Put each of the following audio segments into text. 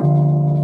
I am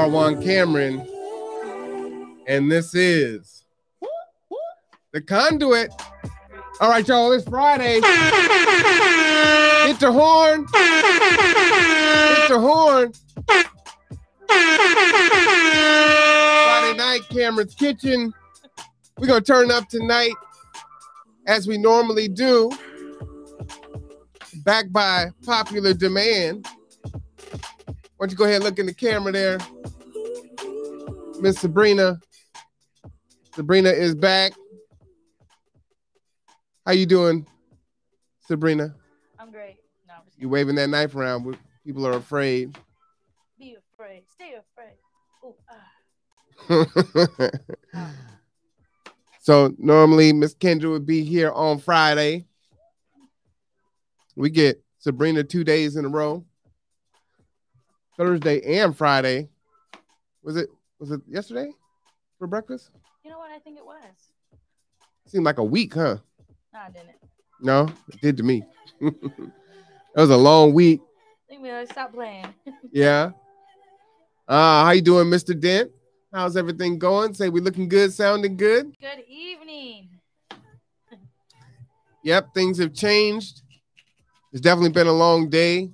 Marwan Cameron, and this is the conduit. All right, y'all, it's Friday. Hit the horn. Hit the horn. Friday night, Cameron's Kitchen. We're going to turn up tonight as we normally do, back by popular demand. Why don't you go ahead and look in the camera there? Miss Sabrina. Sabrina is back. How you doing, Sabrina? I'm great. No, I'm You waving that knife around. People are afraid. Be afraid. Stay afraid. Ooh, ah. so normally Miss Kendra would be here on Friday. We get Sabrina two days in a row. Thursday and Friday. Was it was it yesterday for breakfast? You know what? I think it was. Seemed like a week, huh? No, I didn't. No, it did to me. it was a long week. Think we gotta stop playing. Yeah. Uh, how you doing, Mr. Dent? How's everything going? Say we looking good, sounding good. Good evening. Yep, things have changed. It's definitely been a long day.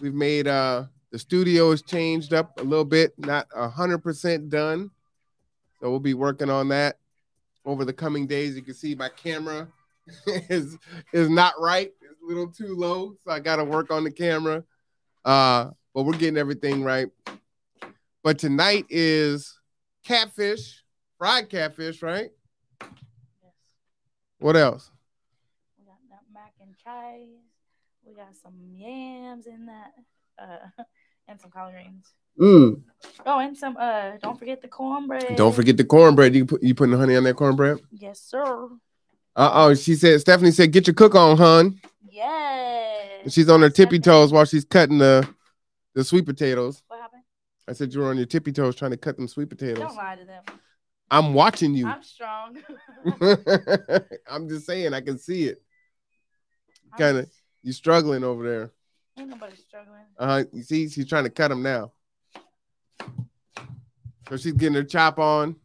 We've made uh the studio has changed up a little bit, not a hundred percent done. So we'll be working on that over the coming days. You can see my camera is is not right. It's a little too low, so I got to work on the camera. Uh, but we're getting everything right. But tonight is catfish, fried catfish, right? Yes. What else? We got that mac and cheese. We got some yams in that. Uh, and some collard greens. Mm. Oh, and some uh don't forget the cornbread. Don't forget the cornbread. You put you putting the honey on that cornbread? Yes, sir. Uh oh. She said Stephanie said, get your cook on, hun. Yes. She's on her tippy toes while she's cutting the the sweet potatoes. What happened? I said you were on your tippy toes trying to cut them sweet potatoes. Don't lie to them. I'm watching you. I'm strong. I'm just saying I can see it. Kinda. just- You struggling over there. Ain't nobody struggling. Uh you see, she's trying to cut them now. So she's getting her chop on.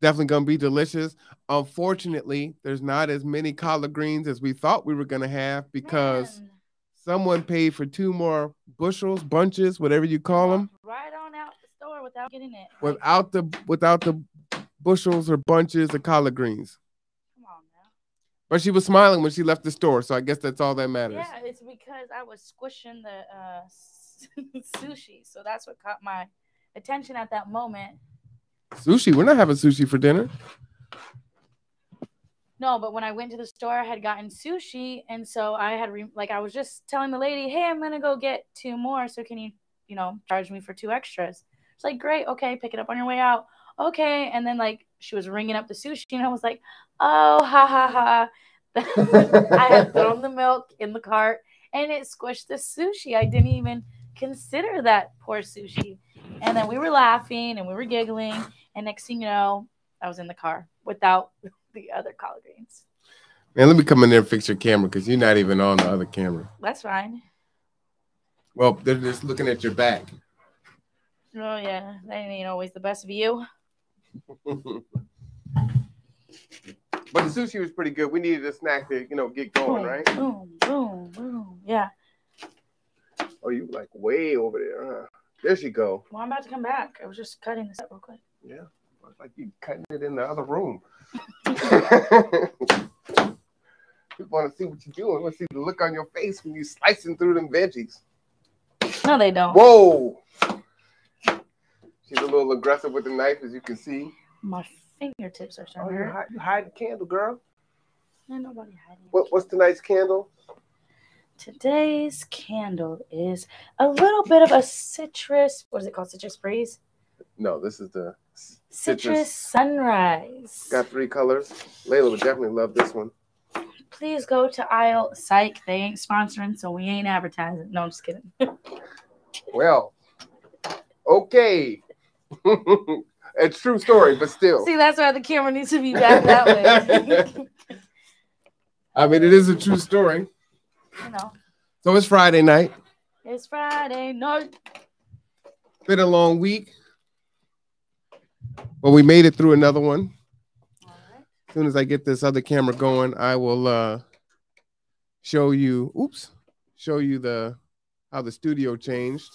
Definitely gonna be delicious. Unfortunately, there's not as many collard greens as we thought we were gonna have because Man, someone paid for two more bushels, bunches, whatever you call them, Right on out the store without getting it. Without the without the bushels or bunches of collard greens. Come on now. But she was smiling when she left the store, so I guess that's all that matters. Yeah, it's because I was squishing the uh, sushi, so that's what caught my attention at that moment. Sushi. We're not having sushi for dinner. No, but when I went to the store, I had gotten sushi, and so I had re- like I was just telling the lady, "Hey, I'm gonna go get two more. So can you you know, charge me for two extras. It's like, great, okay, pick it up on your way out. Okay. And then like she was ringing up the sushi and I was like, oh, ha ha ha. I had thrown the milk in the cart and it squished the sushi. I didn't even consider that poor sushi. And then we were laughing and we were giggling. And next thing you know, I was in the car without the other collard greens. Man, let me come in there and fix your camera because you're not even on the other camera. That's fine. Well, they're just looking at your back. Oh yeah, that ain't always the best view. But the sushi was pretty good. We needed a snack to, you know, get going, boom, right? Boom, boom, boom. Yeah. Oh, you like way over there, huh? There she go. Well, I'm about to come back. I was just cutting this up real quick. Yeah, it's like you cutting it in the other room. we want to see what you're doing. We Want to see the look on your face when you're slicing through them veggies. No, they don't. Whoa! She's a little aggressive with the knife, as you can see. My fingertips are Oh, starting to you hurt. hide, you hide the candle, girl. Ain't nobody hiding. What, what's tonight's candle? Today's candle is a little bit of a citrus. What is it called? Citrus breeze. No, this is the Citrus, sunrise. Got three colors. Layla would definitely love this one. Please go to aisle psych. They ain't sponsoring, so we ain't advertising. No, I'm just kidding. Well, okay. it's true story, but still. See, that's why the camera needs to be back that way. I mean, it is a true story. you know, So it's Friday night. it's Friday night. Been a long week, but we made it through another one. Right. As soon as I get this other camera going, I will uh show you. Oops, show you the how the studio changed.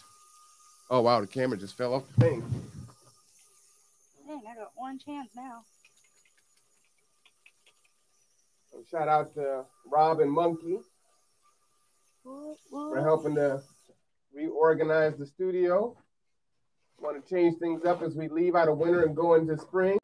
Oh wow, the camera just fell off the thing. Dang, I got one chance now. Shout out to Rob and Monkey for helping to reorganize the studio. Want to change things up as we leave out of winter and go into spring.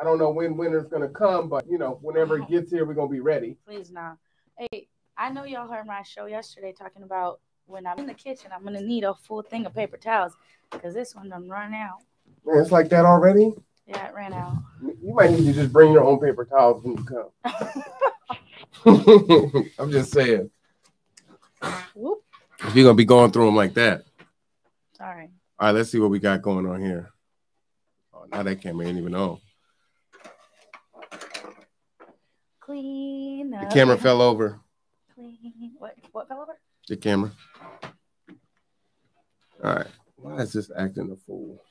I don't know when winter's gonna come, but you know, whenever it gets here, we're gonna be ready. Please now. Hey, I know y'all heard my show yesterday talking about when I'm in the kitchen, I'm gonna need a full thing of paper towels because this one done run out. Man, it's like that already. Yeah, it ran out. You might need to just bring your own paper towels when you come. I'm just saying. Whoop. If you're gonna be going through them like that. Sorry. All right, let's see what we got going on here. Oh, now that camera ain't even on. Clean The camera fell over. Clean. What? What fell over? The camera. All right. Why is this acting a fool?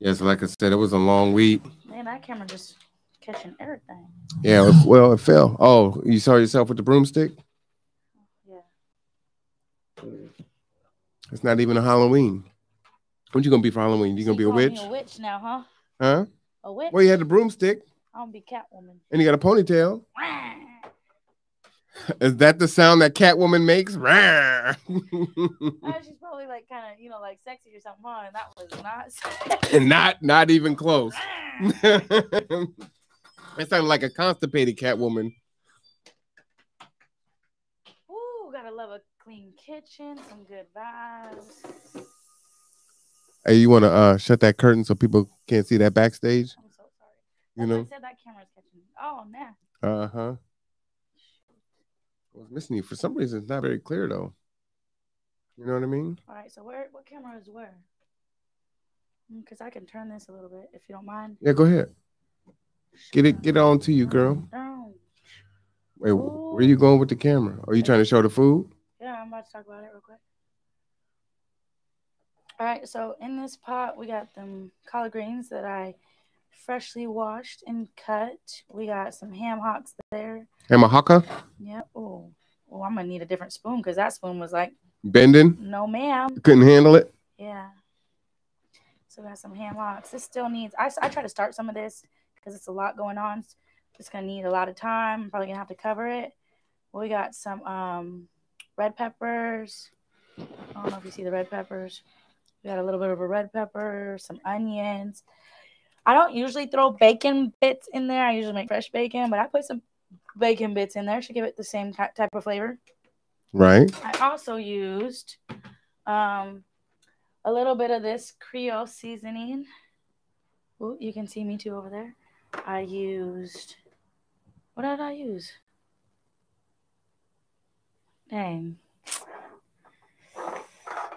Yes, like I said, it was a long week. Man, that camera just catching everything. Yeah, it- well, it fell. Oh, you saw yourself with the broomstick? Yeah. It's not even a Halloween. What you gonna be for Halloween? You gonna be a witch? A witch now, huh? Huh? A witch. Well, you had the broomstick I'm gonna be Catwoman. and you got a ponytail. Is that the sound that Catwoman makes? She's probably like kind of, you know, like sexy or something, huh? And that was not sexy. not not even close. it sounded like a constipated Catwoman. Ooh, gotta love a clean kitchen, some good vibes. Hey, you want to uh, shut that curtain so people can't see that backstage? I'm so sorry. You That's know? I said that camera's catching. Oh, man. Uh huh. I was missing you for some reason. It's not very clear though. You know what I mean? All right, so where, what camera is where? Because mm, I can turn this a little bit if you don't mind. Yeah, go ahead. Get it, get it on to you, girl. Down. Wait, wh- where are you going with the camera? Are you trying to show the food? Yeah, I'm about to talk about it real quick. All right, so in this pot, we got them collard greens that I freshly washed and cut. We got some ham hocks there. Hamahaka Yeah. Oh, oh, I'm gonna need a different spoon because that spoon was like, bending, no, ma'am. couldn't handle it. Yeah. So we got some ham hocks. This still needs. I, I try to start some of this because it's a lot going on. It's gonna need a lot of time. I'm probably gonna have to cover it. We got some um, red peppers. I don't know if you see the red peppers. We got a little bit of a red pepper, some onions. I don't usually throw bacon bits in there. I usually make fresh bacon, but I put some bacon bits in there to give it the same type of flavor. Right. I also used um, a little bit of this Creole seasoning. Ooh, you can see me too over there. I used, what did I use? Dang.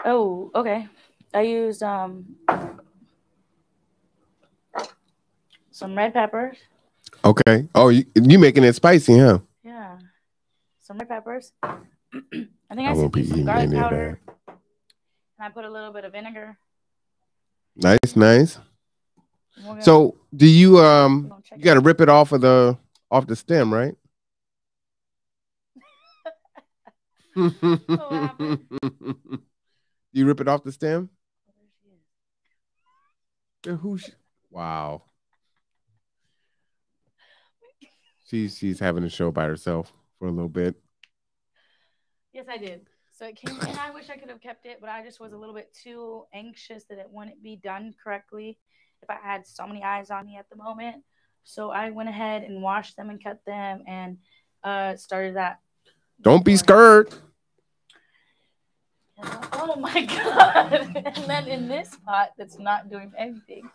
Oh, okay. I used um some red peppers. Okay. Oh, you, you making it spicy, huh? Yeah. Some red peppers. I think I I, won't be some eating garlic powder. And I put a little bit of vinegar. Nice, nice. Gonna- So, do you um you got to rip it off of the off the stem, right? you rip it off the stem? it. There she is. Yeah, Who? Wow. She's she's having a show by herself for a little bit. Yes, I did. So it came, and I wish I could have kept it, but I just was a little bit too anxious that it wouldn't be done correctly if I had so many eyes on me at the moment. So I went ahead and washed them and cut them and uh started that. Don't be scared. Oh my god! and then in this pot that's not doing anything,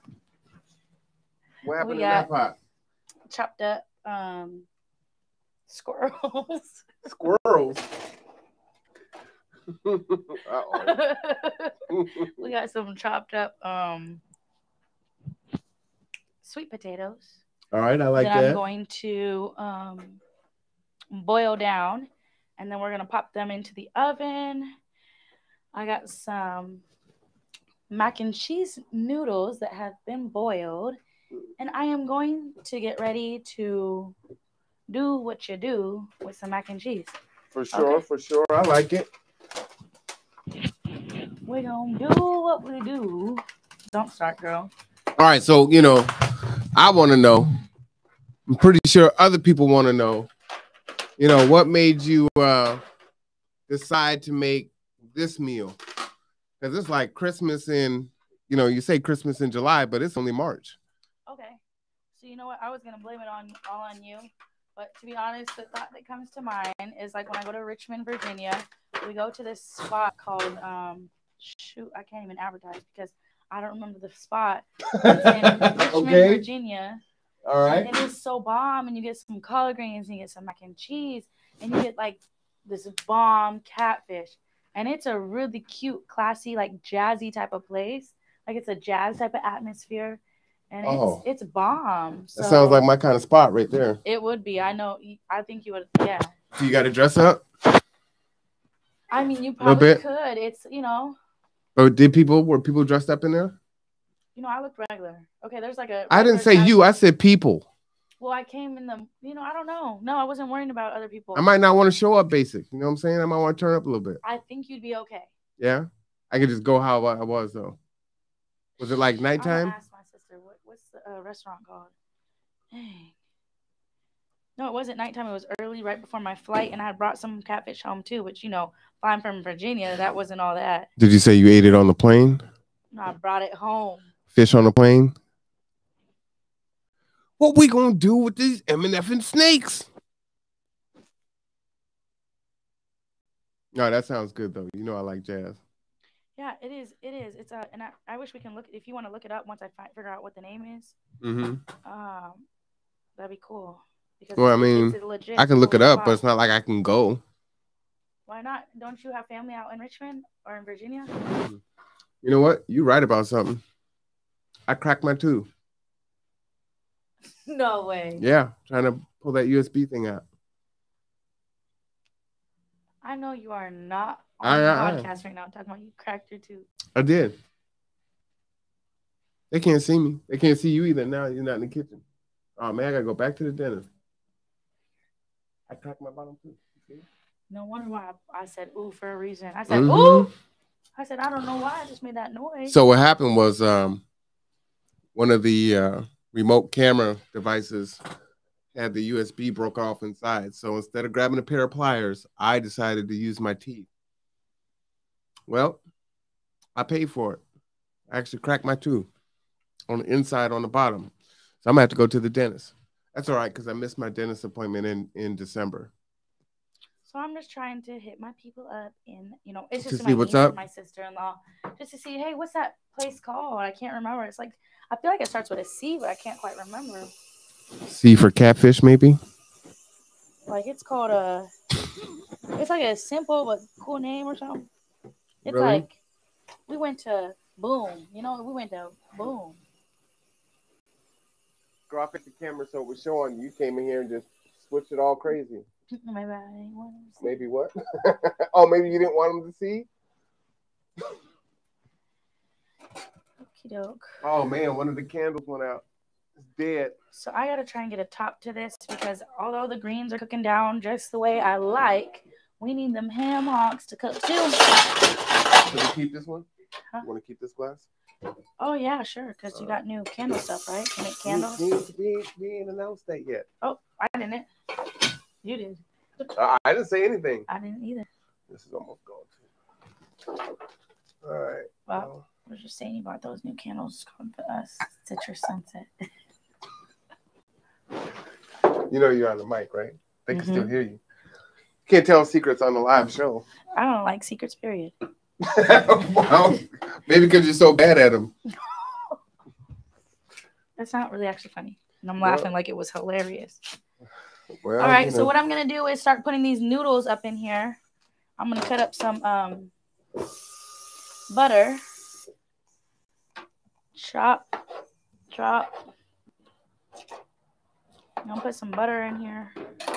What happened in that pot? chopped up um squirrels. Squirrels. We got some chopped up um sweet potatoes. All right, I like that I'm going to um, boil down, and then we're gonna pop them into the oven. I got some mac and cheese noodles that have been boiled, and I am going to get ready to do what you do with some mac and cheese. For sure, Okay. for sure. I like it. We're gonna do what we do. Don't start, girl. All right, so you know, I want to know. I'm pretty sure other people want to know. You know, what made you uh decide to make this meal? Because it's like Christmas in, you know, you say Christmas in July, but it's only March. So you know what? I was gonna blame it on all on you, but to be honest, the thought that comes to mind is like when I go to Richmond, Virginia, we go to this spot called um shoot, I can't even advertise because I don't remember the spot. It's in Richmond, okay. Virginia. All right. And it is so bomb, and you get some collard greens, and you get some mac and cheese, and you get like this bomb catfish, and it's a really cute, classy, like jazzy type of place. Like it's a jazz type of atmosphere, and Oh. it's it's bomb. So That sounds like my kind of spot right there. it would be. I know. I think you would. Yeah. Do you got to dress up. I mean, you probably could. It's you know, Or did people were people dressed up in there? you know, I look regular. Okay, there's like a. I didn't say you. I said people. Well, I came in the. You know, I don't know. No, I wasn't worrying about other people. I might not want to show up basic. You know what I'm saying? I might want to turn up a little bit. I think you'd be okay. Yeah. I could just go how I was though. Was it like I'm nighttime? ask my sister what, what's the uh, restaurant called. Dang. No, it wasn't nighttime. It was early, right before my flight, and I had brought some catfish home too. Which you know, flying from Virginia, that wasn't all that. Did you say you ate it on the plane? No, I brought it home. Fish on the plane? What we gonna do with these M&F and snakes? No, that sounds good though. You know I like jazz. Yeah, it is. It is. It's a, and I, I wish we can look. If you want to look it up once I fi- figure out what the name is, Mm-hmm. um, that'd be cool. Because Well, I mean, legit I can look it up, but it's not like I can go. Why not? Don't you have family out in Richmond or in Virginia? You know what? You right about something. I cracked my tooth. no way. Yeah, trying to pull that USB thing out. I know you are not on I- the I- I- podcast right now talking about you cracked your tooth. I did. They can't see me. They can't see you either. Now you're not in the kitchen. Oh man, I gotta go back to the dentist. I cracked my bottom tooth. No wonder why I, I said ooh for a reason. I said Mhm. ooh. I said I don't know why I just made that noise. So what happened was um, one of the uh, remote camera devices had the USB broke off inside. So instead of grabbing a pair of pliers, I decided to use my teeth. Well, I paid for it. I actually cracked my tooth on the inside, on the bottom. So I'm gonna have to go to the dentist. That's all right because I missed my dentist appointment in in December. so I'm just trying to hit my people up in, you know, it's To see my what's up? my sister-in-law, just to see, hey, what's that place called? I can't remember. It's like I feel like it starts with a C, but I can't quite remember. C for catfish, maybe. Like it's called a, it's like a simple but cool name or something. It's Really? like we went to Boom. You know, we went to Boom. Girl, I picked the camera so it was showing. You came in here and just switched it all crazy. Maybe I didn't want to see. Maybe what? oh, maybe you didn't want them to see. Okie doke. Oh man, one of the candles went out. It's dead. So I gotta try and get a top to this because although the greens are cooking down just the way I like, we need them ham hocks to cook too. Should we keep this one? Huh? Want to keep this glass? Oh yeah, sure, because you got new candle stuff, right? You make candles. We, we, we, ain't announced that yet. Oh, I didn't. You did. Uh, I didn't say anything. I didn't either. This is almost gone too. All right. Well, I was just saying you bought those new candles called the uh, Citrus Sunset. You know you're on the mic, right? They can Mhm. still hear you. Can't tell secrets on the live show. I don't like secrets, period. well, maybe because you're so bad at them. That's not really actually funny. And I'm Well- laughing like it was hilarious. Well, All right, you so what I'm gonna do is start putting these noodles up in here. I'm gonna cut up some um butter. Chop, chop. I'm gonna put some butter in here.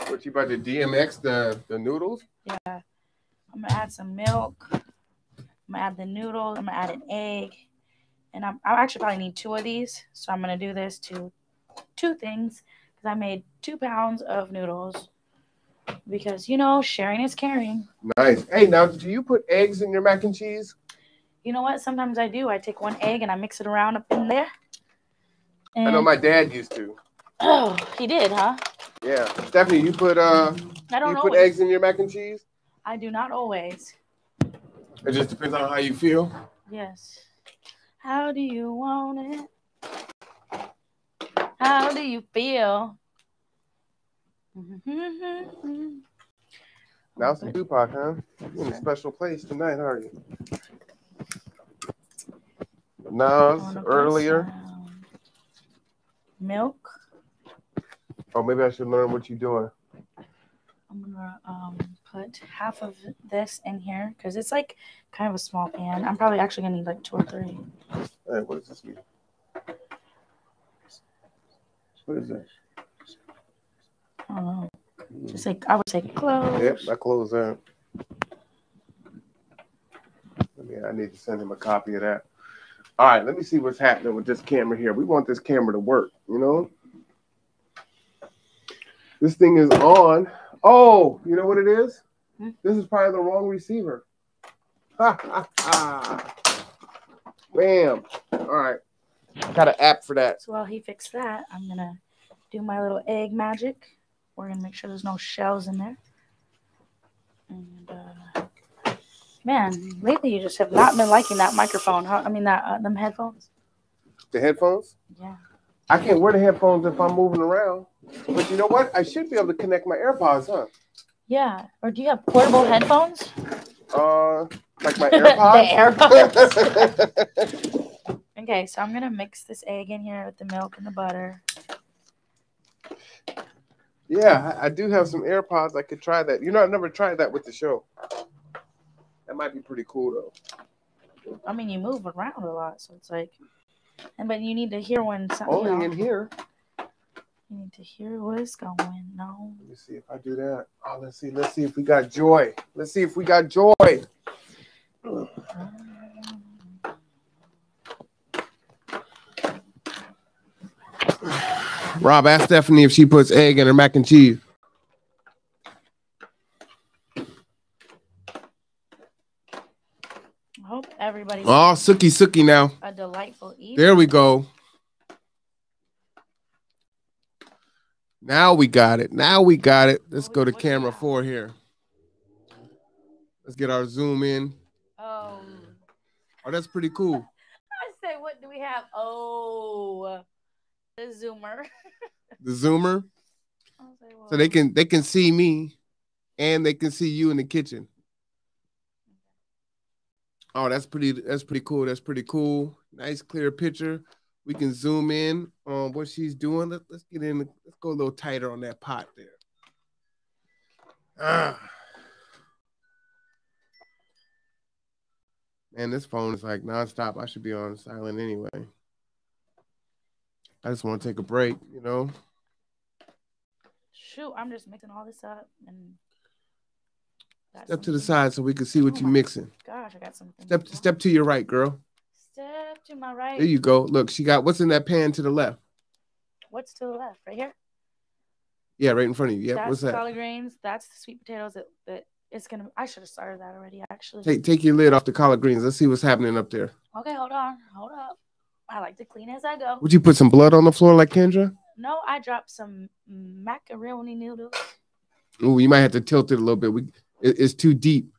What you about to DMX the the noodles? Yeah. I'm gonna add some milk. I'm gonna add the noodles. I'm gonna add an egg. And I'm, I actually probably need two of these. So I'm gonna do this to two things because I made two pounds of noodles. Because you know, sharing is caring. Nice. Hey, now do you put eggs in your mac and cheese? You know what? Sometimes I do. I take one egg and I mix it around up in there. I know my dad used to. Oh, he did, huh? Yeah, Stephanie, you put uh, I don't you know. put eggs in your mac and cheese. I do not always. It just depends on how you feel. Yes. How do you want it? How do you feel? Now some Tupac, huh? You're in a special place tonight, aren't you? Nas On a good earlier. Milk. Oh, maybe I should learn what you're doing. I'm gonna um put half of this in here because it's like kind of a small pan. I'm probably actually gonna need like two or three. Hey, what does this mean? What is that? I don't know. Just like I would say close. Yep, I closed that. Yeah, I need to send him a copy of that. All right, let me see what's happening with this camera here. We want this camera to work, you know? This thing is on. Oh, you know what it is? Hmm? This is probably the wrong receiver. Ha ha ha. Bam. All right. Got an app for that. So while he fixed that, I'm gonna do my little egg magic. We're gonna make sure there's no shells in there. And uh, man, lately you just have not been liking that microphone, huh? I mean that uh, them headphones. The headphones? Yeah. I can't wear the headphones if I'm moving around. But you know what? I should be able to connect my AirPods, huh? Yeah. Or do you have portable headphones? Uh, like my AirPods. The AirPods. Okay, so I'm gonna mix this egg in here with the milk and the butter. yeah, I, I do have some AirPods. I could try that. You know, I've never tried that with the show. That might be pretty cool though. I mean, you move around a lot, so it's like, and but you need to hear when something. You, Only know, in here. You need to hear what's going on. Let me see if I do that. Oh, let's see. Let's see if we got joy. Let's see if we got joy. Rob, ask Stephanie if she puts egg in her mac and cheese. I hope everybody Oh, sookie sookie now. a delightful evening. There we go. Now we got it. Now we got it. Let's oh, go to What do we camera four here. Let's get our zoom in. Oh, Oh, that's pretty cool. I say, what do we have? Oh, the zoomer. The zoomer. So they can they can see me and they can see you in the kitchen. Oh, that's pretty. That's pretty cool. That's pretty cool. Nice clear picture. We can zoom in on what she's doing. Let, let's get in. Let's go a little tighter on that pot there. Ah. Man, this phone is like nonstop. I should be on silent anyway. I just want to take a break, you know. Shoot, I'm just mixing all this up and step to the side so we can see what oh you're mixing. Gosh, I got something. Step step to your right, girl. Step to my right. There you go. Look, she got what's in that pan to the left. What's to the left? Right here. Yeah, right in front of you. Yeah, that's what's that? collard greens. That's the sweet potatoes. That, that it's gonna. I should have started that already. Actually. Take take your lid off the collard greens. Let's see what's happening up there. Okay, hold on, hold up. I like to clean as I go. Would you put some blood on the floor like Kendra? No, I dropped some macaroni noodles. Oh, you might have to tilt it a little bit. We it, it's too deep.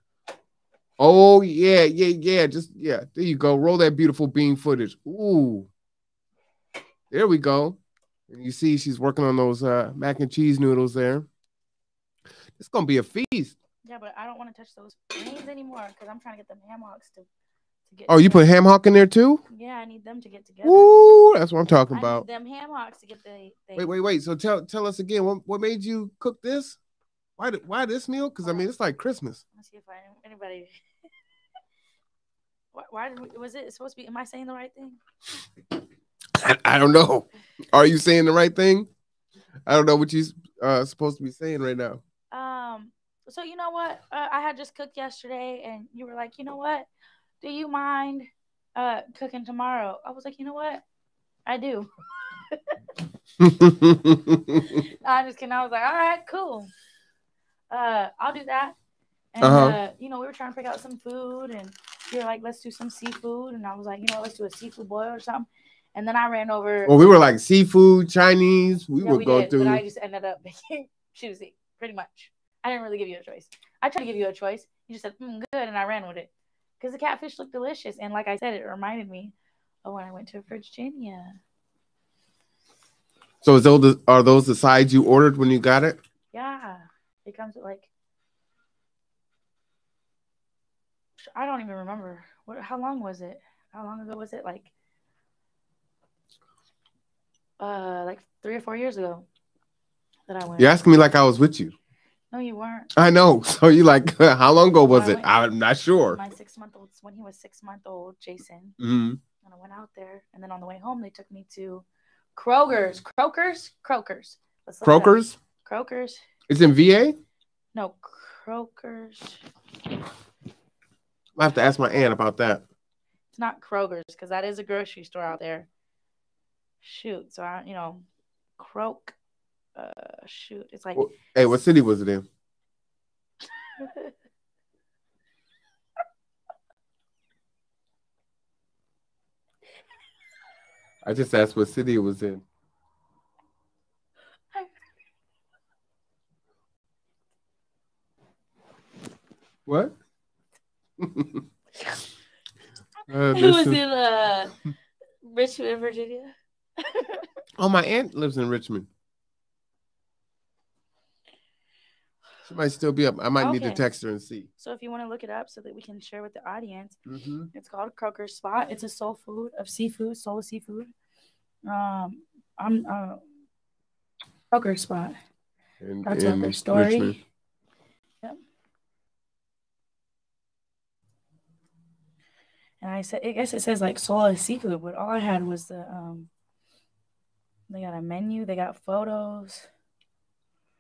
Oh yeah, yeah, yeah. Just yeah. There you go. Roll that beautiful bean footage. Ooh. There we go. And you see she's working on those uh, mac and cheese noodles there. It's gonna be a feast. Yeah, but I don't want to touch those beans anymore because I'm trying to get them ham hocks to, to get. Oh, you put ham hock in there too? Yeah, I need them to get together. Ooh, that's what I'm talking I about. them ham hocks to get the. Wait, wait, wait. So tell tell us again. What what made you cook this? Why why this meal? Because I mean, it's like Christmas. Let's see if I anybody. Why, why was it supposed to be? Am I saying the right thing? I, I don't know. Are you saying the right thing? I don't know what you're uh, supposed to be saying right now. Um. So you know what? Uh, I had just cooked yesterday, and you were like, you know what? Do you mind uh cooking tomorrow? I was like, you know what? I do. I just kidding. I was like, all right, cool. Uh, I'll do that. And uh-huh. uh, you know, we were trying to pick out some food, and you're like, let's do some seafood, and I was like, you know, let's do a seafood boil or something. And then I ran over. Well, we were like seafood, Chinese. We yeah, would we go did, through. I just ended up making choosy, pretty much. I didn't really give you a choice. I tried to give you a choice. You just said, mm, good, and I ran with it. Because the catfish looked delicious. And like I said, it reminded me of when I went to Virginia. So is those the, are those the sides you ordered when you got it? Yeah. It comes with like I don't even remember. What how long was it? How long ago was it? Like uh like three or four years ago that I went. You're asking me like I was with you. No, you weren't. I know. So you like how long ago was it? I'm not sure. My six month old when he was six month old, Jason. Mm-hmm. And I went out there, and then on the way home, they took me to Kroger's. Croakers, Croakers. Croakers. Croakers. It's in VA. No, Croakers. I have to ask my aunt about that. It's not Kroger's because that is a grocery store out there. Shoot, so I, you know, Croak. Uh, shoot, it's like. Well, hey, what city was it in? I just asked what city it was in. What? uh, it was in uh, Richmond, Virginia. oh, my aunt lives in Richmond. She might still be up. I might okay. need to text her and see. So if you want to look it up so that we can share with the audience, mm-hmm. it's called Croaker Spot. It's a soul food of seafood, soul of seafood. Um, I'm uh, Croaker Spot. In, That's in their story. Richmond. And I said, I guess it says like soul seafood, but all I had was the um. They got a menu. They got photos.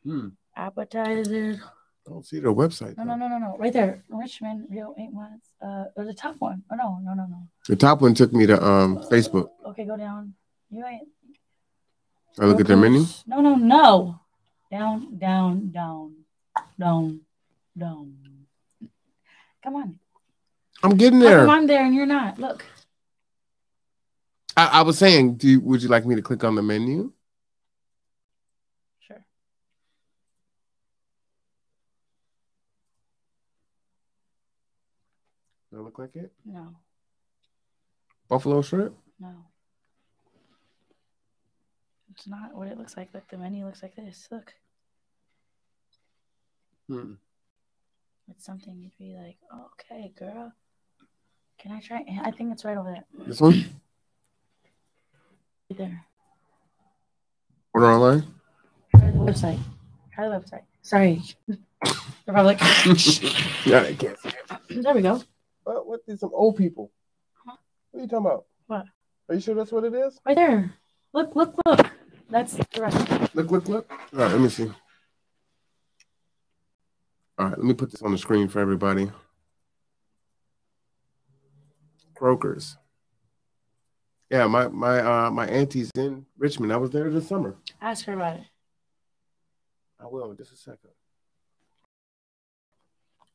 Hmm. Appetizers. I don't see their website. No, no, no, no, no. Right there, Richmond, Rio Eight Months. Uh, or the top one. Oh no, no, no, no. The top one took me to um uh, Facebook. Okay, go down. You ain't. I look at their menu. No, no, no. Down, down, down, down, down. Come on. I'm getting there. I'm there and you're not. Look. I, I was saying, do you, would you like me to click on the menu? Sure. Does it look like it? No. Buffalo shrimp? No. It's not what it looks like. Look, the menu looks like this. Look. Hmm. It's something you'd be like, okay, girl. Can I try? I think it's right over there. This one? Right there. Order online? Try the website. Try the website. Sorry. Republic. yeah, I can't see it. there we go. What? What? These some old people. Huh? What are you talking about? What? Are you sure that's what it is? Right there. Look, look, look. That's the rest. Look, look, look. All right, let me see. All right, let me put this on the screen for everybody. Brokers. Yeah, my my uh my auntie's in Richmond. I was there this summer. Ask her about it. I will in just a second.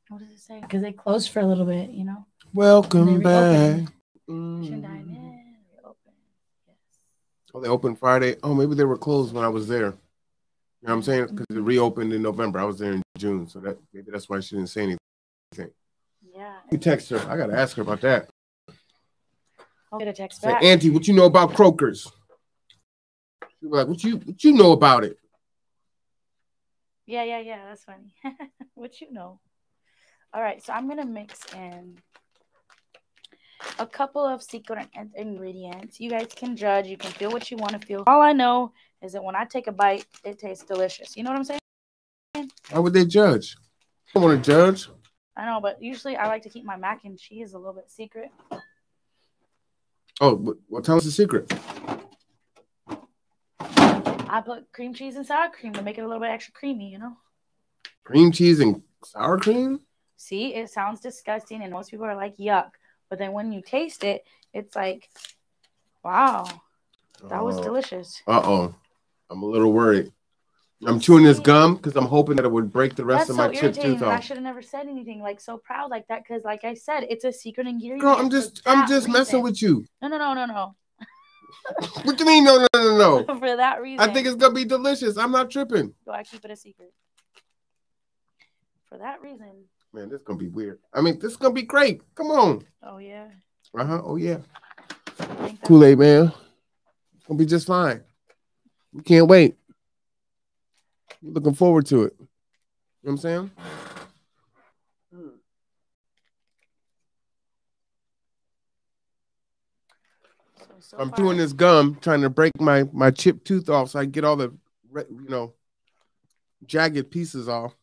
What does it say? Because they closed for a little bit, you know? Welcome back. Mm. Ocean Dine In, reopen. Yes. Oh, they opened Friday. Oh, maybe they were closed when I was there. You know what I'm saying? Because it reopened in November. I was there in June, so that maybe that's why she didn't say anything. Yeah. You text her. I gotta ask her about that. I'll get a text Say, back. Auntie, what you know about croakers? She was like, what you what you know about it? Yeah, yeah, yeah. That's funny. what you know? All right, so I'm gonna mix in a couple of secret ingredients. You guys can judge. You can feel what you want to feel. All I know is that when I take a bite, it tastes delicious. You know what I'm saying? Why would they judge? I don't want to judge. I know, but usually I like to keep my mac and cheese a little bit secret. Oh, well, tell us the secret. I put cream cheese and sour cream to make it a little bit extra creamy. You know? Cream cheese and sour cream. See, it sounds disgusting, and most people are like, "Yuck!" But then when you taste it, it's like, "Wow, that was delicious." Uh oh, I'm a little worried. I'm chewing this gum because I'm hoping that it would break the rest That's of so my chip irritating. tooth and I should have never said anything like so proud like that because, like I said, it's a secret ingredient. Girl, I'm just I'm just messing with you. No, no, no, no, no. What do you mean? No, no, no, no. for that reason, I think it's gonna be delicious. I'm not tripping. Do I keep it a secret? For that reason. Man, this is gonna be weird. I mean, this is gonna be great. Come on. Oh yeah. Uh huh. Oh yeah. I think that- Kool Aid man. Gonna be just fine. We can't wait. Looking forward to it. You know what I'm saying? so, I'm doing this gum, trying to break my my chipped tooth off, so I can get all the, you know, jagged pieces off.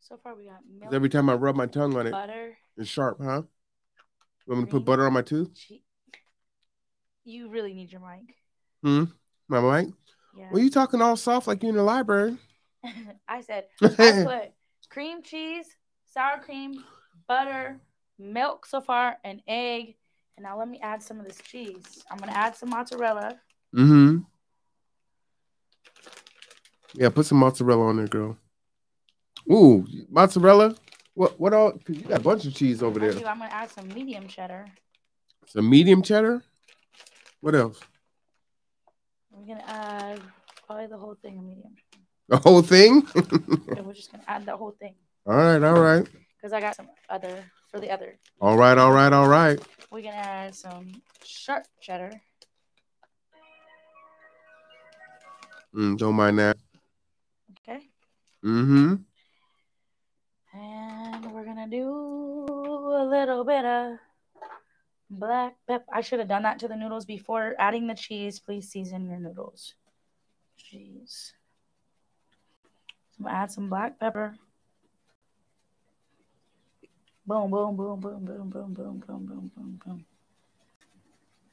So far, we got milk, Every time I rub my tongue on it, butter, it's sharp, huh? You want me to put butter on my tooth? You really need your mic. Hmm. My mic? Yeah. Well, you talking all soft like you in the library? I said I put cream cheese, sour cream, butter, milk so far, an egg. And now let me add some of this cheese. I'm gonna add some mozzarella. Mm-hmm. Yeah, put some mozzarella on there, girl. Ooh, mozzarella. What? What all? you got a bunch of cheese over there. I'm gonna add some medium cheddar. Some medium cheddar. What else? We're gonna add probably the whole thing of medium. The whole thing? We're just gonna add the whole thing all right, all right, because I got some other for the other. all right, all right, all right. We're gonna add some sharp cheddar. Mm, don't mind that. Okay. Mm-hmm. And we're gonna do a little bit of black pepper. I should have done that to the noodles before adding the cheese. Please season your noodles. Jeez. Add some black pepper. Boom, boom, boom, boom, boom, boom, boom, boom, boom, boom, boom.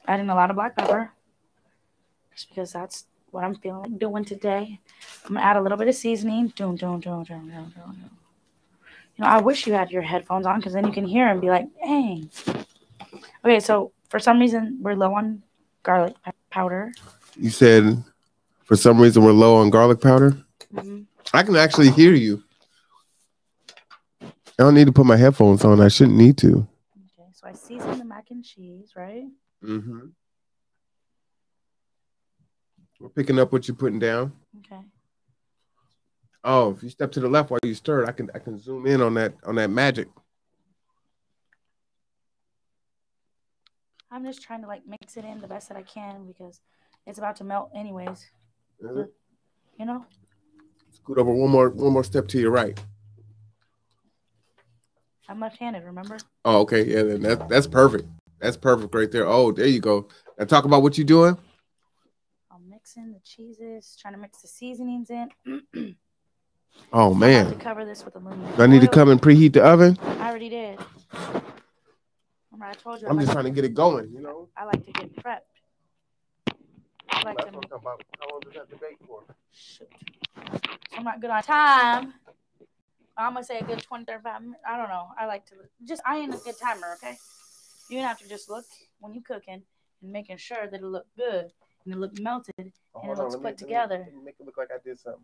Adding a lot of black pepper. Just because that's what I'm feeling like doing today. I'm gonna add a little bit of seasoning. Doom, doom, doom, doom, doom, doom, doom. You know, I wish you had your headphones on because then you can hear and be like, dang. Okay, so for some reason we're low on garlic powder. You said for some reason we're low on garlic powder. Mhm. I can actually hear you. I don't need to put my headphones on. I shouldn't need to. Okay, so I seasoned the mac and cheese, right? Mm-hmm. We're picking up what you're putting down. Okay. Oh, if you step to the left while you stir it, I can I can zoom in on that on that magic. I'm just trying to like mix it in the best that I can because it's about to melt anyways. Is it? You know? Scoot over one more one more step to your right. I'm left-handed. Remember? Oh, okay. Yeah, then that, that's perfect. That's perfect right there. Oh, there you go. And talk about what you're doing. I'm mixing the cheeses, trying to mix the seasonings in. Oh I have to man, cover this with aluminum. do I need to come and preheat the oven? I already did. Remember, I told you. I I'm just trying to get it going. You know. I like to get prepped. I like That's to what I'm about. How long does that debate for? shoot. So I'm not good on time. I'm gonna say a good 20, 35 minutes. I don't know. I like to just I ain't a good timer, okay? You have to just look when you cooking and making sure that it look good and it look melted. Oh, And it hold looks let me- put let me- together. let me make it look like I did something.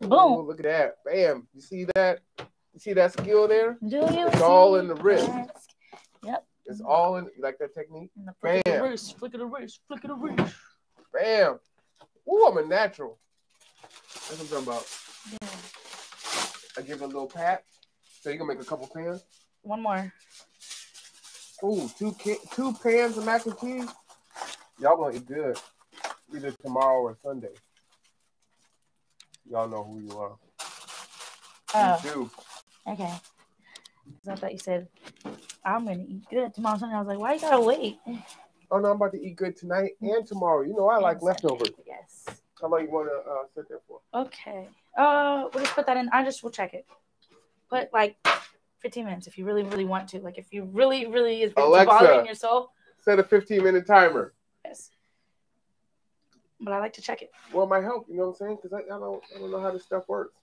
Boom. Oh, look at that. Bam. You see that? You see that skill there? Do you? It's all in the wrist. Yep. It's all in. You like that technique? And the flick of the wrist, flick of the wrist, flick of the wrist. Bam. Ooh, I'm a natural. That's what I'm talking about. Yeah. I give it a little pat. So you can make a couple pans. One more. Ooh, two two pans of mac and cheese. Y'all gonna eat good. Either tomorrow or Sunday. Y'all know who you are. Oh, You do. okay. I thought you said I'm gonna eat good tomorrow. Sunday. I was like, why you gotta wait? Oh no, I'm about to eat good tonight and tomorrow. You know I like leftovers. Yes. How long you wanna uh, sit there for? Okay. Uh, we'll just put that in. I just will check it. Put like 15 minutes if you really, really want to. Like if you really, really is Alexa. bothering your soul. Set a 15 minute timer. Yes. But I like to check it. Well, it might help. You know what I'm saying? Because I, I don't I don't know how this stuff works.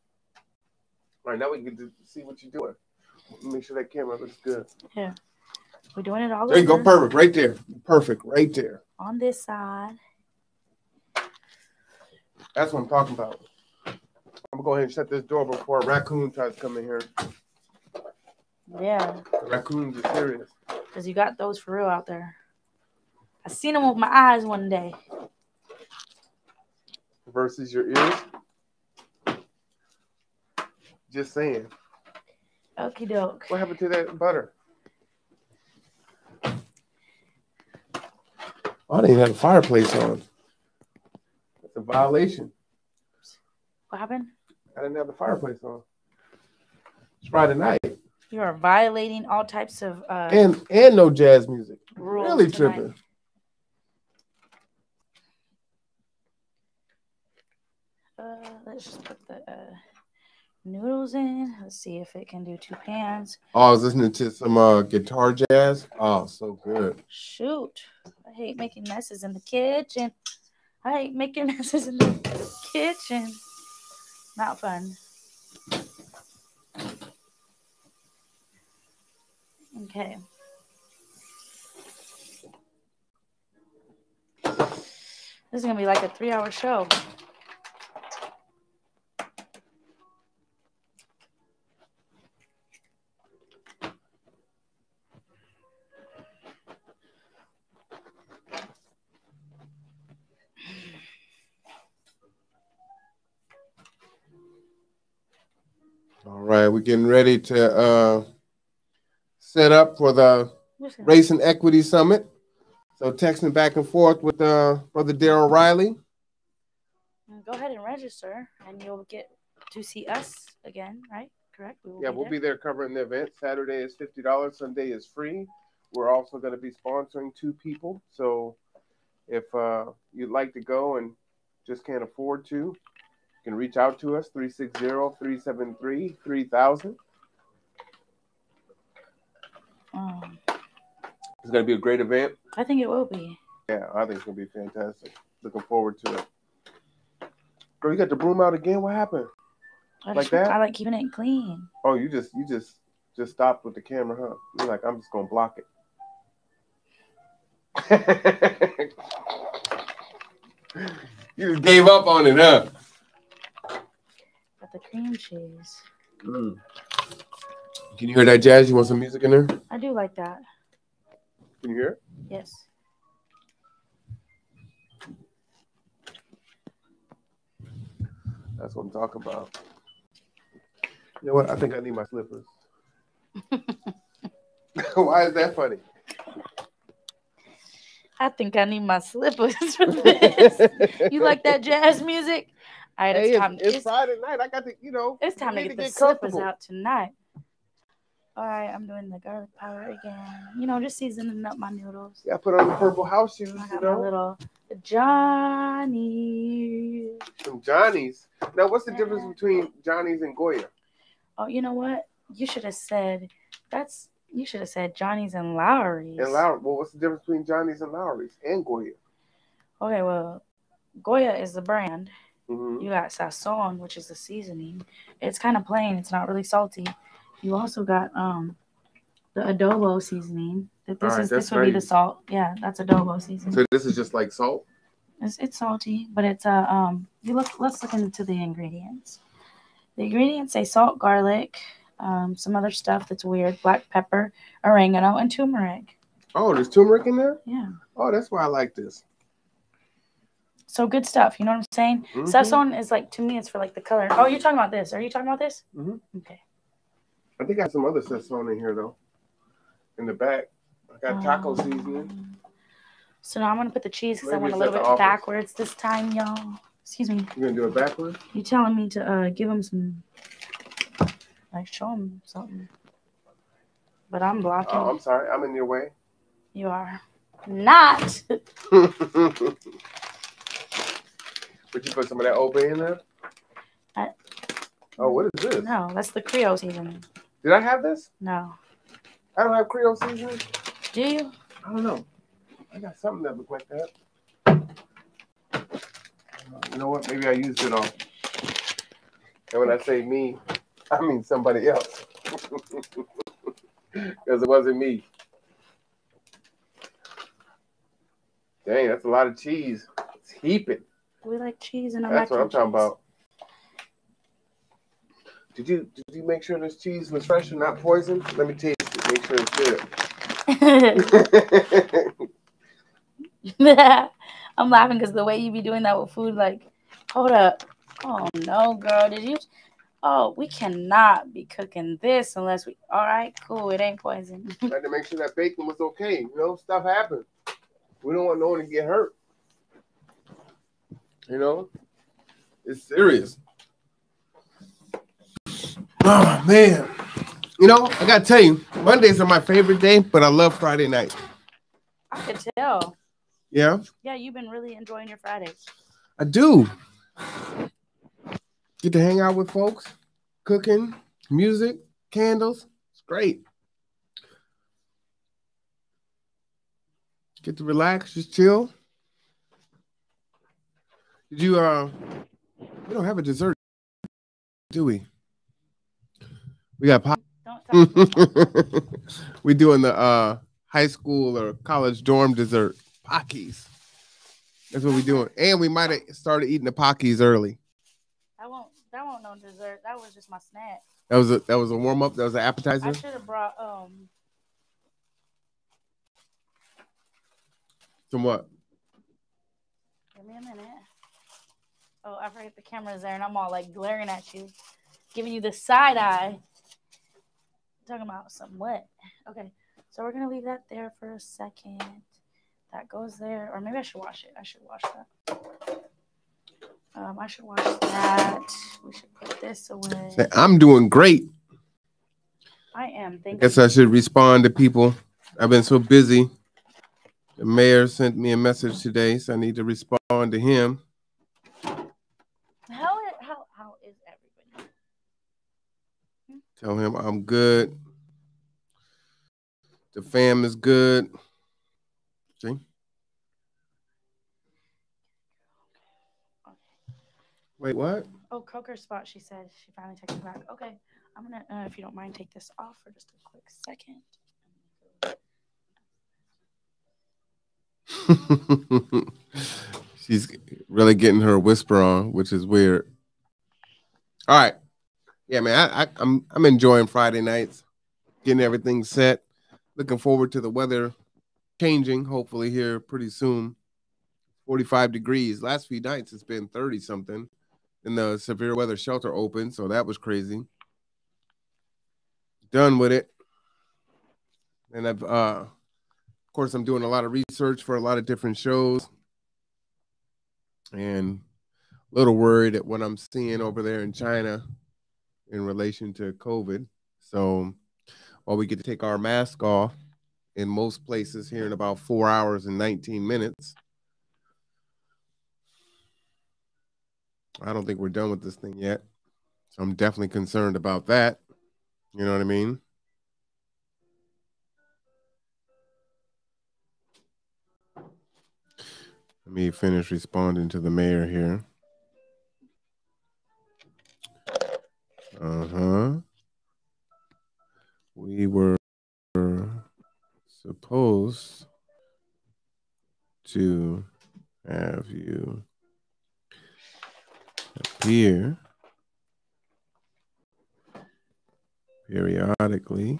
All right, now we can see what you're doing. Make sure that camera looks good. We're doing it all There you go, perfect, right there, perfect, right there. on this side. That's what I'm talking about. I'm gonna go ahead and shut this door before a raccoon tries to come in here. Yeah, The raccoons are serious. because you got those for real out there. I seen them with my eyes one day. Versus your ears. Just saying. Okie doke. What happened to that butter? I didn't even have a fireplace on. That's a violation. What happened? I didn't have the fireplace on. It's Friday night. You are violating all types of uh, And and no jazz music. rules. Really tonight. tripping. Uh, let's just put the uh, noodles in. Let's see if it can do two pans. Oh, I was listening to some uh, guitar jazz. Oh, so good. Shoot. I hate making messes in the kitchen. I hate making messes in the kitchen. Not fun. Okay. This is gonna be like a three-hour show. We're getting ready to uh, set up for the Race and Equity Summit. So texting back and forth with uh, Brother Daryl Riley. Go ahead and register, and you'll get to see us again, right? Correct. We Yeah, we'll there. be there covering the event. Saturday is fifty dollars. Sunday is free. We're also going to be sponsoring two people. So if uh, you'd like to go and just can't afford to, you can reach out to us 360-373-3000. Um, It's going to be a great event. I think it will be. Yeah, I think it's going to be fantastic. Looking forward to it. Girl, you got the broom out again? What happened? I Like just, that? I like keeping it clean. Oh, you just you just just stopped with the camera, huh? You're like, I'm just gonna block it. you just gave up on it, huh? The cream cheese. Mm. Can you hear that jazz? You want some music in there? I do like that. Can you hear it? Yes. That's what I'm talking about. You know what? I think I need my slippers. Why is that funny? I think I need my slippers for this. you like that jazz music? All right, it's it's, time. it's It's, Friday night. I got to, you know. it's time to get the get slippers out tonight. All right, I'm doing the garlic powder again. You know, just seasoning up my noodles. Yeah, I put on the purple house shoes, I you got my know. little Johnny. Some Johnny's. Now, what's the difference between Johnny's and Goya? Oh, you know what? You should have said that's. You should have said Johnny's and Lawry's. And Lawry. Well, what's the difference between Johnny's and Lawry's and Goya? Okay, well, Goya is the brand. Hmm You got Sazon, which is the seasoning. It's kind of plain. It's not really salty. You also got um the adobo seasoning. That this Alright, is this would be the salt. Yeah, that's adobo seasoning. So this is just like salt. It's, it's salty, but it's uh, um. You look. Let's look into the ingredients. The ingredients say salt, garlic, um, some other stuff that's weird, black pepper, oregano, and turmeric. Oh, there's turmeric in there. Yeah. Oh, that's why I like this. So good stuff. You know what I'm saying? Mhm. Sazon is like to me, it's for like the color. Oh, you're talking about this? Are you talking about this? Mm-hmm. Okay. I think I have some other sazon in here though. In the back, I got taco Um, seasoning. So now I'm gonna put the cheese because I went a little bit backwards this time, y'all. Excuse me. You're gonna do it backwards? You telling me to uh give him some, like show him something, but I'm blocking. Oh, I'm sorry. I'm in your way. You are not. Would you put some of that Old Bay in there? I- oh, what is this? No, that's the Creole seasoning. Did I have this? No. I don't have Creole seasoning. Do you? I don't know. I got something that look like that. You know what? Maybe I used it all. And when I say me, I mean somebody else. Because it wasn't me. Dang, that's a lot of cheese. It's heaping. We like cheese and That's what I'm talking cheese. about. Did you did you make sure this cheese was fresh and not poisoned? Let me taste it. Make sure it's good. I'm laughing because the way you be doing that with food, like, hold up. Oh no, girl, did you? Oh, we cannot be cooking this unless we. All right, cool. It ain't poison. I had to make sure that bacon was okay. You know, stuff happens. We don't want no one to get hurt. You know, it's serious. Oh man, you know, I gotta tell you, Mondays are my favorite day, but I love Friday night. I could tell. Yeah, Yeah, you've been really enjoying your Fridays. I do. Get to hang out with folks, cooking, music, candles. It's great. Get to relax, just chill. Did you uh we don't have a dessert, do we? We got pop. We doing the uh high school or college dorm dessert. Pockies. That's what we doing. And we might have started eating the Pockies early. That won't. That won't no dessert. That was just my snack. That was a that was a warm up. That was an appetizer. I should have brought um. From what? Give me a minute. Oh, I forget the camera's there, and I'm all like glaring at you, giving you the side eye. Talking about some what? Okay, so we're gonna leave that there for a second. That goes there, or maybe I should wash it. I should wash that. Um, I should wash that. We should put this away. I'm doing great. I am. I Thank guess you. I should respond to people. I've been so busy. The mayor sent me a message today, so I need to respond to him. How i- how how is everybody? Tell him I'm good. The fam is good. See? Wait, what? Oh, Croker spot. She said she finally texted back. Okay, I'm gonna, uh, if you don't mind, take this off for just a quick second. She's really getting her whisper on, which is weird. All right. Yeah, man, I, I, I'm I'm enjoying Friday nights, getting everything set. Looking forward to the weather changing, hopefully here pretty soon. 45 degrees. Last few nights it's been 30 something. And the severe weather shelter opened, so that was crazy. Done with it. And I've uh of course I'm doing a lot of research for a lot of different shows. And a little worried at what I'm seeing over there in China in relation to COVID. So while we get to take our mask off in most places here in about four hours and 19 minutes. I don't think we're done with this thing yet. So I'm definitely concerned about that. You know what I mean? Let me finish responding to the mayor here. Uh huh. We were supposed to have you appear periodically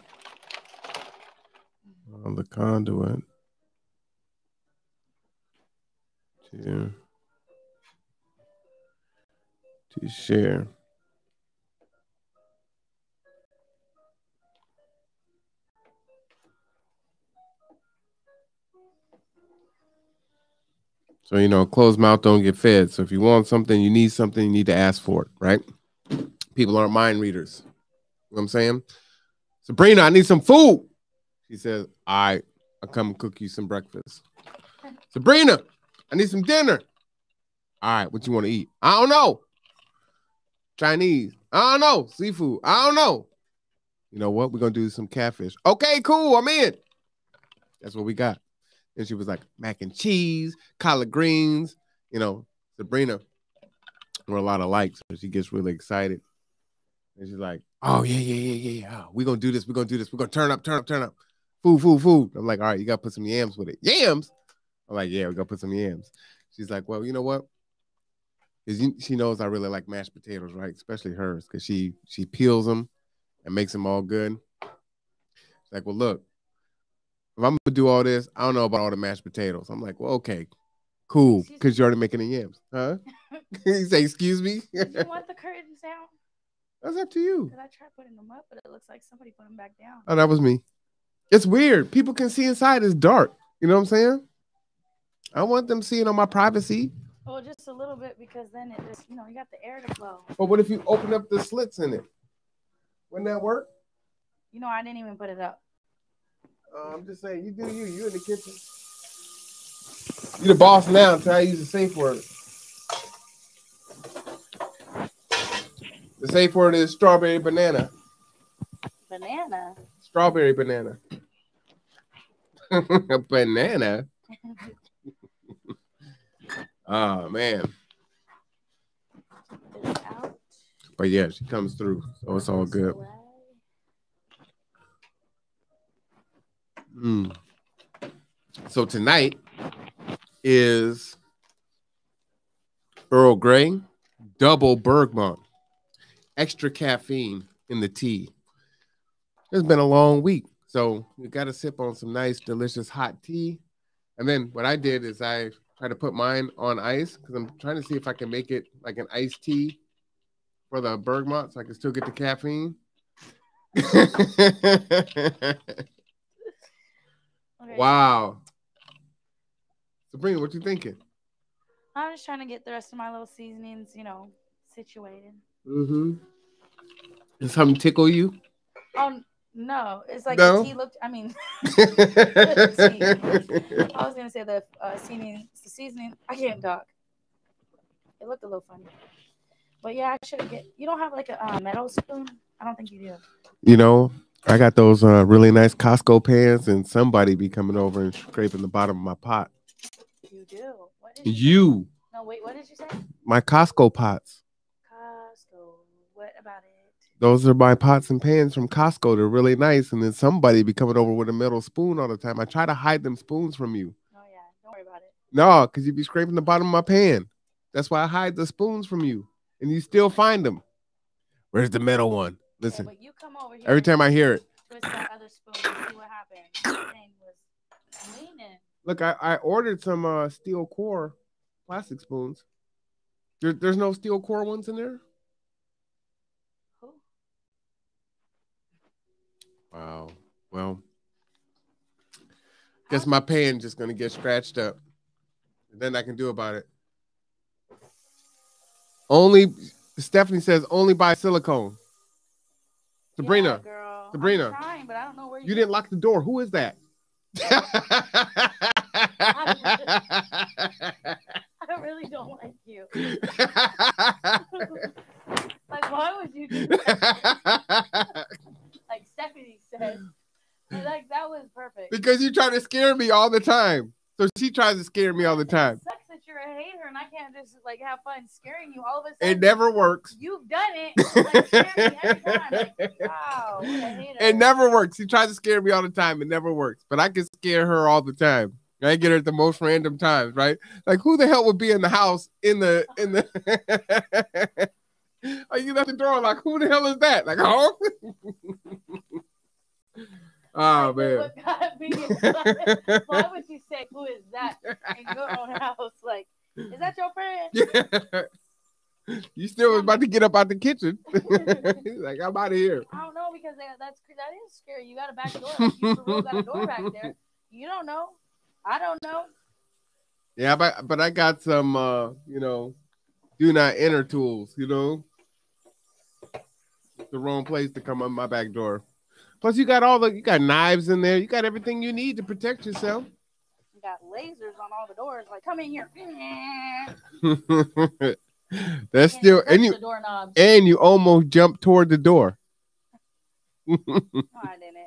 on the conduit to to share So, you know, closed mouth don't get fed. So if you want something, you need something, you need to ask for it, right? People aren't mind readers. You know what I'm saying? Sabrina, I need some food. She says, All right, I'll come cook you some breakfast. Sabrina, I need some dinner. All right, what you want to eat? I don't know. Chinese. I don't know. Seafood. I don't know. You know what? We're gonna do some catfish. Okay, cool. I'm in. That's what we got. And she was like, mac and cheese, collard greens. You know, Sabrina, we're a lot of likes. So she gets really excited. And she's like, oh, yeah, yeah, yeah, yeah, yeah. Uh, we're going to do this. We're going to do this. We're going to turn up, turn up, turn up. Food, food, food. I'm like, all right, you got to put some yams with it. Yams? I'm like, yeah, we got to put some yams. She's like, well, you know what? Because she knows I really like mashed potatoes, right? Especially hers, because she she peels them and makes them all good. She's like, well, look, if I'm gonna do all this, I don't know about all the mashed potatoes. I'm like, well, okay, cool, because you're already making the yams, huh? you say, excuse me. you want the curtains down? That's up to you. Cause I tried putting them up, but it looks like somebody put them back down. Oh, that was me. It's weird. People can see inside. It's dark. You know what I'm saying? I want them seeing on my privacy. Well, just a little bit because then it just, you know, you got the air to flow. But what if you open up the slits in it? Wouldn't that work? You know, I didn't even put it up. Uh, I'm just saying, you do you. You in the kitchen. You the boss now until I use the safe word. The safe word is strawberry banana. Banana. Strawberry banana. banana. oh man. But yeah, she comes through, so it's all good. Mm. So tonight is Earl Grey, double Bergamot, extra caffeine in the tea. It's been a long week, so we got to sip on some nice, delicious hot tea. And then what I did is I tried to put mine on ice because I'm trying to see if I can make it like an iced tea for the Bergamot so I can still get the caffeine. Wow. Sabrina, what you thinking? I'm just trying to get the rest of my little seasonings, you know, situated. Mm-hmm. Does something tickle you? Oh no, it's like no? the tea looked. I mean, I was gonna say the uh, seasoning. The seasoning. I can't talk. It looked a little funny, but yeah, I should get. You don't have like a uh, metal spoon? I don't think you do. You know, I got those uh, really nice Costco pans, and somebody be coming over and scraping the bottom of my pot. You do. you? you. No, wait. What did you say? My Costco pots. Costco. What about it? Those are my pots and pans from Costco. They're really nice, and then somebody be coming over with a metal spoon all the time. I try to hide them spoons from you. Oh yeah, don't worry about it. No, because you be scraping the bottom of my pan. That's why I hide the spoons from you, and you still find them. Where's the metal one? Listen. Yeah, you come over here. Every time I hear it. Twist that other spoon and see what happened. was leaning. Look, I, I ordered some uh, steel core plastic spoons. There, there's no steel core ones in there. Who? Wow. Well, guess my pan just gonna get scratched up. And then I can do about it. Only Stephanie says only buy silicone. Sabrina. Yeah, girl. Sabrina. Trying, but I don't know where you. You didn't lock the door. Who is that? I really don't like you. Like, why would you do that? Like Stephanie said. Like that was perfect. because you try to scare me all the time. So she tries to scare me all the time. A hater and I can't just like have fun scaring you. All of a It never works. you've done it. Like, me every time. Like, wow, what a hater. It never works. She tries to scare me all the time. It never works. But I can scare her all the time. I get her at the most random times, right? Like who the hell would be in the house in the in the Oh, you left the door like who the hell is that? Like, oh Oh man. what got me Why would you say who is that in your own house? Like, is that your friend? you still was about to get up out the kitchen. like I'm out of here. I don't know because that's that is scary. You got a back door. You got a door back there. You don't know. I don't know. Yeah, but but I got some uh, you know, do not enter tools, you know. The wrong place to come on my back door. Plus you got all the you got knives in there. You got everything you need to protect yourself. You got lasers on all the doors. Like, come in here. That's Can't still and you and you almost jumped toward the door. No, I didn't.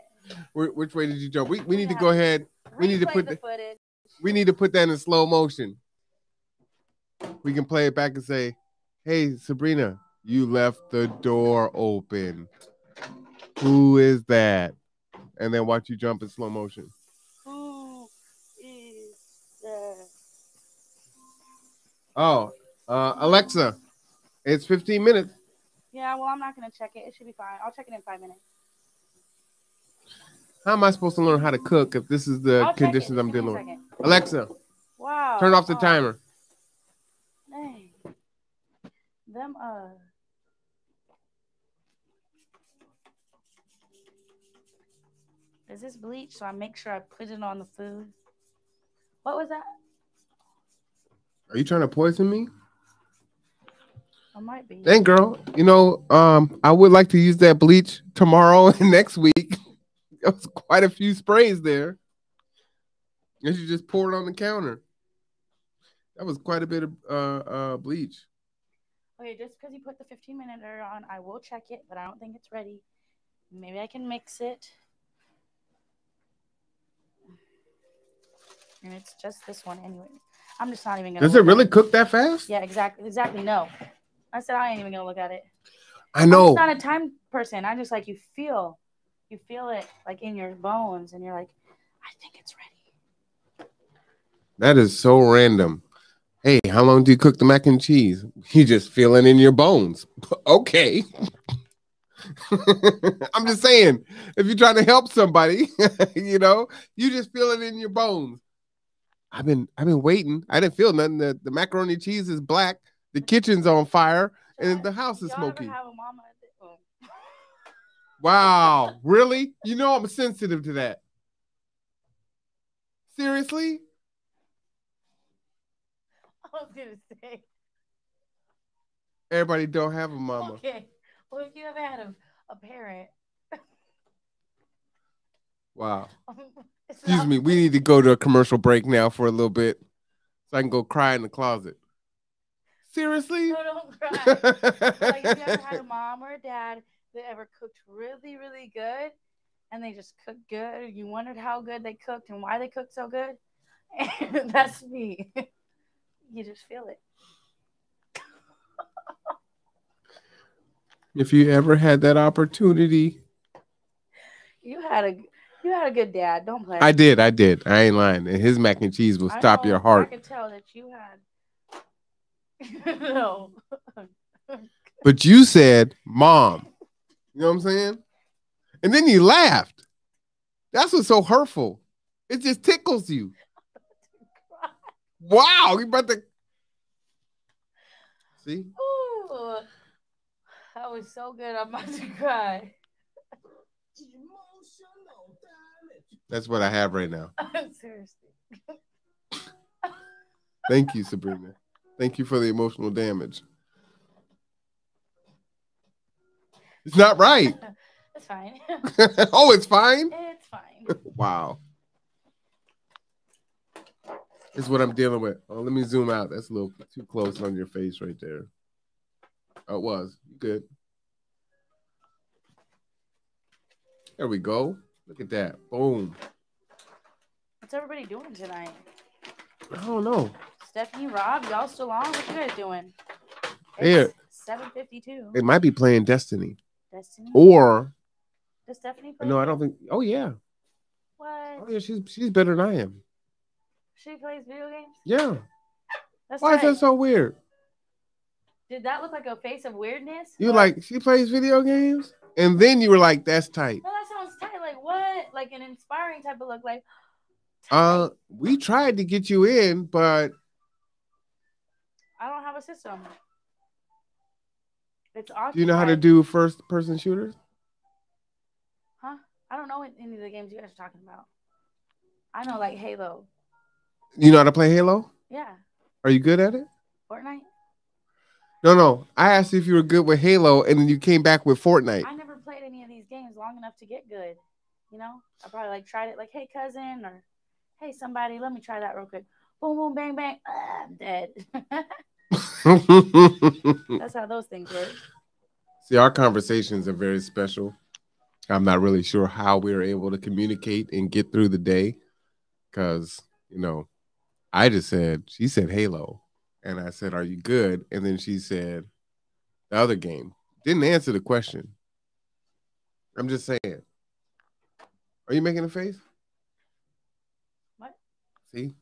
Which way did you jump? We we need to go ahead. We need to put the the- We need to put that in slow motion. We can play it back and say, "Hey, Sabrina, you left the door open. Who is that?" And then watch you jump in slow motion. Who is that? Oh, uh, Alexa, it's 15 minutes. Yeah, well, I'm not gonna check it. It should be fine. I'll check it in five minutes. How am I supposed to learn how to cook if this is the I'll conditions. I'm Give me a dealing with? Alexa, Wow. turn off the Oh, timer. Dang. Them uh. Is this bleach? So I make sure I put it on the food. What was that? Are you trying to poison me? I might be. Dang, girl. You know, um, I would like to use that bleach tomorrow and next week. There was quite a few sprays there. And you just pour it on the counter. That was quite a bit of uh, uh, bleach. Okay, just because you put the 15 minute on, I will check it, but I don't think it's ready. Maybe I can mix it. And it's just this one anyway. I'm just not even gonna. Does it really cook that fast? Yeah, exactly. Exactly. No, I said I ain't even gonna look at it. I know. I'm not a time person. I just like you feel, you feel it like in your bones, and you're like, I think it's ready. That is so random. Hey, how long do you cook the mac and cheese? You just feel it in your bones. Okay. I'm just saying, if you're trying to help somebody, you know, you just feel it in your bones. I've been I've been waiting. I didn't feel nothing. The, the macaroni cheese is black, the kitchen's on fire, and the house is smoky. ever have a mama? at the-. Wow, really? You know I'm sensitive to that. Seriously? I was gonna say. Everybody don't have a mama. Okay. Well, if you ever had a, a parent. Wow. Um, Excuse me, we need to go to a commercial break now for a little bit so I can go cry in the closet. Seriously? No, don't cry. like, if you ever had a mom or a dad that ever cooked really, really good and they just cooked good, you wondered how good they cooked and why they cooked so good? And that's me. you just feel it. if you ever had that opportunity, You had a you had a good dad. Don't play. I did, I did. I ain't lying. And his mac and cheese will I stop know, your heart. I could tell that you had. no. But you said, Mom. You know what I'm saying? And then you laughed. That's what's so hurtful. It just tickles you. Wow, you about to see? Ooh, that was so good. I'm about to cry. That's what I have right now. Seriously. Thank you, Sabrina. Thank you for the emotional damage. It's not right. It's fine. oh, it's fine. it's fine. Wow. This is what I'm dealing with. Oh, let me zoom out. That's a little too close on your face right there. Oh, it was. Good. There we go. Look at that. Boom. What's everybody doing tonight? I don't know. Stephanie, Rob, y'all still on? What you guys doing? Seven fifty two. They might be playing Destiny. Destiny. Or Does Stephanie play? no, I don't think. Oh yeah. What? Oh yeah, she's she's better than I am. She plays video games. Yeah. That's Why is that so weird? Did that look like a face of weirdness? You What? like she plays video games, and then you were like, "That's tight." No, that sounds tight. Like? Like an inspiring type of look. Like. Uh, we tried to get you in, but I don't have a system. It's awesome. do you know how to do first person shooters? Huh? I don't know what any of the games you guys are talking about. I know like Halo. You know how to play Halo? Yeah. Are you good at it? Fortnite. No, no. I asked you if you were good with Halo, and then you came back with Fortnite. I never played any of these games long enough to get good. You know, I probably like tried it like, hey cousin, or hey somebody, let me try that real quick. Boom, boom, bang, bang. Ah, I'm dead. That's how those things work. See, our conversations are very special. I'm not really sure how we are able to communicate and get through the day because, you know, I just said, she said Halo. And I said, Are you good? And then she said, The other game. Didn't answer the question. I'm just saying. Are you making a face? What? See?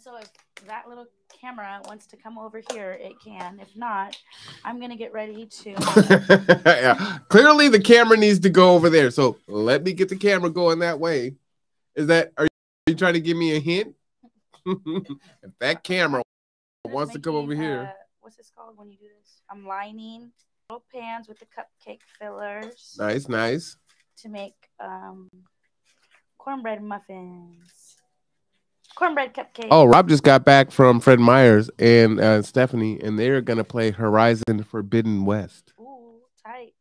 So if that little camera wants to come over here, it can. If not, I'm gonna get ready to. yeah. Clearly, the camera needs to go over there. So let me get the camera going that way. Is that are you trying to give me a hint? if that camera wants to come over here, uh, what's this called when you do this? I'm lining little pans with the cupcake fillers nice, nice. To make um, cornbread muffins. Cornbread cupcakes. Oh, Rob just got back from Fred Meyer's and uh, Stephanie, and they're gonna play Horizon Forbidden West. Ooh, tight.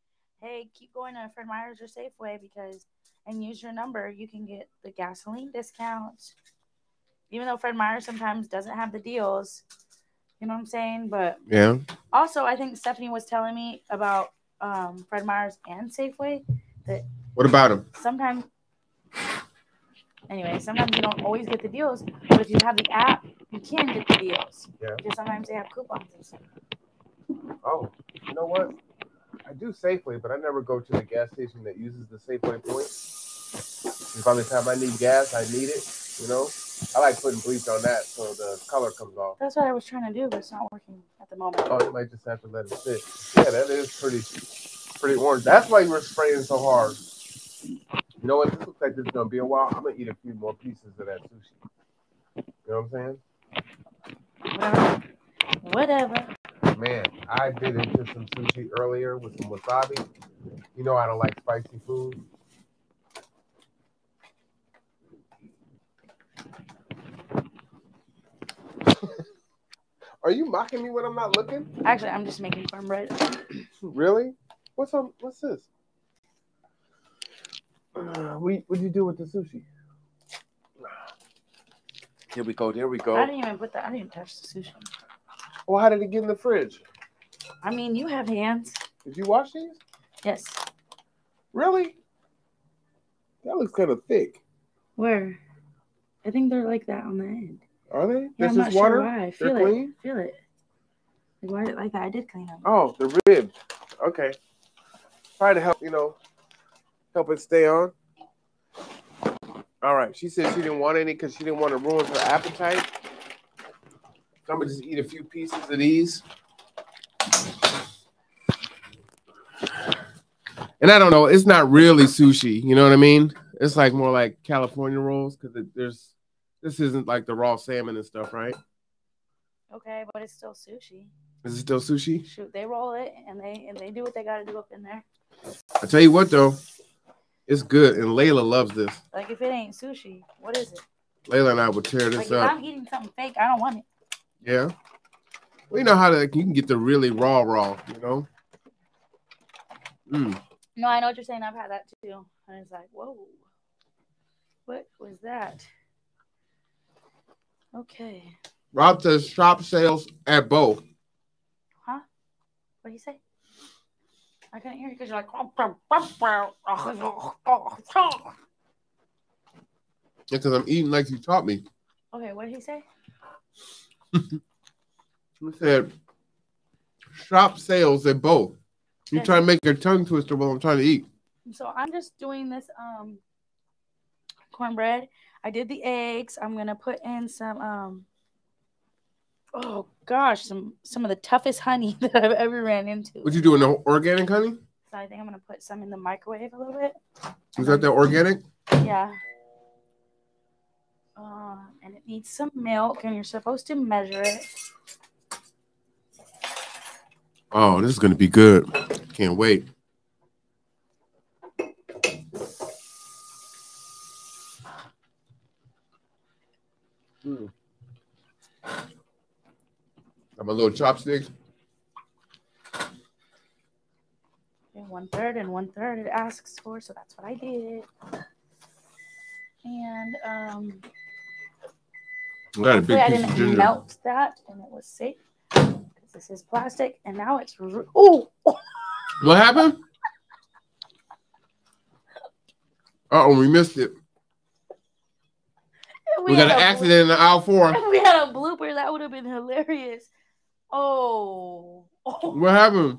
Hey, keep going to Fred Meyer's or Safeway because and use your number. You can get the gasoline discount. Even though Fred Meyer sometimes doesn't have the deals, you know what I'm saying? But Yeah. also, I think Stephanie was telling me about um, Fred Meyer's and Safeway. What about him? Sometimes, anyway, sometimes you don't always get the deals, but if you have the app, you can get the deals. Yeah. Because sometimes they have coupons and stuff. Oh, you know what? I do Safeway, but I never go to the gas station that uses the Safeway point. And by the time I need gas, I need it. You know, I like putting bleach on that so the color comes off. That's what I was trying to do, but it's not working at the moment. Oh, you might just have to let it sit. Yeah, that is pretty, pretty orange. That's why you were spraying so hard. You know what? This looks like this is gonna be a while. I'm gonna eat a few more pieces of that sushi. You know what I'm saying? Whatever. Whatever. Man, I bit into some sushi earlier with some wasabi. You know I don't like spicy food. Are you mocking me when I'm not looking? Actually, I'm just making cornbread. Really? What's on? What's this? Uh, what what do you do with the sushi? Here we go. There we go. I didn't even put that. I didn't even touch the sushi. Well, how did it get in the fridge? I mean, you have hands. Did you wash these? Yes. Really? That looks kind of thick. Where? I think they're like that on the end. Are they? Yeah, This I'm not is water. sure why. They're Feel it. clean? Feel it. Like, why is it like that? I did clean them. Oh, the ribs. Okay. Try to help, you know, help it stay on. All right. She said she didn't want any because she didn't want to ruin her appetite. So I'm gonna just eat a few pieces of these. And I don't know, it's not really sushi, you know what I mean? It's like more like California rolls because there's this isn't like the raw salmon and stuff, right? Okay, but it's still sushi. Is it still sushi? Shoot, they roll it and they and they do what they got to do up in there. I tell you what though, it's good, and Layla loves this. Like if it ain't sushi, what is it? Layla and I would tear Like this if up. I'm eating something fake, I don't want it. Yeah. Well, you know how to you can get the really raw raw, you know. Mm. No, I know what you're saying. I've had that too. And it's like, whoa, what was that? Okay. Rob says shop sales at both. Huh? What do you say? I couldn't hear you because you're like, Because I'm eating like you taught me. okay, what did he say? He said shop sales at both. You trying to make your tongue twister while I'm trying to eat. So I'm just doing this um cornbread. I did the eggs. I'm gonna put in some um oh gosh, some some of the toughest honey that I've ever ran into. What you doing? The organic honey? So I think I'm gonna put some in the microwave a little bit. Is that the organic? Yeah. Uh, and it needs some milk, and you're supposed to measure it. Oh, this is gonna be good. Can't wait. Mm. Got my little chopsticks. Okay, one third and one third it asks for, so that's what I did. And um, I got a big hopefully I didn't melt that, and it was safe because this is plastic, and now it's oh. What happened? Uh oh, we missed it. We, got an accident in the aisle four. we had a blooper that would have been hilarious. Oh. oh. What happened?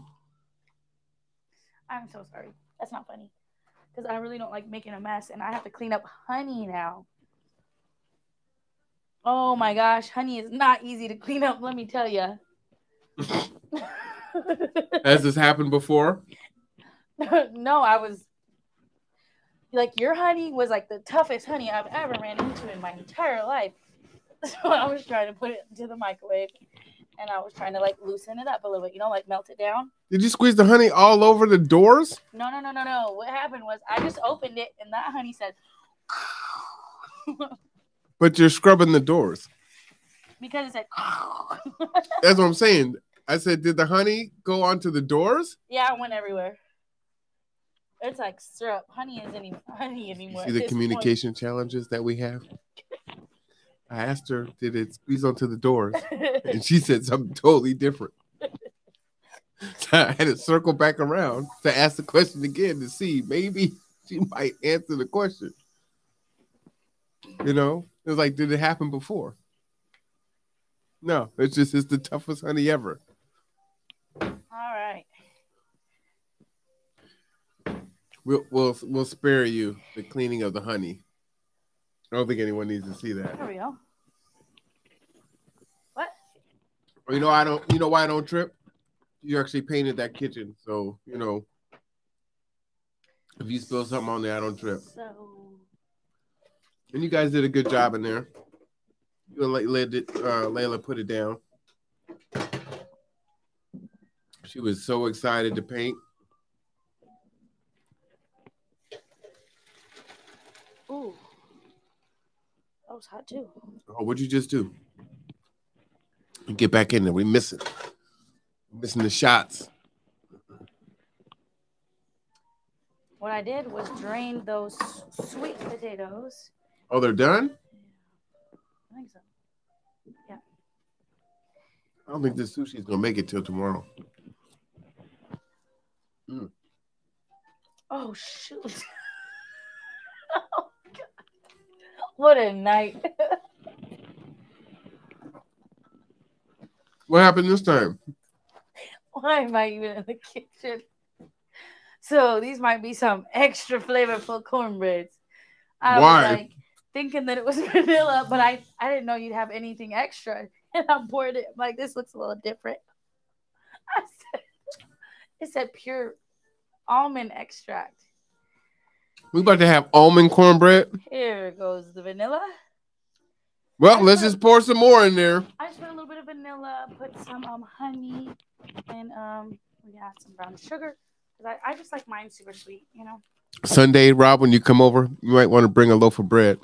I'm so sorry. That's not funny. Because I really don't like making a mess and I have to clean up honey now. Oh my gosh, honey is not easy to clean up, let me tell you. Has this happened before? no, I was like, your honey was like the toughest honey I've ever ran into in my entire life. So I was trying to put it into the microwave and I was trying to like loosen it up a little bit, you know, like melt it down. Did you squeeze the honey all over the doors? No, no, no, no, no. What happened was I just opened it and that honey said, But you're scrubbing the doors. because it said, That's what I'm saying. I said, did the honey go onto the doors? yeah, it went everywhere. It's like syrup. Honey isn't even honey You anymore. see the communication challenges that we have? I asked her, did it squeeze onto the doors? And she said something totally different. So I had to circle back around to ask the question again to see maybe she might answer the question. You know, it was like, did it happen before? No, it's just it's the toughest honey ever. All right. We'll we'll we'll spare you the cleaning of the honey. I don't think anyone needs to see that. There we go. What? You know I don't. You know why I don't trip? You actually painted that kitchen, so you know if you spill something on there, I don't trip. So And you guys did a good job in there. You and Le- Le- uh, Layla put it down. She was so excited to paint. Was hot too. Oh, what'd you just do? Get back in there. We missing. Missing the shots. What I did was drain those sweet potatoes. Oh, they're done? I think so. Yeah. I don't think this sushi is gonna make it till tomorrow. Mm. Oh shoot. Oh, What a night. What happened this time? Why am I even in the kitchen? So these might be some extra flavorful cornbreads. I Why? was like thinking that it was vanilla, but I, I didn't know you'd have anything extra. And I poured it. I'm like, this looks a little different. I said, it said pure almond extract. We about to have almond cornbread. Here goes the vanilla. Well, let's just pour some more in there. I just put a little bit of vanilla, put some um honey, and um we some brown sugar. I, I just like mine super sweet, you know. Sunday, Rob, when you come over, you might want to bring a loaf of bread.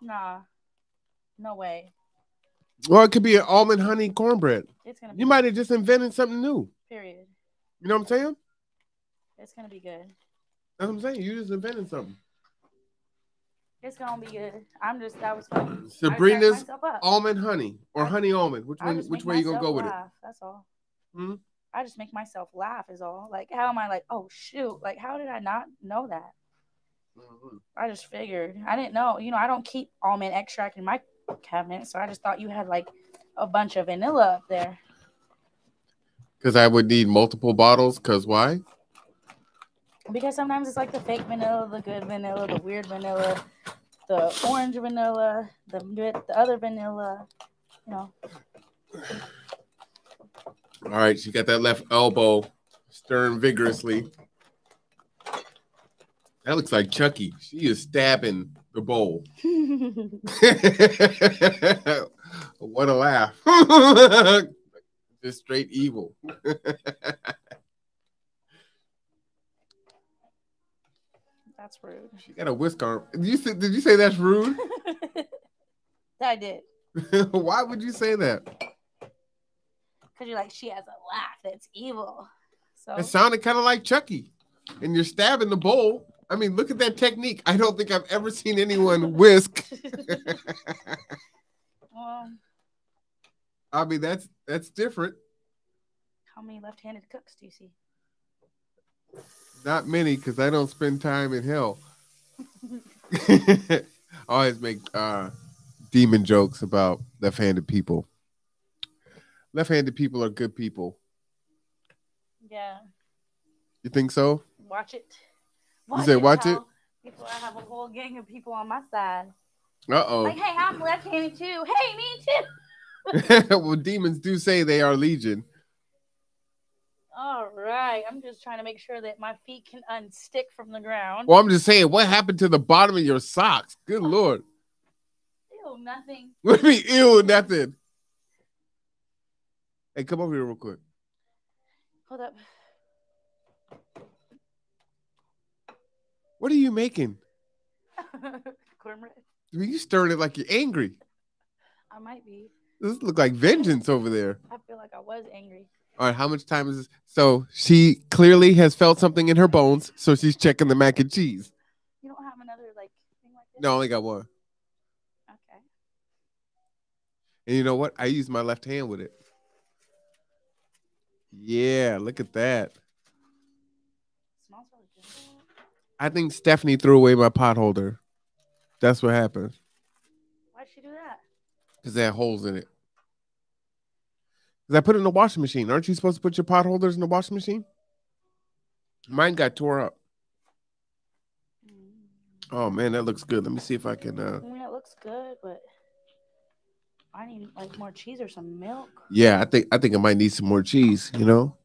Nah, no way. Well, it could be an almond honey cornbread. It's gonna. You might have just invented something new. Period. You know what I'm saying? It's gonna be good. That's what I'm saying. You just invented something. It's gonna be good. I'm just that was. Sabrina's almond honey or honey almond. Which one? Which way you gonna go with laugh, it? That's all. Hmm? I just make myself laugh. Is all. Like, how am I like? Oh shoot! Like, how did I not know that? Mm-hmm. I just figured. I didn't know. You know, I don't keep almond extract in my cabinet, so I just thought you had like a bunch of vanilla up there. Because I would need multiple bottles. Because why? Because sometimes it's like the fake vanilla, the good vanilla, the weird vanilla, the orange vanilla, the the other vanilla. You know. All right, she got that left elbow stirring vigorously. That looks like Chucky. She is stabbing the bowl. what a laugh. Just straight evil. That's rude. She got a whisk on. Did you say, did you say that's rude? I did. Why would you say that? Because you're like, she has a laugh that's evil. So it sounded kind of like Chucky. And you're stabbing the bowl. I mean, look at that technique. I don't think I've ever seen anyone whisk. well, um, I mean, that's that's different. How many left-handed cooks do you see? Not many, because I don't spend time in hell. I always make uh, demon jokes about left-handed people. Left-handed people are good people. Yeah. You think so? Watch it. Watch you say watch it? People, I have a whole gang of people on my side. Uh oh. Like, hey, I'm left-handed too. Hey, me too. well, demons do say they are legion. All right. I'm just trying to make sure that my feet can unstick from the ground. Well, I'm just saying, what happened to the bottom of your socks? Good lord. Ew, nothing. What do you mean, ew, nothing? Hey, come over here real quick. Hold up. What are you making? Cornbread. I mean, you stirring it like you're angry. I might be. This look like vengeance over there. I feel like I was angry. All right, how much time is this? So she clearly has felt something in her bones, so she's checking the mac and cheese. You don't have another like thing like this? No, I only got one. Okay. And you know what? I use my left hand with it. Yeah, look at that. smells really good. I think Stephanie threw away my pot holder. That's what happened. Why'd she do that? Because they had holes in it. Because I put it in the washing machine. Aren't you supposed to put your pot holders in the washing machine? Mine got tore up. Oh man, that looks good. Let me see if I can. Uh... I mean, it looks good, but I need like more cheese or some milk. Yeah, I think I think I might need some more cheese. You know,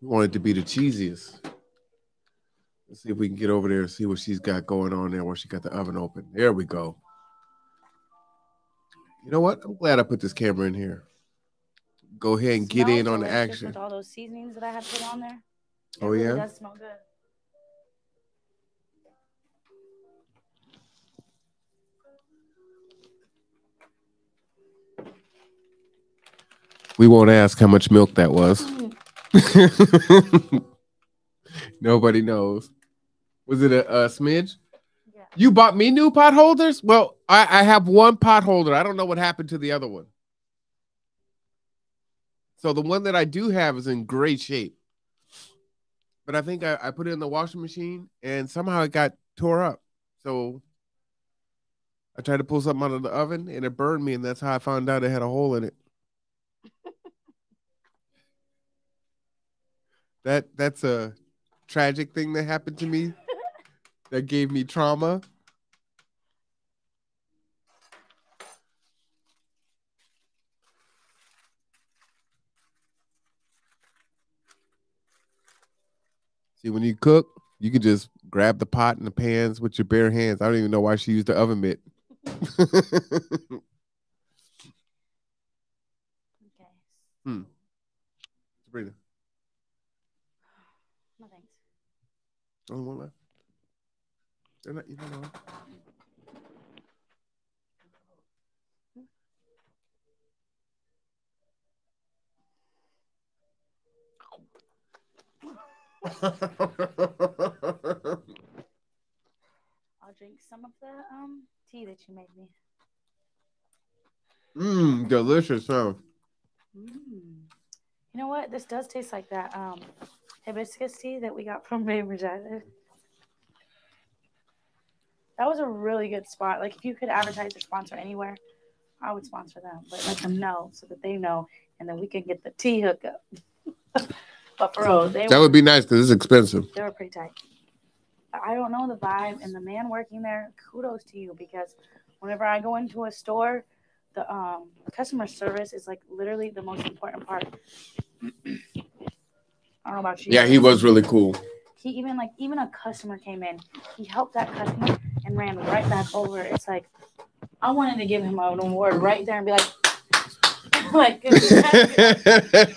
we want it to be the cheesiest. Let's see if we can get over there and see what she's got going on there. Where she got the oven open. There we go. You know what? I'm glad I put this camera in here. Go ahead and get in on the action. With all those seasonings that I have put on there. Oh, it oh really yeah. Does smell good. We won't ask how much milk that was. Nobody knows. Was it a, a smidge? You bought me new pot holders? Well, I, I have one pot holder. I don't know what happened to the other one. So the one that I do have is in great shape. But I think I, I put it in the washing machine and somehow it got tore up. So I tried to pull something out of the oven and it burned me, and that's how I found out it had a hole in it. that that's a tragic thing that happened to me that gave me trauma. See, when you cook, you can just grab the pot and the pans with your bare hands. I don't even know why she used the oven mitt. okay. Hmm. Sabrina. No thanks. Only one left. They're not, you don't know. I'll drink some of the um tea that you made me. Mmm, delicious, huh? Mm. You know what? This does taste like that um hibiscus tea that we got from Bainbridge Island. That was a really good spot. Like if you could advertise your sponsor anywhere, I would sponsor them. But let them know so that they know, and then we can get the tea hookup. but bro, they That were, would be nice because it's expensive. they were pretty tight. I don't know the vibe, and the man working there, kudos to you because whenever I go into a store, the um customer service is like literally the most important part. I don't know about you. Yeah, he was really cool. He even like even a customer came in, he helped that customer and ran right back over. It's like I wanted to give him an award right there and be like, like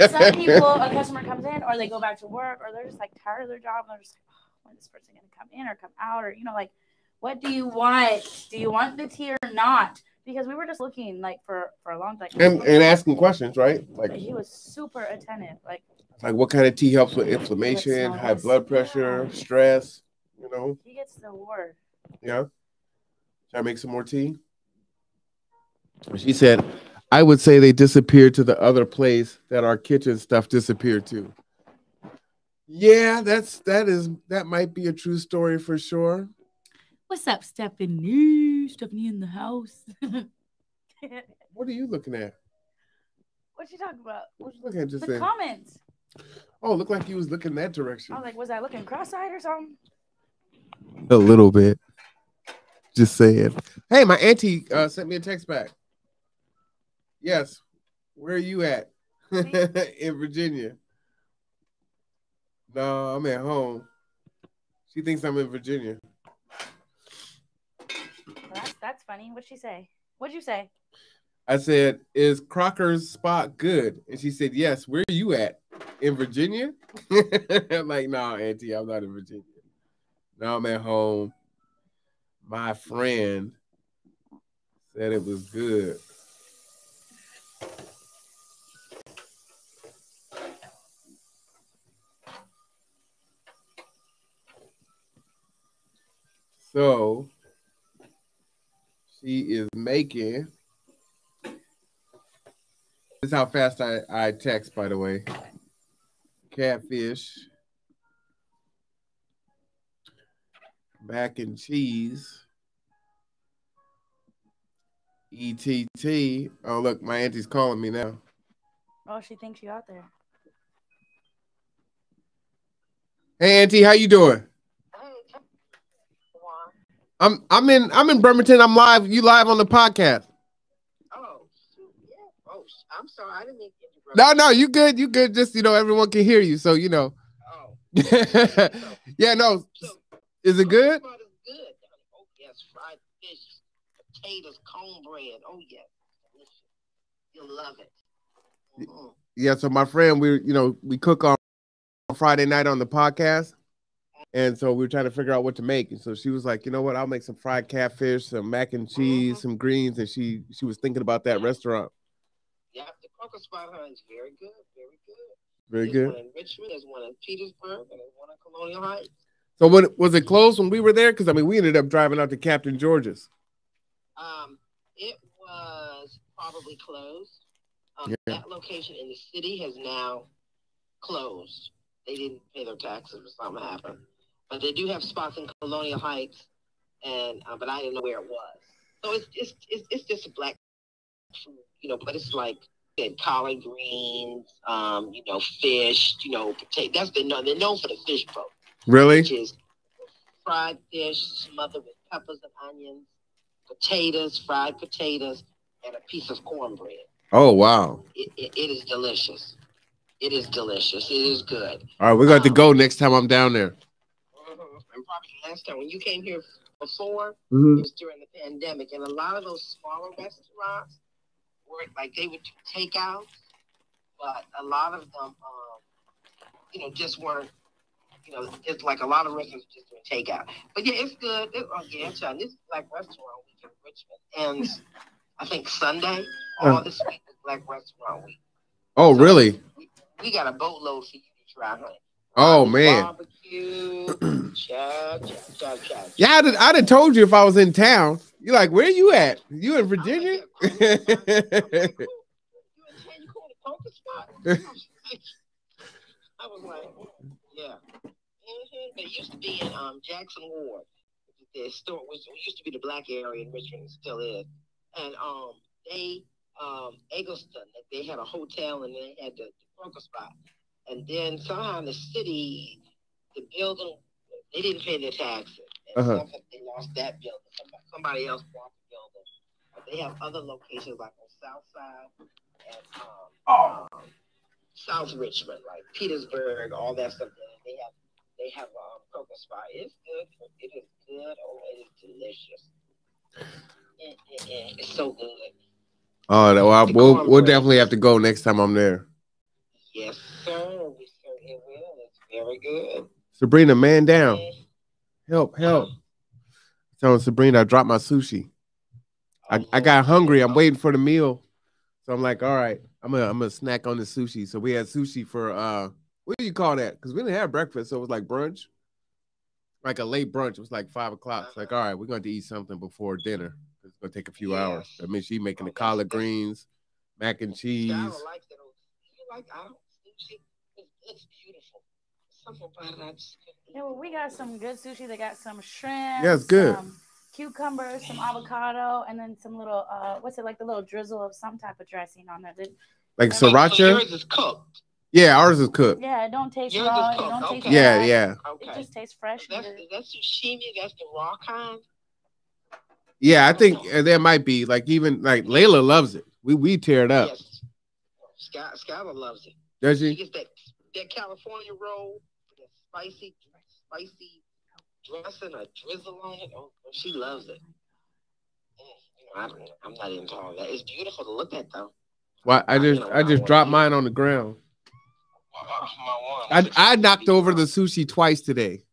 some people a customer comes in or they go back to work or they're just like tired of their job and they're just like, oh, when is this person gonna come in or come out or you know like what do you want? Do you want the tea or not? Because we were just looking like for for a long time. and and asking questions, right? But Like he was super attentive. Like like what kind of tea helps with inflammation, high blood pressure, stress. You know, he gets the award. Yeah. Should I make some more tea? She said, I would say they disappeared to the other place that our kitchen stuff disappeared to. Yeah, that's that is that might be a true story for sure. What's up, Stephanie? Stephanie in the house. What are you looking at? what you talking about? What you looking at just The then? comments. Oh, looked like you was looking that direction. I was like, was I looking cross-eyed or something? A little bit. Just saying. Hey, my auntie uh, sent me a text back. Yes. Where are you at? in Virginia. No, I'm at home. She thinks I'm in Virginia. Well, that's that's funny. What'd she say? What'd you say? I said, Is Croaker's spot good? And she said, Yes. Where are you at? In Virginia? I'm like, no, Auntie, I'm not in Virginia. No, I'm at home. My friend said it was good. So she is making this is how fast I, I text, by the way. Catfish, mac and cheese, ETT. Oh, look, my auntie's calling me now. Oh, she thinks you're out there. Hey, auntie, how you doing? I'm I'm in I'm in Bremerton. I'm live. You live on the podcast. Oh, yeah. Oh, I'm sorry. I didn't mean to interrupt. No, no, you good. You good. Just you know, everyone can hear you, so you know. Oh, yeah, no. so Is it good? Good. Oh yes, fried fish, potatoes, cornbread. Oh yes, delicious. You'll love it. Mhm. Yeah, so my friend, we you know we cook on Friday night on the podcast, and so we were trying to figure out what to make. And so she was like, you know what, I'll make some fried catfish, some mac and cheese, Mhm. some greens, and she she was thinking about that restaurant. Yeah, the croaker spot huh, is very good, very good. Very There's good. one in Richmond. There's one in Petersburg, and there's one in Colonial Heights. So when was it closed when we were there? Because I mean, we ended up driving out to Captain George's. Um, it was probably closed. Um, Yeah. That location in the city has now closed. They didn't pay their taxes or something happened. But they do have spots in Colonial Heights, and uh, but I didn't know where it was. So it's it's it's, it's just a black food, you know. But it's like said, collard greens, um, you know, fish, you know, potato. That's the known. They're known for the fish boat Really? which is fried fish smothered with peppers and onions, potatoes, fried potatoes, and a piece of cornbread. Oh wow! It, it, it is delicious. It is delicious. It is good. All right, we're going to Um, go next time I'm down there. And probably last time when you came here before, Mhm. it was during the pandemic, and a lot of those smaller restaurants were like they would do takeout, but a lot of them, um, you know, just weren't. You know, it's like a lot of restaurants just doing takeout. But yeah, it's good. It, oh yeah, I'm trying. This is Black Restaurant Week in Richmond, and I think Sunday, all Uh. this week is Black Restaurant Week. Oh really? We got a boatload for you to try, honey. Oh man. Barbecue. Yeah, I'd, I'd have told you if I was in town. You're like, where are you at? You in Virginia? You in Ten Cool, the Croaker spot? I was like, yeah. It used to be in um, Jackson Ward. The store which used to be the black area in Richmond, it still is. And um, they um, Eggleston, they had a hotel and they had the, the Croaker spot. And then somehow in the city, the building, they didn't pay their taxes. And Uh-huh. they lost that building. Somebody, somebody else bought the building. But they have other locations like on South Side and um, um, South Richmond, like Petersburg, all that stuff. They have they have um, Croaker spot. It's good. It is good. Oh, it is delicious. Mm, mm, mm. It's so good. Oh, well, we'll we'll definitely have to go next time I'm there. Yes, sir. We certainly will. It's very good. Sabrina, man down. Help, help. Telling Sabrina I dropped my sushi. I, I got hungry. I'm waiting for the meal. So I'm like, all right, I'm gonna I'm gonna snack on the sushi. So we had sushi for uh what do you call that? Because we didn't have breakfast, so it was like brunch. Like a late brunch. It was like five o'clock. It's like, all right, we're going to eat something before dinner. It's gonna take a few hours. I mean, means she making the Oh, that's- collard that's- greens, mac and cheese. Skylar likes it. You like I don't sushi. It looks beautiful. Something about it. I just Yeah, well, we got some good sushi. They got some shrimp. Yeah, it's good. Some cucumbers, some avocado, and then some little uh, what's it like the little drizzle of some type of dressing on there. That- Like So sriracha. yours is cooked. Yeah, ours is cooked. yeah, it don't taste Yours raw. is It don't cooked, taste. Yeah, bad. yeah. Okay. It just tastes fresh. That's good. that's sashimi. That's the raw kind. Yeah, I think uh, there might be like even like Layla loves it. We we tear it up. Yes. Sky, Skylar loves it. Does She she? gets that that California roll, that spicy, spicy dressing, a drizzle on it. Oh, she loves it. Mm, you know, I don't, I'm not into all that. It's beautiful to look at, though. Well, I just I just dropped mine on the ground. I I knocked over the sushi twice today.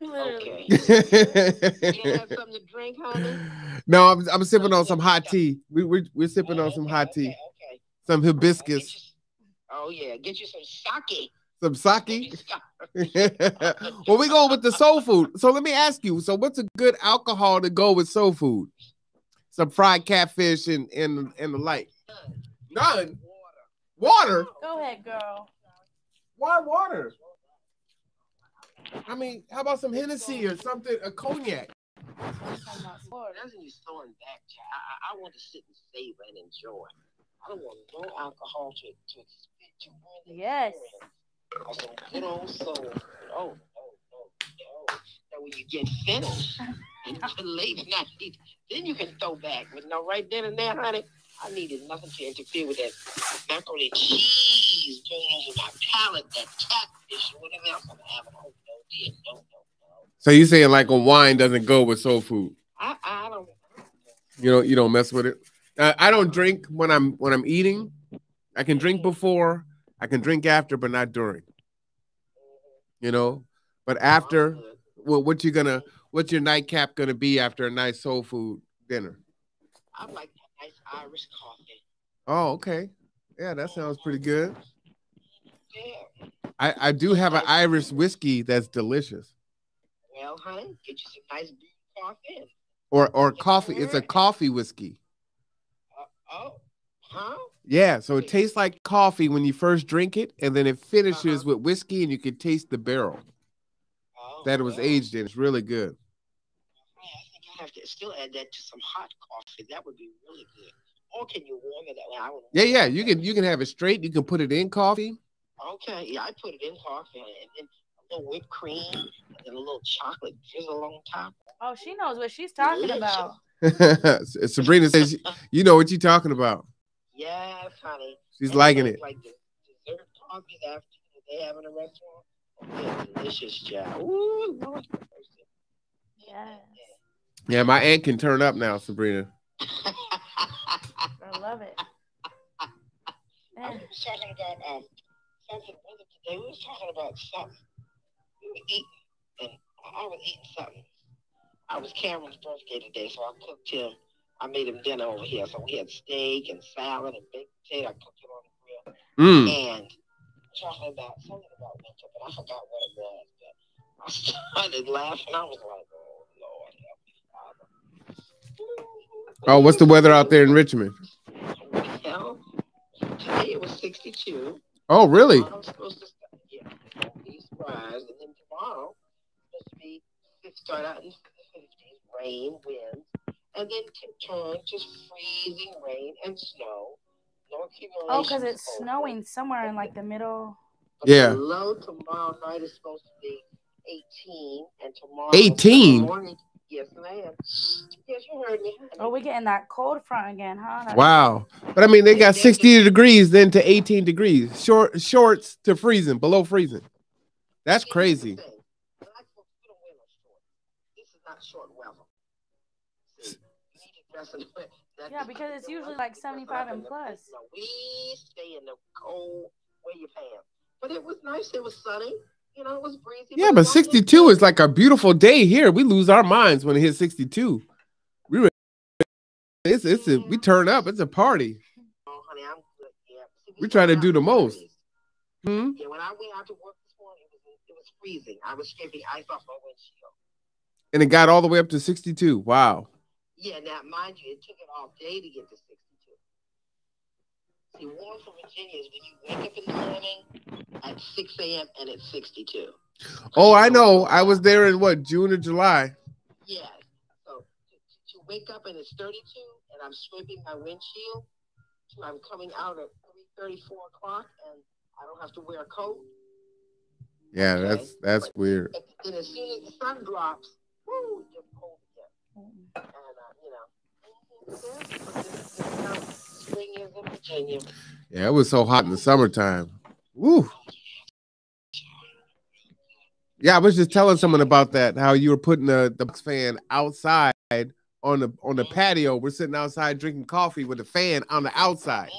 Literally. Okay. You have something to drink, honey? no, I'm I'm sipping on some hot tea. We we we're oh, sipping on some Okay, hot tea, Okay. some hibiscus, Oh yeah, get you some sake. some Get you sake. well, we going with the soul food. So let me ask you. So what's a good alcohol to go with soul food? Some fried catfish and and and the like. None. Water. Go ahead, girl. Why water? I mean, how about some Hennessy or something, a cognac? Doesn't you throwing back, Jack? I, I, I want to sit and savor and enjoy. I don't want no alcohol to to spit you on the Yes. Or some good old soul. food. Oh no, no, no. Now when you get finished and it's late night, then you can throw back. But no, right then and there, honey, I needed nothing to interfere with that macaroni and cheese going over my palate, that catfish or whatever else I'm having. Oh no, dear, no, no, no. So you saying like a wine doesn't go with soul food? I, I don't. You don't you don't mess with it. Uh, I don't drink when I'm when I'm eating. I can drink before, I can drink after, but not during. You know, but after, well, what you gonna what's your nightcap gonna be after a nice soul food dinner? I'm like nice Irish coffee. Oh, okay. Yeah, that sounds pretty good. Yeah. I, I do have an Irish whiskey that's delicious. Well, honey, get you some nice brewed coffee. Or or coffee. It's a coffee whiskey. Uh, oh, huh? Yeah, so it tastes like coffee when you first drink it, and then it finishes Uh-huh. with whiskey, and you can taste the barrel Oh, that it was aged in. It's really good. honey, I think I have to still add that to some hot coffee. That would be really good. Or can you warm it that way? I would Yeah, yeah. You can you can have it straight. You can put it in coffee. Okay, yeah, I put it in coffee and then a little whipped cream and a little chocolate drizzle on top. Oh, she knows what she's talking Delicious. about. Sabrina says, "You know what you're talking about." Yes, honey. She's And liking it. Like the dessert coffees after they have in a restaurant. Oh, yeah, delicious, job. Ooh, Lord. Yes. Yeah, my aunt can turn up now, Sabrina. I love it. I Man, was talking about um something other today. We was talking about something. We were eating, and I was eating something. I was Cameron's birthday today, so I cooked him. I made him dinner over here. So we had steak and salad and baked potato. I cooked it on the grill. Mm. And talking about something about winter, but I forgot what it was. But I started laughing. I was like, oh Lord, help me, Father. Oh, what's the weather out there in Richmond? Well, today it was 62. Oh, really? Tomorrow's supposed to start, yeah, northeast rise, and then tomorrow supposed to be start out in the 50s, rain, wind, and then can turn to freezing rain and snow. No accumulation. Oh, because it's cold. snowing somewhere in like the middle. But Yeah. Low tomorrow night is supposed to be 18, and tomorrow 18? morning. Yes, ma'am. Yes, you heard me. Oh, we're getting that cold front again, huh? That's- Wow. But I mean, they got 60 degrees, then to 18 degrees. Short shorts to freezing, below freezing. That's crazy. the thing. Black folks, we don't wear no shorts. This is not short weather. See, you need to dress in that- Yeah, because it's usually like 75 and plus. No, we stay in the cold, wear your pants. But it was nice. It was sunny. You know, it was breezy. Yeah, it but 62 is like a beautiful day here. We lose our minds when it hits 62. We re- it's it's a, we turn up. It's a party. Oh, honey, I'm good. Yeah. See, We try to do the most. Hmm? Yeah, when I went out to work this morning, it was it was freezing. I was scraping ice off my windshield. And it got all the way up to 62. Wow. Yeah, now mind you, it took it all day to get to 62. See, warm for Virginia is when you wake up in the morning at 6 a.m. and it's 62. Oh, I know. I was there in what June or July. Yes. So to, to wake up and it's 32 and I'm scraping my windshield, so I'm coming out at 3 4 o'clock and I don't have to wear a coat. Yeah, Okay. that's that's weird. And as soon as the sun drops, woo, it's cold again. And, uh, you know, in Virginia. Yeah, it was so hot in the summertime. Woo. Yeah, I was just telling someone about that. How you were putting the the fan outside on the on the patio. We're sitting outside drinking coffee with the fan on the outside.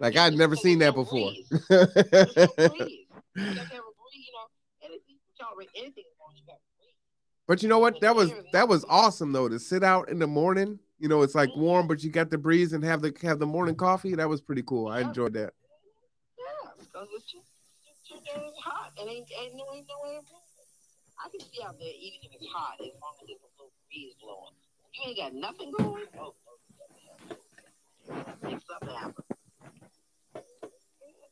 Like I'd never seen that before. A a but you know what? That was that was awesome though to sit out in the morning. You know, it's like mm-hmm. warm, but you got the breeze and have the have the morning coffee. That was pretty cool. I enjoyed that. Yeah, because it's too, damn hot and ain't, ain't no ain't no way of moving. I can see out there even if it's hot as long as there's a little breeze blowing. You ain't got nothing going. Oh, oh, yeah. make something happen. Yeah,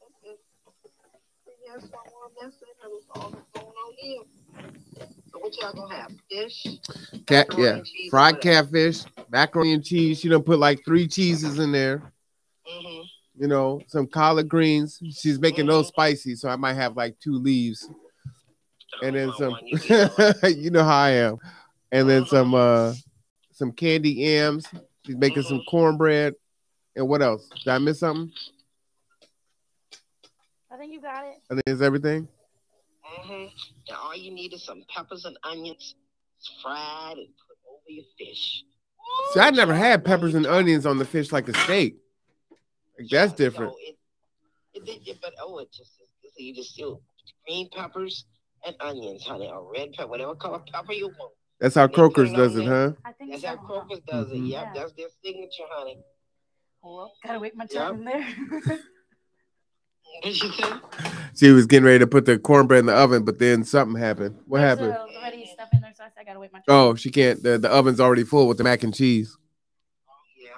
that's it. That's what I want to mess with. That was all that's going on here. So what y'all gonna have? Fish? Cat, yeah, cheese, fried whatever? catfish, macaroni and cheese. She done put like three cheeses in there. Mhm. You know, some collard greens. She's making those spicy, so I might have like two leaves, and then Oh, some. you know. how I am, and then some uh some candy yams. She's making some cornbread, and what else? Did I miss something? I think you got it. I think it's everything. Mm-hmm. And all you need is some peppers and onions fried and put over your fish. See, I never had peppers and onions on the fish like a steak. Like that's Yeah, different. So it, it, it, it- but oh, it just so you just do green peppers and onions, honey, or red pepper, whatever color pepper you want. That's how you Croaker's does it, huh? I think That's so. how Croaker's does it. Yep, Yeah. that's their signature, honey. Well, gotta wait my Yep. turn in there. What you say? She was getting ready to put the cornbread in the oven, but then something happened. What There's happened? Already stuff in there, so I said I gotta wait my turn. Oh, she can't. The, the oven's already full with the mac and cheese. Yeah, yeah.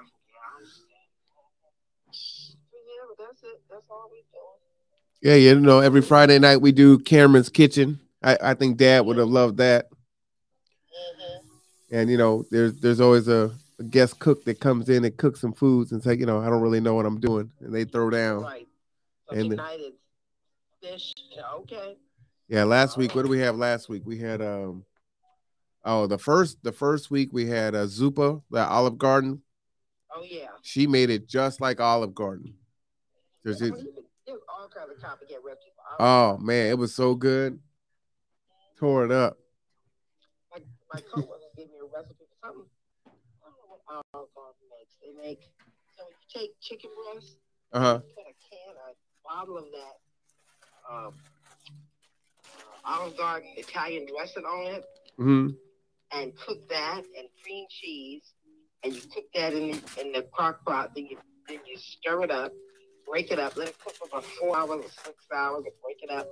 Yeah, but that's it. That's all we doing. Yeah, you know, every Friday night we do Cameron's Kitchen. I, I think Dad would have loved that. Mm-hmm. And you know, there's there's always a, a guest cook that comes in and cooks some foods and say, you know, I don't really know what I'm doing, and they throw down. Right. And the- tonight fish. Yeah, okay. Yeah, last week, what do we have last week? We had um oh the first the first week we had uh, Zuppa, the Olive Garden. Oh yeah. She made it just like Olive Garden. There's Yeah, it- well, you could- There's all kinds of copycat recipes. oh man, it was so good. Tore it up. my, my coworkers gave me a recipe for something. I don't know what Olive Garden makes. They make so you take chicken breast, Uh-huh. put a can, a bottle of that um, uh, Olive Garden Italian dressing on it, hmm and cook that and cream cheese, and you cook that in the, in the crock pot. Then you then you stir it up, break it up. Let it cook for about four hours or six hours, and break it up.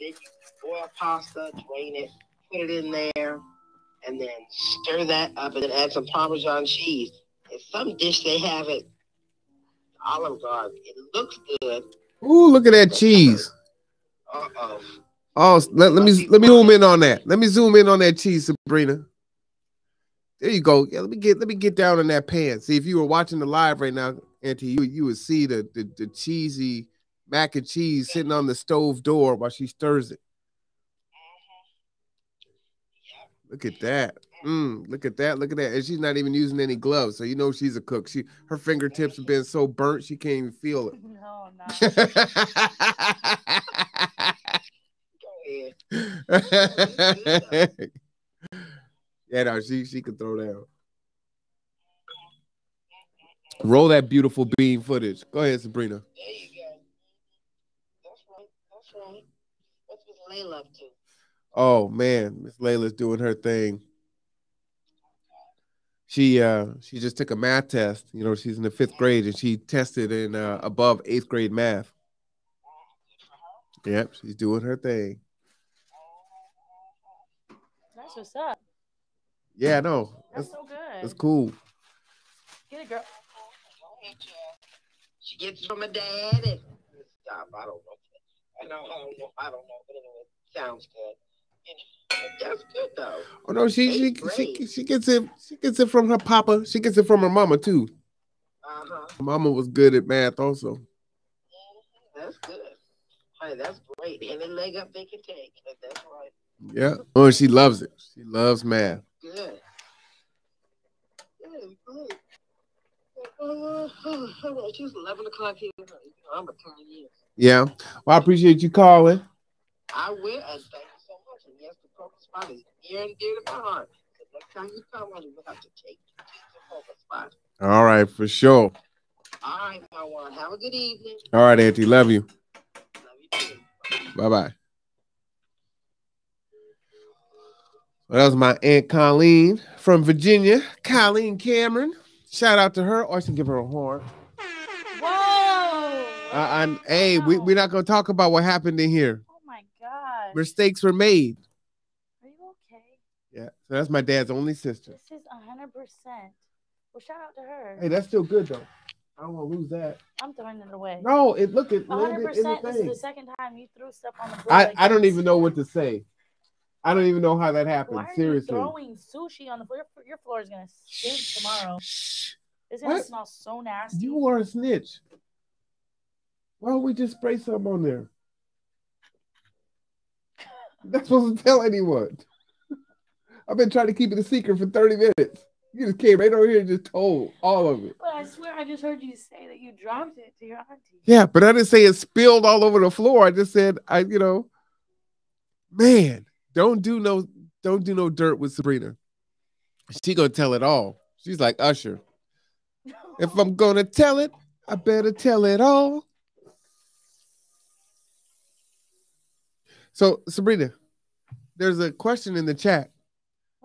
Then you boil pasta, drain it, put it in there, and then stir that up, and then add some Parmesan cheese. And some dish they have it Olive Garden. It looks good. Ooh, look at that cheese. Uh oh. Oh, let, let me let me zoom in on that. Let me zoom in on that cheese, Sabrina. There you go. Yeah, let me get let me get down in that pan. See if you were watching the live right now, Auntie, you you would see the the, the cheesy mac and cheese sitting on the stove door while she stirs it. Look at that. Mm, look at that. Look at that. And she's not even using any gloves. So you know she's a cook. She her fingertips have been so burnt she can't even feel it. No, not. Go ahead. yeah, no, she she could throw down. Roll that beautiful bean footage. Go ahead, Sabrina. There you go. That's right. That's right. What's Miss Layla up to? Oh man, Miss Layla's doing her thing. She uh she just took a math test. You know, she's in the fifth grade and she tested in uh, above eighth grade math. Yep, she's doing her thing. That's what's up. Yeah, no, That's that's so good. that's cool. Get it, girl. Go ahead, child. She gets from her dad and stop. I don't know. I know. I don't know. I don't know. But anyway, sounds good. That's good though. Oh no, she she, she she gets it she gets it from her papa. She gets it from her mama too. Uh huh. Mama was good at math also. That's good. Hey, that's great. Any leg up they can take. That's right. Yeah. Oh, she loves it. She loves math. Good. Good. Great. Uh, it's just 11 o'clock here. I'm a turn years. Yeah. Well, I appreciate you calling. I will, and thank you so much. And yes, the Croaker spot is near and dear to my heart. So next time you come, honey, we'll have to take you the Croaker spot. All right, for sure. All right, my one. Have a good evening. All right, Auntie. Love you. Love you too. Bye bye. Well, that was my Aunt Colleen from Virginia, Colleen Cameron. Shout out to her. Or I should give her a horn. Whoa! Uh, I'm, hey, we, we're not going to talk about what happened in here. Oh my god. Mistakes were made. Are you okay? Yeah. So that's my dad's only sister. This is hundred percent. Well, shout out to her. Hey, that's still good, though. I don't want to lose that. I'm throwing it away. No, it look it hundred landed in the percent. This is the second time you threw stuff on the floor. I, like I don't even know what to say. I don't even know how that happened. Why are Seriously. you throwing sushi on the floor? Your, your floor is gonna stink tomorrow. Shh. It's gonna What? smell so nasty. You are a snitch. Why don't we just spray something on there? You're supposed to tell anyone. I've been trying to keep it a secret for 30 minutes. You just came right over here and just told all of it. But I swear, I just heard you say that you dropped it to your auntie. Yeah, but I didn't say it spilled all over the floor. I just said I, you know, man, don't do no don't do no dirt with Sabrina. She gonna tell it all. She's like Usher. If I'm gonna tell it, I better tell it all. So Sabrina, there's a question in the chat.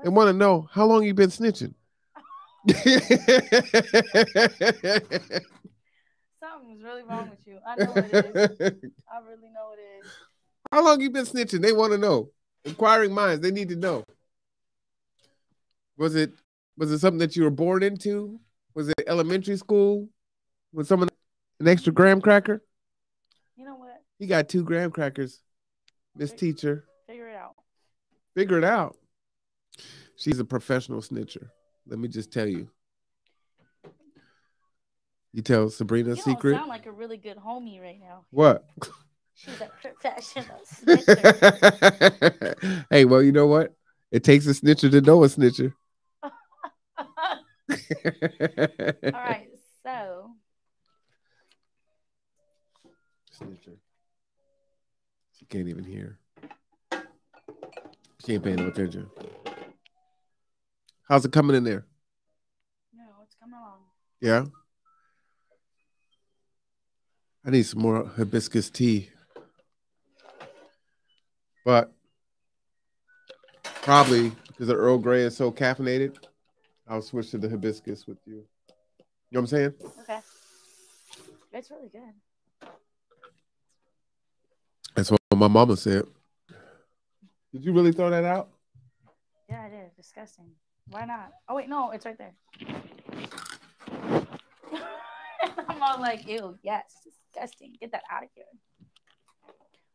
They want to know how long you been snitching. Something's really wrong with you. I know it is. I really know it is. How long you been snitching? They want to know. Inquiring minds, they need to know. Was it was it something that you were born into? Was it elementary school? Was someone an extra graham cracker? You know what? You got two graham crackers, Miss Teacher. Figure it out. Figure it out. She's a professional snitcher. Let me just tell you. You tell Sabrina a You secret. sound like a really good homie right now. What? She's a professional snitcher. hey, well, you know what? It takes a snitcher to know a snitcher. All right, so Snitcher. She can't even hear. She ain't paying no attention. How's it coming in there? no, it's coming along. Yeah. I need some more hibiscus tea. But probably because the Earl Grey is so caffeinated, I'll switch to the hibiscus with you. You know what I'm saying? Okay, it's really good. That's what my mama said. Did you really throw that out? Yeah, I did. Disgusting. Why not? Oh wait, no, it's right there. I'm all like, ew, yes, disgusting. Get that out of here.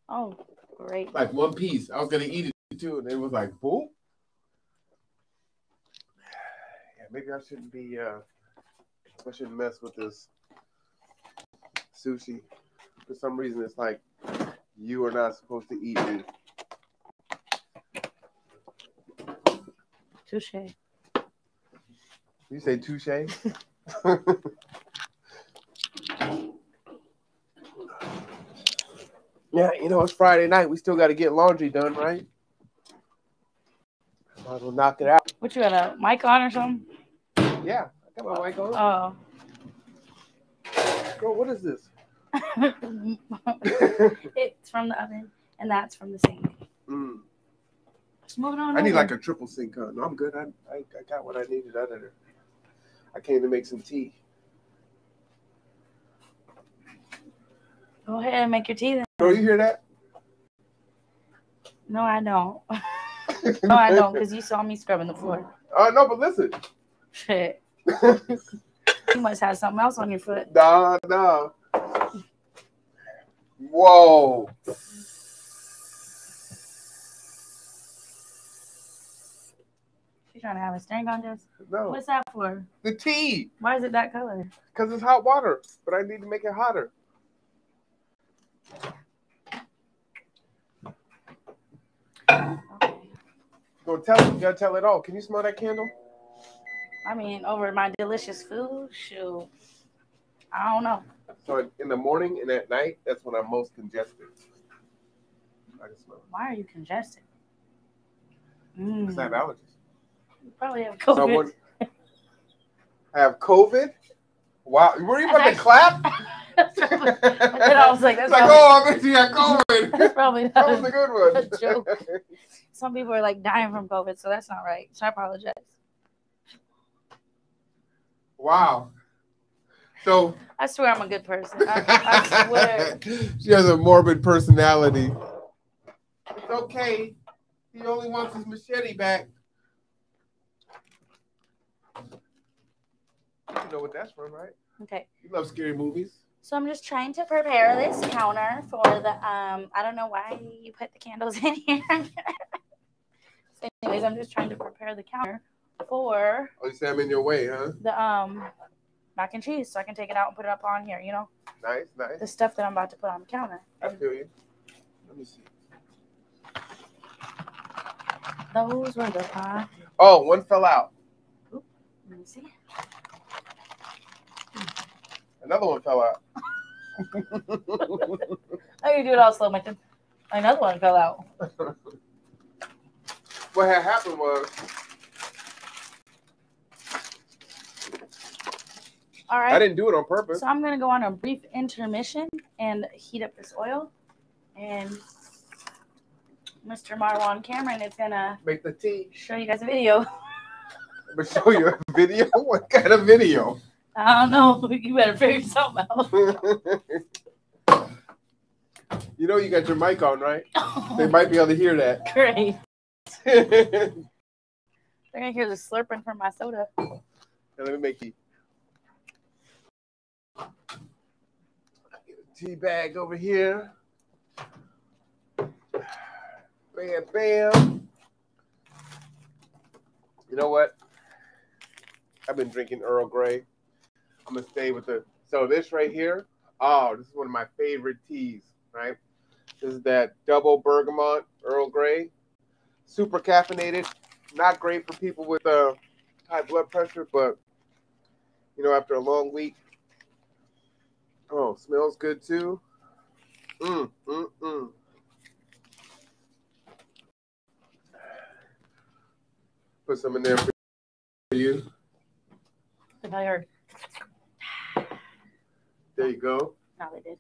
Oh, great. Like one piece. I was gonna eat it too, and it was like, boom. Yeah, maybe I shouldn't be. uh I shouldn't mess with this sushi. For some reason, it's like you are not supposed to eat me. Touche. You say touche? yeah, you know, it's Friday night. We still got to get laundry done, right? Might as well knock it out. What you got a mic on or something? Yeah, I got my mic on. Oh. Girl, what is this? it's from the oven, and that's from the sink. Mm. Just moving on. I need over. like a triple sink. Huh? No, I'm good. I, I, I got what I needed out of there. I came to make some tea. Go ahead and make your tea then. Girl, you hear that? No, I don't. no, I don't, because you saw me scrubbing the floor. Uh, no, but listen. Shit. You must have something else on your foot. nah, nah. Whoa. You trying to have a staring contest? No. What's that for? The tea. Why is it that color? Because it's hot water, but I need to make it hotter. Okay. Go tell it. You gotta tell it all. Can you smell that candle? I mean, over my delicious food, shoot. I don't know. So in the morning and at night, that's when I'm most congested. I can smell it. Why are you congested? Because I have Mm, allergies. You probably have COVID. Someone I have COVID. Wow, were you about to clap? then I was like, that's, It's like, probably, oh, I bet you got COVID. that's probably that was a not. good one. a joke. Some people are like dying from COVID, so that's not right. So I apologize. wow. So I swear I'm a good person. I, I swear. she has a morbid personality. It's okay. He only wants his machete back. You know what that's from, right? Okay. You love scary movies. So I'm just trying to prepare this counter for the um I don't know why you put the candles in here. so anyways, I'm just trying to prepare the counter for Oh, you say I'm in your way, huh? the um mac and cheese so I can take it out and put it up on here, you know? Nice, nice. The stuff that I'm about to put on the counter. I feel you. Let me see. Those were the five. Oh, one fell out. Let me see. Another one fell out. Oh, you do it all slow, Mike. Another one fell out. what had happened was All I didn't do it on purpose. So I'm gonna go on a brief intermission and heat up this oil. And Mr. Marwan Cameron is gonna Make the tea. show you guys a video. But show you a video. What kind of video? I don't know. You better figure something out. you know you got your mic on, right? They might be able to hear that. Great. They're gonna hear the slurping from my soda. let me make you. Tea bag over here. Bam, bam. You know what? I've been drinking Earl Grey. I'm gonna stay with the. So this right here, oh, this is one of my favorite teas. Right, this is that double bergamot Earl Grey, super caffeinated. Not great for people with uh, high blood pressure, but you know, after a long week. Oh, smells good too. Mm, mm, mm. Put some in there for you. I heard, There you go. they did.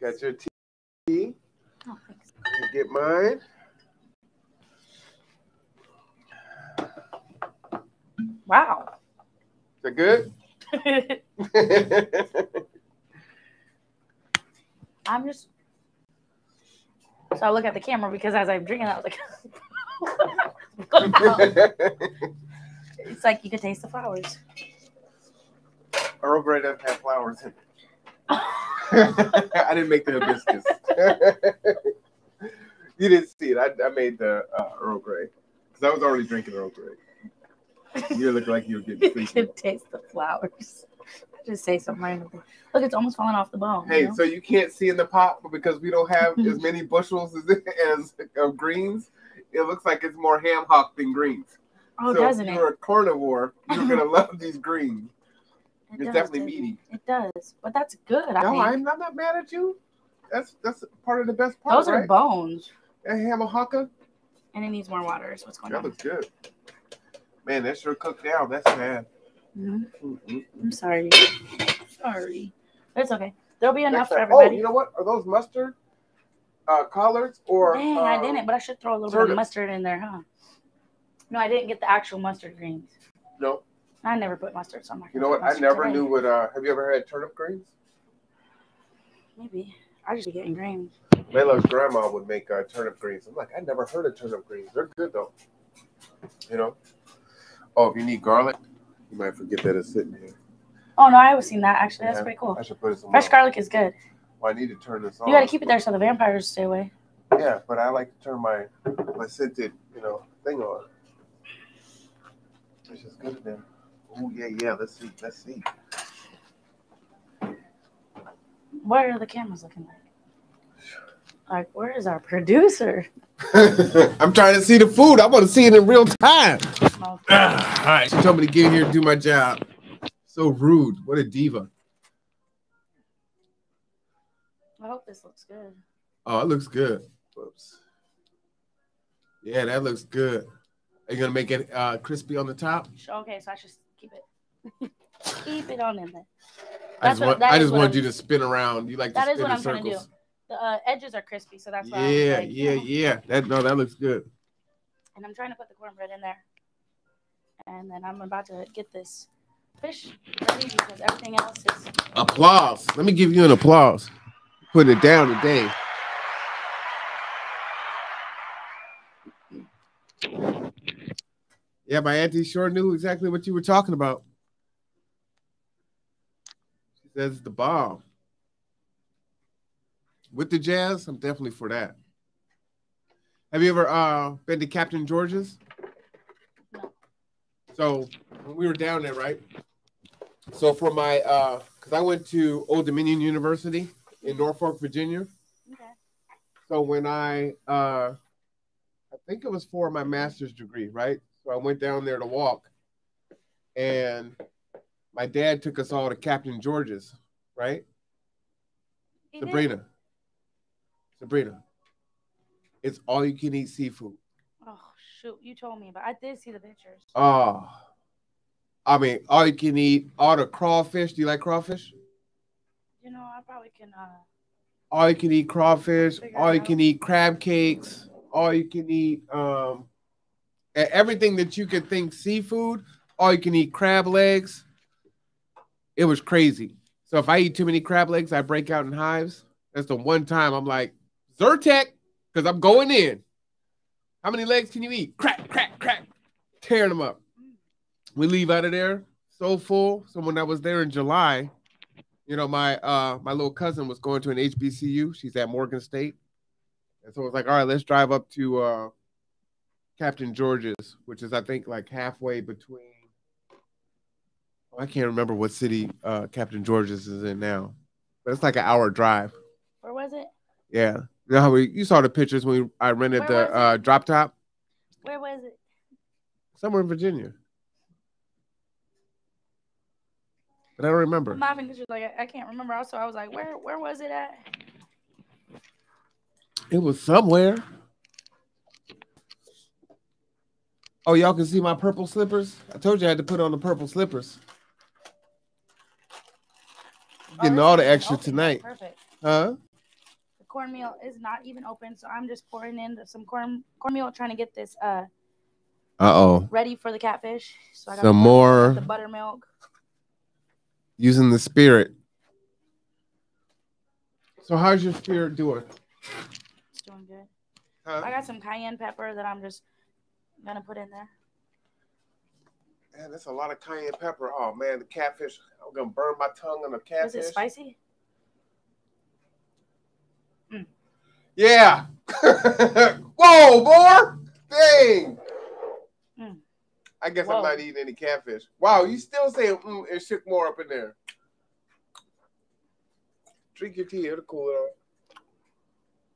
Got your tea. Oh, thanks. You get mine. Wow. Is that good? I'm just So I look at the camera because as I'm drinking, I was like, it's like you could taste the flowers. Earl Grey doesn't have flowers in it. I didn't make the hibiscus. you didn't see it. I, I made the uh, Earl Grey because I was already drinking Earl Grey. You look like you were getting you sleepy. could taste the flowers. Just say something random. Look, it's almost falling off the bone. you Hey, know? so you can't see in the pot, because we don't have as many bushels as, as of greens, it looks like it's more ham hock than greens. oh, so doesn't if it? you're a carnivore, you're gonna love these greens. It It's does, definitely doesn't meaty. It It does, but that's good. I No, think. I'm, I'm not mad at you. That's that's part of the best part, Those are right? bones, That ham hocka, and it needs more water. Is what's going that on. looks good. Man, that sure cooked down. That's bad. Mhm. Mm-mm. I'm sorry. Sorry. It's okay. There'll be enough Next for everybody. Oh, you know what? Are those mustard uh, collards or? Dang, I uh, didn't, but I should throw a little bit of mustard in there, huh? No, I didn't get the actual mustard greens. No. I never put mustard, on I'm. You know what? I never today. knew what. Uh, have you ever had turnip greens? Maybe I just be getting greens. Layla's grandma would make uh, turnip greens. I'm like, I never heard of turnip greens. They're good though. You know. Oh, if you need garlic, you might forget that it's sitting here. Oh no, I was seen that actually. That's Yeah. pretty cool. I should put it. Fresh garlic is good. Well, I need to turn this on. You got to keep it there so the vampires stay away. Yeah, but I like to turn my my scented, you know, thing on. It's just good there. Oh yeah, yeah. Let's see. Let's see. What are the cameras looking like? Like, where is our producer? I'm trying to see the food. I want to see it in real time. Smells Ah, all right, she told me to get in here and do my job. So rude. What a diva. I hope this looks good. Oh, it looks good. Whoops. Yeah, that looks good. Are you gonna make it uh, crispy on the top? Okay, so I should keep it. keep it on in there. I just, what- want, I just wanted I'm- you to spin around. You like to That is what I'm trying to do. The uh, edges are crispy, so that's why. Yeah, like, yeah, you know. yeah. That no, that looks good. And I'm trying to put the cornbread in there. And then I'm about to get this fish ready because everything else is. Applause. Let me give you an applause. Put it down today. Yeah, my auntie sure knew exactly what you were talking about. She says the bomb. With the jazz, I'm definitely for that. Have you ever uh been to Captain George's? No. So when we were down there, right? So for my uh because I went to Old Dominion University in Norfolk, Virginia. Okay. So when I uh I think it was for my master's degree, right? I went down there to walk and my dad took us all to Captain George's, right? He did? Sabrina. Sabrina. It's all you can eat seafood. Oh shoot! You told me, but I did see the pictures. Oh. I mean, all you can eat, all the crawfish. Do you like crawfish? You know, I probably can. uh all you can eat crawfish, all you out. can eat crab cakes, all you can eat um everything that you could think seafood, all you can eat crab legs. It was crazy. So if I eat too many crab legs, I break out in hives. That's the one time I'm like, Zyrtec, because I'm going in. How many legs can you eat? Crack, crack, crack, tearing them up. We leave out of there so full. So when I was there in July, you know, my uh my little cousin was going to an HBCU. She's at Morgan State. And so it was like, all right, let's drive up to uh Captain George's, which is I think like halfway between I can't remember what city uh Captain George's is in now. But it's like an hour drive. Where was it? Yeah. You know how we you saw the pictures when we, I rented Where the uh drop top Where was it? somewhere in Virginia. But I don't remember. I'm laughing because you're like I, I can't remember. Also, I was like, where where was it at? It was somewhere. Oh, y'all can see my purple slippers? I told you I had to put on the purple slippers. Getting all the extra open. Tonight. Perfect. Huh? The cornmeal is not even open, so I'm just pouring in some corn cornmeal, trying to get this uh Uh oh. ready for the catfish. So I got Some the more the buttermilk. using the spirit. So how's your spirit doing? It's doing good. Huh? I got some cayenne pepper that I'm just gonna put in there. Man, that's a lot of cayenne pepper. Oh man, the catfish. I'm gonna burn my tongue on the catfish. Is it spicy? Yeah. Whoa, boy. Dang. Mm. I guess Whoa. I'm not eating any catfish. Wow, you still saying mm, and shook more up in there. Drink your tea, it'll cool it off.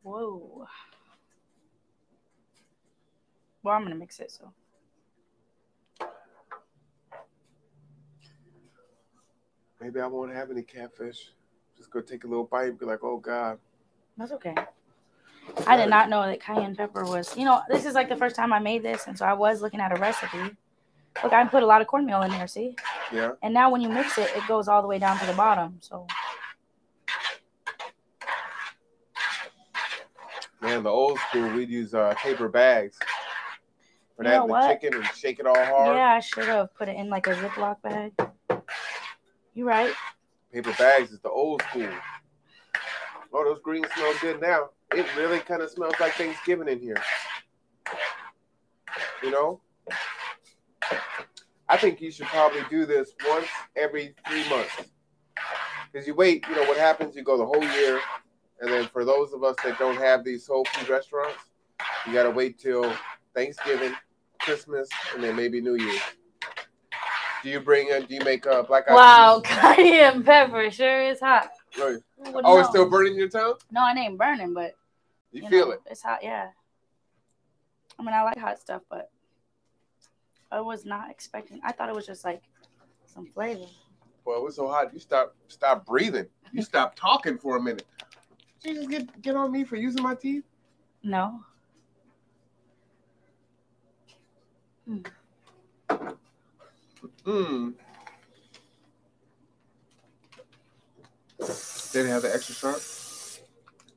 Whoa. Well, I'm gonna mix it. So Maybe I won't have any catfish. Just go take a little bite and be like, oh God. that's okay. I did not know that cayenne pepper was. You know, this is like the first time I made this, and so I was looking at a recipe. Look, I put a lot of cornmeal in there. See, Yeah. and now when you mix it, it goes all the way down to the bottom. So Man, the old school, we'd use uh, paper bags for You that the what? chicken and shake it all hard. yeah, I should have put it in like a Ziploc bag. You right? Paper bags is the old school. Oh, those greens smell good now. It really kind of smells like Thanksgiving in here. You know? I think you should probably do this once every three months. Because you wait, you know, what happens, you go the whole year. And then for those of us that don't have these soul food restaurants, you got to wait till Thanksgiving, Christmas, and then maybe New Year's. Do you bring in, do you make uh, black eyed Wow, cayenne pepper sure is hot. Right. Who would Oh, it's still burning your tongue? No, it ain't burning, but You, you feel know, it. It's hot, yeah. I mean, I like hot stuff, but I was not expecting. I thought it was just like some flavor. Well, it was so hot, you stop stop breathing. You stop talking for a minute. Did you just get get on me for using my teeth? No. Hmm. They didn't have the extra sharp.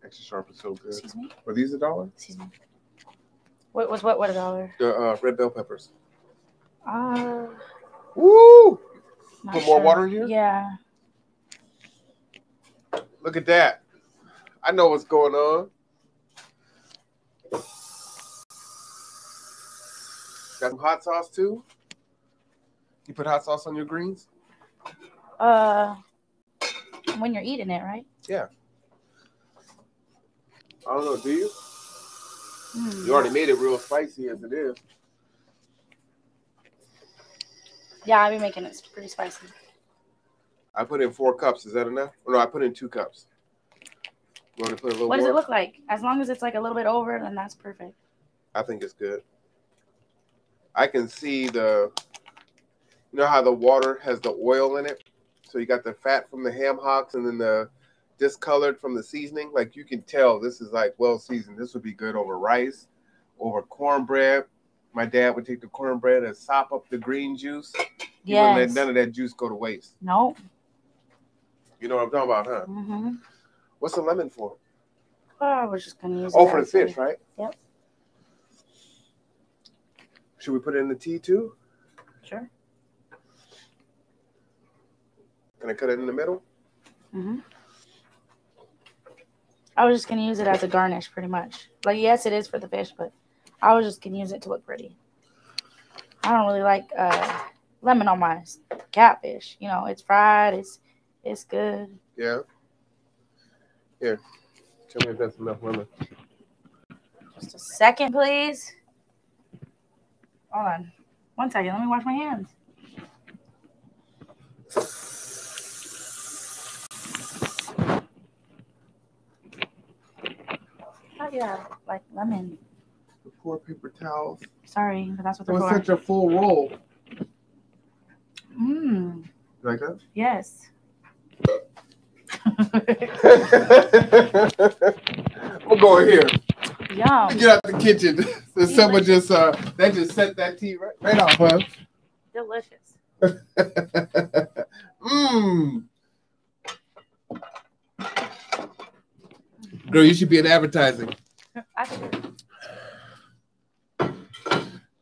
Extra sharp is so good. Excuse me. Were these a dollar? Excuse me. What was what? What a dollar? The uh, red bell peppers. Uh, Woo! Put more water in here? Yeah. Look at that. I know what's going on. Got some hot sauce too. You put hot sauce on your greens? Uh, when you're eating it, right? Yeah. I don't know. Do you? Hmm. You already made it real spicy as it is. Yeah, I've been making it pretty spicy. I put in four cups. Is that enough? Or no, I put in two cups. You want to put a little What does more? it look like? As long as it's like a little bit over, then that's perfect. I think it's good. I can see the, you know how the water has the oil in it, so you got the fat from the ham hocks and then the discolored from the seasoning. Like you can tell this is like well seasoned. This would be good over rice, over cornbread. My dad would take the cornbread and sop up the green juice. Yeah. wouldn't let none of that juice go to waste. No. You know what I'm talking about, huh? Mm-hmm. What's the lemon for? Oh, I was just gonna use. Oh, for the fish, right? Yep. Should we put it in the tea too? Sure. Can I cut it in the middle? hmm I was just gonna use it as a garnish, pretty much. Like, yes, it is for the fish, but I was just gonna use it to look pretty. I don't really like uh, lemon on my catfish. You know, it's fried. It's it's good. Yeah. Here. Tell me if that's enough lemon. Just a second, please. Hold on. One second. Let me wash my hands. Oh yeah, like lemon. The poor paper towels. Sorry, but that's what they're was for. such a full roll. Mmm. You like that? Yes. we'll go here. Yum. Get out the kitchen. So someone just uh that just set that tea right, right off, huh? Delicious. Mmm. Girl, you should be in advertising. I should.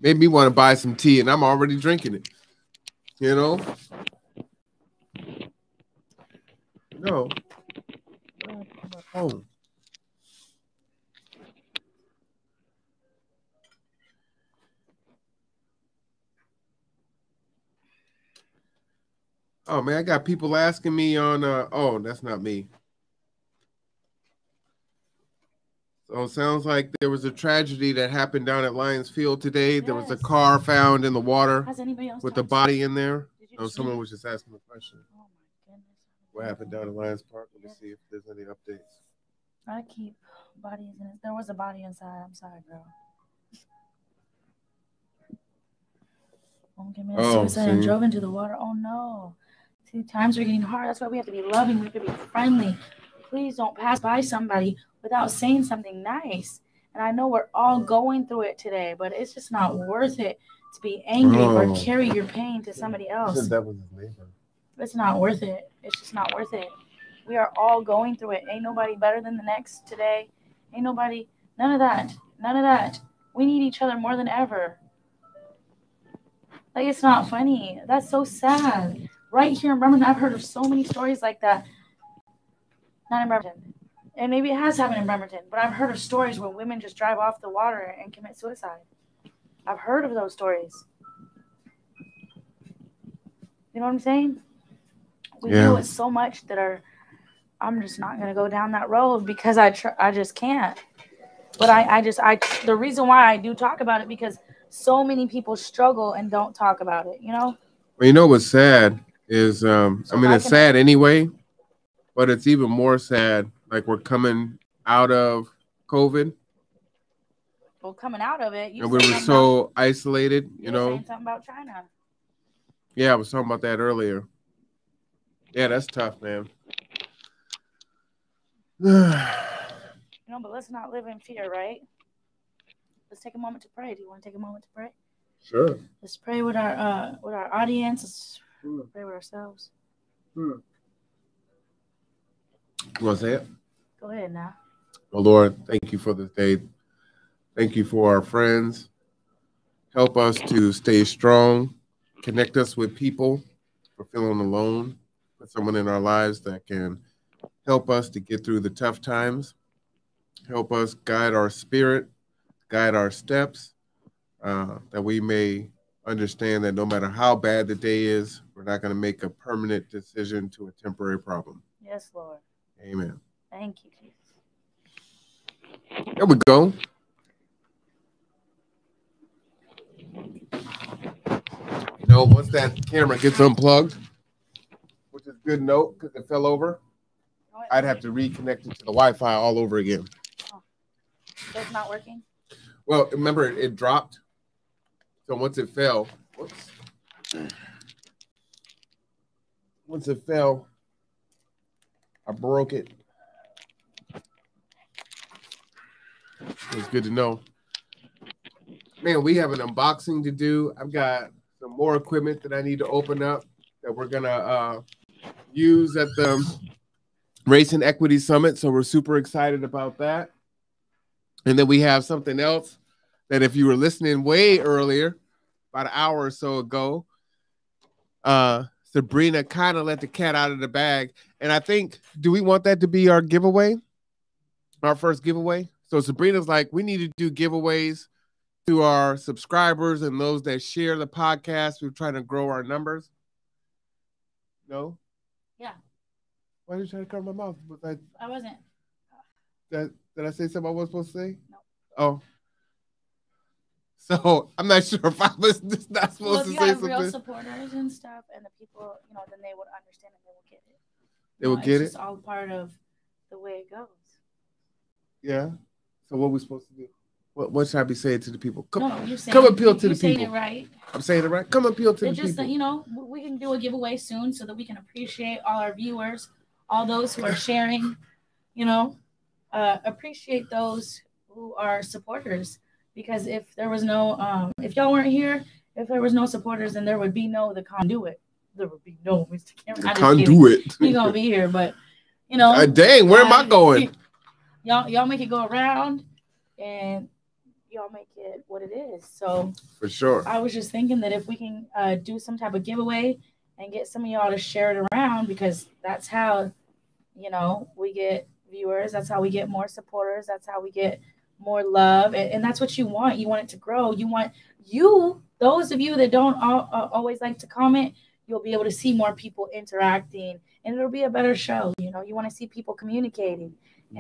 Made me want to buy some tea, and I'm already drinking it. You know? No. Oh. Oh man, I got people asking me on. Uh, oh, that's not me. So it sounds like there was a tragedy that happened down at Lions Field today. There was a car found in the water Has anybody else with the body in there. Did you Oh, someone was just asking a question. Oh my goodness. What happened down at Lions Park? Let me see if there's any updates. I keep bodies in it. There was a body inside. I'm sorry, girl. One Oh, suicide and drove into the water. Oh no. See, times are getting hard. That's why we have to be loving. We have to be friendly. Please don't pass by somebody without saying something nice. And I know we're all going through it today, but it's just not worth it to be angry Oh. or carry your pain to somebody else. That was his neighbor. It's not worth it. It's just not worth it. We are all going through it. Ain't nobody better than the next today. Ain't nobody, none of that. None of that. We need each other more than ever. Like, it's not funny. That's so sad. Right here in Bremerton, I've heard of so many stories like that. Not in Bremerton. And maybe it has happened in Bremerton, but I've heard of stories where women just drive off the water and commit suicide. I've heard of those stories. You know what I'm saying? We Yeah. do it so much that are I'm just not gonna go down that road because I tr- I just can't. But I I just I the reason why I do talk about it because so many people struggle and don't talk about it. You know? Well, you know what's sad is, um, So I mean, I it's sad anyway, but it's even more sad. Like we're coming out of COVID, Well, coming out of it, you and we were so isolated. about, You know, something about China. yeah, I was talking about that earlier. Yeah, that's tough, man. You know, but let's not live in fear, right? Let's take a moment to pray. Do you want to take a moment to pray? sure. Let's pray with our uh with our audience. Let's Hmm. pray with ourselves. You want to say it? Go ahead now. Oh Lord, thank you for this day. Thank you for our friends. Help us to stay strong. Connect us with people. If we're feeling alone. Put someone in our lives that can help us to get through the tough times. Help us guide our spirit, guide our steps, uh, that we may understand that no matter how bad the day is, we're not going to make a permanent decision to a temporary problem. Yes, Lord. Amen. Thank you, Jesus. There we go. You know, once that camera gets unplugged, which is good note because it fell over? I'd have to reconnect it to the Wi-Fi all over again. Oh. So it's not working. Well, remember it, it dropped. So once it fell, whoops. Once it fell, I broke it. It's good to know. Man, we have an unboxing to do. I've got some more equipment that I need to open up that we're gonna uh, use at the Race and Equity Summit. So we're super excited about that. And then we have something else that if you were listening way earlier, about an hour or so ago, uh, Sabrina kind of let the cat out of the bag. And I think, do we want that to be our giveaway? Our first giveaway? So Sabrina's like, we need to do giveaways to our subscribers and those that share the podcast. We're trying to grow our numbers. No? Yeah. Why did you try to cover my mouth? Was I I wasn't. that did I say something I wasn't supposed to say? No. Oh. So I'm not sure if I was not supposed Well, if to you say have real something. supporters and stuff, and the people, you know, then they would understand and they will get it. They You will know, get it's it. just all part of the way it goes. Yeah. So what we supposed to do? What what should I be saying to the people? Come, no, you're saying, come appeal to you're the saying people. it right. I'm saying it right. Come appeal to It's the just that people. you know we can do a giveaway soon so that we can appreciate all our viewers, all those who are sharing. You know, uh, appreciate those who are supporters because if there was no, um, if y'all weren't here, if there was no supporters, then there would be no the conduit. There would be no Mr. Cameron. The I'm just kidding. conduit. He gonna be here, but you know, Uh, dang, where am I going? Y'all, y'all make it go around, and y'all make it what it is. So. For sure. I was just thinking that if we can uh, do some type of giveaway and get some of y'all to share it around, because that's how, you know, we get viewers. That's how we get more supporters. That's how we get more love, and, and that's what you want. You want it to grow. You want you, those of you that don't al- uh, always like to comment, you'll be able to see more people interacting and it'll be a better show. You know, you want to see people communicating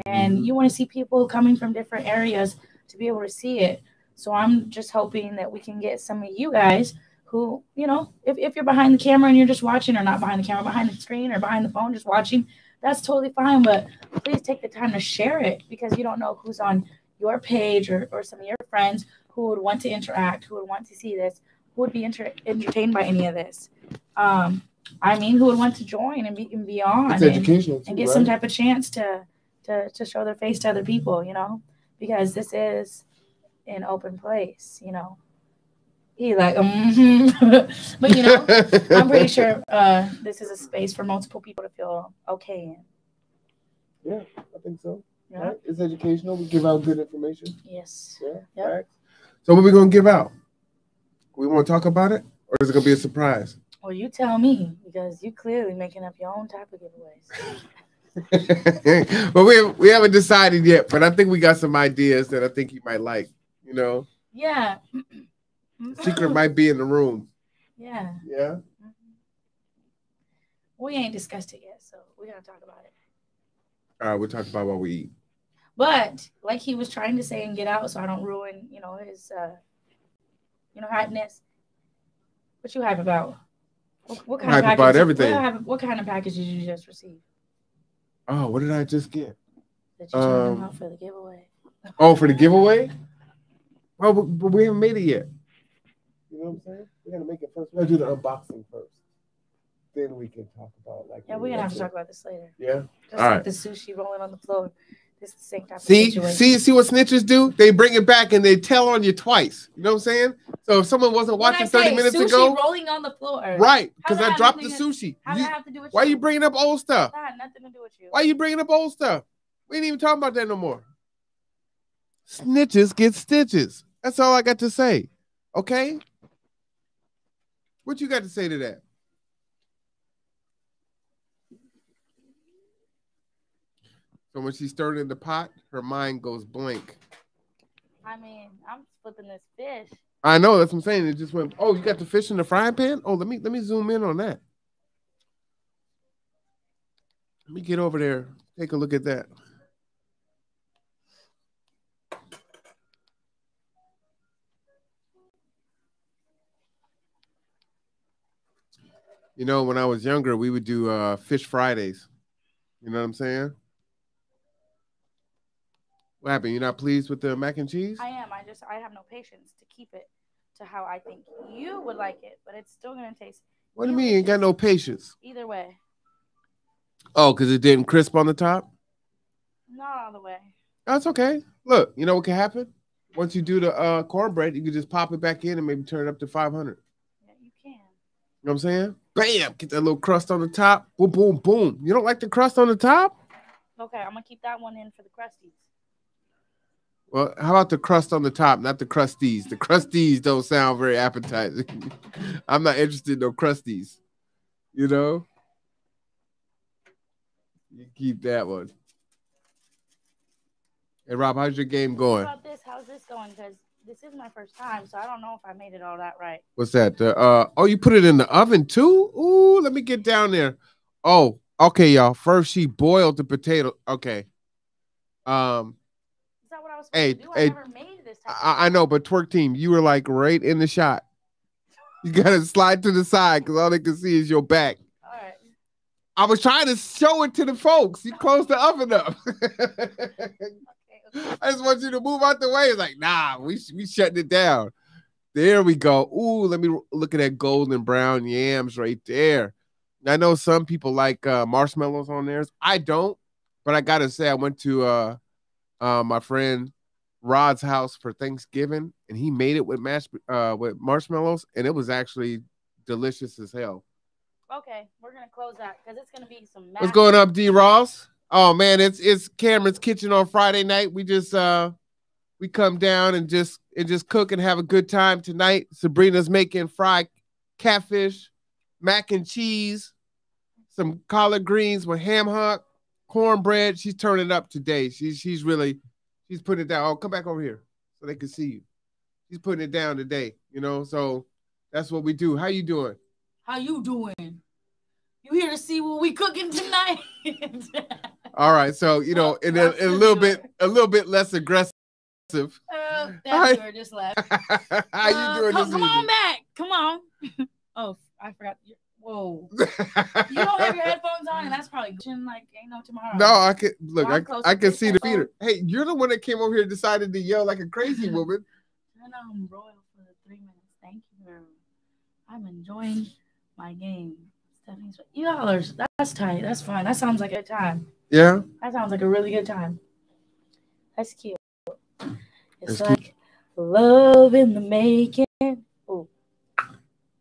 and Mhm. you want to see people coming from different areas to be able to see it. So I'm just hoping that we can get some of you guys who, you know, if, if you're behind the camera and you're just watching, or not behind the camera, behind the screen or behind the phone, just watching, that's totally fine. But please take the time to share it because you don't know who's on your page or, or some of your friends who would want to interact, who would want to see this, who would be enter- entertained by any of this. Um, I mean, who would want to join and be, and be on It's and, educational too, and get right? some type of chance to, to to show their face to other people, you know, because this is an open place, you know. He like, mhm. but you know, I'm pretty sure uh, this is a space for multiple people to feel okay in. Yeah, I think so. Yeah. Right? It's educational. We give out good information. Yes. Yeah. Yep. facts. So what are we gonna give out? We want to talk about it, or is it gonna be a surprise? Well, you tell me because you clearly making up your own type of giveaways. but we we haven't decided yet. But I think we got some ideas that I think you might like. You know, Yeah. secret might be in the room. Yeah. Yeah. Mm-hmm. We ain't discussed it yet, so we're gonna talk about it. Right, we'll talk about what we eat. But like he was trying to say and get out, so I don't ruin, you know, his, uh, you know, hypeness. What you hype about? What, what kind Hype of about everything. What, what kind of package did you just receive? Oh, what did I just get? That you Um, out for the giveaway? Oh, for the giveaway? Oh, but, but we haven't made it yet. You know what I'm saying? We're gonna make it first. We're gonna do the unboxing first. Then we can talk about like. Yeah, we're gonna have to talk about this later. Yeah. Just All like right. the sushi rolling on the floor. This the same type See, of situation. see, see what snitches do? They bring it back and they tell on you twice. You know what I'm saying? So if someone wasn't watching 30 say? minutes sushi ago, rolling on the floor. right? Because that I dropped the sushi. How You- that have to do with why you? you bringing up old stuff? That had nothing to do with you. Why you bringing up old stuff? We ain't even talking about that no more. Snitches get stitches. That's all I got to say. Okay? What you got to say to that? So when she stirred in the pot, her mind goes blank. I mean, I'm flipping this fish. I know that's what I'm saying. It just went. Oh, you got the fish in the frying pan. Oh, let me let me zoom in on that. Let me get over there. Take a look at that. You know, when I was younger, we would do uh, fish Fridays. You know what I'm saying? What happened? You're not pleased with the mac and cheese? I am. I just I have no patience to keep it to how I think you would like it, but it's still gonna taste What do you mean you ain't got no patience? either way. Oh, because it didn't crisp on the top? Not all the way. That's okay. Look, you know what can happen? Once you do the uh, cornbread, you can just pop it back in and maybe turn it up to 500. Yeah, you can. You know what I'm saying? Bam! Get that little crust on the top. Boom, boom, boom. You don't like the crust on the top? Okay, I'm gonna keep that one in for the crusties. Well, how about the crust on the top, not the crusties? The crusties don't sound very appetizing. I'm not interested in no crusties. You know? You keep that one. Hey Rob, how's your game going? about this? How's this going? Because this is my first time, so I don't know if I made it all that right. What's that? Uh oh, you put it in the oven too? Ooh, let me get down there. Oh, okay, y'all. First she boiled the potato. Okay. Um, Is that what I was supposed Hey, to do? I hey, never made this type I, I know, but twerk team, you were like right in the shot. You gotta slide to the side because all they can see is your back. All right. I was trying to show it to the folks. You closed the oven up. Okay. okay. I just want you to move out the way. It's like, nah, we we shutting it down. There we go. Ooh, let me look at that golden brown yams right there. I know some people like uh, marshmallows on theirs. I don't, but I gotta say, I went to uh, uh, my friend Rod's house for Thanksgiving, and he made it with mash uh, with marshmallows, and it was actually delicious as hell. Okay, we're gonna close that because it's gonna be some. What's going up, D Ross? Oh man, it's it's Cameron's kitchen on Friday night. We just uh we come down and just and just cook and have a good time tonight. Sabrina's making fried catfish, mac and cheese, some collard greens with ham hock, cornbread. She's turning up today. She's she's really she's putting it down. Oh, come back over here so they can see you. She's putting it down today, you know. So that's what we do. How you doing? How you doing? You here to see what we cooking tonight? All right, so you know, in a, in a little bit, a little bit less aggressive. Hi. that's where just left. How you Uh, doing come, come on back. Come on. oh, I forgot. Whoa. You don't have your headphones on, and that's probably good. like ain't no tomorrow. no, I can look. I'm I, I can see the feeder. Hey, you're the one that came over here and decided to yell like a crazy woman. And I'm royal for the three minutes. Thank you. I'm enjoying my game. Stephanie's. Y'all are. That's tight. That's fine. That sounds like a good time. Yeah. That sounds like a really good time. That's cute. It's like love in the making. Oh,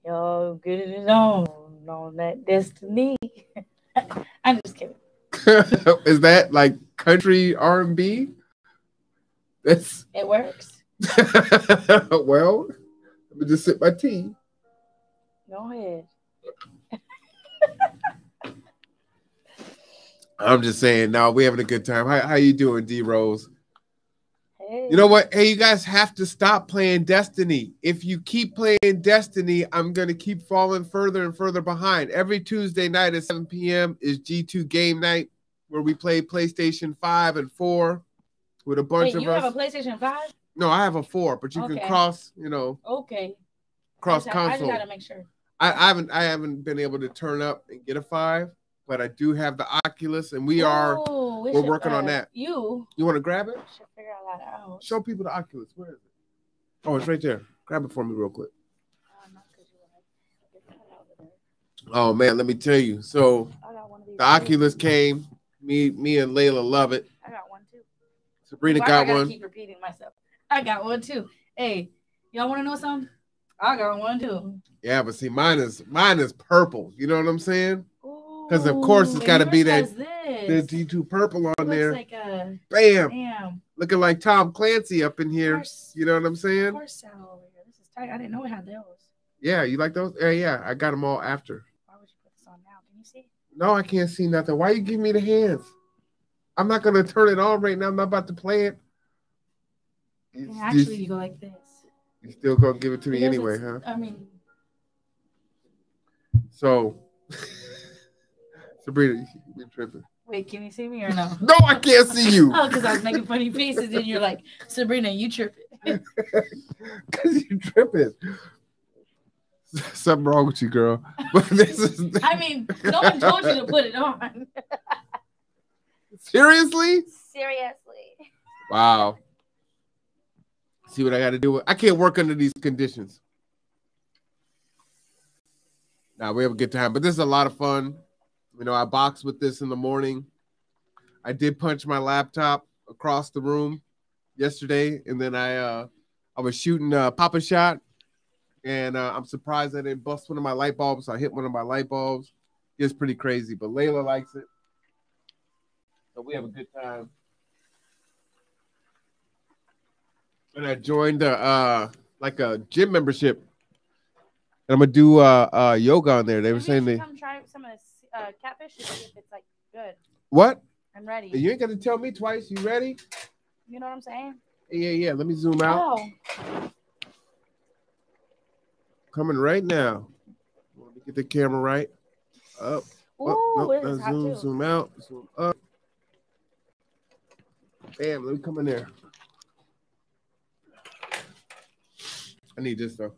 y'all get it on on that destiny. I'm just kidding. Is that like country R and B? That's It works. well. Let me just sip my tea. Go ahead. I'm just saying. Now we're having a good time. How how you doing, D Rose? You know what? Hey, you guys have to stop playing Destiny. If you keep playing Destiny, I'm gonna keep falling further and further behind. Every Tuesday night at 7 p.m. is G2 game night, where we play PlayStation 5 and 4 with a bunch Wait, of you us. You have a PlayStation 5? no, I have a four, but you Okay. can cross, you know, Okay. cross I just, I just console. gotta make sure. I, I haven't I haven't been able to turn up and get a five, but I do have the Oculus, and we are. Ooh, we we're working on that. You You want to grab it? should figure all that out. Show people the Oculus. Where is it? Oh, it's right there. Grab it for me real quick. Uh, not 'cause you like- get that out of there. Oh man, let me tell you. So I got one of these. the too. Oculus came. Me, me and Layla love it. I got one too. Sabrina Why do I got gotta one. Keep repeating myself. I got one too. Hey, y'all want to know something? I got one too. Yeah, but see, mine is mine is purple. You know what I'm saying? 'Cause of course it's gotta be yours that- The This. G2 purple on there. like a Bam, looking like Tom Clancy up in here. horse, You know what I'm saying? horse saddle over here. This is tight. I didn't know it had those. Yeah, you like those? Yeah, yeah. I got them all after. Why would you put this on now? Can you see? No, I can't see nothing. Why you give me the hands? I'm not gonna turn it on right now. I'm not about to play it. You, And you- actually, you go like this. you still gonna give it to me Because anyway, huh? I mean, So, Sabrina, you, you tripping? wait, can you see me or no? No, I can't see you. Oh, because I was making funny faces, and you're like, Sabrina, you tripping. Because you tripping. Something wrong with you, girl. But this is I mean, no one told you to put it on. seriously. Seriously. Wow. See what I got to do. I can't work under these conditions. Now we have a good time, but this is a lot of fun. You know, I boxed with this in the morning. I did punch my laptop across the room yesterday, and then I uh I was shooting a pop a shot, and uh, I'm surprised I didn't bust one of my light bulbs. I hit one of my light bulbs. It's pretty crazy, but Layla likes it, so we have a good time. And I joined a uh like a gym membership. And I'm gonna do uh uh yoga on there. They were Maybe saying they come try some of this uh, catfish to see if it's like good. what? I'm ready. You ain't gonna tell me twice. You ready? You know what I'm saying? Yeah, yeah. Let me zoom out. Oh, Coming right now. Let me get the camera right. Up. ooh, up. Nope, it now zoom, zoom out. Zoom up. Bam. Let me come in there. I need this though.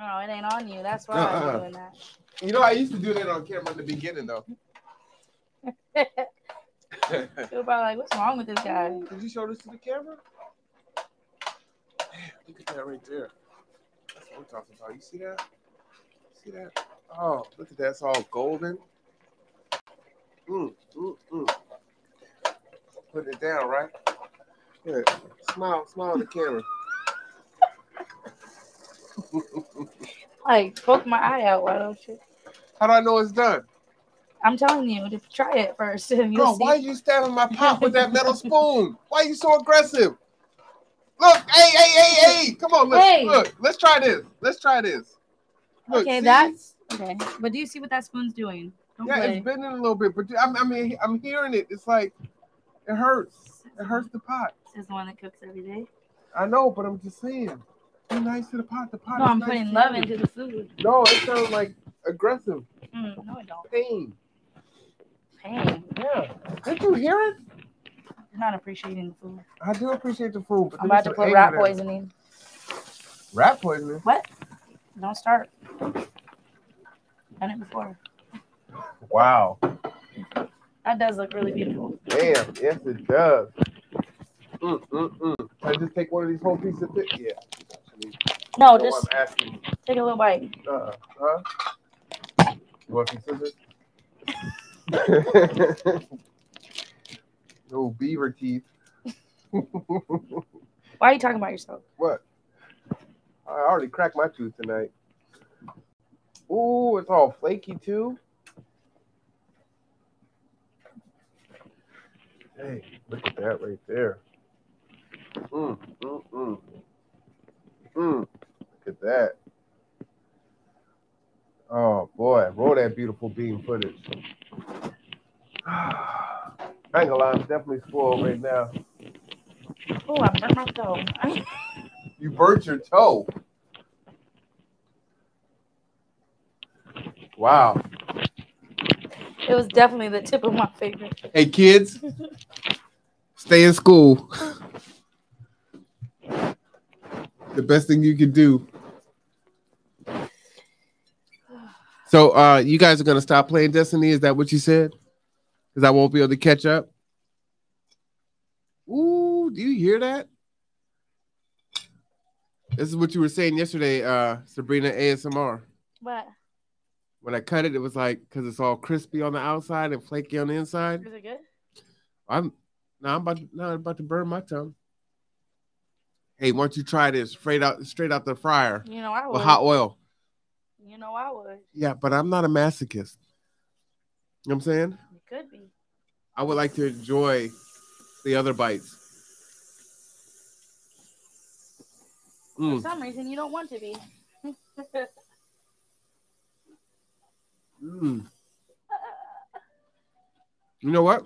Oh, it ain't on you. That's why Uh-uh. I'm doing that. You know, I used to do that on camera in the beginning though. People probably like, what's wrong with this guy? Did you show this to the camera? Damn, look at that right there. That's what I'm talking about. You see that? See that? Oh, look at that. It's all golden. Mm, mm, mm. Put it down, right? Good. Smile, smile at the camera. Like, poke my eye out. Why don't you? How do I know it's done? I'm telling you to try it first. And you'll Bro, see. why you stabbing my pot with that metal spoon? Why are you so aggressive? Look, hey, hey, hey, hey! Come on, look, Hey. look. Let's try this. Let's try this. Look, okay, see? that's okay. But do you see what that spoon's doing? Don't Yeah, play. it's bending a little bit, but I'm, I mean, I'm hearing it. It's like it hurts. It hurts the pot. This is the one that cooks every day. I know, but I'm just saying. Be nice to the pot. The pot. No, is I'm nice putting love you. into the food. No, it sounds like aggressive Mm, no, it don't. pain. Pain. Yeah. Did you hear it? You're not appreciating the food. I do appreciate the food. But I'm about to put rat poisoning. Rat poisoning. What? Don't start. Done it before. Wow. That does look really beautiful. Damn. Yes, it does. Mm, mm, mm. Can I just take one of these whole pieces of it? Yeah. No, No, just I'm asking. take a little bite. Uh, huh? You want some scissors? no beaver teeth. Why are you talking about yourself? what? I already cracked my tooth tonight. Ooh, it's all flaky too. Hey, look at that right there. Mm, mm, mm. Mm, look at that. Oh boy, roll that beautiful beam footage. I ain't gonna lie, I'm definitely spoiled right now. Oh, I burnt my toe. You burnt your toe. Wow. it was definitely the tip of my finger. Hey kids, stay in school. The best thing you can do. So uh you guys are gonna stop playing Destiny, is that what you said? Because I won't be able to catch up. Ooh, do you hear that? This is what you were saying yesterday, uh, Sabrina ASMR. But When I cut it, it was like because it's all crispy on the outside and flaky on the inside. is it good? I'm now I'm about to, now I'm about to burn my tongue. Hey, why don't you try this straight out straight out the fryer You know I would. with hot oil? You know I would. Yeah, but I'm not a masochist. You know what I'm saying? It could be. I would like to enjoy the other bites. For Mm, some reason, you don't want to be. mm. You know what?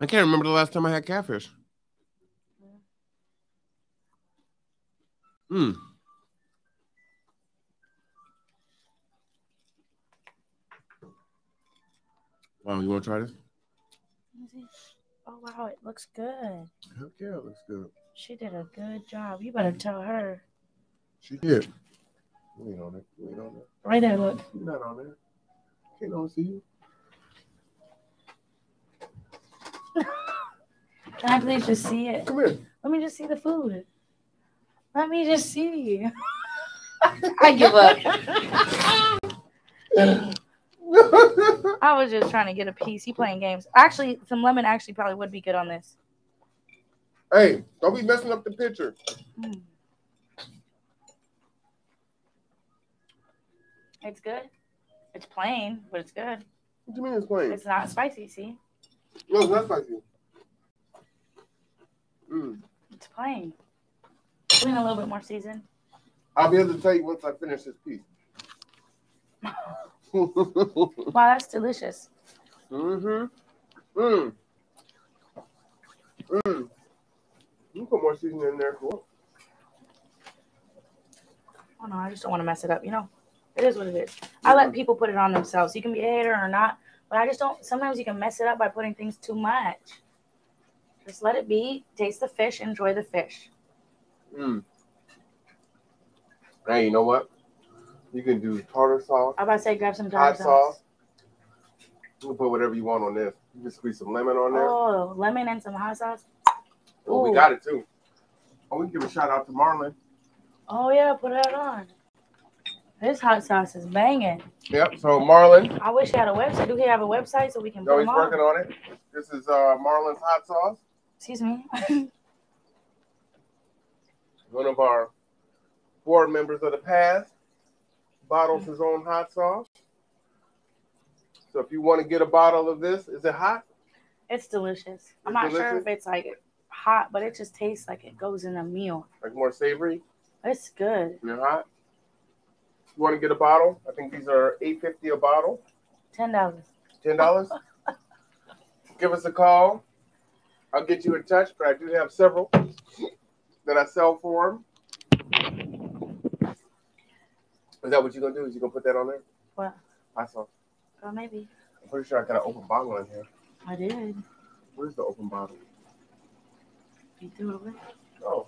I can't remember the last time I had catfish. Mm. Wow, you want to try this? oh wow, it looks good. Heck yeah, it looks good. She did a good job. You better tell her. She did. Wait on it. Wait on it. Right there, look. You're not on there. Can't no see you. Can I please just see it? Come here. Let me just see the food. Let me just see. I give up. I was just trying to get a piece. He playing games. Actually, some lemon actually probably would be good on this. hey, don't be messing up the picture. Mm. It's good. It's plain, but it's good. What do you mean it's plain? It's not spicy. See, No, it's not spicy. Mm. it's plain. In a little bit more season. I'll be able to tell you once I finish this piece. mm-hmm. Wow, that's delicious. Mm-hmm. Mm. Mm. You put more seasoning in there, cool. Oh no, I just don't want to mess it up. You know, it is what it is. I let people put it on themselves. You can be a hater or not, but I just don't. Sometimes you can mess it up by putting things too much. Just let it be. Taste the fish. Enjoy the fish. Mm. Hey, you know what? You can do tartar sauce, I about to say grab some hot dark sauce. You can put whatever you want on this. You can squeeze some lemon on there. Oh, lemon and some hot sauce. Oh, we got it too. Oh, we can give a shout out to Marlon. Oh yeah, put that on. This hot sauce is banging. Yep. So Marlon, I wish he had a website. Do he have a website so we can no, he's him working on? on it. This is uh, Marlon's hot sauce. Excuse me. One of our board members of the past bottles his own hot sauce. So if you want to get a bottle of this, is it hot? it's delicious. I'm It's not sure if it's like hot, but it just tastes like it goes in a meal. Like more savory? It's good. They're hot. You want to get a bottle? I think these are eight fifty a bottle. Ten dollars. Ten dollars. Give us a call. I'll get you in touch, but I do have several that I sell for them. Is that what you're gonna do? Is you gonna put that on there? What? Hot sauce. Oh, maybe. I'm pretty sure I got an open bottle in here. I did. Where's the open bottle? You threw it away. Oh.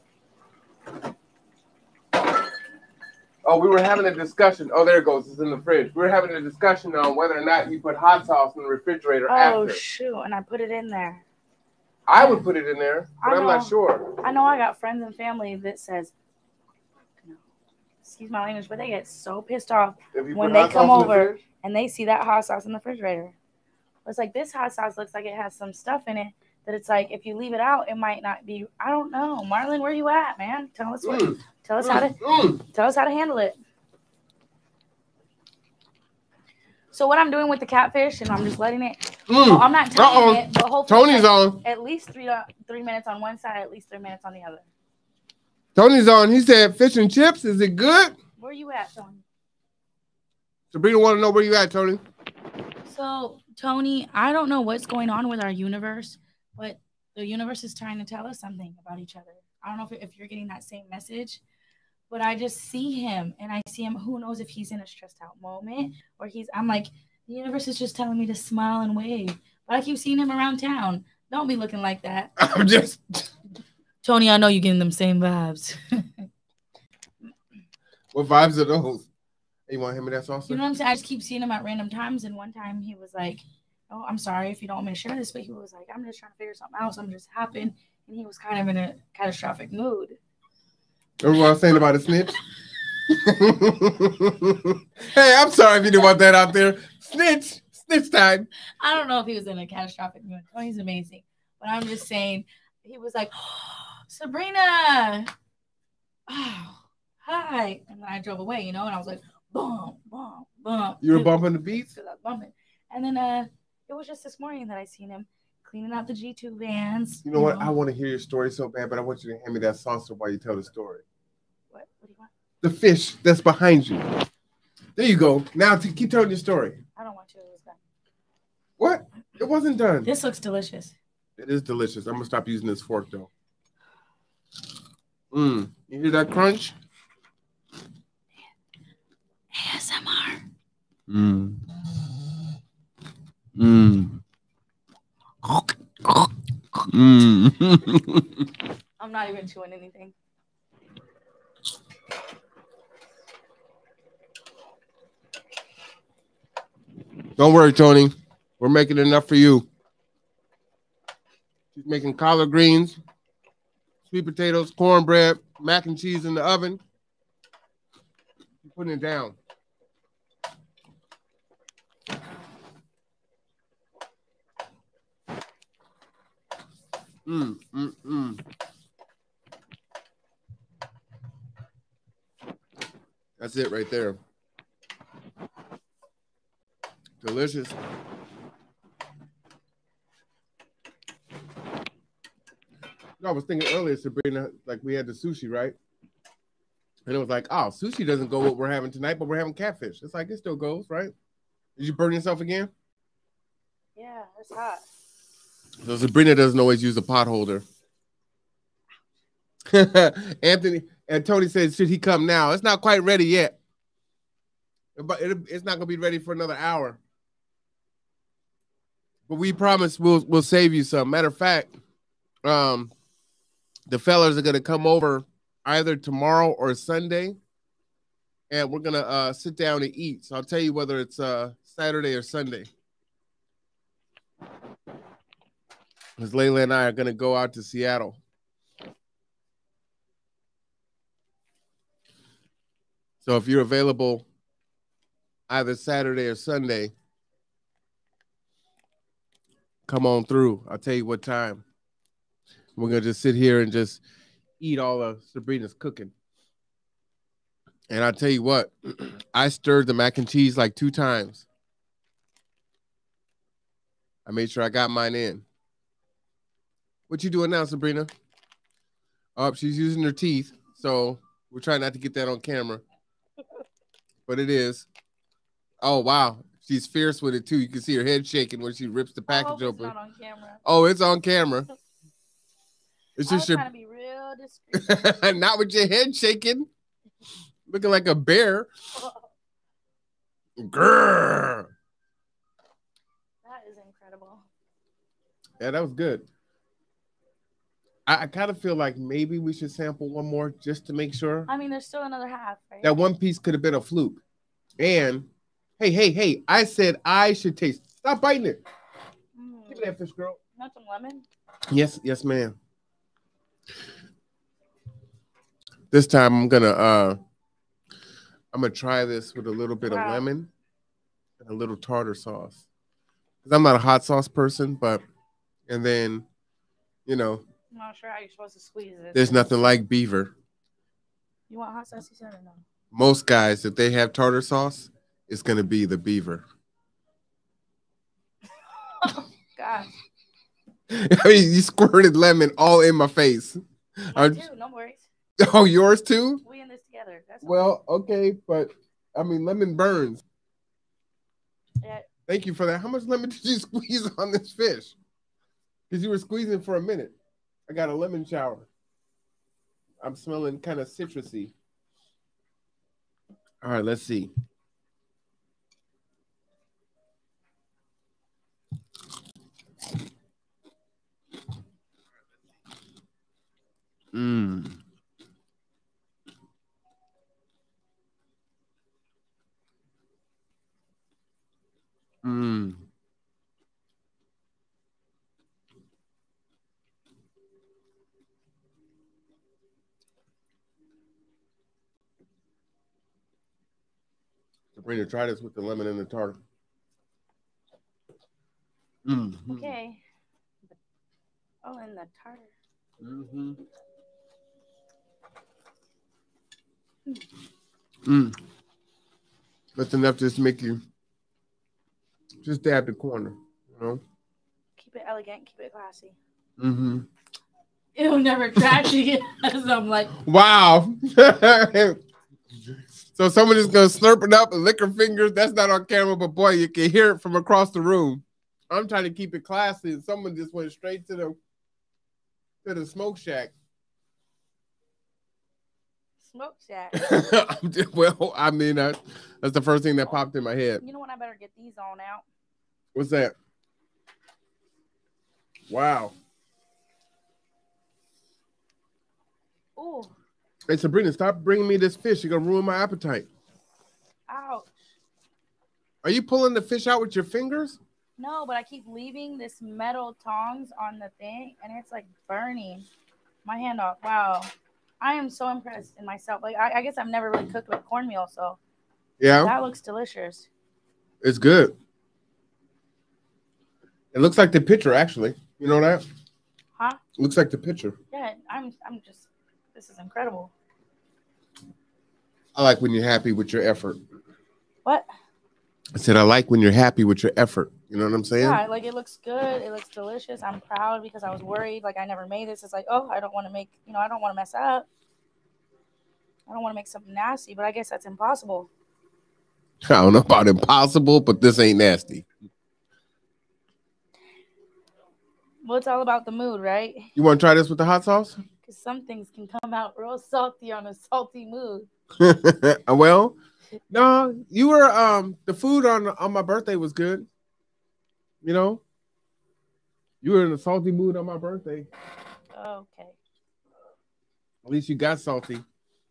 Oh, we were having a discussion. Oh, there it goes. It's in the fridge. We were having a discussion on whether or not you put hot sauce in the refrigerator Oh after. shoot! And I put it in there. I would put it in there, but I'm not sure. I know I got friends and family that says, no, excuse my language, but they get so pissed off When they come in the over- and they see that hot sauce in the refrigerator. It's like this hot sauce looks like it has some stuff in it that it's like if you leave it out, it might not be. I don't know, Marlon, where you at, man? Tell us what. Mm, Tell us how to. mm, Tell us how to handle it. So what I'm doing with the catfish, and I'm just letting it. Mm. Well, I'm not Uh-oh. tying it, but hopefully Tony's on. at least three uh, three minutes on one side, at least three minutes on the other. Tony's on. He said fish and chips. Is it good? Where are you at, Tony? Sabrina want to know where you at, Tony. So, Tony, I don't know what's going on with our universe, but the universe is trying to tell us something about each other. I don't know if, if you're getting that same message, but I just see him and I see him. Who knows if he's in a stressed out moment or he's, I'm like, the universe is just telling me to smile and wave. But I keep seeing him around town. Don't be looking like that. I'm just. Tony, I know you're getting them same vibes. What vibes are those? You want to hand me that sauce? You know what I'm saying? I just keep seeing him at random times. And one time he was like, Oh, I'm sorry if you don't want me to share this, but he was like, I'm just trying to figure something out. Something just happened. And he was kind of in a catastrophic mood. Remember what I was saying about a snitch? hey, I'm sorry if you didn't want that out there. Snitch, snitch time. I don't know if he was in a catastrophic mood. he's amazing. But I'm just saying, he was like, Sabrina, oh, hi. And then I drove away, you know, and I was like, boom, boom, boom. You were bumping the beats. because I was bumping. And then uh, it was just this morning that I seen him cleaning out the G2 vans. You know what? I want to hear your story so bad, but I want you to hand me that saucer while you tell the story. what, what do you want? The fish that's behind you. There you go. Now to keep telling your story. I don't want to. It was done. What? It wasn't done. This looks delicious. It is delicious. I'm gonna stop using this fork though. Mmm. You hear that crunch? ASMR. Mmm. Mmm. Mmm. I'm not even chewing anything. Don't worry, Tony. We're making enough for you. She's making collard greens, sweet potatoes, cornbread, mac and cheese in the oven. Putting it down. Mm, mm, mm. That's it right there. Delicious. No, I was thinking earlier, Sabrina, like we had the sushi, right? And it was like, oh, sushi doesn't go what we're having tonight, but we're having catfish. It's like it still goes, right? Did you burn yourself again? Yeah, it's hot. So Sabrina doesn't always use a pot holder. Anthony and Tony said, should he come now? It's not quite ready yet. But it, it's not gonna be ready for another hour. But we promise we'll we'll save you some. Matter of fact, um, the fellas are gonna come over either tomorrow or Sunday, and we're gonna uh sit down and eat. So I'll tell you whether it's uh Saturday or Sunday. Because Layla and I are gonna go out to Seattle. So if you're available either Saturday or Sunday, come on through. I'll tell you what time. We're gonna just sit here and just eat all of Sabrina's cooking. And I'll tell you what, I stirred the mac and cheese like two times. I made sure I got mine in. What you doing now, Sabrina? Oh, she's using her teeth, so we're trying not to get that on camera. But it is. Oh wow, she's fierce with it too. You can see her head shaking when she rips the package it's open. not on camera. Oh, it's on camera. It's just your trying to be real discreet. Not with your head shaking, looking like a bear. Grrr. that is incredible. Yeah, that was good. I, I kind of feel like maybe we should sample one more just to make sure. I mean, there's still another half, right? That one piece could have been a fluke. And hey, hey, hey, I said I should taste. Stop biting it. Mm. Give me that fish, girl. Want some lemon? Yes, yes, ma'am. This time I'm gonna uh I'm gonna try this with a little bit of lemon and a little tartar sauce. Cause I'm not a hot sauce person, but and then you know, I'm not sure how you're supposed to squeeze it. there's nothing like beaver. You want hot sauce? You said or no? Most guys, if they have tartar sauce, it's gonna be the beaver. God, I mean, you squirted lemon all in my face. too. No worries. Oh, yours too? We in this together. That's Well, okay, but I mean, lemon burns. Yeah. Thank you for that. How much lemon did you squeeze on this fish? Because you were squeezing for a minute. I got a lemon shower. I'm smelling kind of citrusy. All right, let's see. Mmm. Mmm. Sabrina, try this with the lemon and the tartar. Mm. okay. Oh, and the tartar. Mm-hmm. Mm. That's enough to just make you just dab the corner, you know? Keep it elegant. Keep it classy. Mm-hmm. It'll never trashy. As I'm like, Wow. so someone is gonna slurp it up and lick her fingers. That's not on camera, but boy, you can hear it from across the room. I'm trying to keep it classy, and someone just went straight to the to the smoke shack. Smoke shack. Well, I mean, that, that's the first thing that popped in my head. You know what? I better get these on out. What's that? Wow. Ooh, Hey, Sabrina, stop bringing me this fish. You're gonna ruin my appetite. ouch. Are you pulling the fish out with your fingers? No, but I keep leaving this metal tongs on the thing, and it's like burning my hand off. Wow, I am so impressed in myself. Like I, I guess I've never really cooked with cornmeal, so Yeah, that looks delicious. it's good. It looks like the picture, actually. You know that? Huh? looks like the picture. Yeah, I'm. I'm just. This is incredible. I like when you're happy with your effort. What? I said I like when you're happy with your effort. You know what I'm saying? Yeah, like it looks good. It looks delicious. I'm proud because I was worried. Like I never made this. It's like, oh, I don't want to make. You know, I don't want to mess up. I don't want to make something nasty, but I guess that's impossible. I don't know about impossible, but this ain't nasty. Well, it's all about the mood, right? You want to try this with the hot sauce? Because some things can come out real salty on a salty mood. well, no, you were um the food on on my birthday was good. You know, you were in a salty mood on my birthday. Okay. At least you got salty.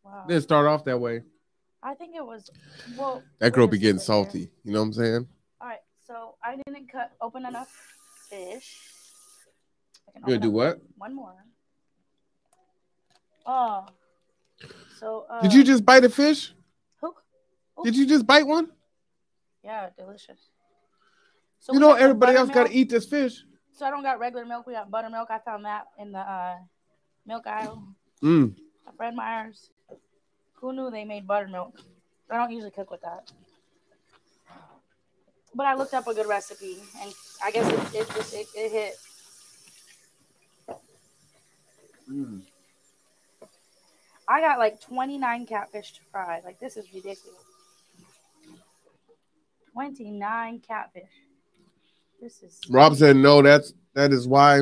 Wow. Didn't start off that way. I think it was. Well, That girl be getting salty. You know what I'm saying? All right. So I didn't cut open enough fish. I can You gonna do what? One more. Oh. So. Uh, Did you just bite a fish? Who? Oh, Did you just bite one? Yeah, delicious. So you know everybody else got to eat this fish. So I don't got regular milk. We got buttermilk. I found that in the uh, milk aisle. Mm. at Fred Meyer's. Who knew they made buttermilk? I don't usually cook with that. But I looked up a good recipe, and I guess it, it just it, it hit. Mm. I got like 29 catfish to fry. Like this is ridiculous. 29 catfish. This is Rob said no. That's that is why I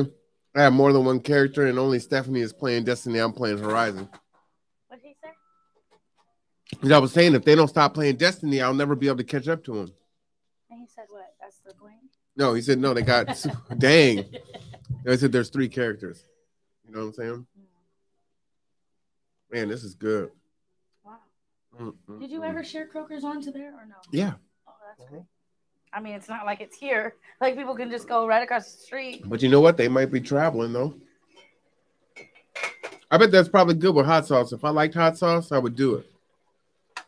I have more than one character, and only Stephanie is playing Destiny. I'm playing Horizon. What did he say? Because I was saying, if they don't stop playing Destiny, I'll never be able to catch up to him. And he said what? That's the point? No, he said no. They got dang. They said there's three characters. You know what I'm saying? Man, this is good. Wow. Mm, mm, Did you mm. ever share Croakers onto there or no? Yeah, Oh, that's great. I mean, it's not like it's here. Like people can just go right across the street. but you know what? They might be traveling though. I bet that's probably good with hot sauce. If I liked hot sauce, I would do it.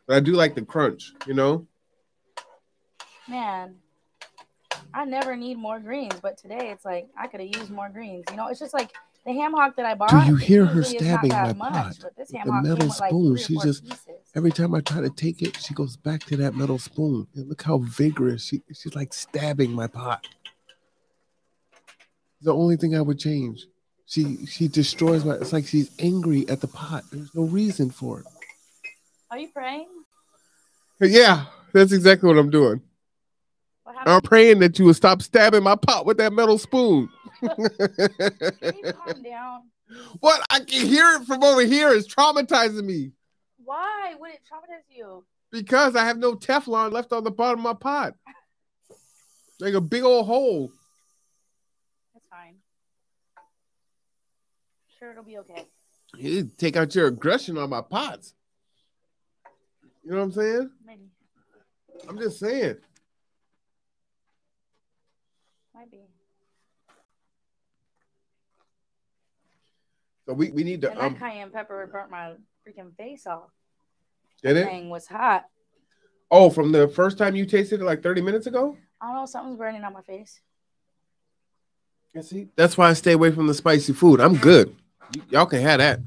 But I do like the crunch. You know? Man, I never need more greens, but today it's like I could have used more greens. You know, it's just like the ham hock that I bought. you hear her usually is not stabbing my much, pot with the metal with, like, spoon? She just- pieces. Every time I try to take it, she goes back to that metal spoon. And look how vigorous she she's like stabbing my pot. The only thing I would change. She she destroys my it's like she's angry at the pot. There's no reason for it. Are you praying? Yeah, that's exactly what I'm doing. What? I'm praying that you will stop stabbing my pot with that metal spoon. Can you calm down? what? I can hear it from over here. It's traumatizing me Why would it traumatize you? because I have no Teflon left on the bottom of my pot. Like a big old hole. That's fine. Sure, it'll be okay. You take out your aggression on my pots. You know what I'm saying? Maybe. I'm just saying. Might be. So we, we need to And that um cayenne pepper burnt my freaking face off. did it? Thing was hot. Oh, from the first time you tasted it like 30 minutes ago? I don't know, something's burning on my face. Yeah, see, that's why I stay away from the spicy food. I'm good. Y'all can have that.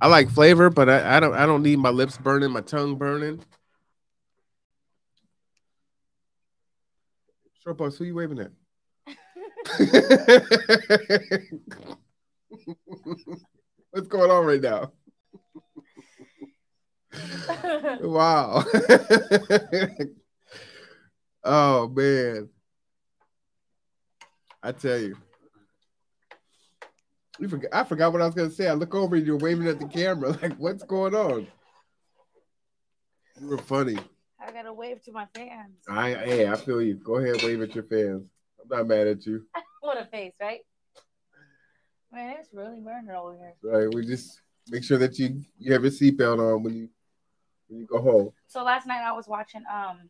I like flavor, but I, I don't I don't need my lips burning, my tongue burning. Short boss, who you waving at? What's going on right now? Wow. oh man. I tell you. You forgot, I forgot what I was gonna say. I look over and you're waving at the camera. Like, what's going on? You were funny. I gotta wave to my fans. I hey, I feel you. Go ahead, wave at your fans. I'm not mad at you. What a face, right? Man, it's really burning over here. Right. We just make sure that you you have your seatbelt on when you when you go home. So last night I was watching um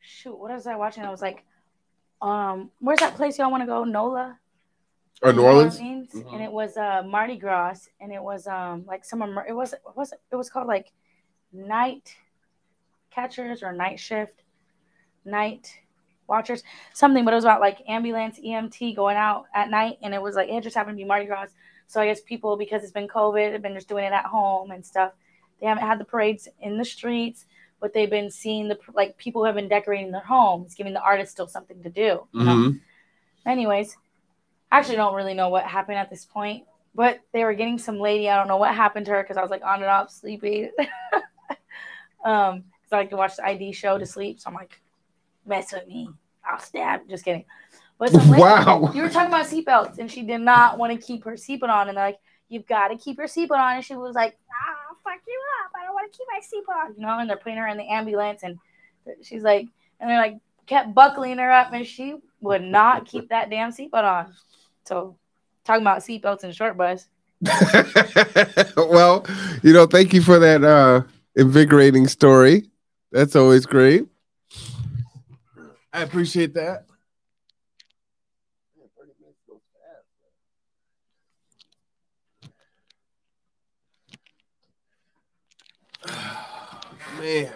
shoot, what was I watching? I was like, um, where's that place y'all want to go? NOLA? Or New Orleans? And it was uh Mardi Gras and it was um like some emer- it was it was it? it was called like night catchers or night shift night watchers something but it was about like ambulance EMT going out at night and it was like it just happened to be Mardi Gras so I guess people because it's been COVID have been just doing it at home and stuff they haven't had the parades in the streets but they've been seeing the like people have been decorating their homes giving the artists still something to do? Mhm. anyways I actually don't really know what happened at this point but they were getting some lady i don't know what happened to her because i was like on and off sleepy um because i like to watch the id show to sleep so i'm like mess with me i'll stab just kidding but some lady, Wow. you were talking about seatbelts and she did not want to keep her seatbelt on and they're like you've got to keep your seatbelt on and she was like ah, fuck you up i don't want to keep my seatbelt on you know and they're putting her in the ambulance and she's like and they're like kept buckling her up and she would not keep that damn seatbelt on so talking about seatbelts and short bus well, you know, thank you for that uh invigorating story. That's always great. I appreciate that. Man.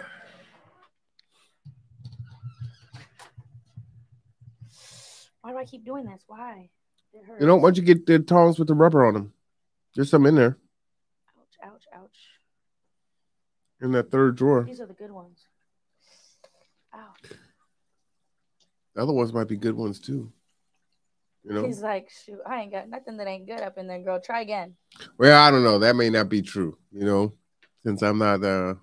why do i keep doing this why. You know, why don't you get the tongs with the rubber on them? There's some in there ouch ouch ouch in that third drawer. these are the good ones ouch The other ones might be good ones too. You know? he's like shoot i ain't got nothing that ain't good up in there girl try again Well, I don't know. That may not be true. You know, since I'm not uh,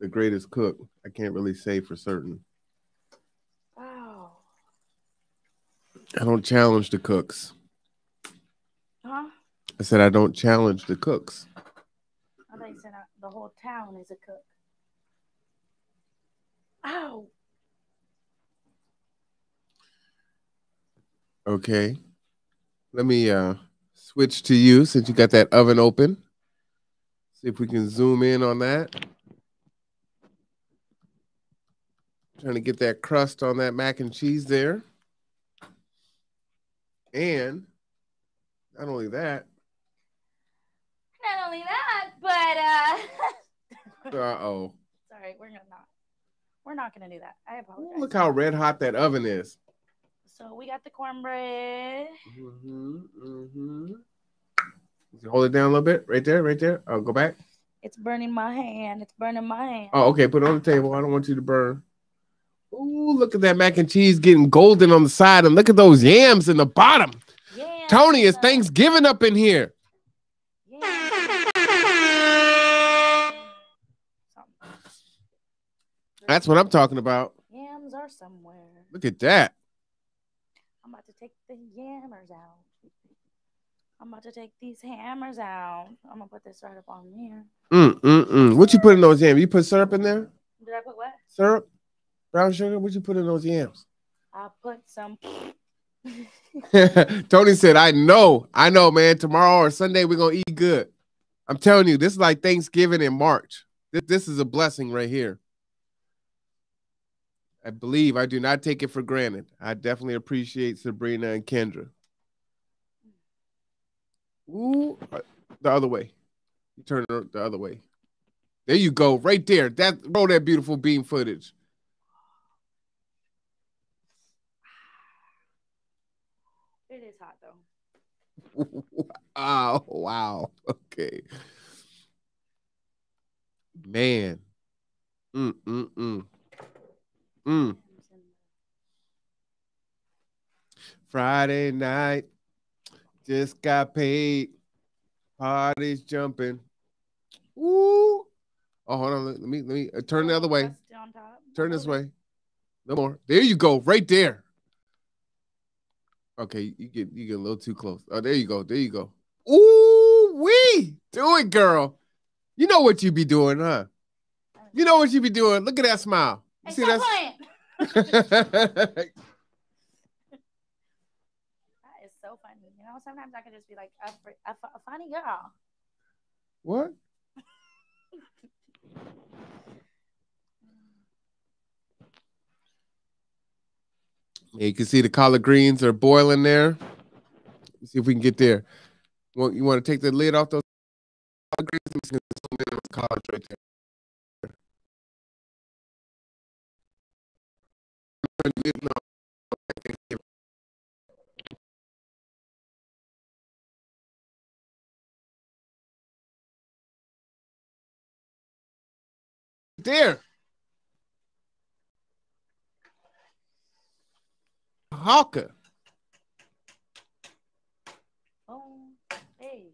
the greatest cook, I can't really say for certain. wow I don't challenge the cooks. Huh? I said I don't challenge the cooks. I thought you said uh, the whole town is a cook. Ow. Okay. Let me uh switch to you since you got that oven open. See if we can zoom in on that. Trying to get that crust on that mac and cheese there. And not only that, Not only that, but uh uh-oh. sorry, we're not we're not gonna do that. I apologize. Look how red hot that oven is. So we got the cornbread. Mm-hmm, mm-hmm. Hold it down a little bit. Right there, right there. I'll go back. It's burning my hand. It's burning my hand. Oh, okay. Put it on the table. I don't want you to burn. Ooh, look at that mac and cheese getting golden on the side, and look at those yams in the bottom. Yeah. Tony, it's Thanksgiving up in here. That's what I'm talking about. Yams are somewhere. Look at that. I'm about to take the yammers out. I'm about to take these hammers out. I'm gonna put this right up on here. Mm, mm, mm. What you put in those yams? You put syrup in there? Did I put what? Syrup? Brown sugar? What you put in those yams? I put some. Tony said, I know, I know, man. Tomorrow or Sunday, we're gonna eat good. I'm telling you, this is like Thanksgiving in March. This, this is a blessing right here. I believe I do not take it for granted. I definitely appreciate Sabrina and Kendra. Ooh, uh, the other way. You turn it the other way. There you go, right there. That roll that beautiful beam footage. It is hot though. wow, wow. Okay. Man. Mm, mm, mm. Mm. Friday night. Just got paid. Parties jumping. Ooh. Oh, hold on. Let me let me uh, turn the other way. Crust on top. Turn this way. No more. There you go, right there. Okay, you get you get a little too close. Oh, there you go. There you go. Ooh, we Do it, girl. You know what you be doing, huh? You know what you be doing. Look at that smile. You Hey, see that? That is so funny. You know, sometimes I can just be like a, a, a funny girl. what? Yeah, you can see the collard greens are boiling there. Let's see if we can get there. Well, you want to take the lid off those collard greens? Let me see zoom in collards right there. There. Hawker. Oh, hey.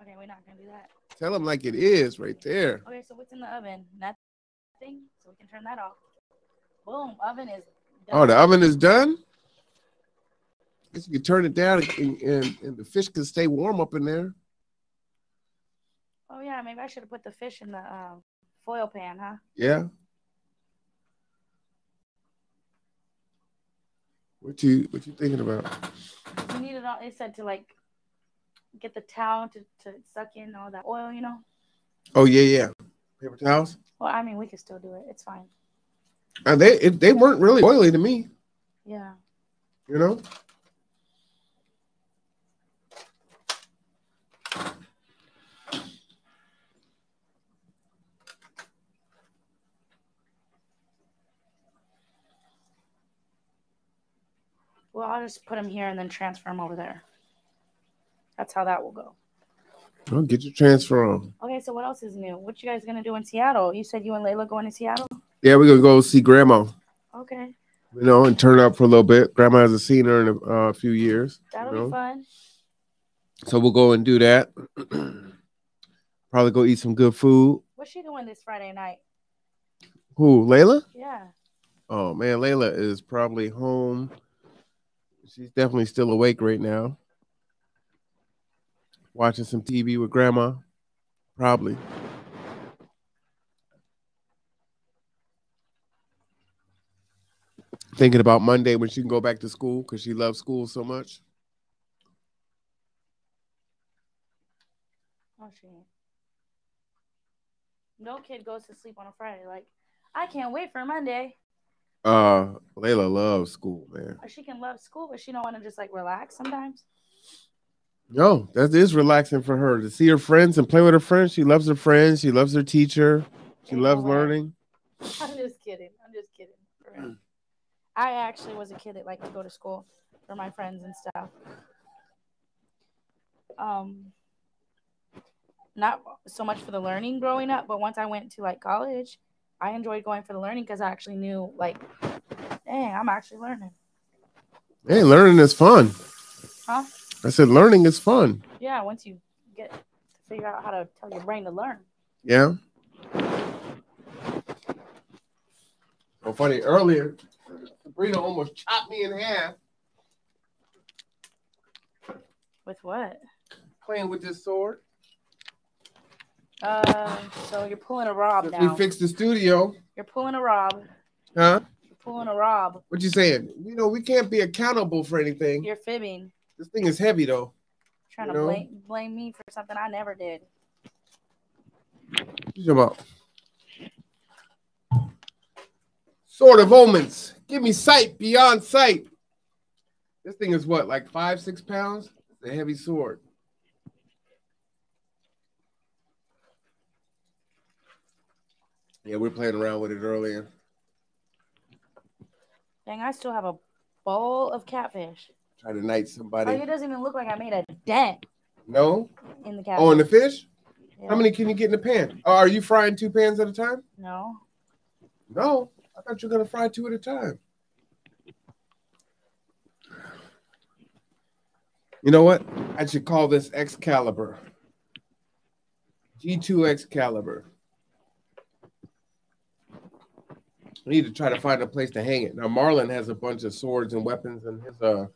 Okay, we're not gonna do that. Tell them like it is right there. Okay, so what's in the oven? Nothing. So we can turn that off. Boom. Oven is. Done. Oh, the oven is done. Guess you can turn it down and, and, and the fish can stay warm up in there. Oh yeah, maybe I should have put the fish in the um, foil pan, huh? Yeah. What you what you thinking about? You need it all. It said to like get the towel to, to suck in all that oil, you know. Oh yeah, yeah. Paper towels. Well, I mean, we can still do it. It's fine. Uh, they it, they weren't really oily to me, Yeah. you know. Well, I'll just put them here and then transfer them over there. That's how that will go. Well, get your transfer on. Okay, so what else is new? What you guys gonna do in Seattle? You said you and Layla going to Seattle. Yeah, we're gonna go see grandma. Okay, You know, and turn up for a little bit. Grandma hasn't seen her in a uh, few years. that'll you know? be fun. So we'll go and do that. Probably go eat some good food. What's she doing this Friday night? Who, Layla? Yeah. Oh man, Layla is probably home She's definitely still awake right now. Watching some TV with grandma. Probably. Thinking about Monday when she can go back to school because she loves school so much. Oh, she ain't. No kid goes to sleep on a Friday. Like, I can't wait for Monday. Uh, Layla loves school, man. She can love school, but she don't want to just like relax sometimes. No, that is relaxing for her to see her friends and play with her friends. She loves her friends. She loves her teacher. She loves learning. I'm just kidding. I'm just kidding. I actually was a kid that liked to go to school for my friends and stuff. Um, not so much for the learning growing up, but once I went to like college, I enjoyed going for the learning because I actually knew like, dang, I'm actually learning. Hey, learning is fun. Huh? I said learning is fun. Yeah, once you get to figure out how to tell your brain to learn. Yeah. So funny. Earlier, Sabrina almost chopped me in half With what? playing with this sword. Uh, so you're pulling a Rob Since we fixed the studio, You're pulling a Rob. huh? You're pulling a Rob. What you saying? You know, we can't be accountable for anything. You're fibbing. This thing is heavy though. Trying You to know? blame blame me for something I never did. What you talking about? Sword of omens. Give me sight beyond sight. This thing is what, like five, six pounds? It's a heavy sword. Yeah, we are playing around with it earlier. Dang, I still have a bowl of catfish. Try to knight Like somebody. Oh, it doesn't even look like I made a dent No? in the oh, catfish. Oh, and the fish? Yeah. How many can you get in the pan? Oh, are you frying two pans at a time? No. No. I thought you were gonna fry two at a time. You know what? I should call this Excalibur. G2 Excalibur. We need to try to find a place to hang it. Now Marlon has a bunch of swords and weapons in his uh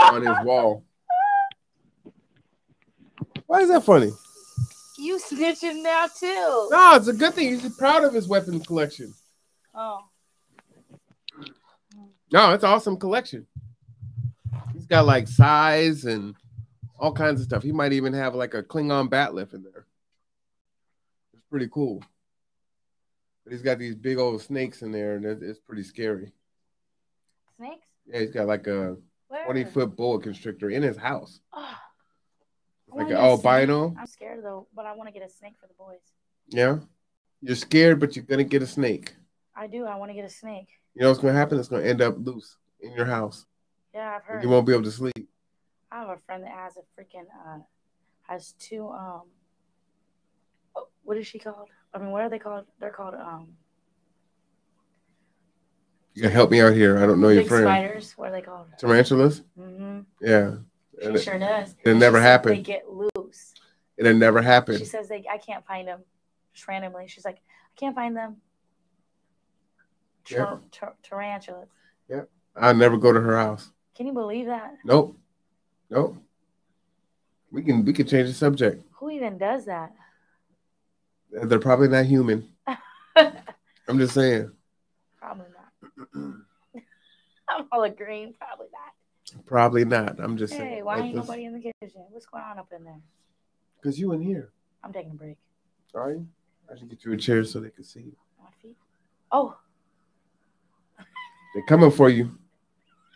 on his wall. Why is that funny? You snitching now too. No, it's a good thing. He's proud of his weapons collection. Oh. No, it's an awesome collection. He's got like size and all kinds of stuff. He might even have like a Klingon bat'leth in there. It's pretty cool. But he's got these big old snakes in there, and it- it's pretty scary. Snakes? Yeah, he's got like a Where? 20 foot boa constrictor in his house. Oh, I It's wanna like an albino. I'm scared though, but I want to get a snake for the boys. Yeah. You're scared, but you're gonna get a snake. I do. I want to get a snake. You know what's gonna happen? It's gonna end up loose in your house. Yeah, I've heard. You won't be able to sleep. I have a friend that has a freaking uh has two um oh, what is she called? I mean, what are they called? They're called um You can help me out here. I don't know your friend. spiders. What are they called? Tarantulas? Mm-hmm. Yeah. She And it, sure does. it never happened. They get loose. it'll never happen. She says they I can't find them just randomly. She's like, I can't find them. Yeah. Tar- tar- tarantulas. I'll never go to her house. Can you believe that? Nope. Nope. We can we can change the subject. Who even does that? They're probably not human. I'm just saying. Probably not. I'm all agreeing. Probably not. Probably not. I'm just Hey, saying. why ain't nobody in the kitchen? What's going on up in there? Because you in here. I'm taking a break. Sorry. I should get you a chair so they can see you. My feet. Oh, They're coming for you.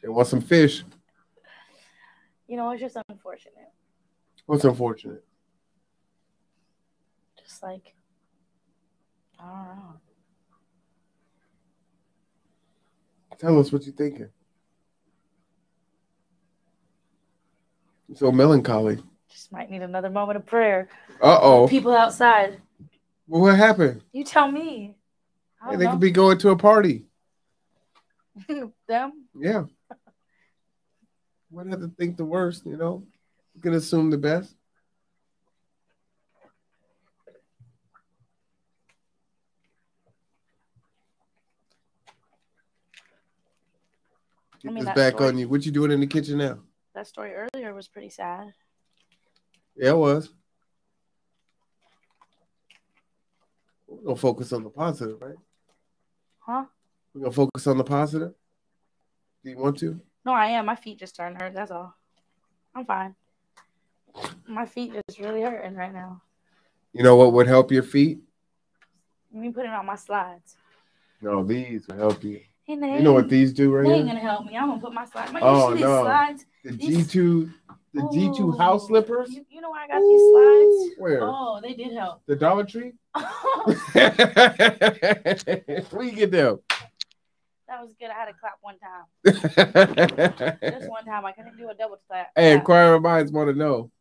They want some fish. you know, it's just unfortunate. What's unfortunate? Just like, I don't know. Tell us what you're thinking. You're so melancholy. Just might need another moment of prayer. Uh oh. People outside. Well, what happened? You tell me. I Hey, they know. could be going to a party. them. Yeah. We'd have to think the worst, you know. You can assume the best. Get I mean, this back story- on you. What you doing in the kitchen now? That story earlier was pretty sad. Yeah, it was. We're gonna focus on the positive, right? Huh? We're gonna focus on the positive. Do you want to? No, I am. My feet just starting hurt. That's all. I'm fine. My feet just really hurting right now. You know what would help your feet? Let me put it on my slides. No, these will help you. Hey, they You know what these do right They ain't here? gonna help me. I'm gonna put my slides. My, Oh, no. these slides? The G two, the G two oh. house slippers. You, you know where I got these slides? Where? Oh, they did help. The Dollar Tree. Where you get them? That was good. I had to clap one time. Just one time. I couldn't do a double clap. hey, inquiring minds want to know.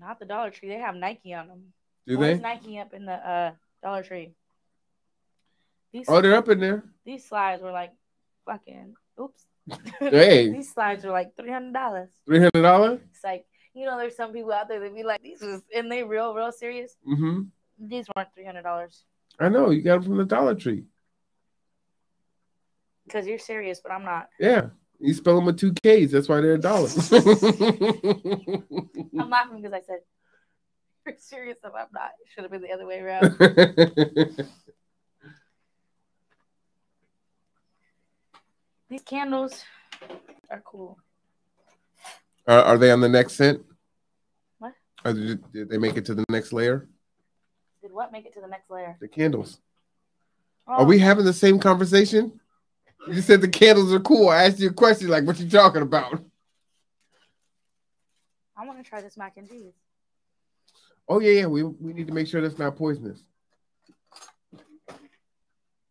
Not the Dollar Tree. They have Nike on them. Do Why they? Nike up in the uh, Dollar Tree? These Oh, they're up in there. these slides were like fucking oops. Hey. these slides were like three hundred dollars. Three hundred dollars. It's like you know, there's some people out there that be like, these was and they real, real serious. Mm-hmm. These weren't three hundred dollars I know you got them from the Dollar Tree. Because you're serious, but I'm not. Yeah, you spell them with two K's. That's why they're a dollar. I'm laughing because I said you're serious, but I'm not. It should have been the other way around. These candles are cool. are, are they on the next scent? What? Or did, did they make it to the next layer? Did what make it to the next layer? The candles. Oh, Are we having the same conversation? You said the candles are cool. I asked you a question like, what you talking about? I want to try this mac and cheese. Oh yeah, yeah. We we need to make sure that's not poisonous.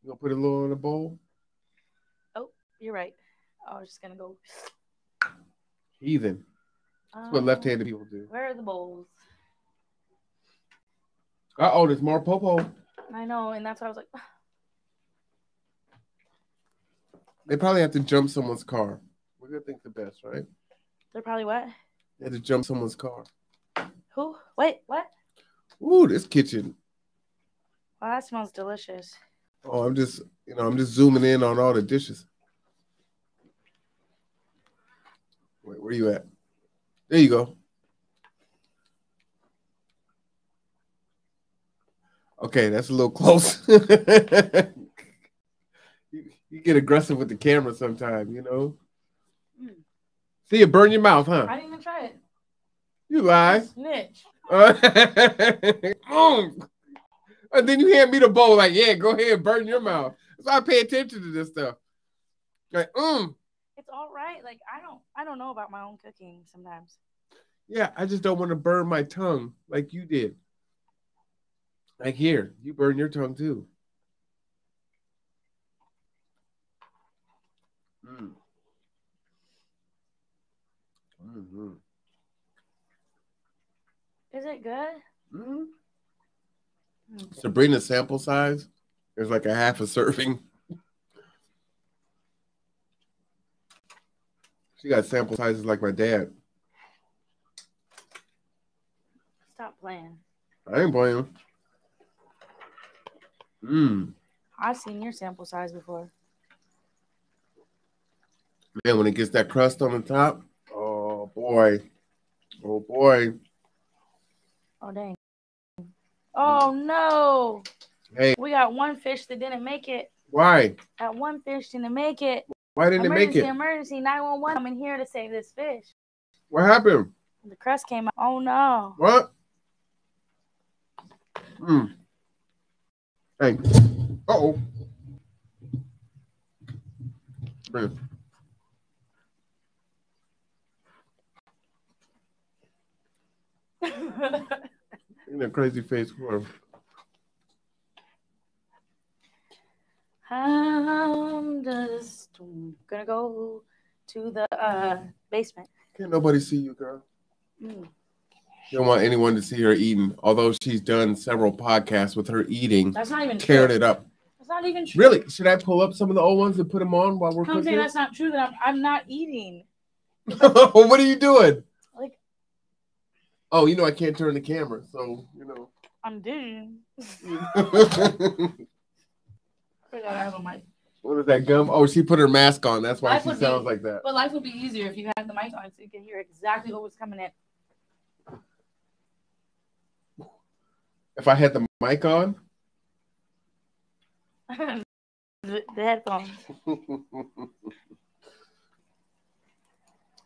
You gonna put a little in a bowl? Oh, you're right. I was just gonna go. Heathen. That's what um, left-handed people do. Where are the bowls? Uh oh, there's more popo. I know, and that's why I was like, They probably have to jump someone's car. We're gonna think the best, right? they're probably what? They had to jump someone's car. Who? Wait, what? Ooh, this kitchen. Well, that smells delicious. Oh, I'm just, you know, I'm just zooming in on all the dishes. Wait, where are you at? There you go. Okay, that's a little close. You, get aggressive with the camera sometime, you know. Mm. See it burn your mouth, huh? I didn't even try it. You lie. Snitch. Mm. And then you hand me the bowl, like, yeah, go ahead, burn your mouth. So I pay attention to this stuff. Like, mm, It's all right. Like I don't, I don't know about my own cooking sometimes. yeah, I just don't want to burn my tongue like you did. Like here, you burn your tongue too. Mm. Mhm. Is it good? Mhm. Mm. Sabrina's sample size is like a half a serving. She got sample sizes like my dad. Stop playing. I ain't playing. Mmm. I've seen your sample size before. Man, when it gets that crust on the top, oh boy. Oh boy. Oh dang. Oh no. Hey, We got one fish that didn't make it. why? That one fish didn't make it. Why didn't emergency, it make it? emergency, 911. I'm in here to save this fish. What happened? The crust came out. Oh no. What? Hmm. Hey. Uh oh. Man. Look a crazy face him. I'm just gonna go to the uh, basement. Can't nobody see you, girl. Mm. You don't want anyone to see her eating, although she's done several podcasts with her eating, That's not even tearing true. it up. That's not even true. Really? Should I pull up some of the old ones and put them on while we're I'm saying that's not true. That I'm, I'm not eating. what are you doing? Oh, you know I can't turn the camera, so you know. I'm doing. Forgot I have a mic. What is that gum? Oh, she put her mask on. That's why Life she would be- sounds like that. But life would be easier if you had the mic on so you can hear exactly what was coming in. If I had the mic on, the, the headphones.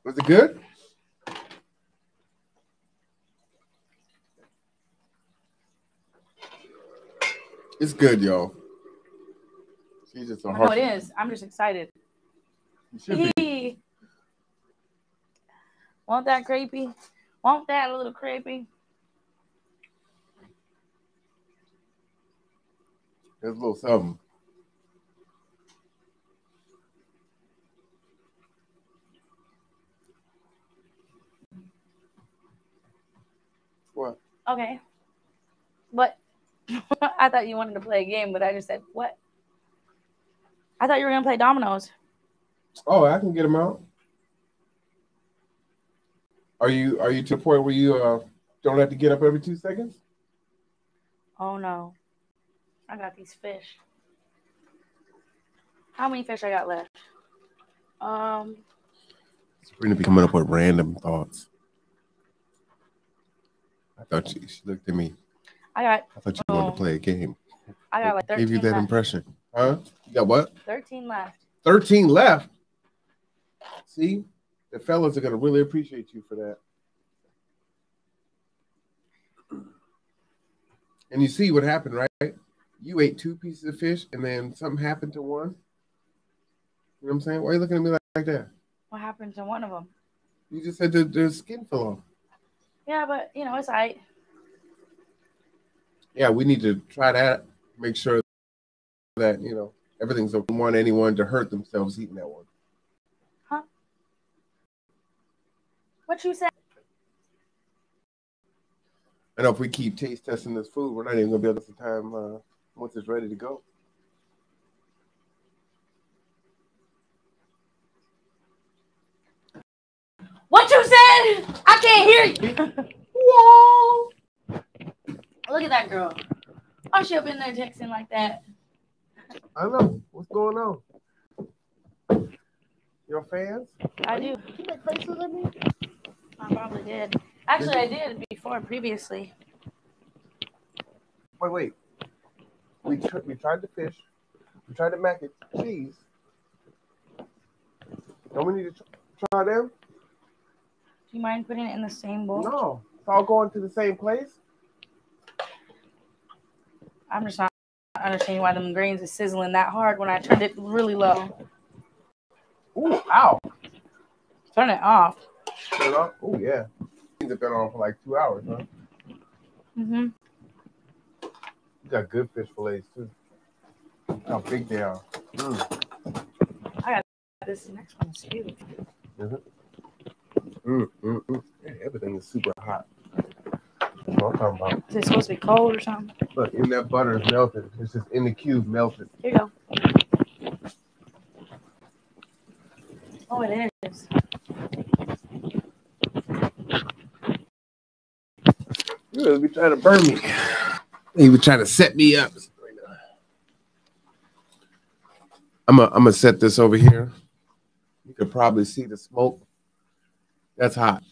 was it good? It's good, y'all. She's just know hard. it is. I'm just excited. You should be. Hee. Want that crepey? Want that a little creepy? There's a little something. What? Okay. But I thought you wanted to play a game, but I just said, what? I thought you were going to play dominoes. Oh, I can get them out. Are you are you to the point where you uh don't have to get up every two seconds? Oh, no. I got these fish. How many fish I got left? Um, Sabrina be coming up with random thoughts. I thought she, she looked at me. I got I thought you wanted Oh. to play a game. I got like Gave you that left. impression. Huh? You got what? 13 left. 13 left. See? The fellas are gonna really appreciate you for that. And you see what happened, right? You ate two pieces of fish and then something happened to one. You know what I'm saying? Why are you looking at me like, like that? What happened to one of them? You just said the, the skin fell off. Yeah, but you know, it's all right. Yeah, we need to try that. Make sure that, you know, everything's okay. Don't want anyone to hurt themselves eating that one. Huh? What you said? I know if we keep taste testing this food, we're not even gonna be able to get time uh, once it's ready to go. What you said? I can't hear you. Whoa. Look at that girl. Oh, she up in there texting like that. I don't know what's going on. Your fans? I do. You make faces at me? I probably did. Actually, I did before previously. Wait, wait. We tr- we tried the fish. We tried the mac and cheese. Don't we need to tr- try them? Do you mind putting it in the same bowl? No, it's all going to the same place. I'm just not understanding why them grains is sizzling that hard when I turned it really low. Ooh, ow! Turn it off. Turn it off. Oh yeah. Things have been on for like two hours, huh? Mm-hmm. You got good fish fillets too. How big they are. Mm. I got this next one's huge. Mm, mm, mm. Yeah, everything is super hot. That's what I'm talking about. Is it supposed to be cold or something? Look, in that butter is melted. It's just in the cube melted. Here you go. Oh, it is. Better be trying to burn me. He was trying to set me up. I'm gonna I'm gonna set this over here. You could probably see the smoke. That's hot.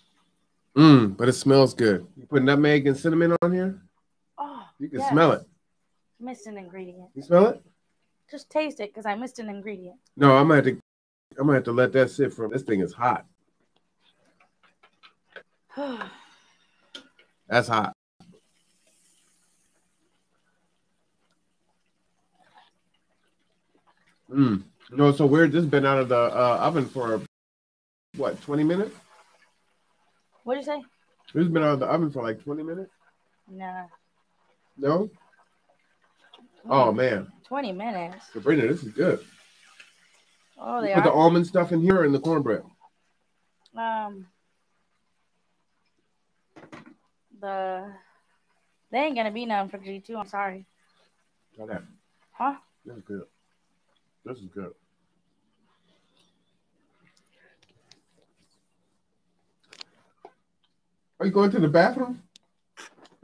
Mmm, but it smells good. You put nutmeg and cinnamon on here? Oh, You can yes. smell it. Missed an ingredient. You smell it? Just taste it because I missed an ingredient. No, I'm gonna have to I'm gonna have to let that sit for this thing is hot. That's hot. Mm. You know, it's so weird. This has been out of the uh, oven for what, 20 minutes? What'd you say? This has been out of the oven for like 20 minutes? Nah. No? Oh man. 20 minutes. Sabrina, this is good. Oh, You they put the almond stuff in here or in the cornbread? Um, the they ain't gonna be none for G two. I'm sorry. That. Huh? This is good. This is good. Are you going to the bathroom?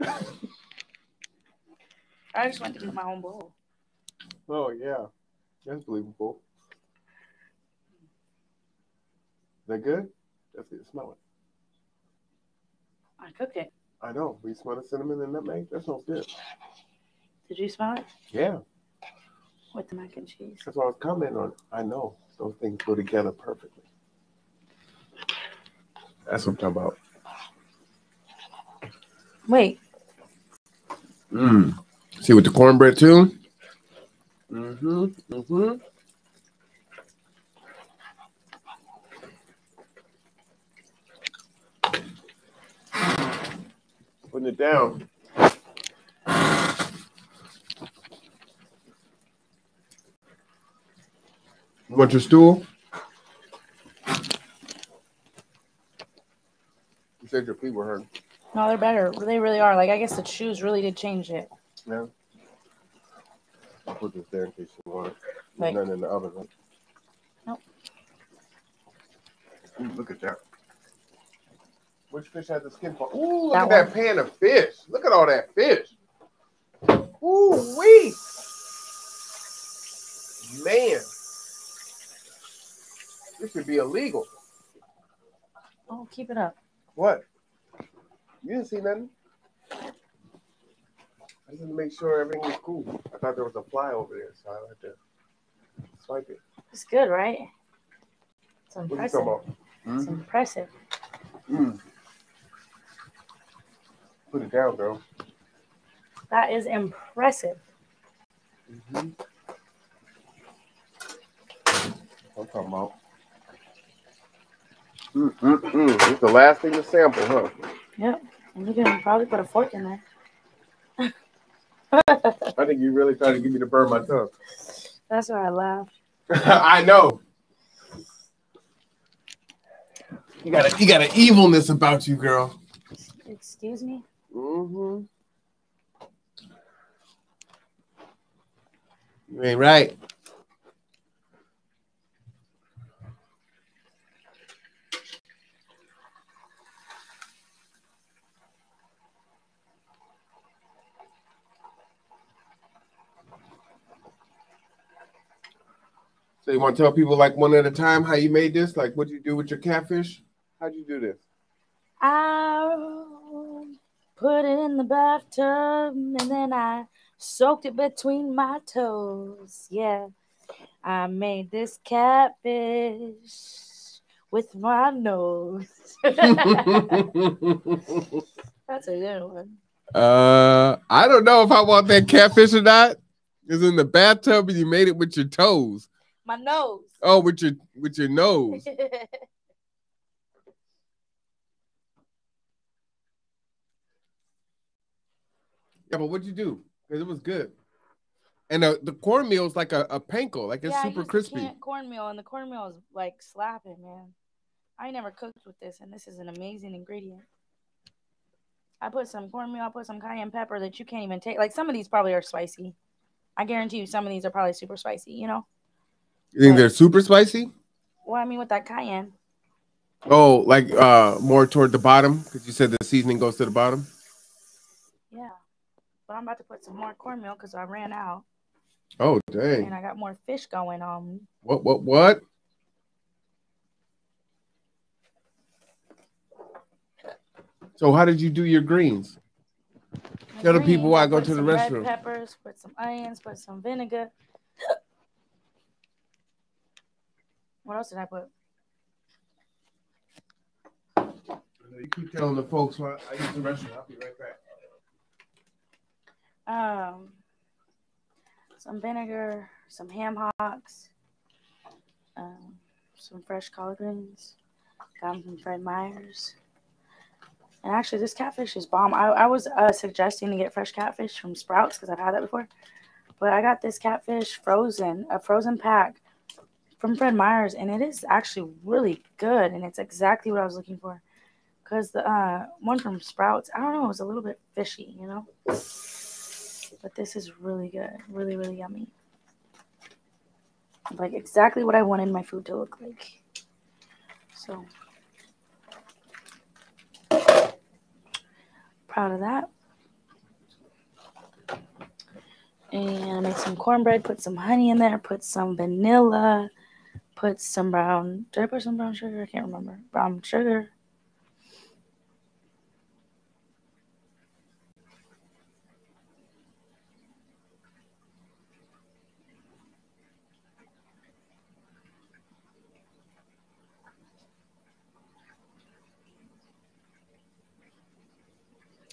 I just went to get my own bowl. Oh yeah. That's believable. Is that good? That's it. Smell it. I cooked it. I know. We smell the cinnamon and nutmeg. That smells good. Did you smell it Yeah. with the mac and cheese? That's what I was commenting on. I know. Those things go together perfectly. That's what I'm talking about. Wait, Mm. See with the cornbread too? Mm-hmm. Mm-hmm. Putting it down. You want your stool? You said your feet were hurting. No, they're better. They really are. Like I guess the shoes really did change it. Yeah. I'll put this there in case you want it. Like- none in the oven. Right? Nope. Ooh, look at that. Which fish has the skin part? Ooh, look That at that pan of fish. Look at all that fish. Ooh, wee. Man. This should be illegal. Oh, keep it up. What? You didn't see nothing? I just wanted to make sure everything was cool. I thought there was a fly over there, so I had to swipe it. It's good, right? It's What are you impressive. talking about? It's impressive. Mm. Put it down, girl. That is impressive. Mm-hmm. I'm talking about. Mm-mm-mm. It's the last thing to sample, huh? Yep. And you can probably put a fork in there. I think you really tried to get me to burn my tongue. That's why I laughed. I know. You got a you got an evilness about you, girl. Excuse me? Mm-hmm. You ain't right. So you want to tell people like one at a time how you made this? Like what you do with your catfish? How'd you do this? I put it in the bathtub and then I soaked it between my toes. Yeah. I made this catfish with my nose. That's a good one. Uh, I don't know if I want that catfish or not. It's in the bathtub and you made it with your toes. My nose. Oh, with your with your nose. Yeah, but what'd you do? Because it was good. And the, the cornmeal is like a, a panko, like it's yeah, super crispy. cornmeal, and the cornmeal is like slapping, man. I never cooked with this, and this is an amazing ingredient. I put some cornmeal, I put some cayenne pepper that you can't even take. Like some of these probably are spicy. I guarantee you, some of these are probably super spicy. You know, You think they're super spicy? well, I mean, with that cayenne, Oh, like uh more toward the bottom because you said the seasoning goes to the bottom. yeah. But I'm about to put some more cornmeal because I ran out, Oh dang! and! I got more fish going on. What what what? So how did you do your greens? My Tell the people why I go to the some red restroom. Peppers, put some onions, put some vinegar. What else did I put? You keep telling the folks why I use the restroom. I'll be right back. Um, some vinegar, some ham hocks, um, some fresh collard greens. Got them from Fred Meyer's. And actually, this catfish is bomb. I, I was uh, suggesting to get fresh catfish from Sprouts because I've had that before. But I got this catfish frozen, a frozen pack from Fred Meyer's, and it is actually really good. And it's exactly what I was looking for. Because the uh, one from Sprouts, I don't know, it was a little bit fishy, you know? But this is really good. Really, really yummy. Like exactly what I wanted my food to look like. So proud of that. And I made some cornbread, put some honey in there, put some vanilla, put some brown. Did I put some brown sugar? I can't remember. Brown sugar.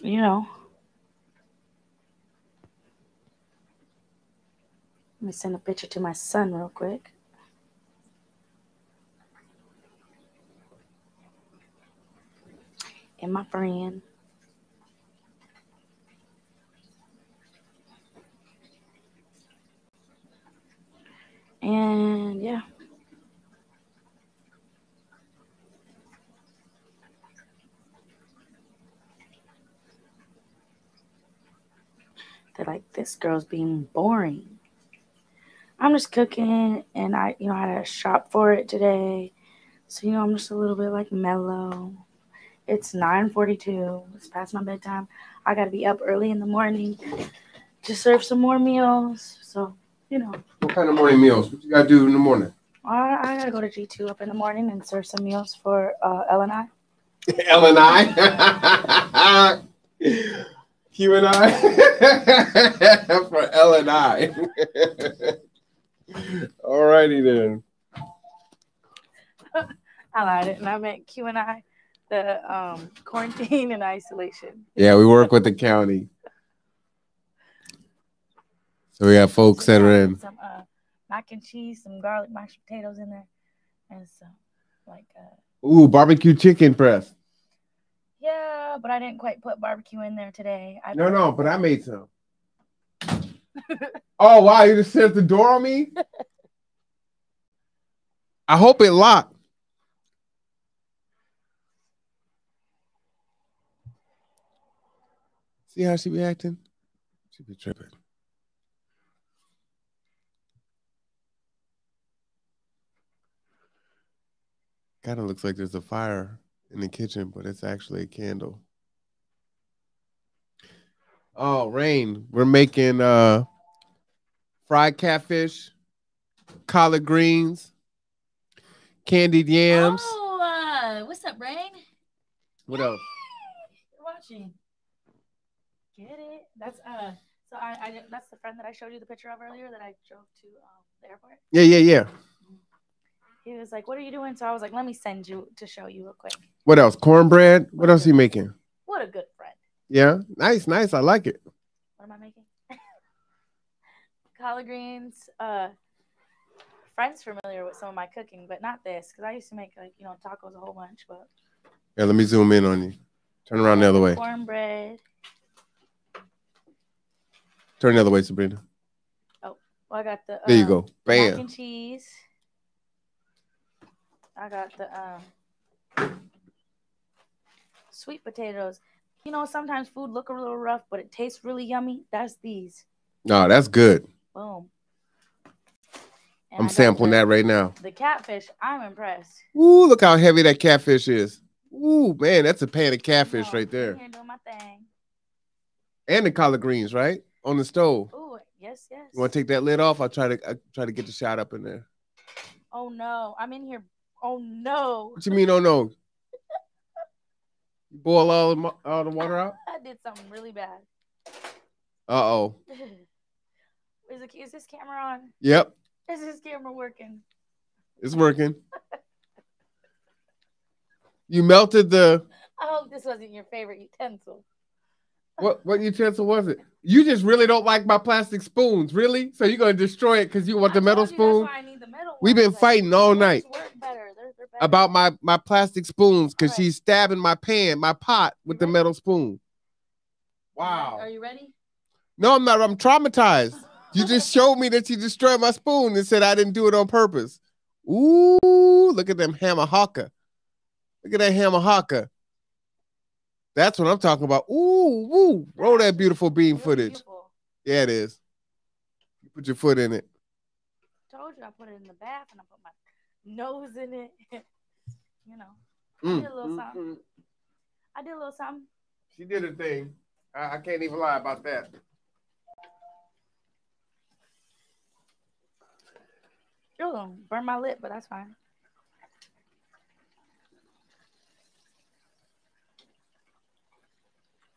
You know. Let me send a picture to my son real quick. And my friend. And yeah. They're like, this girl's being boring. I'm just cooking and I, you know, I had to shop for it today. So, you know, I'm just a little bit like mellow. It's 9:42. It's past my bedtime. I got to be up early in the morning to serve some more meals. So, you know, What kind of morning meals? What you gotta do in the morning? I, I got to go to G2 up in the morning and serve some meals for uh, L and I. L and I. Q and I. For L and I. Alrighty then. I lied and I meant Q and I, the um, quarantine and isolation. Yeah, we work with the county. So we have folks that are in. some uh, mac and cheese, some garlic mashed potatoes in there, and some like uh, Ooh, barbecue chicken breast. yeah, but I didn't quite put barbecue in there today. I No, no, but I made some. Oh wow, you just shut the door on me? I hope it locked. See how she be acting? She be tripping. Kind of looks like there's a fire in the kitchen, but it's actually a candle. Oh, Rain, we're making uh fried catfish, collard greens, candied yams. Oh, uh, what's up, Rain? What else? You're watching. Get it? That's uh. So I, I that's the friend that I showed you the picture of earlier that I drove to um, the airport. Yeah, yeah, yeah. He was like, "What are you doing?" So I was like, "Let me send you to show you real quick." What else? Cornbread. What else you making? What a good friend. Yeah, nice, nice. I like it. What am I making? Collard greens. Uh, friends familiar with some of my cooking, but not this because I used to make like you know tacos a whole bunch. But Yeah, let me zoom in on you. Turn around the other way. cornbread. Turn the other way, Sabrina. Oh, well, I got the. There you um, go. Mac Bam. and cheese. I got the um, sweet potatoes. You know, sometimes food look a little rough, but it tastes really yummy. That's these. No, that's good. Boom. And I'm sampling the- that right now. The catfish. I'm impressed. Ooh, look how heavy that catfish is. Ooh, man, that's a pan of catfish No, right there. in doing my thing. And the collard greens, right? On the stove. Oh, yes, yes. You want to take that lid off? I'll try to I try to get the shot up in there. Oh no, I'm in here. Oh no, What you mean? Oh no. You boil all the all the water out? I did something really bad. Uh oh. Is, it, is this camera on? Yep, Is this camera working? it's working. You melted the I hope this wasn't your favorite utensil. What? What utensil was it? You just really don't like my plastic spoons, really? So you're gonna destroy it because you want the metal spoon? That's why I need the metal We've been like, fighting all night. better. They're, they're better. About my my plastic spoons because Alright. she's stabbing my pan, my pot with You the ready? metal spoon. Wow. Are you ready? No, I'm not. I'm traumatized. You just showed me that you destroyed my spoon and said I didn't do it on purpose. Ooh, look at them hammer hawker. Look at that hammer hawker. That's what I'm talking about. Ooh, woo. Roll that beautiful bean footage. Beautiful. Yeah, it is. You put your foot in it. I told you I put it in the bath and I put my nose in it. you know. Mm. I did a little something. Mm-hmm. I did a little something. She did a thing. I, I can't even lie about that. You're gonna burn my lip, but that's fine.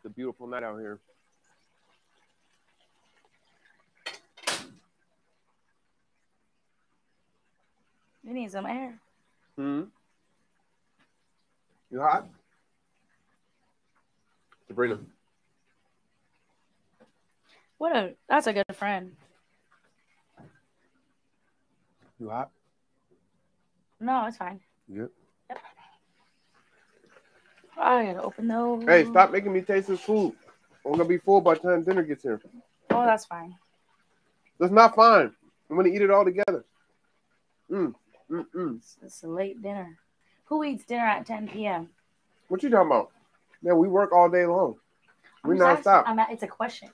It's a beautiful night out here. You need some air. Hmm. You hot? Sabrina. What a that's a good friend. You hot? No, it's fine. Yep. I gotta open those. Hey, stop making me taste this food. I'm gonna be full by the time dinner gets here. Oh, that's fine. That's not fine. I'm gonna eat it all together. Mm. Mm mm. It's, it's a late dinner. Who eats dinner at 10 p.m.? What you talking about? Man, we work all day long. We not stop. I'm at, it's a question.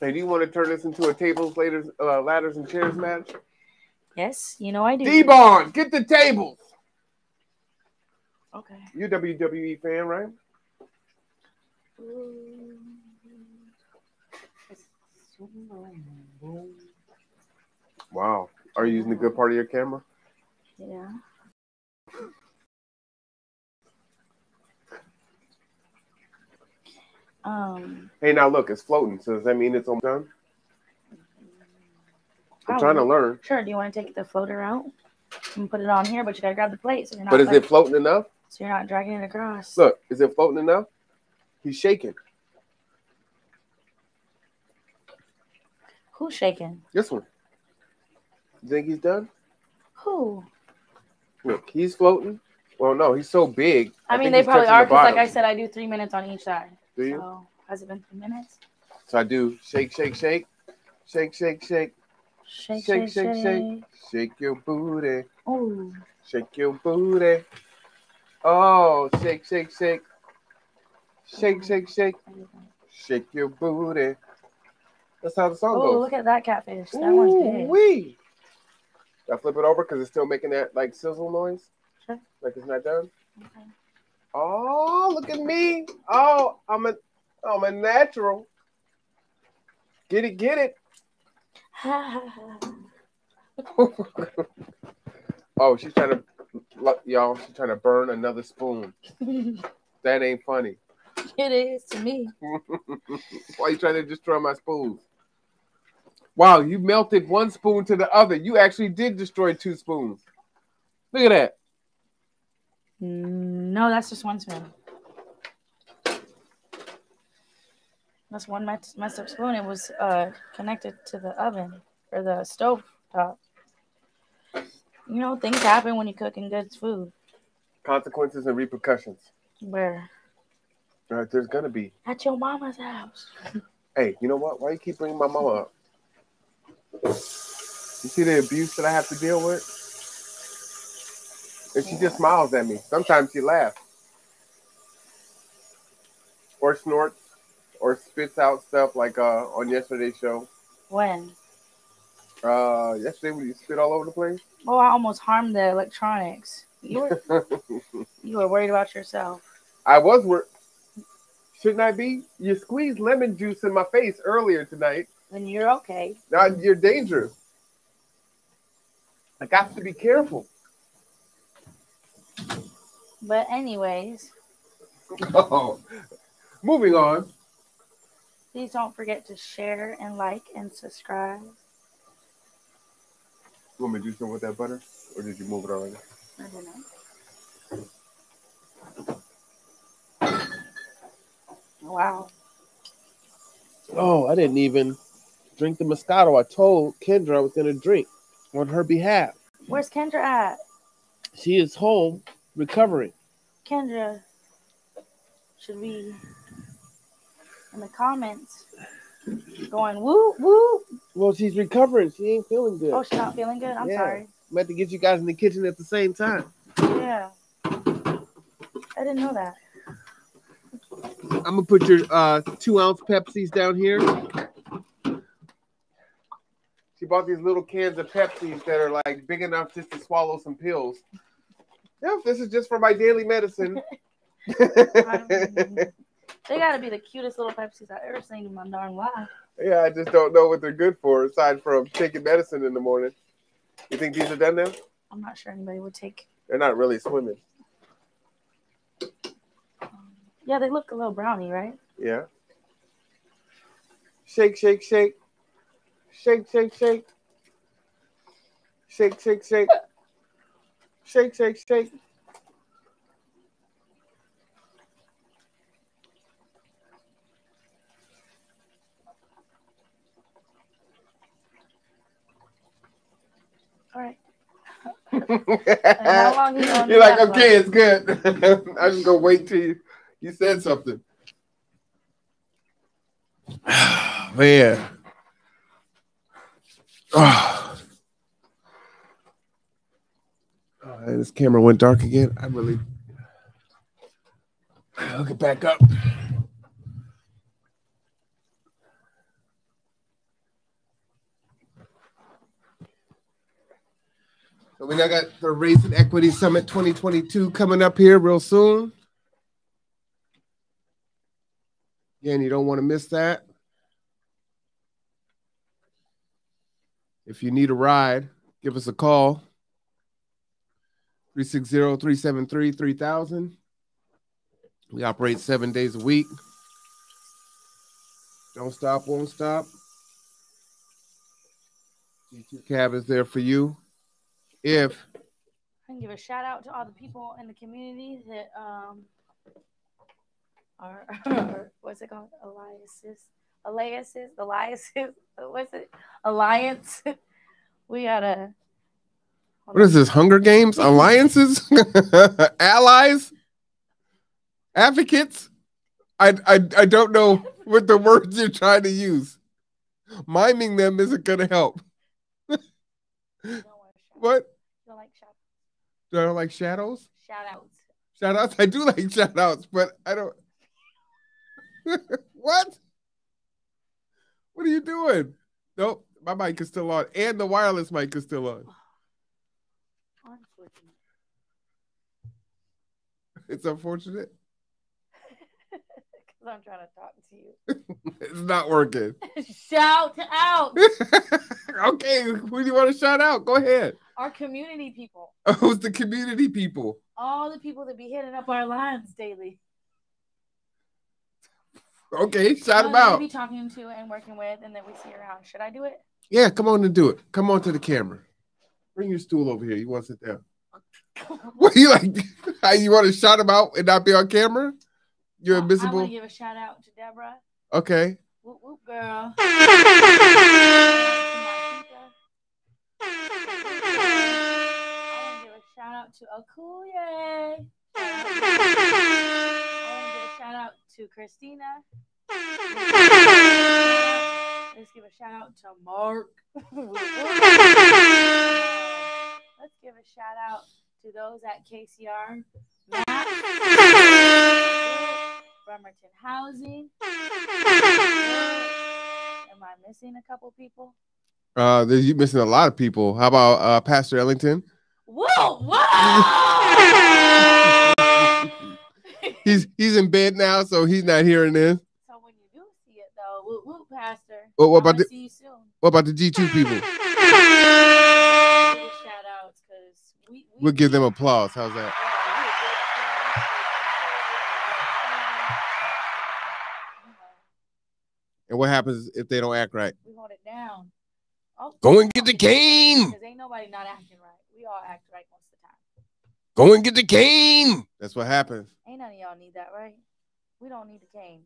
Hey, do you want to turn this into a tables, ladders, uh, ladders and chairs match? Yes, you know I do. D-Bon, get the tables. Okay. You're a WWE fan, right? Wow. Are you using the good part of your camera? Yeah. Um, Hey, now look, it's floating. So does that mean it's almost done? I'm trying to learn. Sure. Do you want to take the floater out and put it on here? But you gotta grab the plate so you're not. But is it floating enough? So you're not dragging it across. Look, is it floating enough? He's shaking. Who's shaking? This one. You think he's done? Who? Look, he's floating. Well, no, he's so big. I, mean, they probably are because, like. I said, I do three minutes on each side. Do you? So has it been three minutes? So I do shake, shake, shake, shake, shake, shake, Shake, Shake, shake, shake, shake. shake. shake your booty, Oh, shake your booty. Oh, shake, shake, shake, shake, shake, shake, shake your booty. That's how the song oh, goes. look at that catfish. That one's big. Wee. I flip it over because it's still making that like sizzle noise. Sure. Like it's not done. Okay. Oh, look at me. Oh, I'm a I'm a natural. Get it, get it. oh, she's trying to look, y'all, she's trying to burn another spoon. That ain't funny. it is to me. Why are you trying to destroy my spoons? Wow, you melted one spoon to the other. You actually did destroy two spoons. Look at that. Mm, No, that's just one spoon. That's one mess- messed up spoon. It was uh, connected to the oven or the stove top. You know, things happen when you're cooking good food. Consequences and repercussions. Where? Right, there's gonna be. At your mama's house. Hey, you know what? Why you keep bringing my mama up? You see the abuse that I have to deal with? And she just smiles at me. Sometimes she laughs. Or snorts. Or spits out stuff like uh on yesterday's show. When? Uh yesterday when you spit all over the place. Oh, I almost harmed the electronics. You were you were worried about yourself. I was wor Shouldn't I be? You squeezed lemon juice in my face earlier tonight. Then you're okay. Now you're dangerous. I got to be careful. But anyways, Oh, moving on. please don't forget to share and like and subscribe. You want me to do something with that butter, or did you move it already? I don't know. Wow. Oh, I didn't even drink the Moscato. I told Kendra I was going to drink on her behalf. Where's Kendra at? She is home recovering. Kendra, should we in the comments going woo woo? Well, she's recovering. She ain't feeling good. Oh, she's not feeling good. I'm Yeah. sorry. I'm about to get you guys in the kitchen at the same time. Yeah. I didn't know that. I'm gonna put your uh, two ounce Pepsis down here. She bought these little cans of Pepsis that are like big enough just to swallow some pills. Yep, this is just for my daily medicine. They gotta be the cutest little Pepsis I've ever seen in my darn life. Yeah, I just don't know what they're good for aside from taking medicine in the morning. You think these are done now? I'm not sure anybody would take. They're not really swimming. Um, yeah, they look a little brownie, right? Yeah. Shake, shake, shake. Shake, shake, shake. Shake, shake, shake. Shake, shake, shake. All right. You're long you gonna like, that okay, it's good. I'm just gonna wait till you, you said something. Man. Oh. Oh, this camera went dark again. I really hook it back up. So we now got the Race and Equity Summit 2022 coming up here real soon. Again, you don't want to miss that. If you need a ride, give us a call. 360-373-3000. We operate seven days a week. Don't stop, won't stop. G2 Cab is there for you. If I can give a shout out to all the people in the community that um are, are what's it called? Alliances. Alliances, alliances, what's it? Alliance. We gotta what is this? Hunger Games? Alliances? Allies? Advocates? I, I I don't know what the words you're trying to use. Miming them isn't gonna help. What? Like shout, Do I don't like shadows? shout outs. Shout outs? I do like shout outs, but I don't. what? What are you doing? Nope, my mic is still on, and the wireless mic is still on. Unfortunate. It's unfortunate. Because I'm trying to talk to you. It's not working. shout out okay, who do you want to shout out? Go ahead. our community people. Who's the community people? All the people that be hitting up our lines daily. Okay, shout them out. be talking to and working with, and that we see around. Should I do it? Yeah, come on and do it. Come on to the camera. Bring your stool over here. You want to sit down? What you like? How you want to shout them out and not be on camera? You're I want invisible. to give a shout out to Deborah. Okay. Whoop whoop, girl. I want to give a shout out to Akuye. I want to give a shout out to Christina. Let's give a shout out to Mark. Let's give a shout out to those at KCR. Matt. Bremerton Housing. Am I missing a couple people? Uh, you missing a lot of people. How about uh, Pastor Ellington? Whoa! Whoa! He's he's in bed now, so he's not hearing this. so when you do see it, though, whoop whoop, Pastor. What- what about the- see you soon? What about the G two people? Shout outs because we, we We'll give them applause. How's that? And what happens if they don't act right? We hold it down. Oh, Go and get the cane. Because ain't nobody not acting right. We all act right most of the time. Go and get the cane. That's what happens. Ain't none of y'all need that, right? We don't need the cane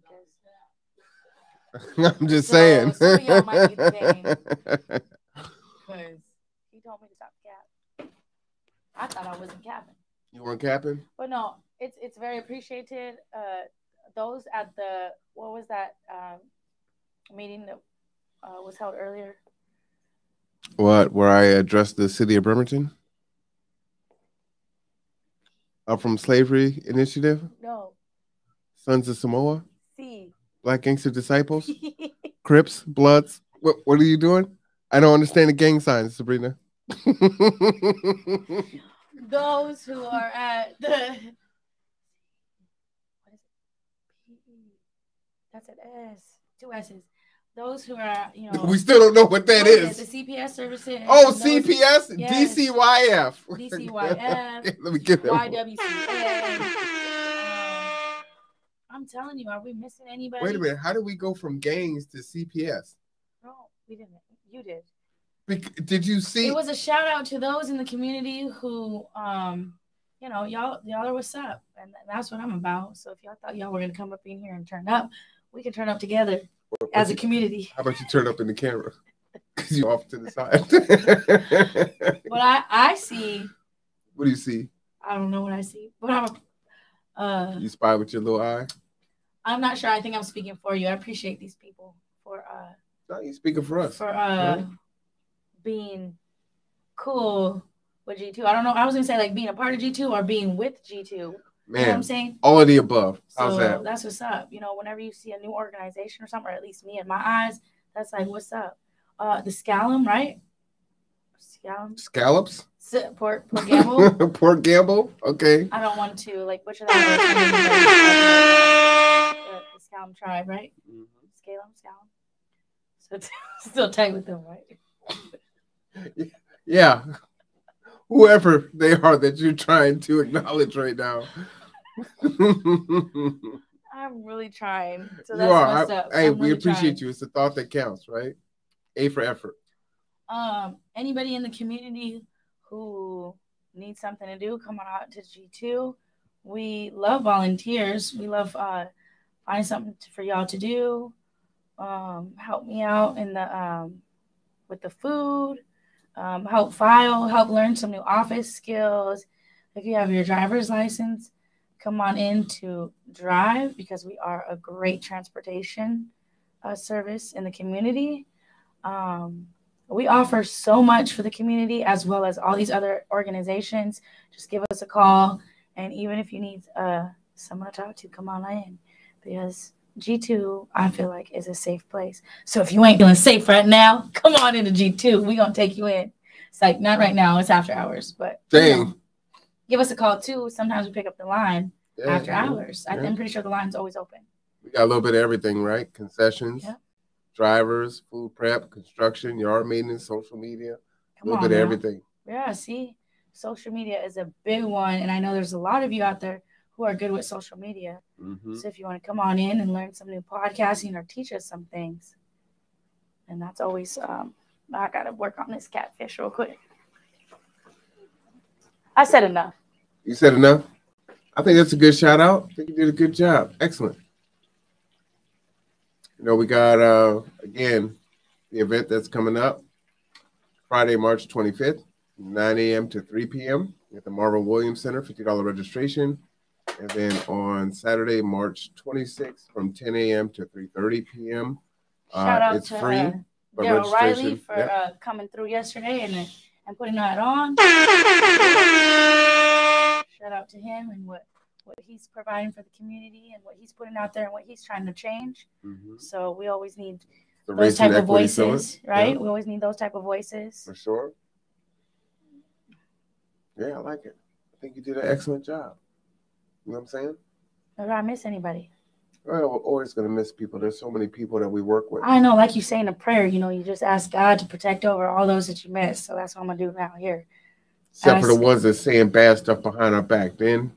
because I'm just So, saying. some of y'all might need the cane. he told me to stop cap. I thought I wasn't capping. you weren't capping? But no, it's it's very appreciated. Uh, those at the what was that um, meeting that uh, was held earlier? What? Where I addressed the city of Bremerton? Up from Slavery Initiative, No, Sons of Samoa, C. Black Gangster Disciples, Crips, Bloods. What? What are you doing? I don't understand the gang signs, Sabrina. those who are at the what is it? That's an S. Two S's. Those who are, you know, we still don't know what that is the CPS services. Oh, those- CPS, Yes. DCYF. DCYF, Let me get that. YWCA. I'm telling you, are we missing anybody? Wait a minute. How did we go from gangs to CPS? No, we didn't. You did. Bec- Did you see? It was a shout out to those in the community who, um, you know, y'all, y'all are what's up, and that's what I'm about. So if y'all thought y'all were gonna come up in here and turn up, we can turn up together as a community. How about you turn up in the camera? Because you're off to the side. what I, I see. what do you see? I don't know what I see, but I'm, uh, You spy with your little eye? I'm not sure. I think I'm speaking for you. I appreciate these people for, uh, No, you speaking for us. for uh Right. being cool with G2. I don't know. I was gonna say like being a part of G2 or being with G2. You know what I'm saying? all of the above. How's so that? that's what's up. You know, whenever you see a new organization or something, or at least me in my eyes, that's like what's up. Uh the Scallum, right? Scallum Scallops? Port Port Gamble. Port Gamble? Okay. I don't want to like butcher that. the, the Scallum tribe, right? Scallum, Scallum. So it's still tight with them, right? Yeah. Whoever they are that you're trying to acknowledge right now. You I'm really trying. So that's are. I- up. hey, I'm we appreciate trying. you. It's the thought that counts, right? A for effort. Um, anybody in the community who needs something to do, come on out to G2. We love volunteers. We love uh, finding something to, for y'all to do. Um, help me out in the um, with the food. Um, help file. Help learn some new office skills. If you have your driver's license, come on in to drive because we are a great transportation uh, service in the community. Um, we offer so much for the community as well as all these other organizations. Just give us a call. And even if you need uh, someone to talk to, come on in because G2, I feel like, is a safe place. So if you ain't feeling safe right now, come on into G2. We're going to take you in. It's like, not right now, it's after hours, but you Dang. know, give us a call too. Sometimes we pick up the line Yeah, after yeah. hours. I- yeah. I'm pretty sure the line's always open. We got a little bit of everything, right? Concessions, Yeah. drivers, food prep, construction, yard maintenance, social media, Come a little on. bit of everything. Yeah, see, social media is a big one. And I know there's a lot of you out there who are good with social media. Mhm. So if you want to come on in and learn some new podcasting or teach us some things, and that's always, um, I got to work on this catfish real quick. I said enough. You said enough? I think that's a good shout out. I think you did a good job. Excellent. You know, we got uh again the event that's coming up Friday, March 25th, 9 a.m. to 3 p.m. at the Marvin Williams Center, $50 registration. And then on Saturday, March 26th, from 10 a.m. to 3:30 p.m. Shout Uh, out it's to free. uh, Daryl Riley for yeah. uh, coming through yesterday and and putting that on. Shout out to him and what what he's providing for the community and what he's putting out there and what he's trying to change. Mhm. So we always need The those type of voices, right? Yeah, We always need those type of voices. for sure. Yeah, I like it. I think you did an excellent job. You know what I'm saying? Did I miss anybody? Well, we're always gonna miss people. There's so many people that we work with. I know, like you say in a prayer, you know, you just ask God to protect over all those that you miss. So that's what I'm gonna do now here. Except for the ones that saying bad stuff behind our back. Then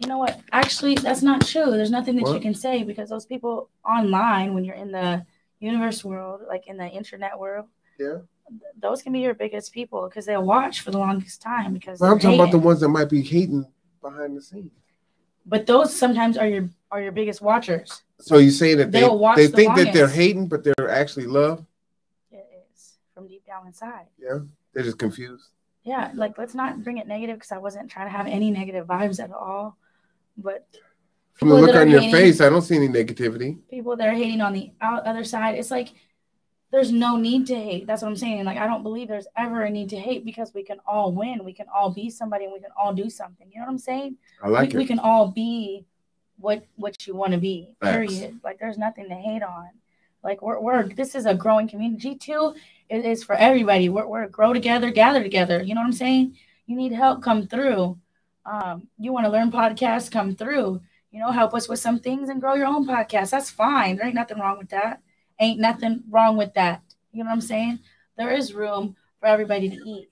You know what? Actually, that's not true. There's nothing that you can say because those people online, when you're in the universe world, like in the internet world, yeah. those can be your biggest people because they'll watch for the longest time because But I'm talking about the ones that might be hating behind the scenes. But those sometimes are your are your biggest watchers. So you say that they They'll watch they the think that they're hating, but they're actually love? It is from deep down inside. Yeah, they're just confused. Yeah, like let's not bring it negative because I wasn't trying to have any negative vibes at all. But From the look on your hating- face, I don't see any negativity. people that are hating on the other side, it's like there's no need to hate. That's what I'm saying. Like I don't believe there's ever a need to hate because we can all win. We can all be somebody and we can all do something. You know what I'm saying? I like we, we can all be what what you want to be. Period. Like there's nothing to hate on. Like we're, we're this is a growing community. G2 is, is for everybody. We're we're grow together, gather together. You know what I'm saying? You need help, come through. Um, you want to learn podcasts, come through. You know, help us with some things and grow your own podcast. That's fine. There ain't nothing wrong with that. Ain't nothing wrong with that. You know what I'm saying? There is room for everybody to eat.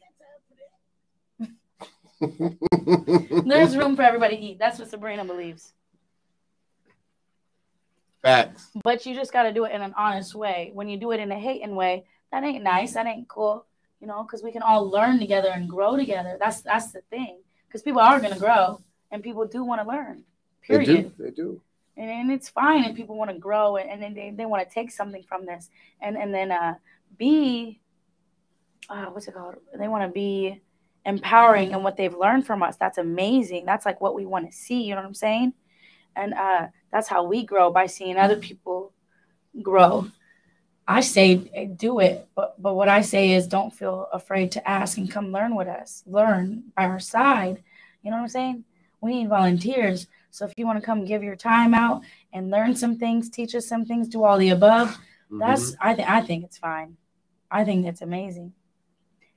There's room for everybody to eat. That's what Sabrina believes. Facts. But you just got to do it in an honest way. When you do it in a hating way, that ain't nice. That ain't cool. You know, because we can all learn together and grow together. That's that's the thing. Because people are gonna grow, and people do want to learn. Period. They do. They do. And, and it's fine if people want to grow and, and then they, they want to take something from this and and then uh be uh, what's it called they want to be empowering and what they've learned from us that's amazing that's like what we want to see you know what i'm saying and uh that's how we grow by seeing other people grow i say eh, do it but but what i say is don't feel afraid to ask and come learn with us. Learn by our side. You know what i'm saying? We need volunteers. So if you want to come give your time out and learn some things teach us some things do all the above that's Mm-hmm. i think i think it's fine. I think that's amazing.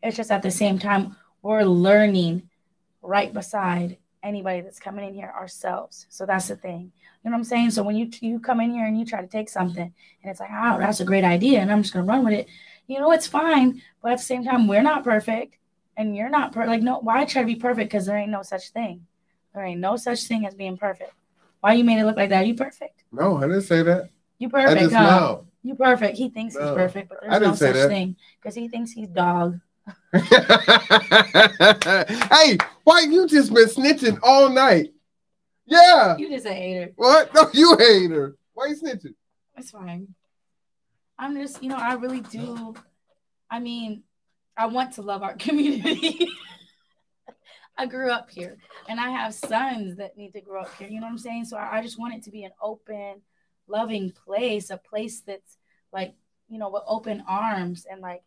It's just at the same time we're learning right beside anybody that's coming in here ourselves. So that's the thing. You know what I'm saying? So when you you come in here and you try to take something and it's like, oh, that's a great idea, and I'm just gonna run with it. You know, it's fine, but at the same time, we're not perfect, and you're not per- like no. Why try to be perfect? Because there ain't no such thing. There ain't no such thing as being perfect. Why you made it look like that? You perfect. No, I didn't say that. You perfect? I just huh? know. You perfect. He thinks he's perfect, but there's no such that. thing because he thinks he's dog. hey, why you just been snitching all night? Yeah. You just a hater. What? No, you hate her. Why you snitching? It's fine. I'm just, you know, I really do. I mean, I want to love our community. I grew up here and I have sons that need to grow up here. You know what I'm saying? So I, I just want it to be an open, loving place, a place that's like, you know, with open arms and like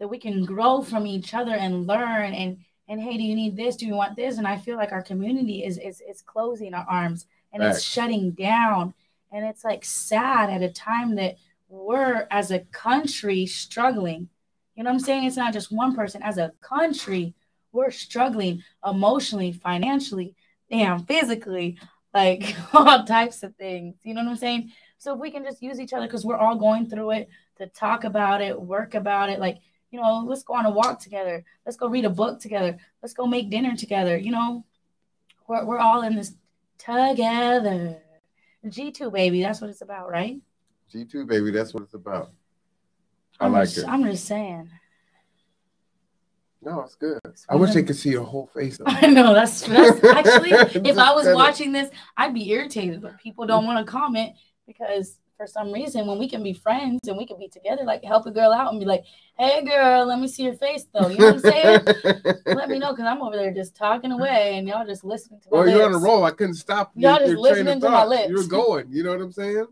that we can grow from each other and learn and and hey, do you need this? Do you want this? And I feel like our community is is is closing our arms and Facts. it's shutting down. And it's like sad at a time that we're as a country struggling. You know what I'm saying? It's not just one person. As a country, we're struggling emotionally, financially, damn, physically, like all types of things. You know what I'm saying? So if we can just use each other because we're all going through it to talk about it, work about it, like, you know, let's go on a walk together. Let's go read a book together. Let's go make dinner together. You know, we're, we're all in this together. G2, baby. That's what it's about, right? G2, baby. That's what it's about. I I'm like just, it. I'm just saying. No, it's good. I wish they could see your whole face. I know that's that's actually if I was watching this, I'd be irritated, but people don't mm. want to comment because for some reason when we can be friends and we can be together, like help a girl out and be like, Hey girl, let me see your face though. You know what I'm saying? let me know because I'm over there just talking away and y'all just listening to my well, you're on a roll. I couldn't stop Y'all just train of listening to my lips. You were going. You know what I'm saying?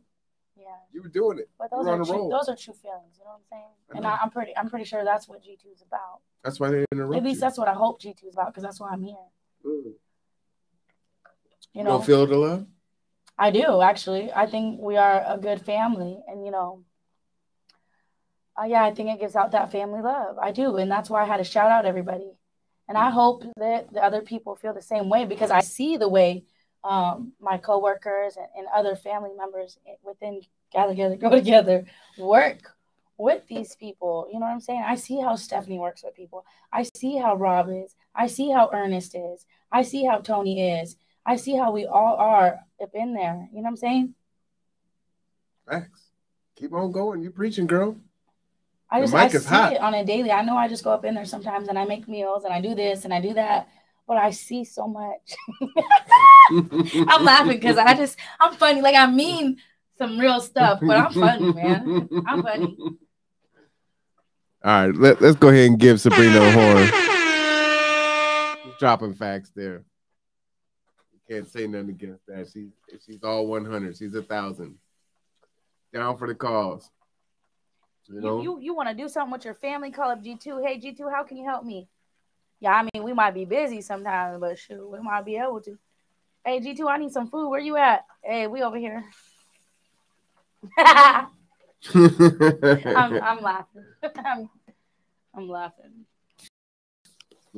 Yeah. You were doing it. But those on are true, roll. those are true feelings, you know what I'm saying? I And. I, I'm pretty I'm pretty sure that's what G two is about. That's why they interrupt At least you. that's what I hope G two is about because that's why I'm here. Mm. You You know, don't feel the love? I do actually. I think we are a good family, and you know, uh, yeah, I think it gives out that family love. I do, and that's why I had to shout out everybody. And I hope that the other people feel the same way because I see the way um, my coworkers and, and other family members within Gather Together Go Together work with these people. You know what I'm saying? I see how Stephanie works with people. I see how Rob is. I see how Ernest is. I see how Tony is. I see how we all are up in there. You know what I'm saying? Facts. Keep on going. You preaching, girl. I just I see hot. it on a daily. I know I just go up in there sometimes and I make meals and I do this and I do that, but I see so much. I'm laughing because I just I'm funny. Like I mean some real stuff, but I'm funny, man. I'm funny. All right, let, let's go ahead and give Sabrina a horn. Dropping facts there. Can't say nothing against that. She, she's all 100. She's a thousand. Down for the cause. You You know? you, you want to do something with your family? Call up G2. Hey G2, how can you help me? Yeah, I mean we might be busy sometimes, but shoot, we might be able to. Hey G2, I need some food. Where you at? Hey, we over here. I'm, I'm laughing. I'm, I'm laughing.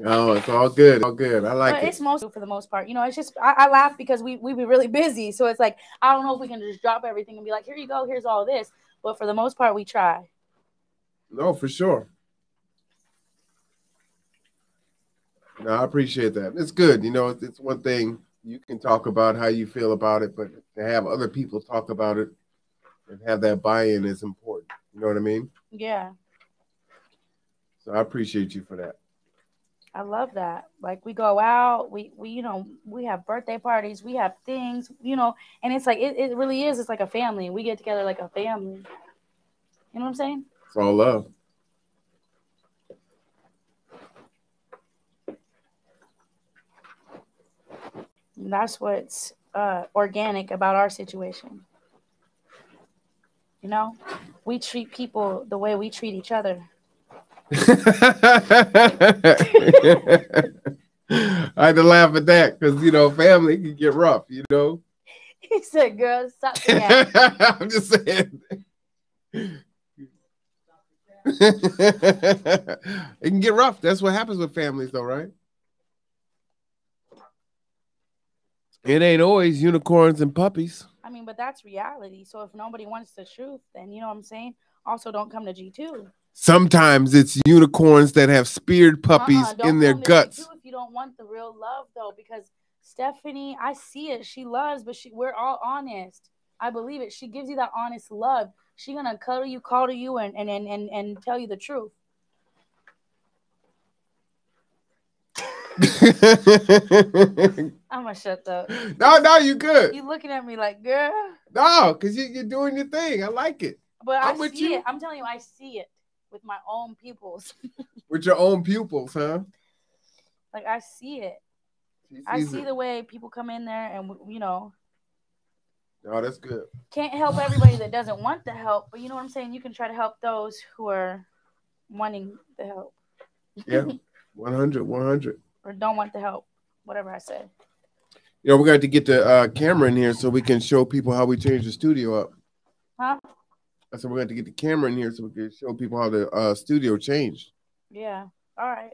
Oh, it's all good. All good. I like but it. it's most for the most part. You know, it's just I, I laugh because we we be really busy. So it's like I don't know if we can just drop everything and be like, here you go, here's all this. but for the most part, we try. No, for sure. No, I appreciate that. It's good. You know, it's, it's one thing you can talk about how you feel about it, but to have other people talk about it and have that buy-in is important. You know what I mean? Yeah, So I appreciate you for that. I love that. Like we go out, we we you know we have birthday parties, we have things, you know, and it's like it, it really is. It's like a family. We get together like a family. You know what I'm saying? It's all love. And that's what's uh, organic about our situation. You know, we treat people the way we treat each other. I had to laugh at that because you know family can get rough. You know. He said, "Girl, stop that." I'm just saying. it can get rough. That's what happens with families, though, right? It ain't always unicorns and puppies. I mean, but that's reality. So if nobody wants the truth, then you know what I'm saying. Also, don't come to G two. Sometimes it's unicorns that have speared puppies Uh-uh, don't in their guts. G2 if you don't want the real love, though, because Stephanie, I see it. She loves, but she we're all honest. I believe it. She gives you that honest love. She gonna cuddle you, call to you, and and and and, and tell you the truth. I'm gonna shut up. no, no, you good. You looking at me like, girl, No, because you, you're doing your thing. I like it. but I'm I with see you. it. I'm telling you, I see it with my own pupils. With your own pupils, huh? like I see it. I see it. the way people come in there, and you know, Oh, that's good. can't help everybody that doesn't want the help, but you know what I'm saying? You can try to help those who are wanting the help Yeah, 100, 100. or don't want the help, whatever I said. You know, we're going to get the uh, camera in here so we can show people how we change the studio up. Huh? I said we're going to get the camera in here so we can show people how the uh, studio changed. Yeah. All right.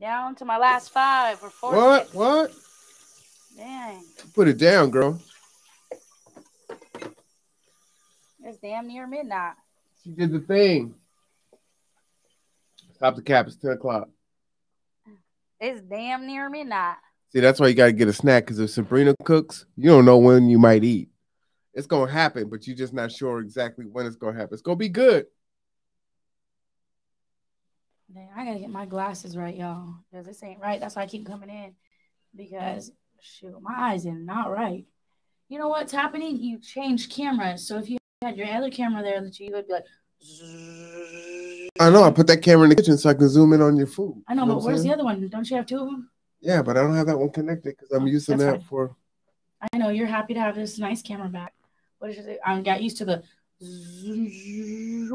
Down to my last five or four. What? six. What? Dang. Put it down, girl. It's damn near midnight. She did the thing. Stop the cap. It's 10 o'clock. It's damn near midnight. See, that's why you got to get a snack because if Sabrina cooks, you don't know when you might eat. It's going to happen, but you're just not sure exactly when it's going to happen. It's going to be good. Dang, I gotta get my glasses right, y'all. Because this ain't right. That's why I keep coming in. Because shoot, my eyes are not right. You know what's happening? You changed cameras. So if you had your other camera there, that you would be like, I know. I put that camera in the kitchen so I can zoom in on your food. I know, You but what I'm where's the other one? Don't you have two of them? Yeah, but I don't have that one connected because I'm using that's that fine. for. I know you're happy to have this nice camera back. What is it? I got used to the. You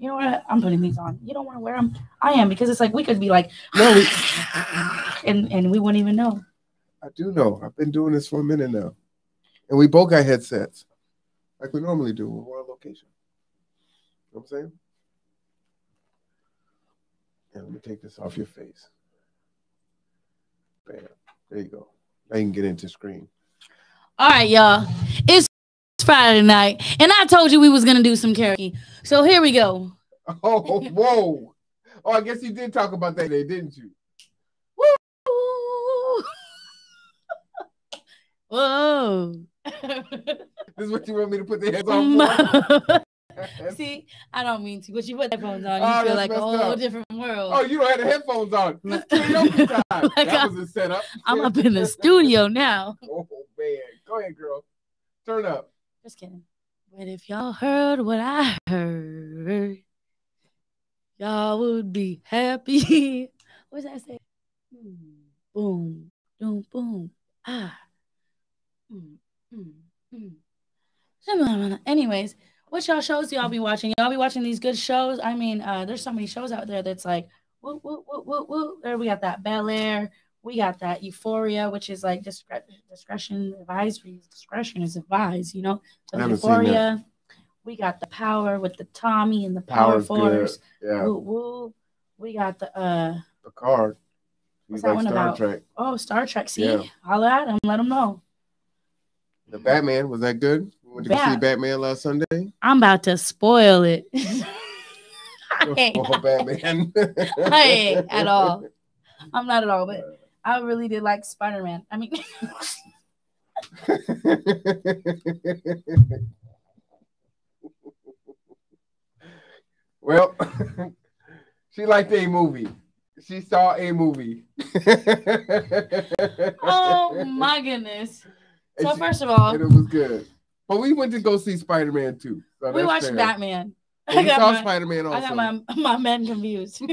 know what? I'm putting these on. You don't want to wear them. I am because it's like we could be like, No, we, and and we wouldn't even know. I do know. I've been doing this for a minute now, and we both got headsets, like we normally do when we're on location. You know what I'm saying? And let me take this off your face. Bam. There you go. Now you can get into screen. All right, y'all. It's Friday night, and I told you we was gonna do some karaoke. So here we go. Oh, whoa. Oh, I guess you did talk about that day, didn't you? Woo! Whoa. This is what you want me to put the heads on for? See, I don't mean to, but you put headphones on, you Oh, feel like a whole up. different world. Oh, you don't have the headphones on. It's karaoke time. Like that I- was a setup. I'm up in the studio now. Oh man, go ahead, girl. Turn up. Just kidding. But if y'all heard what I heard, y'all would be happy. What does that say? Hmm. Boom, boom, boom. Ah. Mm, mm, mm. Anyways, what y'all shows y'all be watching? Y'all be watching these good shows? I mean, uh, there's so many shows out there that's like, woo, woo, woo, woo, woo. There we got that Bel Air. We got that Euphoria, which is like discre- discretion advisory. Discretion is advised, you know. So seen Euphoria. We got the Power with the Tommy and the Power Force. good. Yeah, Woo, woo. We got the uh the card. What's that like one Star about? Trek. oh Star Trek. See, Yeah. holla at him, let him know. The Batman was that good? We you see Batman last Sunday. I'm about to spoil it. I ain't, Oh, Batman. I ain't at all. I'm not at all, but I really did like Spider Man. I mean, well, she liked a movie. She saw a movie. oh my goodness. So she- first of all, it was good. But we went to go see Spider Man too. So we watched fair. Batman. I we saw Spider Man also. I got my my men confused.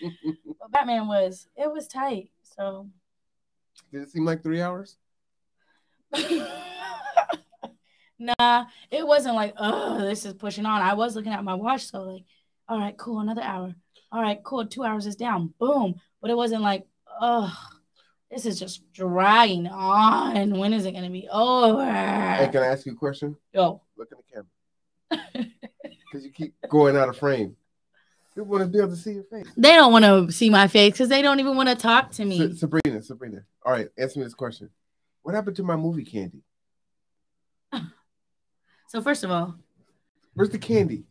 Batman was it was tight. So Did it seem like three hours? nah, it wasn't like, oh, this is pushing on. I was looking at my watch, so like, all right, cool, another hour. All right, cool, two hours is down. Boom. But it wasn't like, oh, this is just dragging on. When is it gonna be over? Hey, can I ask you a question? Yo, Look in the camera. Because you keep going out of frame. People want to be able to see your face. they don't want to see my face because they don't even want to talk to me. Sa- Sabrina, Sabrina. All right, answer me this question. What happened to my movie candy? So first of all, Where's the candy?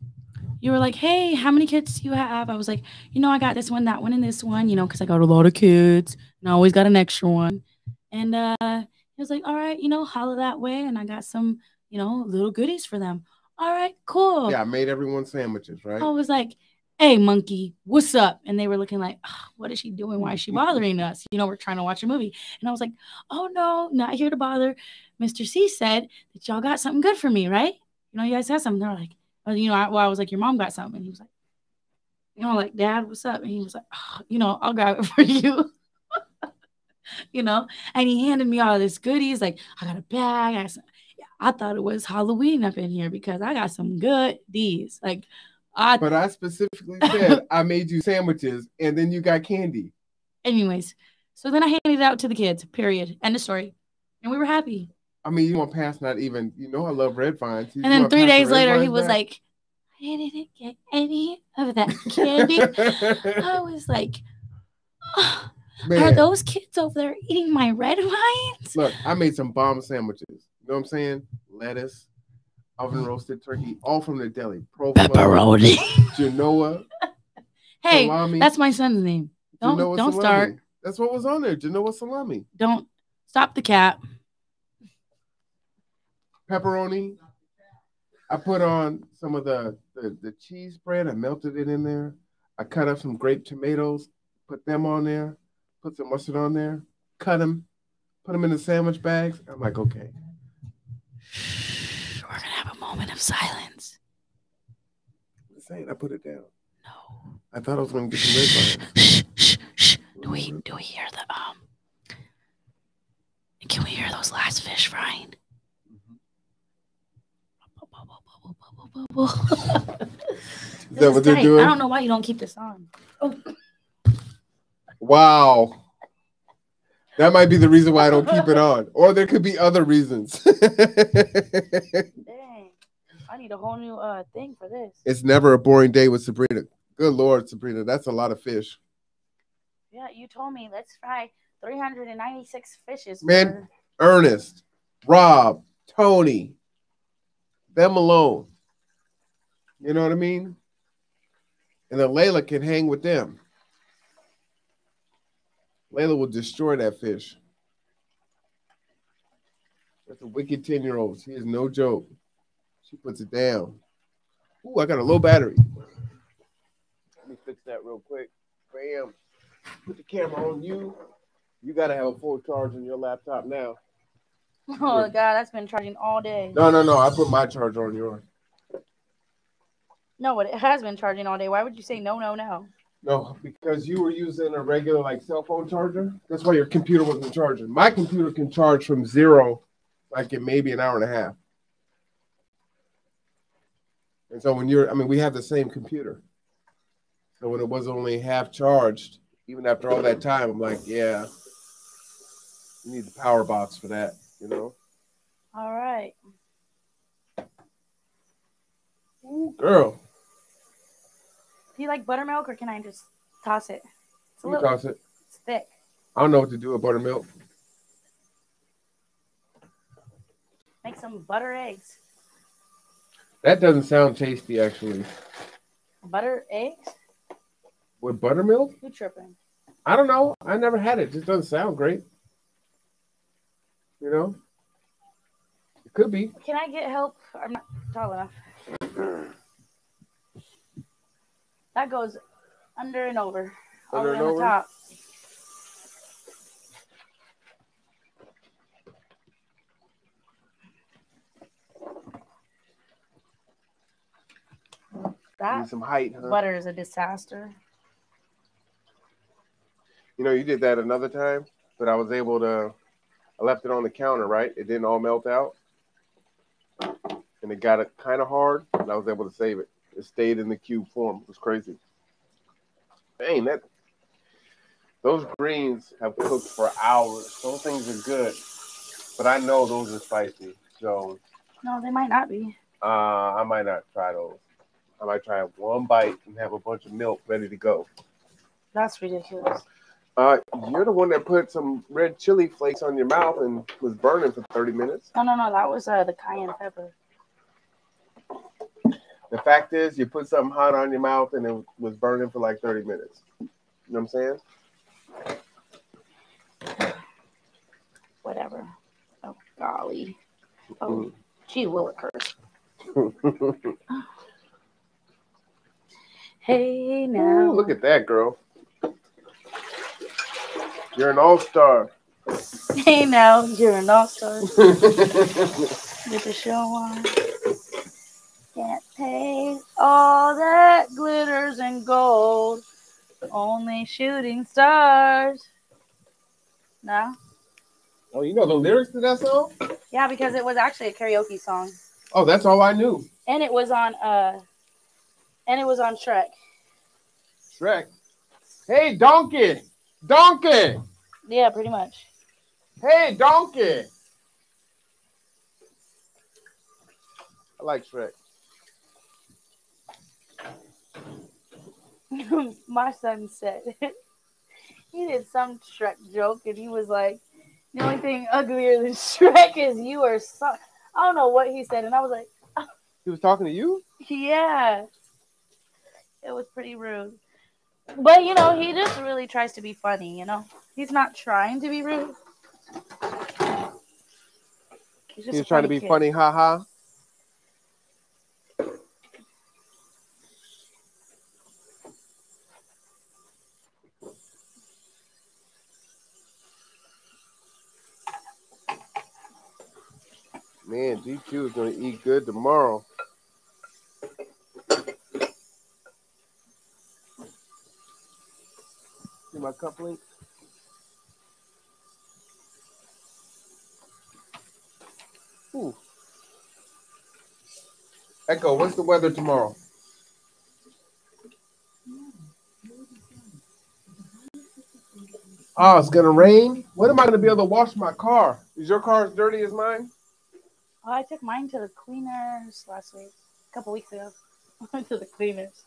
You were like, "Hey, how many kids do you have?" I was like, "You know, I got this one, that one, and this one. You know, because I got a lot of kids, and I always got an extra one." And uh, he was like, "All right, you know, holla that way." And I got some, you know, little goodies for them. All right, cool. Yeah, I made everyone sandwiches, right? I was like, "Hey, monkey, what's up?" And they were looking like, "Ah, "What is she doing? Why is she bothering us?" You know, we're trying to watch a movie. And I was like, "Oh no, not here to bother." Mr. C said that y'all got something good for me, right? You know, you guys had something. They're like, you know, I, well, I was like, "Your mom got something," and he was like, "You know, like, Dad, what's up?" And he was like, "Ah, "You know, I'll grab it for you." you know, and he handed me all this goodies. Like, I got a bag. I, got I thought it was Halloween up in here because I got some good D's. Like, I But I specifically said I made you sandwiches and then you got candy. Anyways, so then I handed it out to the kids, period. End of story. And we were happy. I mean, you want past not even, you know, I love red vines. You And then three pass the days later, he was back? like, I didn't get any of that candy. I was like, "Ah, are those kids over there eating my red vines? look, I made some bomb sandwiches. You know what I'm saying? Lettuce, oven roasted turkey, all from the deli. Provolone, Genoa, hey, salami. that's my son's name. Don't Genoa don't salami. start. That's what was on there. Genoa salami, Don't stop the cat. Pepperoni. I put on some of the, the the cheese bread. I melted it in there. I cut up some grape tomatoes, put them on there. Put some mustard on there. Cut them, put them in the sandwich bags. I'm like, okay. Shh, we're gonna have a moment of silence. I'm saying I put it down. No. I thought I was gonna get some red vines. Shh, shh, shh. Do we do we hear the um? Can we hear those last fish frying? Is that what they're doing? I don't know why you don't keep this on. Oh, Wow. That might be the reason why I don't keep it on. Or there could be other reasons. dang! I need a whole new uh thing for this. it's never a boring day with Sabrina. Good Lord, Sabrina, that's a lot of fish. Yeah, you told me let's fry 396 fishes. Man. for- Ernest, Rob, Tony, them alone. You know what I mean? And then Layla can hang with them. Layla will destroy that fish. That's a wicked 10 year old. She is no joke. She puts it down. Ooh, I got a low battery. Let me fix that real quick. Bam. Put the camera on you. You got to have a full charge on your laptop now. Oh god, that's been charging all day. No, no, no. I put my charger on yours. No, but it has been charging all day. Why would you say no, no, no? No, because you were using a regular like cell phone charger. That's why your computer wasn't charging. My computer can charge from zero, like in maybe an hour and a half. And so when you're, I mean, we have the same computer. So when it was only half charged, even after all that time, I'm like, yeah, you need the power box for that, you know? All right. Ooh, girl, Do you like buttermilk or can I just toss it? It's a you little toss it. it's thick. I don't know what to do with buttermilk. Make some butter eggs. That doesn't sound tasty, actually. Butter eggs? With buttermilk? You tripping? I don't know. I never had it. It just doesn't sound great. You know? It could be. Can I get help? I'm not tall enough. That goes under and over. All the way and on the over? top. That Need some height, huh? butter is a disaster. You know, you did that another time, but I was able to. I left it on the counter, right? It didn't all melt out, and it got it kind of hard, and I was able to save it. It stayed in the cube form. It was crazy. Dang, that those greens have cooked for hours. Those things are good, but I know those are spicy, so No, they might not be. uh, I might not try those. I might try one bite and have a bunch of milk ready to go. That's ridiculous. Uh, you're the one that put some red chili flakes on your mouth and was burning for 30 minutes. No, no, no. That was uh, the cayenne pepper. The fact is, you put something hot on your mouth and it was burning for like 30 minutes. You know what I'm saying? Whatever. Oh, golly. Oh, Mm. gee, Willikers. Hey, now. Ooh, look at that, girl. You're an all star. Hey, now. You're an all star. Get the show on. Can't pay all that glitters and gold. Only shooting stars. No? oh, you know the lyrics to that song? Yeah, because it was actually a karaoke song. Oh, that's all I knew. And it was on uh and it was on Shrek. Shrek. Hey, donkey. Donkey. Yeah, pretty much. Hey, donkey. I like Shrek. My son said he did some Shrek joke and he was like, The only thing uglier than Shrek is you or so I don't know what he said, and I was like, He was talking to you? Yeah. It was pretty rude. But you know, he just really tries to be funny, you know. He's not trying to be rude. He's just He trying to be kid. funny, haha. Man, G2 is gonna eat good tomorrow. See my cup link? Ooh. Echo, what's the weather tomorrow? Oh, it's gonna rain. When am I gonna be able to wash my car? Is your car as dirty as mine? I took mine to the cleaners last week, a couple weeks ago. Went to the cleaners.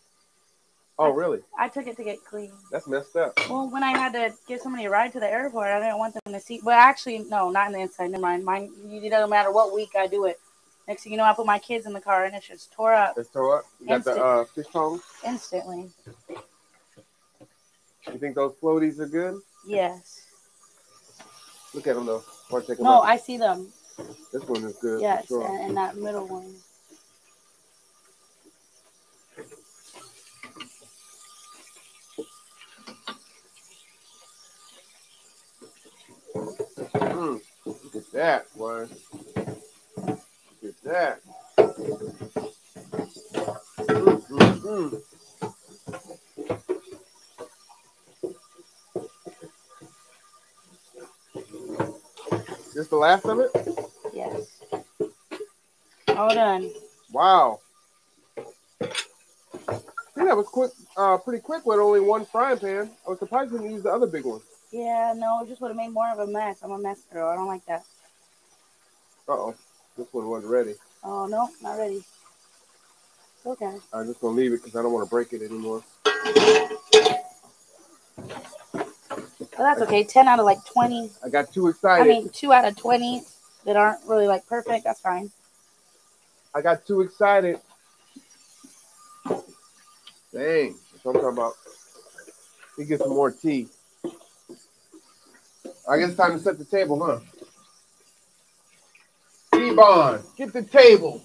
Oh, really? I took it to get clean. That's messed up. Well, when I had to give somebody a ride to the airport, I didn't want them to see. But actually, no, not in the inside. Never mind. Mine. It doesn't matter what week I do it. Next thing you know, I put my kids in the car and it's just tore up Let's throw up. You got the uh, fish tongs. instantly. You think those floaties are good? Yes. Look at them though. Want to take 'em No? I see them. This one is good. Yes, sure. and, and that middle one. Mm, look at that, boy. Look at that. Mm, mm, mm. This the last of it? All done. Wow. See, that was quick, uh, pretty quick with only one frying pan. I was surprised you didn't use the other big one. Yeah, no, it just would have made more of a mess. I'm a mess girl. I don't like that. Uh oh, this one wasn't ready. Oh no, not ready. Okay. I'm just gonna leave it because I don't want to break it anymore. Well, that's okay. Ten out of like twenty. I got too excited. I mean, two out of twenty. that aren't really like perfect. That's fine. I got too excited. Dang, that's what I'm talking about. Let me get some more tea. I guess it's time to set the table, huh? T-Bond, get the table.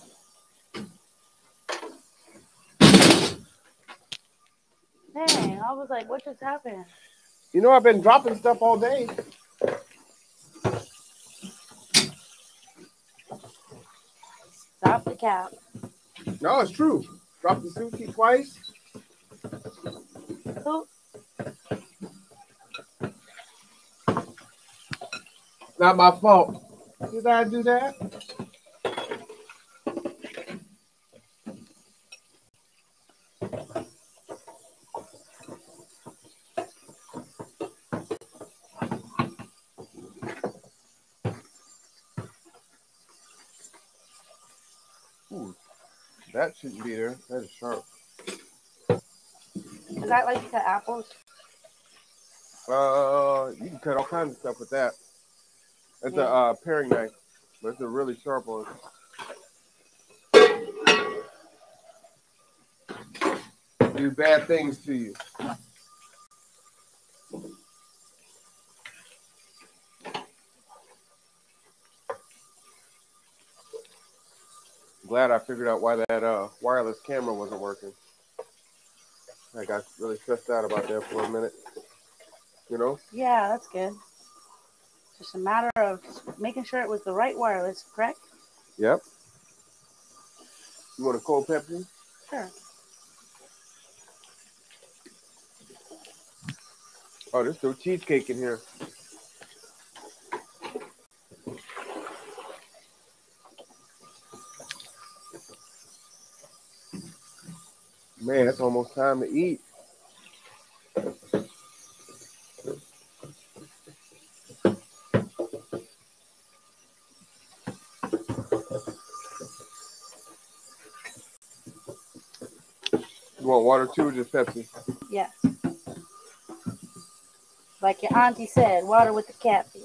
Dang, I was like, what just happened? You know, I've been dropping stuff all day. Stop the cap. No, it's true. Dropped the sushi twice. Who? Not my fault. Did I do that? Ooh, that shouldn't be there. That is sharp. Is that like cut apples? Uh, you can cut all kinds of stuff with that. It's a uh, paring knife, but it's a really sharp one. Do bad things to you. Glad I figured out why that uh, wireless camera wasn't working. I got really stressed out about that for a minute. You know? Yeah, that's good. Just a matter of making sure it was the right wireless, correct? Yep. You want a cold Pepsi? Sure. Oh, there's still cheesecake in here. Man, it's almost time to eat. You want water too or just Pepsi? Yes. Like your auntie said, water with the catfish.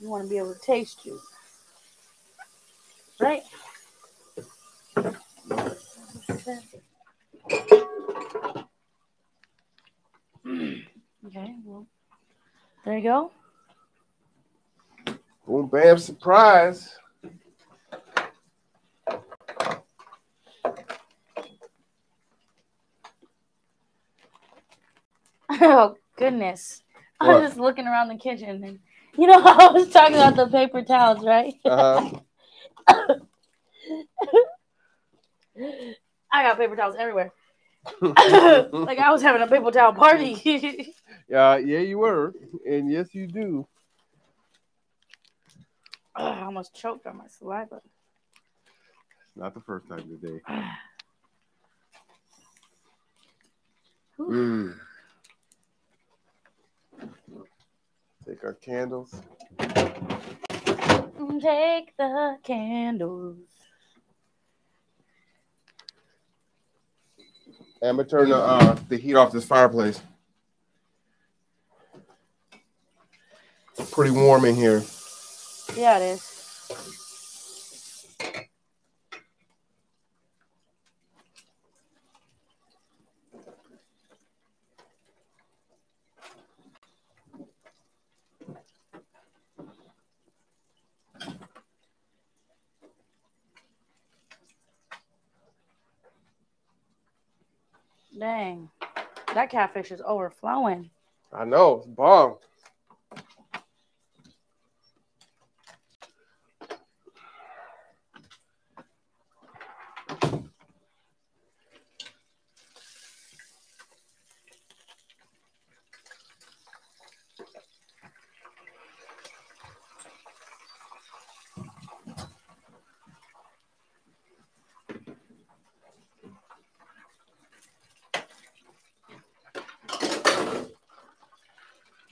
You want to be able to taste you. Right? Okay, well, there you go. Boom, bam, surprise. Oh, goodness. I What? was just looking around the kitchen and you know I was talking about the paper towels, right? Uh-huh. I got paper towels everywhere. like I was having a paper towel party. yeah, yeah, you were. And yes, you do. I almost choked on my saliva. Not the first time today. Mm. Take our candles. Take the candles. I'm gonna turn the uh, the heat off this fireplace. Pretty warm in here. Yeah, it is. Dang. That catfish is overflowing. I know it's bomb.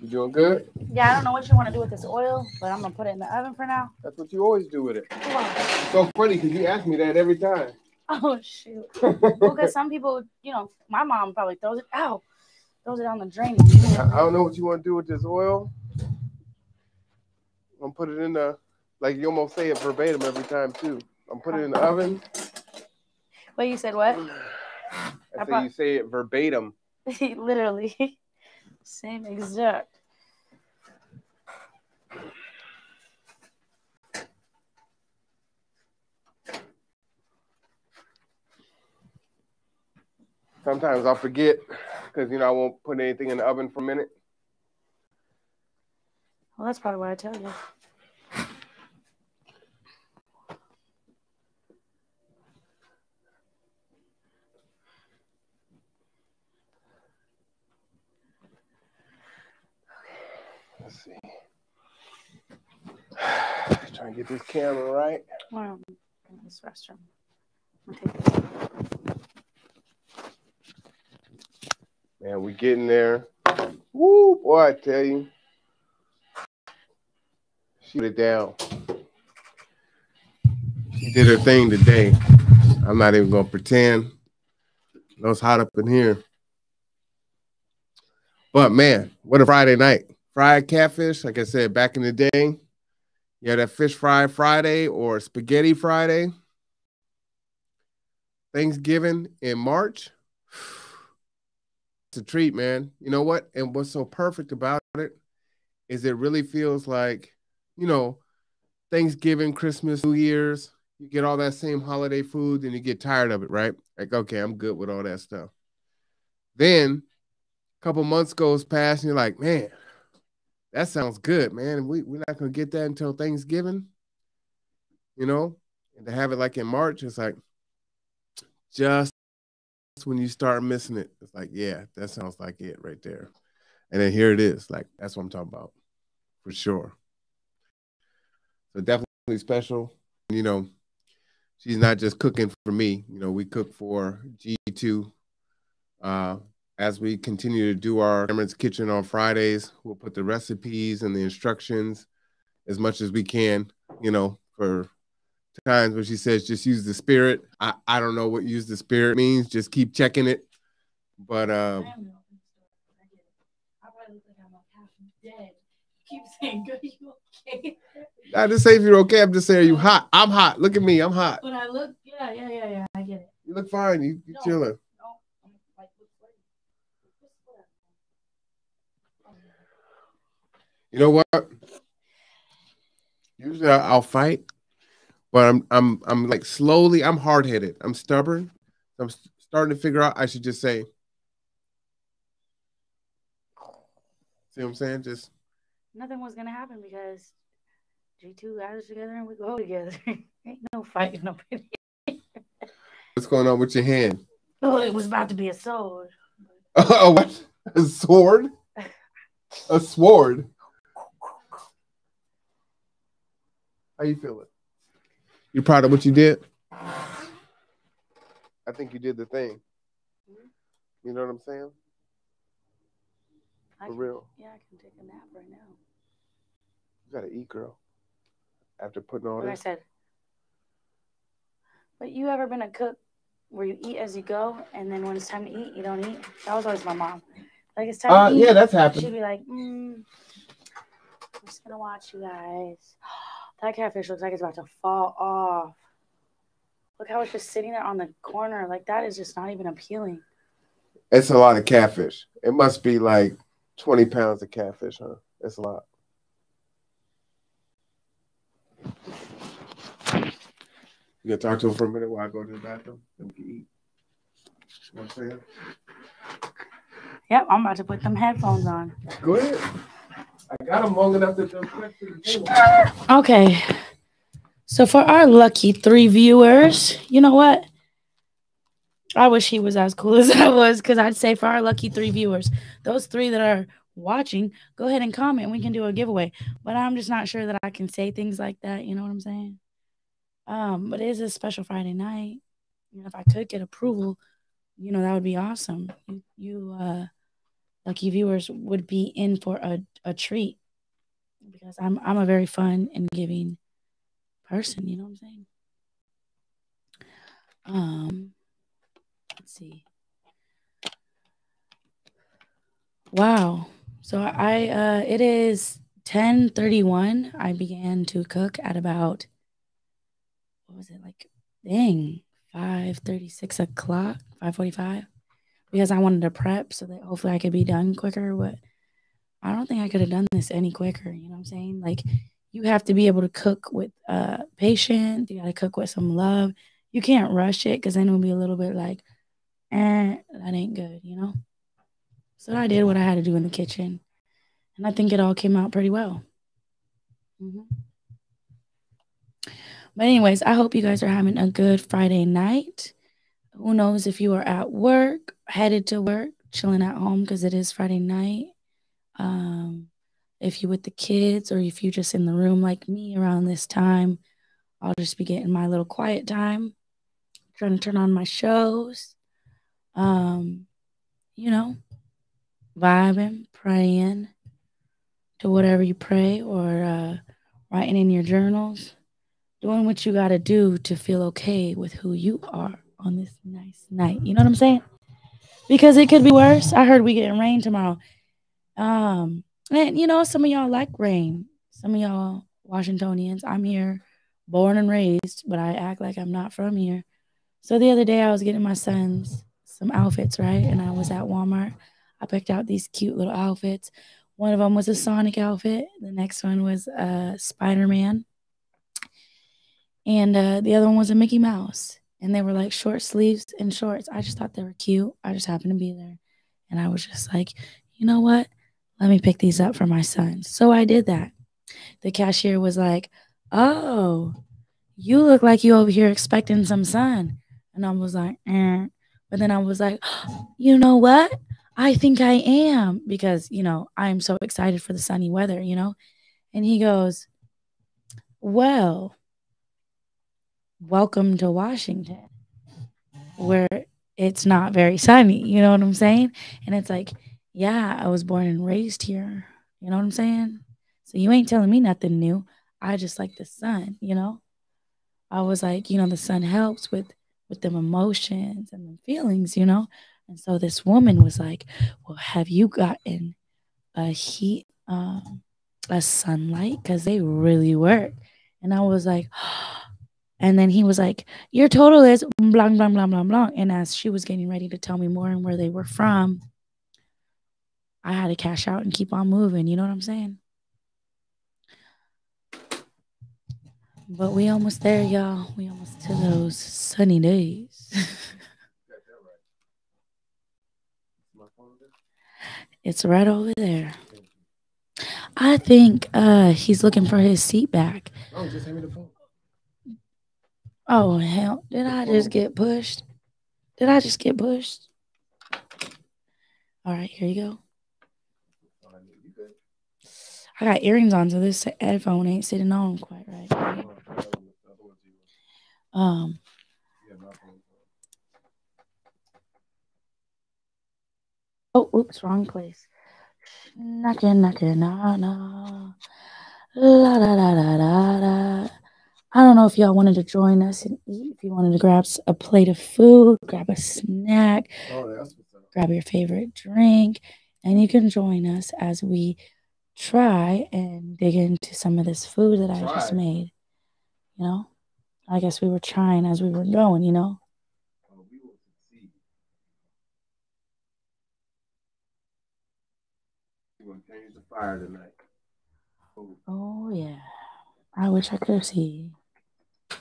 You doing good? Yeah, I don't know what you want to do with this oil, but I'm gonna put it in the oven for now. That's what you always do with it. So funny because you ask me that every time. Oh shoot. Well, because some people, you know, my mom probably throws it out, throws it down the drain. I don't know what you want to do with this oil. I'm put it in the like you almost say it verbatim every time too. I'm put it in the oven. Wait, you said what? I I say you say it verbatim. Literally. Same exact. Sometimes I'll forget because you know I won't put anything in the oven for a minute. Well, that's probably why I tell you. Let's see. Trying to get this camera right. Well, in this restroom. I'm gonna take this. Man, we getting there. Woo, boy, I tell you. She put it down. She did her thing today. I'm not even gonna pretend. No, was hot up in here. But man, what a Friday night. Fried catfish, like I said, back in the day. Yeah, that fish fry Friday or spaghetti Friday. Thanksgiving in March. A treat, man. You know what? And what's so perfect about it is it really feels like, you know, Thanksgiving, Christmas, New Year's, you get all that same holiday food and you get tired of it, right? Like, okay, I'm good with all that stuff. Then a couple months goes past and you're like, man, that sounds good, man. We, we're not going to get that until Thanksgiving, you know? And to have it like in March, it's like just when you start missing it, it's like, yeah, that sounds like it right there. And then here it is. Like, that's what I'm talking about for sure. So definitely special. You know, she's not just cooking for me. You know, we cook for G2. Uh, as we continue to do our Cameron's Kitchen on Fridays, we'll put the recipes and the instructions as much as we can, you know, for times when she says just use the spirit. I, I don't know what use the spirit means. Just keep checking it. But um, I am the open store. I get it. I probably look like I'm like half dead. Keep saying, "Good, you okay?" I just say if you're okay, I'm just saying you hot. I'm hot. Look at me. I'm hot. But I look, yeah, yeah, yeah, yeah. I get it. You look fine. You you No. chilling. No, I'm like, look sweaty. Look sweaty. You know what? Usually I'll fight, but I'm I'm I'm like slowly. I'm hard headed. I'm stubborn. I'm starting to figure out. I should just say. See what I'm saying? Just Nothing was gonna happen because G2 got us together and we go together. Ain't no fighting no what's going on with your hand? Oh, it was about to be a sword. Oh, what? A sword? A sword? How you feeling? You proud of what you did? I think you did the thing. You know what I'm saying? I For can- real. Yeah, I can take a nap right now. You gotta eat, girl. After putting all What I said. But you ever been a cook where you eat as you go, and then when it's time to eat, you don't eat? That was always my mom. Like it's time Uh, to eat. yeah, that's happening. She'd be like, mm, I'm just gonna watch you guys. That catfish looks like it's about to fall off. Look how it's just sitting there on the corner. Like that is just not even appealing. It's a lot of catfish. It must be like 20 pounds of catfish, huh? That's a lot. You gonna talk to him for a minute while I go to the bathroom? Then we can eat. You know what I'm saying? Yep, I'm about to put them headphones on. Go ahead. I got them long enough to jump to. Okay. So for our lucky three viewers, you know what? I wish he was as cool as I was because I'd say for our lucky three viewers, those three that are watching, go ahead and comment. We can do a giveaway. But I'm just not sure that I can say things like that. You know what I'm saying? Um, but it is a special Friday night. You know, if I could get approval, you know, that would be awesome. You, you uh, lucky viewers would be in for a, a treat because I'm I'm a very fun and giving person, you know what I'm saying? Um let's see. Wow. So I uh it is 10:31 I began to cook at about what was it like dang 5:36 o'clock 5:45 because I wanted to prep so that hopefully I could be done quicker but I don't think I could have done this any quicker you know what I'm saying like you have to be able to cook with uh patience you got to cook with some love you can't rush it because then it'll be a little bit like eh that ain't good you know so I did what I had to do in the kitchen and I think it all came out pretty well. Mm-hmm. But, anyways, I hope you guys are having a good Friday night. Who knows if you are at work, headed to work, chilling at home because it is Friday night. Um, if you with the kids or if you just in the room like me around this time, I'll just be getting my little quiet time, trying to turn on my shows. Um, you know, vibing, praying, to whatever you pray or uh, writing in your journals, doing what you got to do to feel okay with who you are on this nice night. You know what I'm saying? Because it could be worse. I heard we getting rain tomorrow. Um, and you know, some of y'all like rain. Some of y'all Washingtonians. I'm here, born and raised, but I act like I'm not from here. So the other day I was getting my sons some outfits, right? And I was at Walmart. I picked out these cute little outfits. One of them was a Sonic outfit. The next one was a Spider Man. And uh, the other one was a Mickey Mouse. And they were like short sleeves and shorts. I just thought they were cute. I just happened to be there. And I was just like, you know what? Let me pick these up for my son. So I did that. The cashier was like, oh, you look like you over here expecting some sun. And I was like, eh. But then I was like, you know what? I think I am because, you know, I'm so excited for the sunny weather, you know? And he goes, Well, welcome to Washington, where it's not very sunny. You know what I'm saying? And it's like, Yeah, I was born and raised here. You know what I'm saying? So you ain't telling me nothing new. I just like the sun, you know? I was like, you know, the sun helps with with them emotions and the feelings, you know? And so this woman was like, Well, have you gotten a heat, um, a sunlight? Because they really work. And I was like, and then he was like, Your total is blah, blah, blah, blah, blah. And as she was getting ready to tell me more and where they were from, I had to cash out and keep on moving. You know what I'm saying? But we almost there, y'all. We almost to those sunny days. It's right over there. I think uh he's looking for his seat back. Oh, just hand me the phone. Oh hell! Did I just get pushed? Did I just get pushed? All right, here you go. I got earrings on, so this headphone ain't sitting on quite right. Um. Oh, oops, wrong place. Knocking, knocking, na na. La da da da da da. I don't know if y'all wanted to join us and eat. If you wanted to grab a plate of food, grab a snack, Oh, grab your favorite drink, and you can join us as we try and dig into some of this food that I just made. You know, I guess we were trying as we were going. You know. we will succeed. We're gonna change the fire tonight. Oh, Oh yeah. I wish I could see. you like that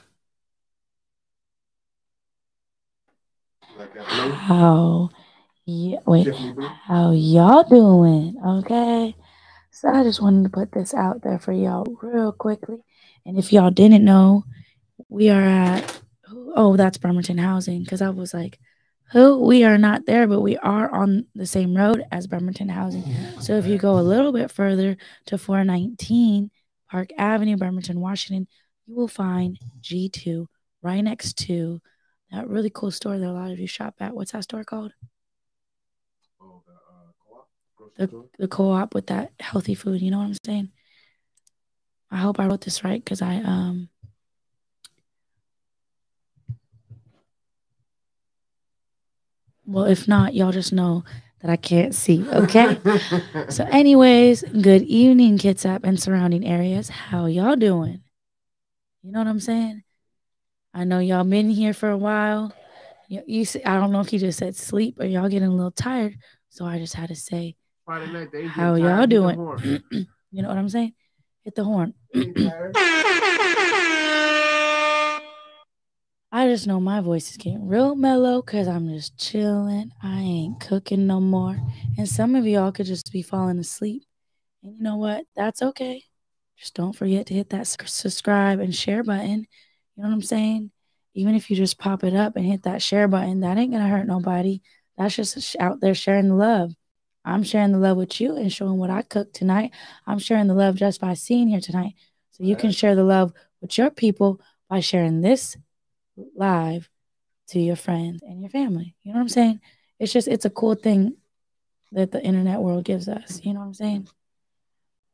blue? How yeah wait how y'all doing? Okay. So I just wanted to put this out there for y'all real quickly. And if y'all didn't know, we are at oh, that's Bremerton Housing. Because I was like, who? We are not there, but we are on the same road as Bremerton Housing. So if you go a little bit further to 419 Park Avenue, Bremerton, Washington, you will find G2 right next to that really cool store that a lot of you shop at. What's that store called? Oh, the uh, co-op? The, store? the co-op with that healthy food. You know what I'm saying? I hope I wrote this right because I um well if not, y'all just know that I can't see. Okay. so, anyways, good evening, Kitsap and surrounding areas. How y'all doing? You know what I'm saying? I know y'all been here for a while. You, you I don't know if you just said sleep or y'all getting a little tired. So I just had to say, how y'all doing? you know what I'm saying? Hit the horn. I just know my voice is getting real mellow because I'm just chilling. I ain't cooking no more. And some of y'all could just be falling asleep. And you know what? That's okay. Just don't forget to hit that subscribe and share button. You know what I'm saying? Even if you just pop it up and hit that share button, that ain't to hurt nobody. That's just out there sharing the love. I'm sharing the love with you and showing what I cooked tonight. I'm sharing the love just by seeing here tonight. So you can share the love with your people by sharing this live to your friends and your family. You know what I'm saying? It's just it's a cool thing that the internet world gives us. You know what I'm saying?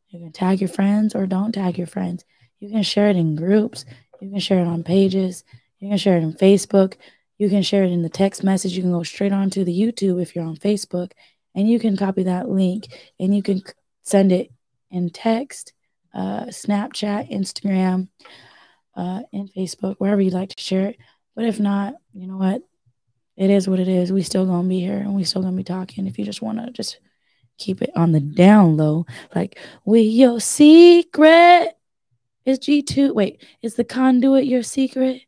You can tag your friends or don't tag your friends. You can share it in groups. You can share it on pages. You can share it in Facebook. You can share it in the text message. You can go straight on to the YouTube if you're on Facebook and you can copy that link and you can send it in text, uh, Snapchat, Instagram, uh, and Facebook, wherever you'd like to share it. But if not, you know what? It is what it is. We still gonna be here and we still gonna be talking. If you just wanna just keep it on the down low, like we your secret is G2. Wait, is the conduit your secret?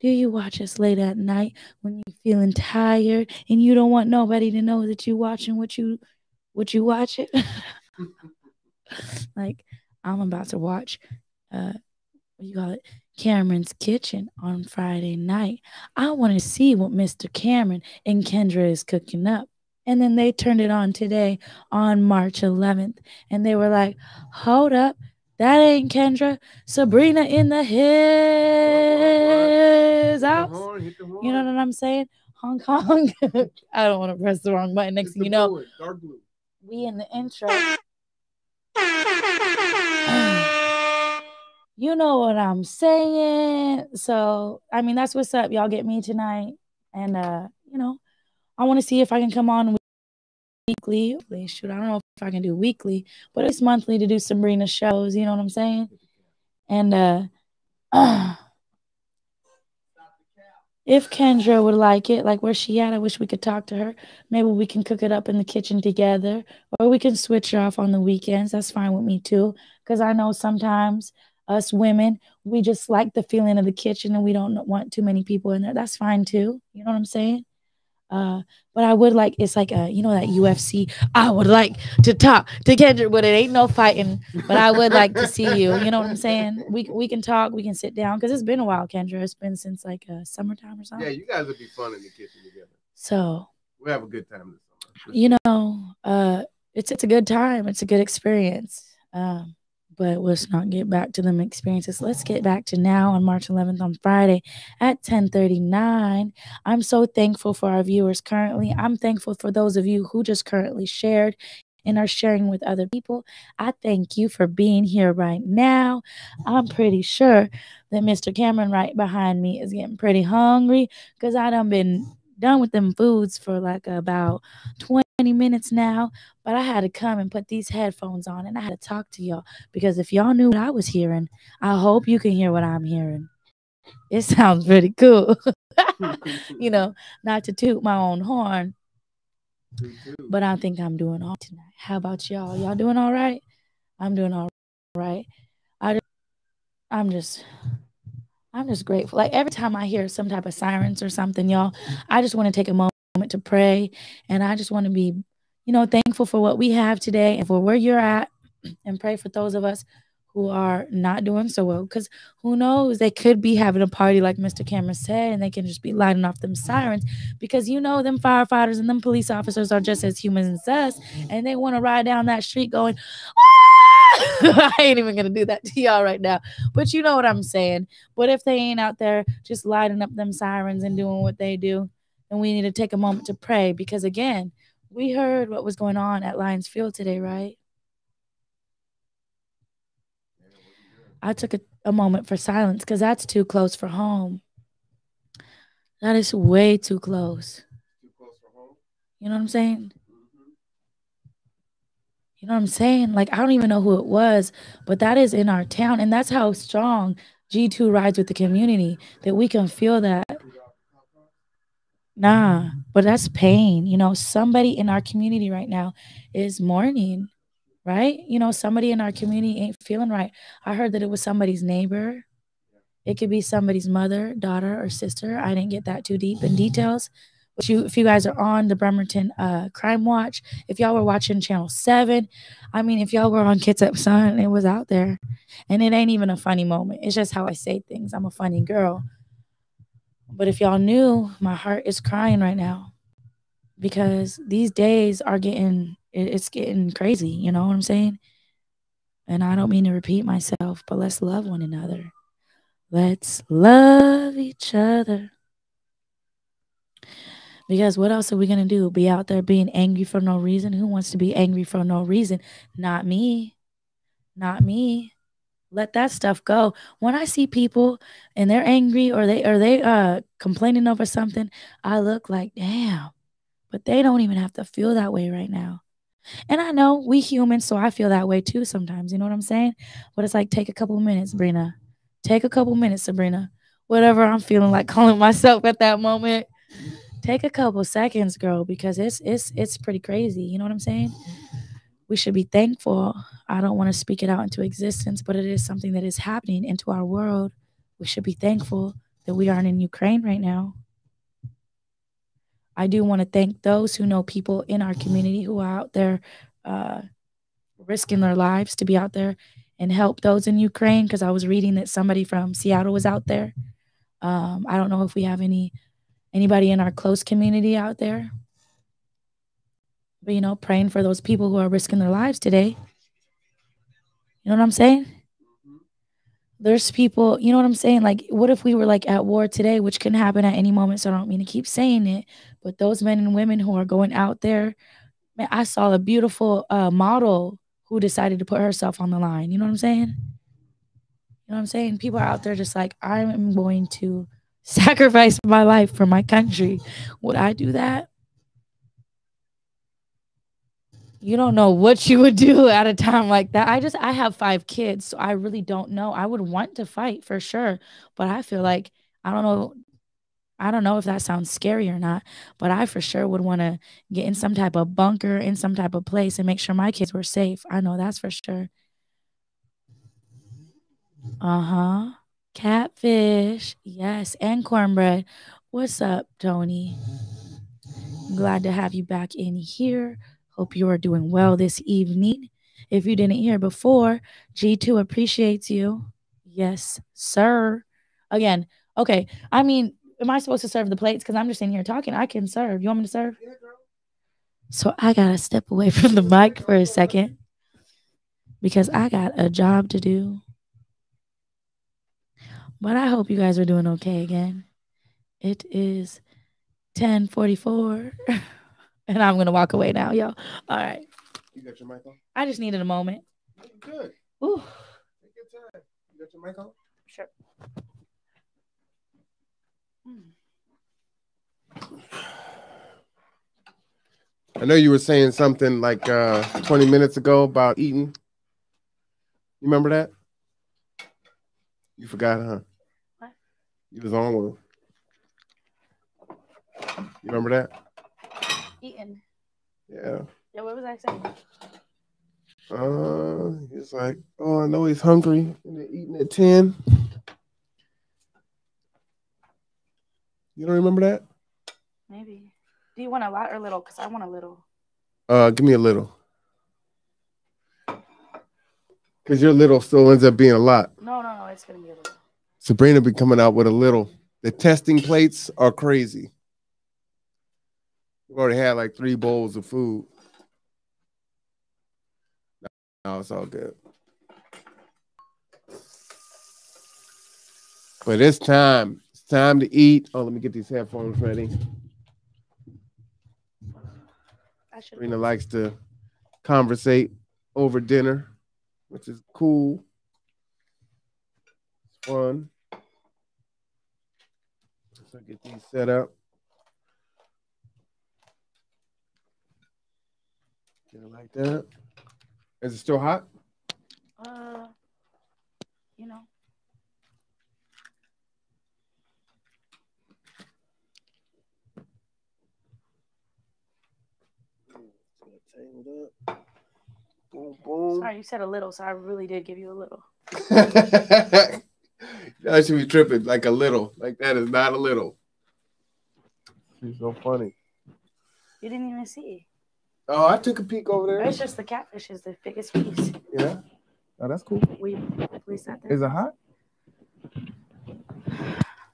Do you watch us late at night when you're feeling tired and you don't want nobody to know that you're watching what you what you watch it? like I'm about to watch uh what you call it Cameron's Kitchen on Friday night. I want to see what Mr. Cameron and Kendra is cooking up. And then they turned it on today on March 11th. And they were like, hold up. That ain't Kendra. Sabrina in the his house. You know what I'm saying? Hong Kong. I don't want to press the wrong button. Next it's thing you know, dark blue. we in the intro. you know what I'm saying. So, I mean, that's what's up. Y'all get me tonight. And, uh, you know, I want to see if I can come on weekly. Shoot, I don't know if I can do weekly, but it's monthly to do Sabrina shows. You know what I'm saying? And, uh, uh if Kendra would like it, like where she at, I wish we could talk to her. Maybe we can cook it up in the kitchen together, or we can switch off on the weekends. That's fine with me too, because I know sometimes us women, we just like the feeling of the kitchen and we don't want too many people in there. That's fine too. You know what I'm saying? Uh, but I would like it's like a you know that UFC. I would like to talk to Kendrick, but it ain't no fighting. But I would like to see you. You know what I'm saying? We we can talk. We can sit down because it's been a while, Kendra. It's been since like uh, summertime or something. Yeah, you guys would be fun in the kitchen together. So we have a good time this summer. You know, uh, it's it's a good time. It's a good experience. Um, but let's not get back to them experiences. Let's get back to now on March 11th on Friday at 10:39. I'm so thankful for our viewers currently. I'm thankful for those of you who just currently shared and are sharing with other people. I thank you for being here right now. I'm pretty sure that Mr. Cameron right behind me is getting pretty hungry because I done been done with them foods for like about 20 minutes now, but I had to come and put these headphones on and I had to talk to y'all because if y'all knew what I was hearing, I hope you can hear what I'm hearing. It sounds pretty cool. you know, not to toot my own horn, but I think I'm doing all tonight. How about y'all? Y'all doing all right? I'm doing all right. I just, I'm just I'm just grateful. Like every time I hear some type of sirens or something, y'all, I just want to take a moment to pray. And I just want to be, you know, thankful for what we have today and for where you're at and pray for those of us who are not doing so well. Because who knows, they could be having a party like Mr. Cameron said, and they can just be lighting off them sirens because you know, them firefighters and them police officers are just as human as us, and they want to ride down that street going, ah! I ain't even gonna do that to y'all right now. But you know what I'm saying. But if they ain't out there just lighting up them sirens and doing what they do, then we need to take a moment to pray because again, we heard what was going on at Lions Field today, right? I took a, a moment for silence because that's too close for home. That is way too close. Too close for home. You know what I'm saying? You know what I'm saying? Like, I don't even know who it was, but that is in our town. And that's how strong G2 rides with the community that we can feel that. Nah, but that's pain. You know, somebody in our community right now is mourning, right? You know, somebody in our community ain't feeling right. I heard that it was somebody's neighbor. It could be somebody's mother, daughter, or sister. I didn't get that too deep in details, But you, if you guys are on the Bremerton uh, Crime Watch, if y'all were watching Channel 7, I mean, if y'all were on Kitsap Sun, it was out there. And it ain't even a funny moment. It's just how I say things. I'm a funny girl. But if y'all knew, my heart is crying right now because these days are getting, it's getting crazy. You know what I'm saying? And I don't mean to repeat myself, but let's love one another. Let's love each other. Because what else are we going to do? Be out there being angry for no reason? Who wants to be angry for no reason? Not me. Not me. Let that stuff go. When I see people and they're angry or they or they uh complaining over something, I look like, "Damn." But they don't even have to feel that way right now. And I know we humans, so I feel that way too sometimes. You know what I'm saying? But it's like take a couple minutes, Brina. Take a couple minutes, Sabrina. Whatever I'm feeling like calling myself at that moment take a couple seconds, girl, because it's it's it's pretty crazy. You know what I'm saying? We should be thankful. I don't want to speak it out into existence, but it is something that is happening into our world. We should be thankful that we aren't in Ukraine right now. I do want to thank those who know people in our community who are out there uh, risking their lives to be out there and help those in Ukraine. Because I was reading that somebody from Seattle was out there. Um, I don't know if we have any anybody in our close community out there. You know, praying for those people who are risking their lives today. You know what I'm saying? There's people, you know what I'm saying? Like, what if we were like at war today, which can happen at any moment? So I don't mean to keep saying it, but those men and women who are going out there, man, I saw a beautiful uh, model who decided to put herself on the line. You know what I'm saying? You know what I'm saying? People are out there just like, I'm going to sacrifice my life for my country. Would I do that? You don't know what you would do at a time like that. I just I have 5 kids, so I really don't know. I would want to fight for sure, but I feel like I don't know I don't know if that sounds scary or not, but I for sure would want to get in some type of bunker, in some type of place and make sure my kids were safe. I know that's for sure. Uh-huh. Catfish, yes, and cornbread. What's up, Tony? Glad to have you back in here. Hope you are doing well this evening. If you didn't hear before, G2 appreciates you. Yes, sir. Again, okay. I mean, am I supposed to serve the plates? Because I'm just in here talking. I can serve. You want me to serve? So I got to step away from the mic for a second because I got a job to do. But I hope you guys are doing okay again. It is 1044. and I'm gonna walk away now, yo. All right. You got your mic on? I just needed a moment. Good. Ooh. Take your time. You got your mic on? Sure. I know you were saying something like uh 20 minutes ago about eating. You remember that? You forgot, huh? What? You was on one. You remember that? Eating. Yeah. Yeah, what was I saying? Uh, he's like, oh, I know he's hungry and they're eating at 10. You don't remember that? Maybe. Do you want a lot or little? Because I want a little. Uh, give me a little. Because your little still ends up being a lot. No, no, no. It's gonna be a little. Sabrina be coming out with a little. The testing plates are crazy. We've already had like three bowls of food. No, it's all good. But it's time. It's time to eat. Oh, let me get these headphones ready. I should. Sabrina likes to conversate over dinner, which is cool. It's fun. So get these set up. Get it like that. Is it still hot? Uh, you know. Tangled up. Boom, boom. Sorry, you said a little, so I really did give you a little. I should be tripping like a little. Like that is not a little. She's so funny. You didn't even see. Oh, I took a peek over there. It's just the catfish is the biggest piece. Yeah. Oh, that's cool. We we sat there. Is it hot?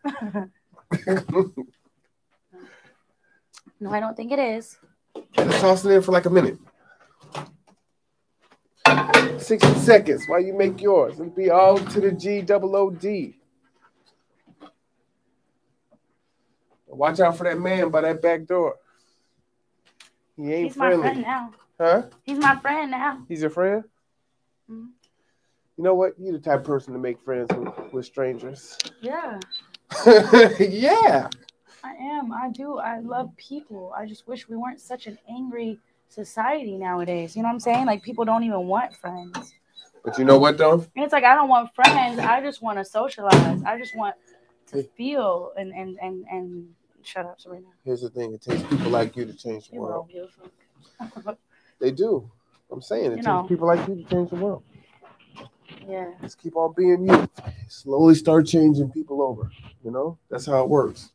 no, I don't think it is. Just toss it in for like a minute. 60 seconds while you make yours. It'll be all to the G double O D. Watch out for that man by that back door. He ain't He's my friendly. friend now. Huh? He's my friend now. He's your friend? Mhm. You know what? You're the type of person to make friends with, with strangers. Yeah, yeah. I am. I do. I love people. I just wish we weren't such an angry society nowadays. You know what I'm saying? Like people don't even want friends. But you know what though? It's like I don't want friends. I just want to socialize. I just want to feel and and and and shut up, Serena. Here's the thing: it takes people like you to change the You world. They do. I'm saying it You takes know. people like you to change the world. yeah. Just keep on being you. Slowly start changing people over. You know, that's how it works.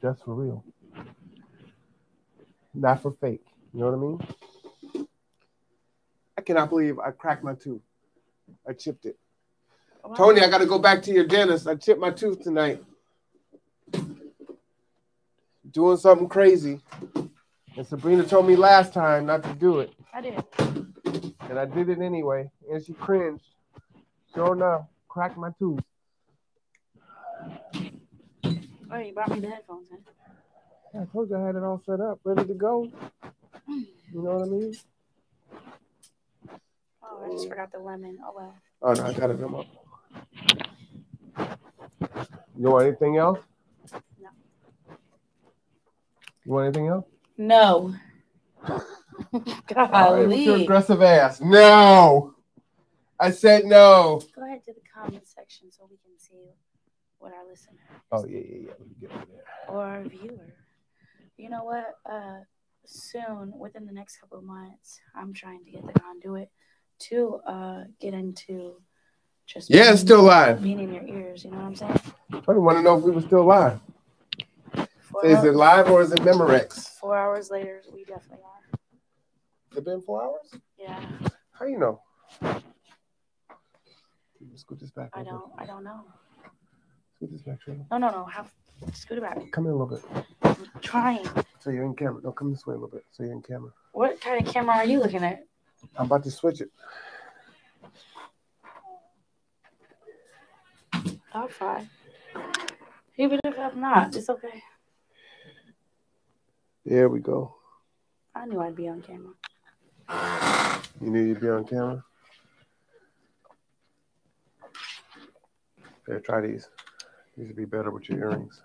That's for real. Not for fake. You know what I mean? I cannot believe I cracked my tooth. I chipped it. Tony, I got to go back to your dentist. I chipped my tooth tonight. Doing something crazy. And Sabrina told me last time not to do it. I did. And I did it anyway. And she cringed. Sure enough, cracked my tooth. Oh, you brought me the headphones. Huh? I told you I had it all set up, ready to go. You know what I mean? Oh, I just forgot the lemon. Oh well. Oh no, I got it. I'm up. You want anything else? No. You want anything else? No. All right, what's your aggressive ass. No. I said no. Go ahead to the comment section so we can see what our listeners Oh yeah, yeah, yeah. Let me get over there. or our viewer. You know what? Uh, soon, within the next couple of months, I'm trying to get the conduit to uh get into just Yeah, it's still live. being in your ears. You know what I'm saying? I didn't want to know if we were still live. Four, Is it live or is it Memorex? four hours later, we definitely are. It's been four hours? Yeah, How do you know? Scoot this back. a I little don't. I don't know. bit. Scoot this back, Trina. No, no, no. Have scoot it back. Come in a little bit. I'm trying. So you're in camera. No, come this way a little bit. So you're in camera. What kind of camera are you looking at? I'm about to switch it. I'll try. Even if I'm not, it's okay. There we go. I knew I'd be on camera. You knew you'd be on camera. Here, try these. These would be better with your earrings.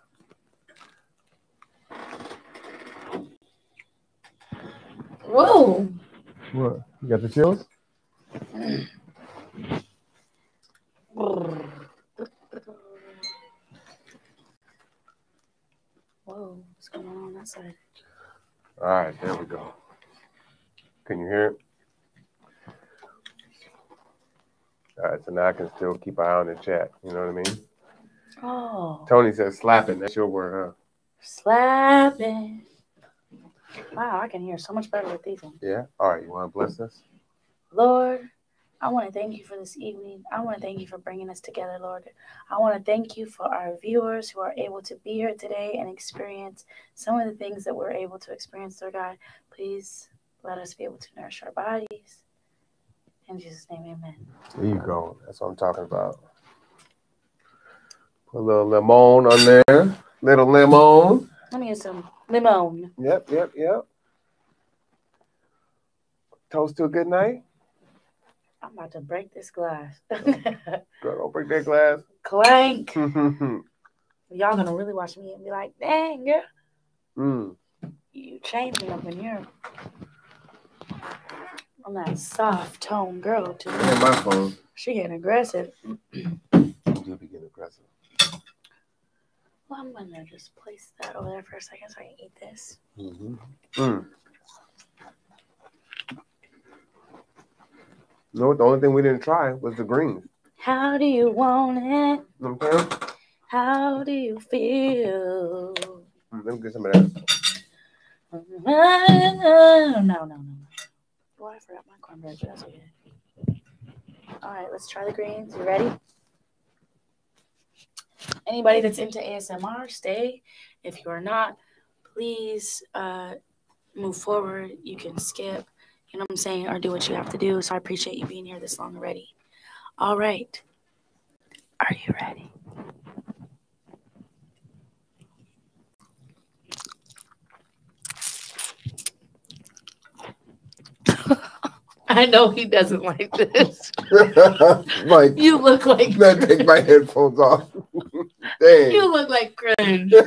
Whoa! What? You got the chills? Whoa, what's going on on that side? All right, there we go. Can you hear it? All right, so now I can still keep an eye on the chat. You know what I mean? Oh, Tony says slapping. That's your word, huh? slapping. Wow, I can hear so much better with these ones. Yeah. All right, you want to bless us? Lord, I want to thank you for this evening. I want to thank you for bringing us together, Lord. I want to thank you for our viewers who are able to be here today and experience some of the things that we're able to experience, Lord God. Please let us be able to nourish our bodies. In Jesus' name, amen. There you go. That's what I'm talking about. Put a little lemon on there. Little lemon. Let me get some lemon. Yep, yep, yep. Toast to a good night. I'm about to break this glass. Girl, don't break that glass. Clank. Y'all gonna really watch me and be like, dang, girl, Mm. you changed me up in here. I'm that soft tone girl too. And my phone. She getting aggressive. You do be getting aggressive. Well, I'm gonna just place that over there for a second so I can eat this. Mm-hmm. Mm. You know what? The only thing we didn't try was the greens. How do you want it? You know what I'm saying? How do you feel? Mm, Let me get some of that. No, no, no, no. Boy, I forgot my cornbread, but that's okay. All right, let's try the greens. You ready? Anybody that's into ASMR, stay. If you are not, please uh, move forward. You can skip, you know what I'm saying, or do what you have to do. So I appreciate you being here this long already. All right. Are you ready? I know he doesn't like this. like, You look like I take my headphones off. Dang. you look like cringe. then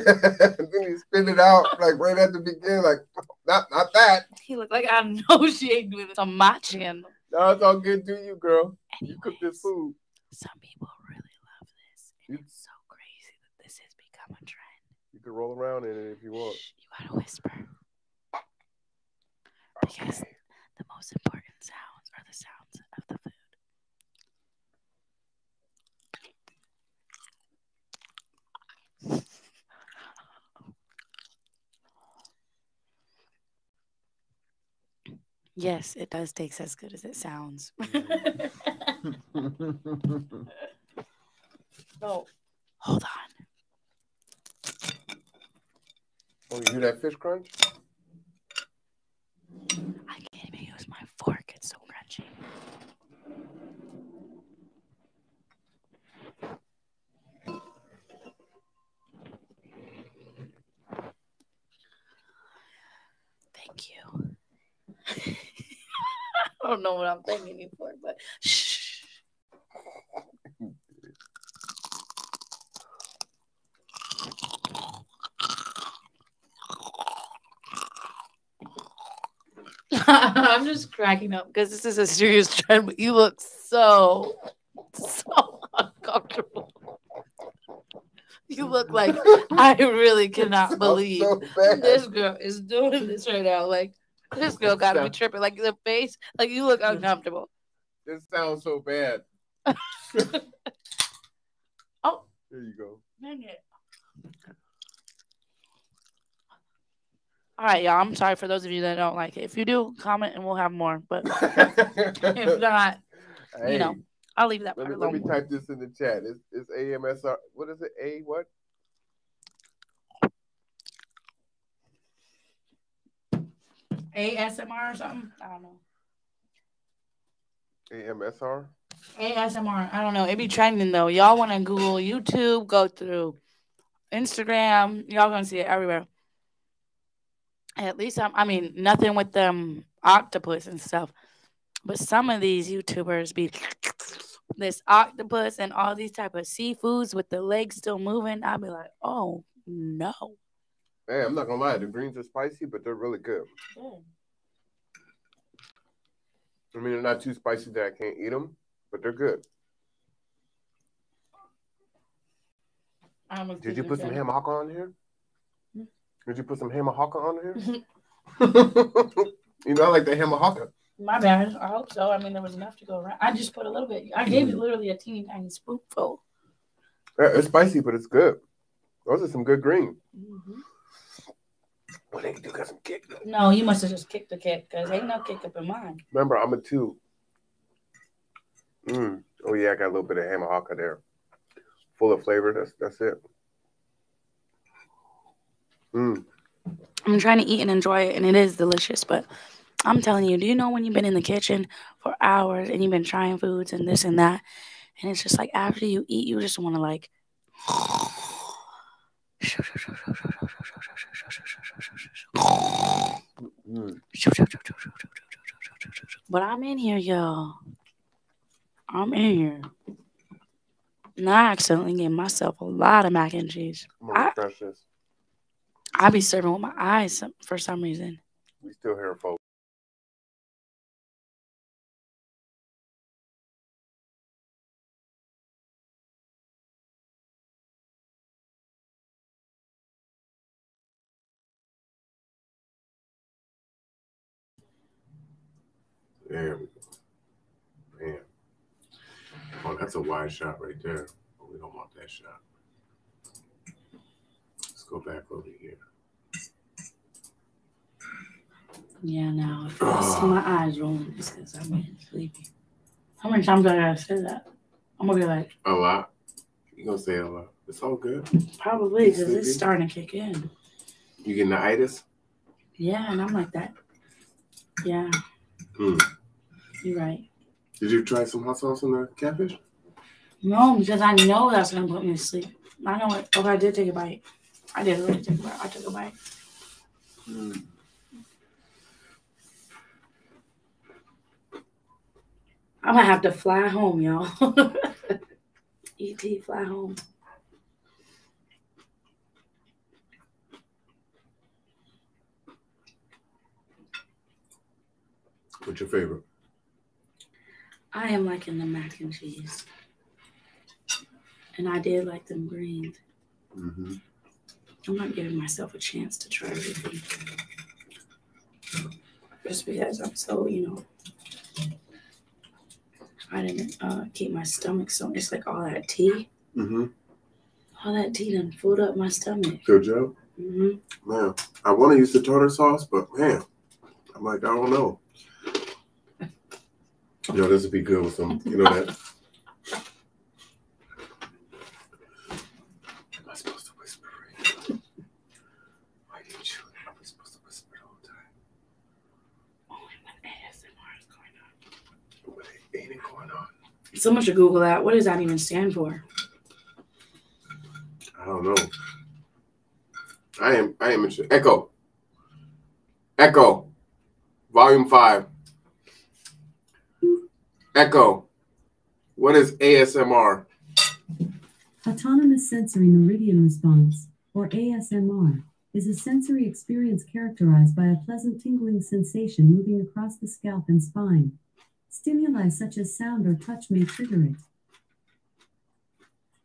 he spit it out like right at the beginning, like not not that. He look like I know she ain't doing this on my channel. No, it's all good. to you, girl? You cook this food. some people really love this, and You- it's so crazy that this has become a trend. You can roll around in it if you want. Shh, you gotta whisper because the most important sounds are the sounds of the food. Yes, it does taste as good as it sounds. no, oh. hold on. oh, you hear that fish crunch? I can't even use my fork. It's so crunchy. Thank you. I don't know what I'm thanking you for, but shh. I'm just cracking up because this is a serious trend, but you look so, so uncomfortable. You look like I really cannot believe so this girl is doing this right now. Like this girl got to be tripping. Like the face, like you look uncomfortable. This sounds so bad. Oh. There you go. Dang it. All right, y'all. I'm sorry for those of you that don't like it. If you do, comment and we'll have more. But if not, you know, I'll leave that Let part me, let me type this in the chat. It's, it's AMSR. What is it? A what? ASMR or something? I don't know. AMSR? ASMR. I don't know. It be trending though. Y'all want to Google YouTube, go through Instagram. Y'all gonna see it everywhere. At least I'm, I mean, nothing with them octopus and stuff, but some of these YouTubers be this octopus and all these type of seafoods with the legs still moving. I'd be like, oh no. Hey, I'm not gonna lie. The greens are spicy, but they're really good. I mean, they're not too spicy that I can't eat them, but they're good. I Did you put some ham hocker on here? Hmm? Did you put some ham hocker on here? you know, I like the ham hocker. My bad. I hope so. I mean, there was enough to go around. I just put a little bit. I gave Mm. it literally a teeny tiny spoonful. Yeah, It's spicy, but it's good. Those are some good greens. But they do got some kick. though. No, you must have just kicked the kick because ain't no kick up in mine. Remember, I'm a two. Mm. Oh yeah, I got a little bit of ham hocker there. Full of flavor. That's that's it. Mm. I'm trying to eat and enjoy it, and it is delicious. But I'm telling you, do you know when you've been in the kitchen for hours and you've been trying foods and this and that, and it's just like after you eat, you just want to like. But I'm in here, y'all. I'm in here. And I accidentally gave myself a lot of mac and cheese. I-. I be serving with my eyes for some reason. We still here, folks. There we go. Man. Oh, that's a wide shot right there. But we don't want that shot. Let's go back over here. Yeah, now if I see my eyes rolling, it's because I'm getting sleepy. How many times I gotta say that? I'm gonna be like, A lot. You gonna say a lot. It's all good. probably because it's starting to kick in. You getting the itis? Yeah, and I'm like that. Yeah. Hmm. You're right. Did you try some hot sauce on the catfish? No, because I know that's gonna put me to sleep. I know it. Okay, I did take a bite. I did really take a bite. I took a bite. Hmm. I'm gonna have to fly home, y'all. ET fly home. What's your favorite? I am liking the mac and cheese. And I did like them greens. Mm-hmm. I'm not giving myself a chance to try everything. Just because I'm so, you know, I didn't uh, keep my stomach so it's like all that tea. Mm-hmm. All that tea done filled up my stomach. Good job. hmm Man, I want to use the tartar sauce, but man, I'm like, I don't know. You know, this would be good with some, you know that. Am I supposed to whisper right Why didn't you? Are we supposed to whisper the whole time? Oh, Only when ASMR is going on. What ain't it going on? Someone should Google that. What does that even stand for? I don't know. I am, I am interested. Echo. Echo. Volume five. Echo. What is ASMR? Autonomous Sensory Meridian Response, or ASMR, is a sensory experience characterized by a pleasant tingling sensation moving across the scalp and spine. Stimuli such as sound or touch may trigger it.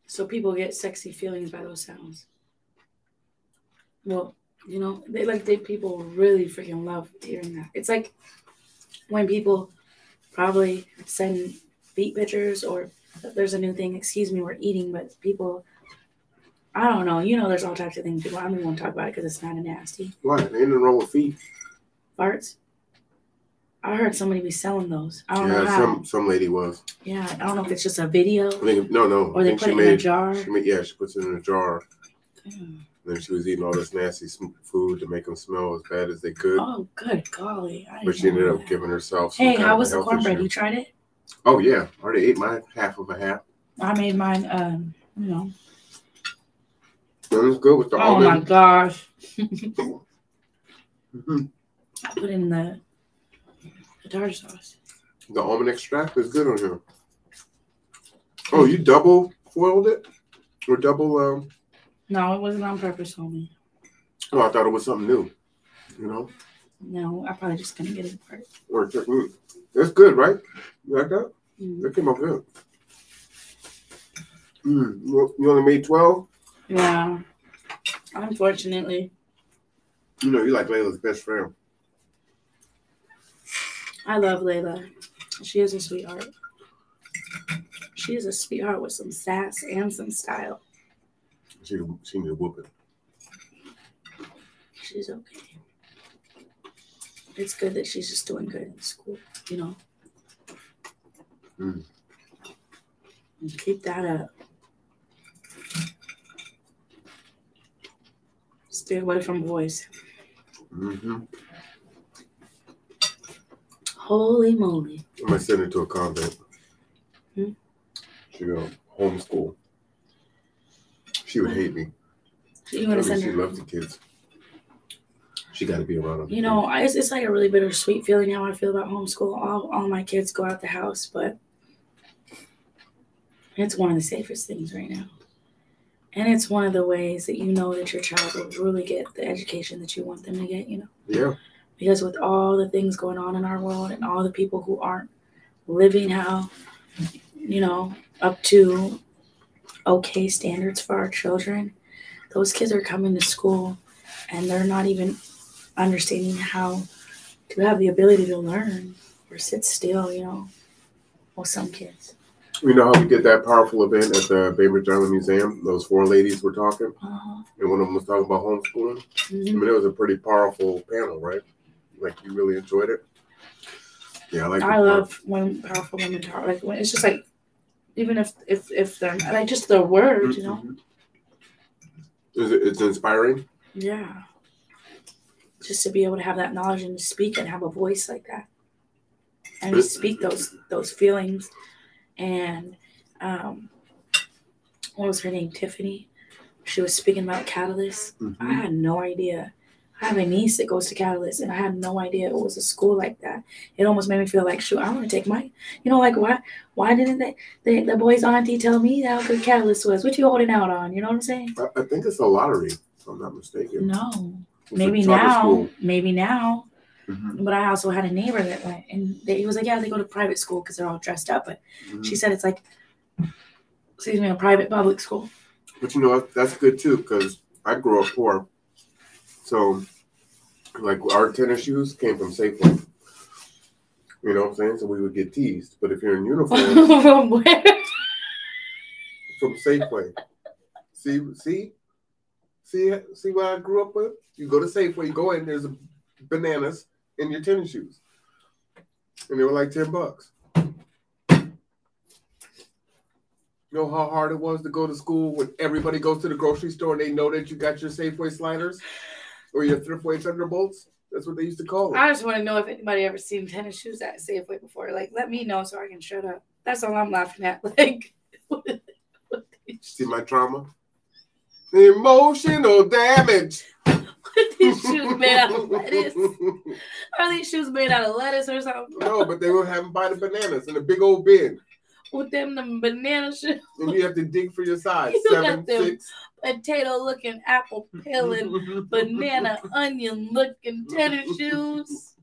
So people get sexy feelings by those sounds. Well, you know, they like they people really freaking love hearing that. It's like when people probably send feet pictures or there's a new thing, excuse me, we're eating, but people I don't know, you know there's all types of things people I don't even want to talk about it because it's kind of nasty. What? Ain't nothing wrong with feet. Farts. I heard somebody be selling those. I don't Yeah, know how. some some lady was. Yeah, I don't know if it's just a video I think no, no. or they think put she it in a jar. she made. Yeah, she puts it in a jar. Mm. And then she was eating all this nasty food to make them smell as bad as they could. Oh, good golly. I but she ended up that. giving herself. Some Hey, how was the cornbread? issue. You tried it? Oh yeah, I already ate my half of a half. I made mine. Um, you know. It was good with the almond. Oh my almond. gosh! Mhm. I put in the the tartar sauce. The almond extract is good on here. Oh, you double foiled it, or double? Um, No, it wasn't on purpose, homie. oh, I thought it was something new. You know, No, I probably just couldn't get it apart. or mm, it's good, right? You like that? Mm. That came out good. Mm, you you only made twelve. Yeah. Unfortunately, You know, you like Layla's best friend. I love Layla. She is a sweetheart. She is a sweetheart with some sass and some style. She she a whooping. She's okay. It's good that she's just doing good in school, you know. Mm. Keep that up. Stay away from boys. Mm-hmm. Holy moly. I might send her to a convent. Hmm? She go homeschool. She would hate me. You mean, to send she her? loves the kids. She got to be around them. You know, I, it's, it's like a really bittersweet feeling how I feel about homeschool. All, all my kids go out the house, but it's one of the safest things right now. And it's one of the ways that you know that your child will really get the education that you want them to get, you know. Yeah. Because with all the things going on in our world and all the people who aren't living how, you know, up to okay standards for our children, those kids are coming to school and they're not even understanding how to have the ability to learn. or sit still, you know. Well, some kids. You know how we did that powerful event at the Bainbridge Island Museum? Those four ladies were talking, Uh-huh. and one of them was talking about homeschooling. I Mhm. mean, it was a pretty powerful panel, right? Like you really enjoyed it. Yeah, I like. I love when powerful women talk. Like when it's just like, even if if if they're like just their words, you know. Mhm. Is it, it's inspiring. Yeah. Just to be able to have that knowledge and to speak and have a voice like that. And to speak those those feelings. And um what was her name? Tiffany. She was speaking about Catalyst. I Mhm. had no idea. I have a niece that goes to Catalyst and I had no idea it was a school like that. It almost made me feel like shoot, I want to take my you know, like why why didn't they, they the boys auntie tell me how good Catalyst was? What you holding out on? You know what I'm saying? I, I think it's a lottery, if I'm not mistaken. No. Maybe now, school. maybe now. Mhm. But I also had a neighbor that went, and they, he was like, "Yeah, they go to private school because they're all dressed up." But Mhm. she said it's like, excuse me, a private public school. But you know? That's good too, because I grew up poor. So, like our tennis shoes came from Safeway. You know what I'm saying? So we would get teased. But if you're in uniform From where? from Safeway, see, see, see, see what I grew up with. You go to Safeway, you go in. There's bananas in your tennis shoes, and they were like ten bucks. You know how hard it was to go to school when everybody goes to the grocery store and they know that you got your Safeway sliders or your Thriftway Thunderbolts? That's what they used to call them. I just want to know if anybody ever seen tennis shoes at Safeway before. Like, let me know so I can shut up. That's all I'm laughing at. Like, See my trauma? Emotional damage. these shoes made out of lettuce? Are these shoes made out of lettuce or something? no, but they were having by the bananas in a big old bin. With them, the banana shoes, And you have to dig for your size. You Seven, them six. potato looking, apple peeling, banana onion looking tennis shoes.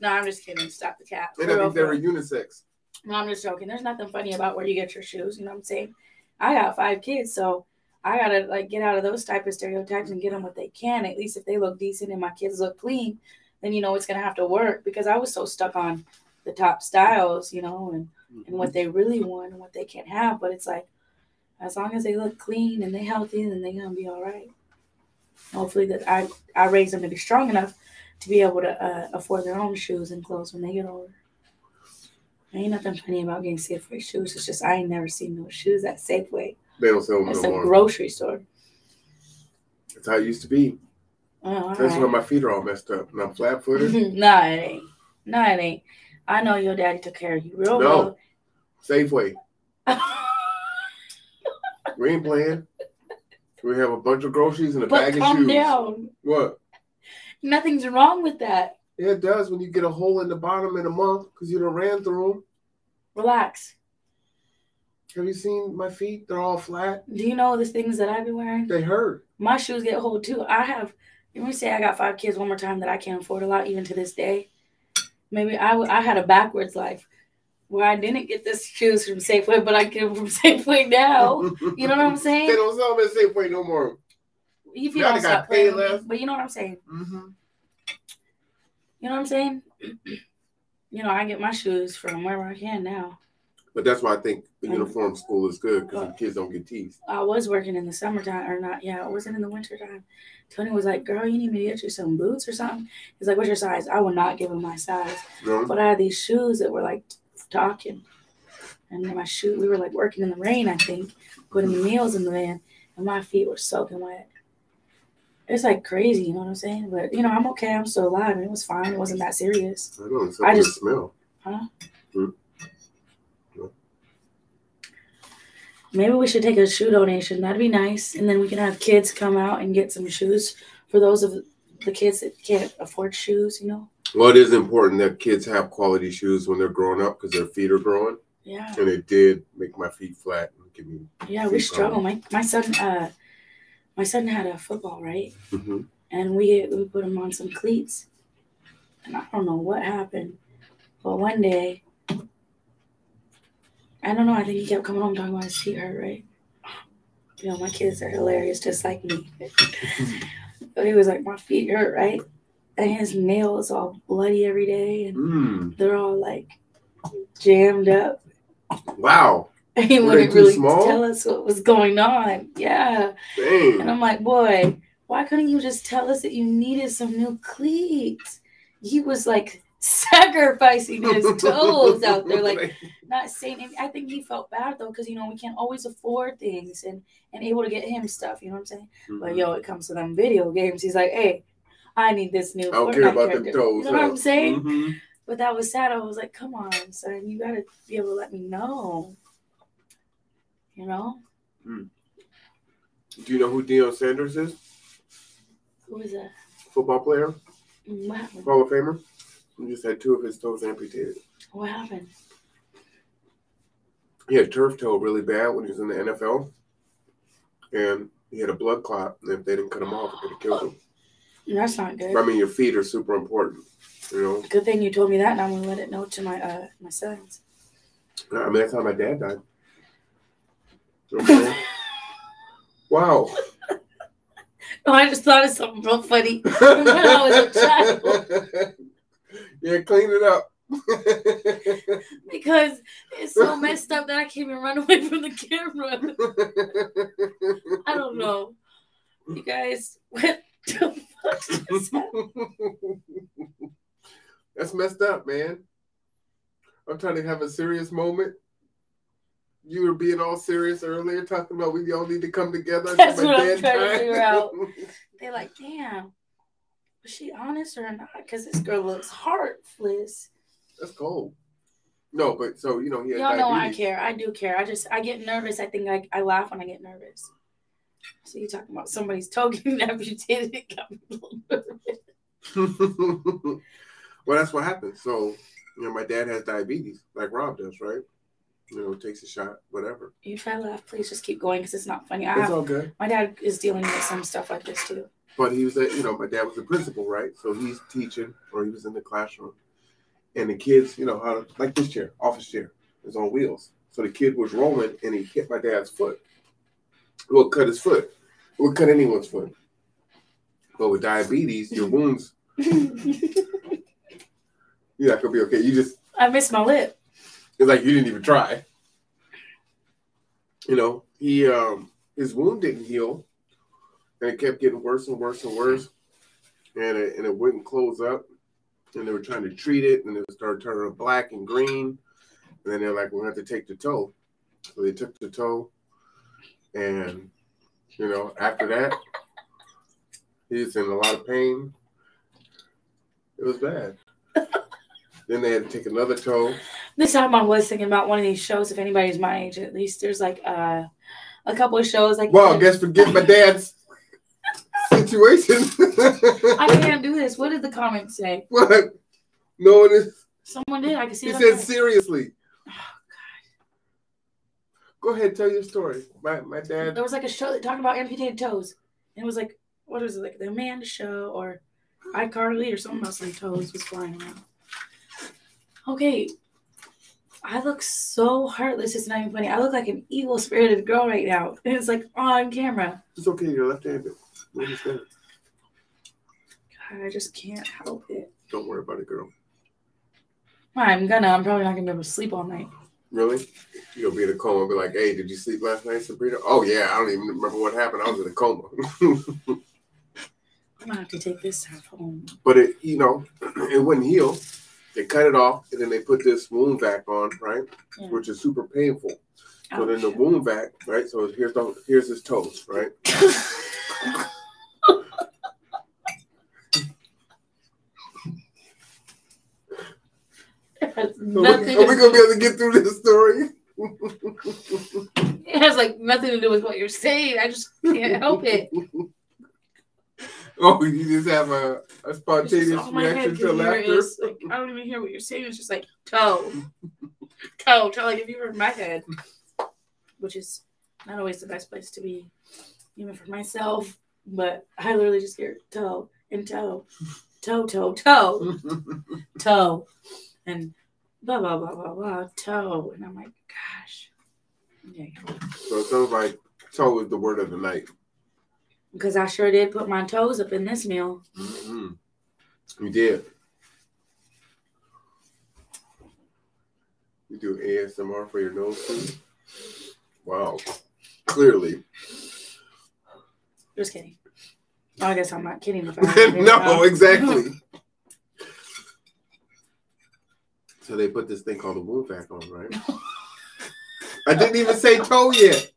No, I'm just kidding. Stop the cap. And I think they were unisex. No, I'm just joking. There's nothing funny about where you get your shoes. You know what I'm saying? I got five kids, so I gotta like get out of those type of stereotypes and get them what they can. At least if they look decent and my kids look clean, then you know it's gonna have to work. Because I was so stuck on the top styles, you know, and and what they really want and what they can't have. But it's like, as long as they look clean and they healthy, then they're gonna be all right. Hopefully that I I raise them to be strong enough to be able to uh, afford their own shoes and clothes when they get older. Ain't nothing funny about getting Safeway shoes. It's just I ain't never seen no shoes at Safeway. They don't sell them It's no a more. grocery store. That's how it used to be. Oh, That's right. why my feet are all messed up. And I'm flat footed. nah, it ain't. Nah, it ain't. I know your daddy took care of you real No. Safeway. well. We ain't playing. We have a bunch of groceries and a but bag of calm shoes. down. What? Nothing's wrong with that. Yeah, it does when you get a hole in the bottom in a month because you done ran through them. Relax. Have you seen my feet? They're all flat. Do you know the things that I be wearing? They hurt. My shoes get hold too. I have. Let me say I got five kids one more time that I can't afford a lot even to this day. Maybe I, I had a backwards life where I didn't get this shoes from Safeway, but I get them from Safeway now. You know what I'm saying? they don't sell them at Safeway no more. If you Now don't they got stop playing pay with me, less. but you know what I'm saying. Mm-hmm. You know what I'm saying. you know I get my shoes from wherever I can now. But that's why I think the Mm. uniform school is good because the kids don't get teased. I was working in the summertime or not. Yeah, it wasn't in the wintertime. Tony was like, "Girl, you need me to get you some boots or something." He's like, "What's your size?" I would not give him my size. But I had these shoes that were like talking. And then my shoe, we were like working in the rain, I think, putting the meals in the van, and my feet were soaking wet. It's like crazy, you know what I'm saying? But you know, I'm okay. I'm still alive, and it was fine. It wasn't that serious. I know. I I just- smell. Maybe we should take a shoe donation. That'd be nice, and then we can have kids come out and get some shoes for those of the kids that can't afford shoes. You know? Well, it is important that kids have quality shoes when they're growing up because their feet are growing, Yeah. and it did make my feet flat and give me. Yeah, we struggle. My my son, uh, my son had a football right. Mhm. and we we put him on some cleats. And I don't know what happened, but one day, I don't know. I think he kept coming home talking about his feet hurt. Right? You know, my kids are hilarious, just like me. but he was like, "My feet hurt," right? and his nails all bloody every day, and Mm. they're all like jammed up. Wow. And he Were wouldn't really small? tell us what was going on. Yeah. Dang. And I'm like, boy, why couldn't you just tell us that you needed some new cleats? He was like sacrificing his toes out there, like not saying. I think he felt bad though, because you know we can't always afford things and and able to get him stuff. You know what I'm saying? But yo, it comes to them video games. He's like, hey, I need this new. I don't Fortnite care about them toes. You know what? I'm saying? Mhm. But that was sad. I was like, come on, son, you gotta be able to let me know. You know Do you know who Deion Sanders is? who is that? Football player, Mm? Hall of Famer. He just had two of his toes amputated. What happened? He had turf toe really bad when he was in the NFL, and he had a blood clot. And if they didn't cut him off, it could have killed him. That's not good. I mean, your feet are super important. You know, Good thing you told me that, and I'm gonna let it know to my uh my sons. I mean that's how my dad died. Okay. wow. Oh, I just thought of something real funny. When I was a child. yeah, clean it up. because it's so messed up that I can't even run away from the camera. I don't know. You guys, what the fuck just happened? That's messed up, man. I'm trying to have a serious moment. You were being all serious earlier, talking about we all need to come together. That's what I'm trying to figure out. They're like, damn, was she honest or not? Because this girl looks heartless. That's cold. No, but so you know he had Y'all know I care. I do care. I just I get nervous. I think I, I laugh when I get nervous. So you talking about somebody's toe getting amputated? It got me a little nervous. well, that's what happens. So, you know, my dad has diabetes, like Rob does, right? You know, takes a shot, whatever. If I laugh, please just keep going because it's not funny. I It's have, all good. my dad is dealing with some stuff like this too. But he was, a, you know, my dad was the principal, right? So he's teaching, or he was in the classroom, and the kids, you know, how to, like this chair, office chair, is on wheels. So the kid was rolling, and he hit my dad's foot. Well, cut his foot. It would cut anyone's foot. But with diabetes, your wounds, you're not gonna be okay. You just I missed my lip. It's like you didn't even try. You know, he um his wound didn't heal, and it kept getting worse and worse and worse, and it and it wouldn't close up, and they were trying to treat it, and it started turning black and green, and then they're like, we have to take the toe, so they took the toe, and you know after that, he was in a lot of pain. It was bad. then they had to take another toe. This time I was thinking about one of these shows. If anybody's my age, at least there's like uh, a couple of shows like. Well, I guess forget my dad's situation. I can't do this. What did the comments say? what? No one is. Someone did. I can see He said seriously. Oh, Go ahead, tell your story. My my dad. There was like a show that talked about amputated toes. And it was like, what was it, like the Amanda show or iCarly or something else like toes was flying around. Okay. I look so heartless, it's not even funny. I look like an evil spirited girl right now. And it's like on camera. It's okay. You're left-handed. We understand. God, I just can't help it. Don't worry about it, girl. I'm gonna, I'm probably not gonna be able to sleep all night. Really? You'll be in a coma and be like, "Hey, did you sleep last night, Sabrina?" Oh yeah, I don't even remember what happened. I was in a coma. I'm gonna have to take this stuff home. but it, you know, it wouldn't heal. They cut it off, and then they put this wound vac on, right? Yeah. Which is super painful. So then the oh, wound vac, right? So here's the here's his toes, right? Are we, nothing are we gonna be able to get through this story? it has like nothing to do with what you're saying. I just can't help it. oh, you just have a, a spontaneous all my head reaction to laughter. is, like, I don't even hear what you're saying. It's just like toe, toe, toe. Like if you were in my head, which is not always the best place to be, even for myself. But I literally just hear toe and toe, toe, toe, toe, toe, and blah blah blah blah blah toe, and I'm like, gosh, okay. so it sounds like toe is the word of the night. Because I sure did put my toes up in this meal. Mhm. You did. You do ASMR for your nose too? Wow. Clearly. Just kidding. I guess I'm not kidding. No, exactly. so they put this thing called a wound vac on, right? I didn't even say toe yet.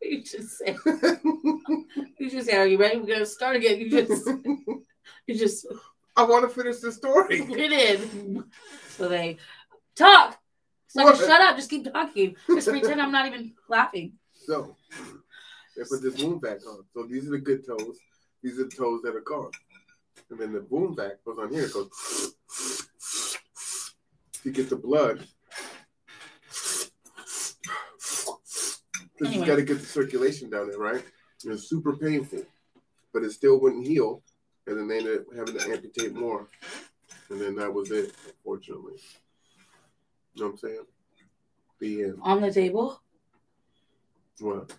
You just say. You just say, "Are you ready? We're gonna start again." You just, you just I want to finish the story. It is. So they talk. So shut up. Just keep talking. Just pretend I'm not even laughing. So they put this wound vac on. So these are the good toes. These are the toes that are gone. And then the wound vac goes on here. It goes to get the blood. Because you Anyway. got to get the circulation down there, right? It was super painful, but it still wouldn't heal. And then they ended up having to amputate more. And then that was it, unfortunately. You know what I'm saying? The end. On the table. What?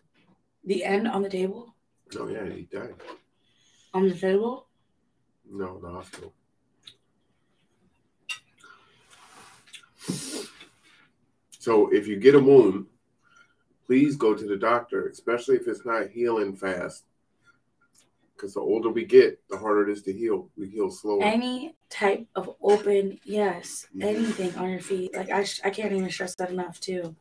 The end on the table. Oh, yeah, he died. On the table. No, the hospital. So if you get a wound, please go to the doctor, especially if it's not healing fast. Because the older we get, the harder it is to heal. We heal slower. Any type of open, yes, Mhm. anything on your feet. Like I, sh- I can't even stress that enough too.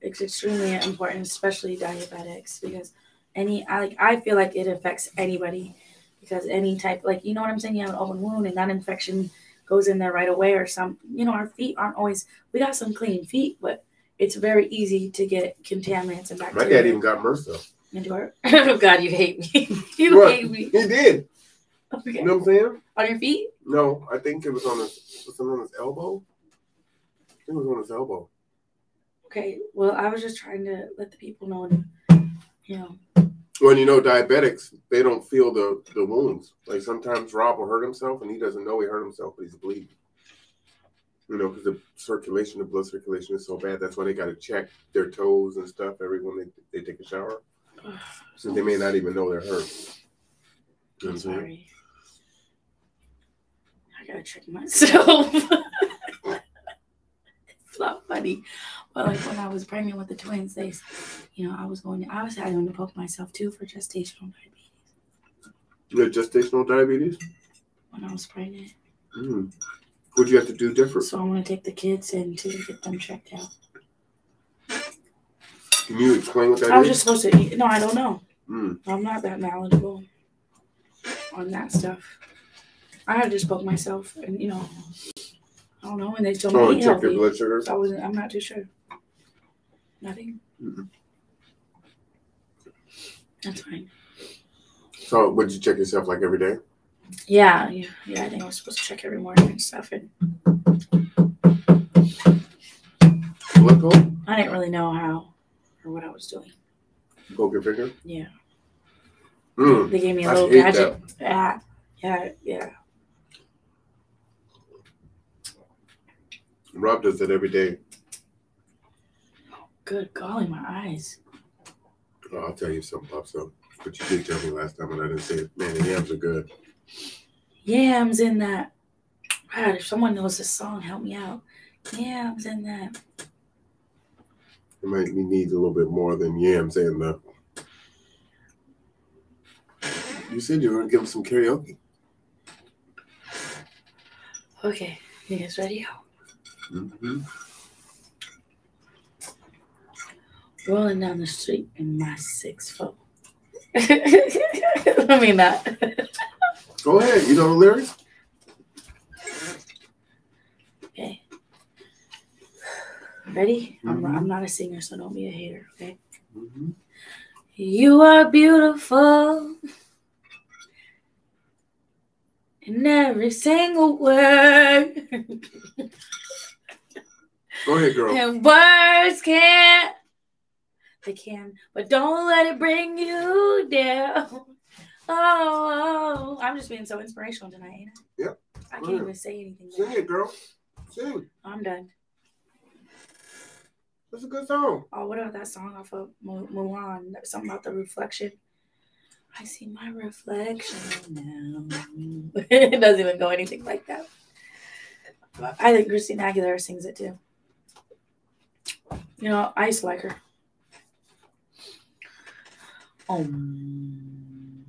It's extremely important, especially diabetics, because any, I like, I feel like it affects anybody, because any type, like you know what I'm saying, you have an open wound and that infection goes in there right away, or some, you know, our feet aren't always. We got some clean feet, but it's very easy to get contaminants and bacteria. My dad even got MRSA. into our. oh God, you hate me. you What? hate me. He did. Okay. You know what I'm saying? On your feet. No, I think it was on his was on his elbow. I think it was on his elbow. Okay, well, I was just trying to let the people know, you know, When you know diabetics, they don't feel the the wounds. Like sometimes Rob will hurt himself and he doesn't know he hurt himself, but he's bleeding. You know, because the circulation, the blood circulation is so bad. That's why they got to check their toes and stuff every when they, they take a shower. So they may not even know they're hurt. You know I'm I'm sorry. I gotta check myself. not funny, but like when I was pregnant with the twins, they, you know, I was going, to, I was having to poke myself too for gestational diabetes You had gestational diabetes? when I was pregnant. Mm. What'd you have to do different? So I'm gonna take the kids in to get them checked out. Can you explain what that is? I was just supposed to. eat- No, I don't know. Mm. I'm not that knowledgeable on that stuff. I had to just spoke myself, and you know, I don't know. And they told me Oh, check your blood sugars. I wasn't. I'm not too sure. Nothing. Mhm. That's fine. So, would you check yourself like every day? Yeah, yeah, yeah. I think I was supposed to check every morning and stuff, and poke? I didn't really know how or what I was doing. Poke your finger? Yeah, Mm. they gave me a I little gadget. Yeah, yeah, yeah. Rob does that every day. Good golly, my eyes. Oh, I'll tell you something, Pop. So, but you did tell me last time, and I didn't say it. Man, the yams are good. Yams in that. God, if someone knows this song, help me out. Yams in that. It might we need a little bit more than yams and the. You said you were gonna give him some karaoke. Okay, you guys ready? Mm-hmm. Rolling down the street in my six foot. I mean that. Go ahead. You know the lyrics? Okay. Ready? I'm, Mhm. I'm not a singer, so don't be a hater, okay? Mm-hmm. You are beautiful in every single word. Go ahead, girl. and words can't, they can, but don't let it bring you down. Oh, I'm just being so inspirational tonight, ain't I? Yep. I can't ahead. even say anything. Sing it, girl. Sing. I'm done. That's a good song. Oh, what about that song off of Mu- Mulan? Something about the reflection. I see my reflection now. it doesn't even go anything like that. I think Christina Aguilera sings it too. You know, I used to like her. Um,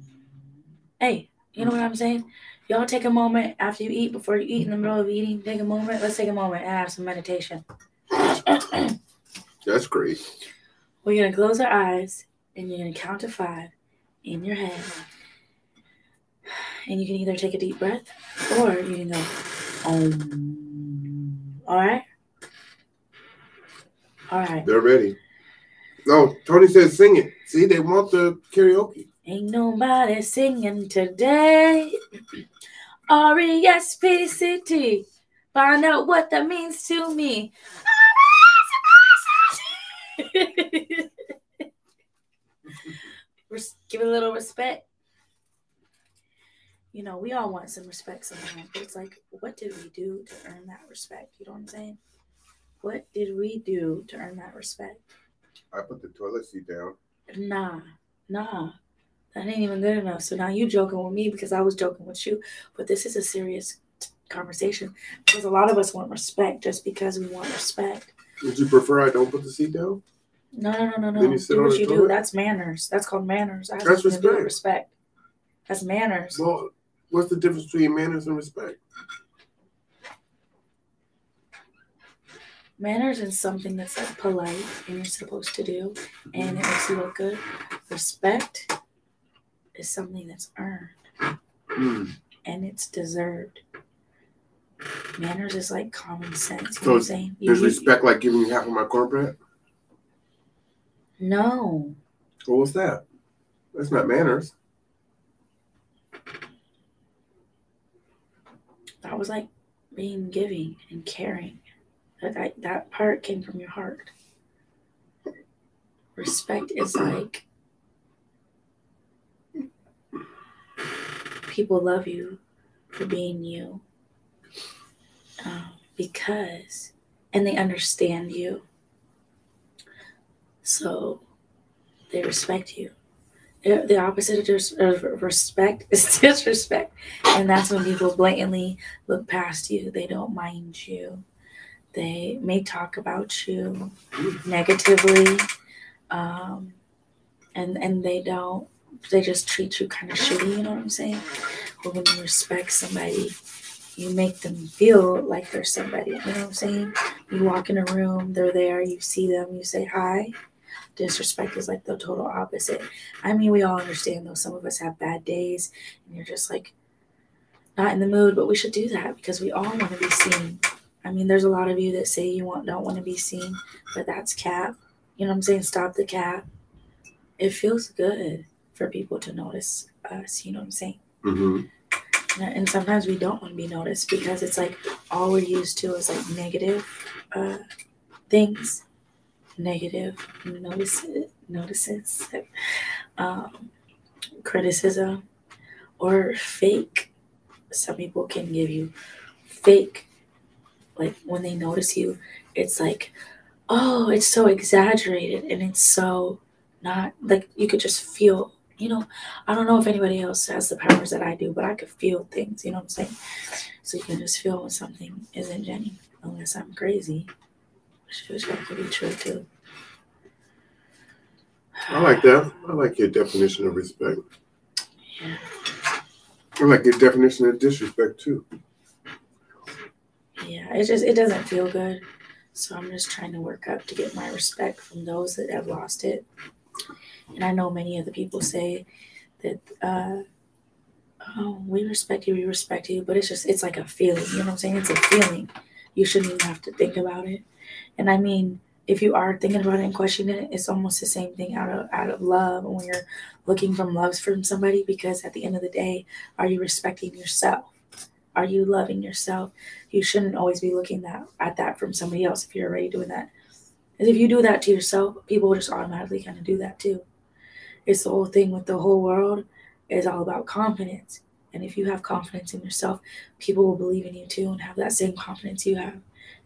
hey, you know what I'm saying? Y'all take a moment after you eat, before you eat, in the middle of eating, take a moment. Let's take a moment and have some meditation. That's great. We're gonna close our eyes and you're gonna count to five in your head. And you can either take a deep breath or you can go, um. All right? All right. They're ready. No, Tony said sing it. See, they want the karaoke. Ain't nobody singing today. R E S P C T. Find out what that means to me. Give it a little respect. You know, we all want some respect sometimes, but it's like, what did we do to earn that respect? You know what I'm saying? What did we do to earn that respect? I put the toilet seat down. Nah, nah. That ain't even good enough. So now you joking with me because I was joking with you. But this is a serious t- conversation because a lot of us want respect just because we want respect. Would you prefer I don't put the seat down? No, no, no, no, no. Do what you do. toilet? That's manners. That's called manners. That That's nothing to do with respect. respect. That's manners. Well, what's the difference between manners and respect? Manners is something that's like polite and you're supposed to do, and it makes you look good. Respect is something that's earned Hmm. and it's deserved. Manners is like common sense. You So know what I'm saying? You- Is respect like giving you half of my cornbread? No, Well, what's that? That's not manners. that was like being giving and caring. That, that that part came from your heart. Respect is like people love you for being you um, because, and they understand you. So they respect you. The opposite of respect is disrespect. And that's when people blatantly look past you. They don't mind you. They may talk about you negatively. Um, and and they don't they just treat you kind of shitty, you know what I'm saying? But when you respect somebody, you make them feel like they're somebody, you know what I'm saying? You walk in a room, they're there, you see them, you say hi. Disrespect is like the total opposite. I mean, we all understand though, some of us have bad days and you're just like not in the mood, but we should do that because we all want to be seen. I mean, there's a lot of you that say you want don't want to be seen, but that's cap. You know what I'm saying? Stop the cap. It feels good for people to notice us. You know what I'm saying? Mm-hmm. And- And sometimes we don't want to be noticed because it's like all we're used to is like negative uh, things, negative notices, notices, um, criticism, or fake. Some people can give you fake, like when they notice you, it's like, oh, it's so exaggerated and it's so not like you could just feel you know i don't know if anybody else has the powers that i do but i could feel things you know what i'm saying so you can just feel when something isn't genuine unless i'm crazy which like could be true too I like that. I like your definition of respect. Yeah. I like your definition of disrespect too. Yeah it just it doesn't feel good. So i'm just trying to work up to get my respect from those that have lost it. And i know many of the people say that uh oh we respect you we respect you but it's just it's like a feeling you know what i'm saying? It's a feeling. You shouldn't even have to think about it. And i mean if you are thinking about it and questioning it it's almost the same thing out of out of love when you're looking from loves from somebody because at the end of the day are you respecting yourself are you loving yourself you shouldn't always be looking that at that from somebody else if you're already doing that. Because if you do that to yourself, people will just automatically kind of do that too. It's the whole thing with the whole world is all about confidence. And if you have confidence in yourself, people will believe in you too and have that same confidence you have.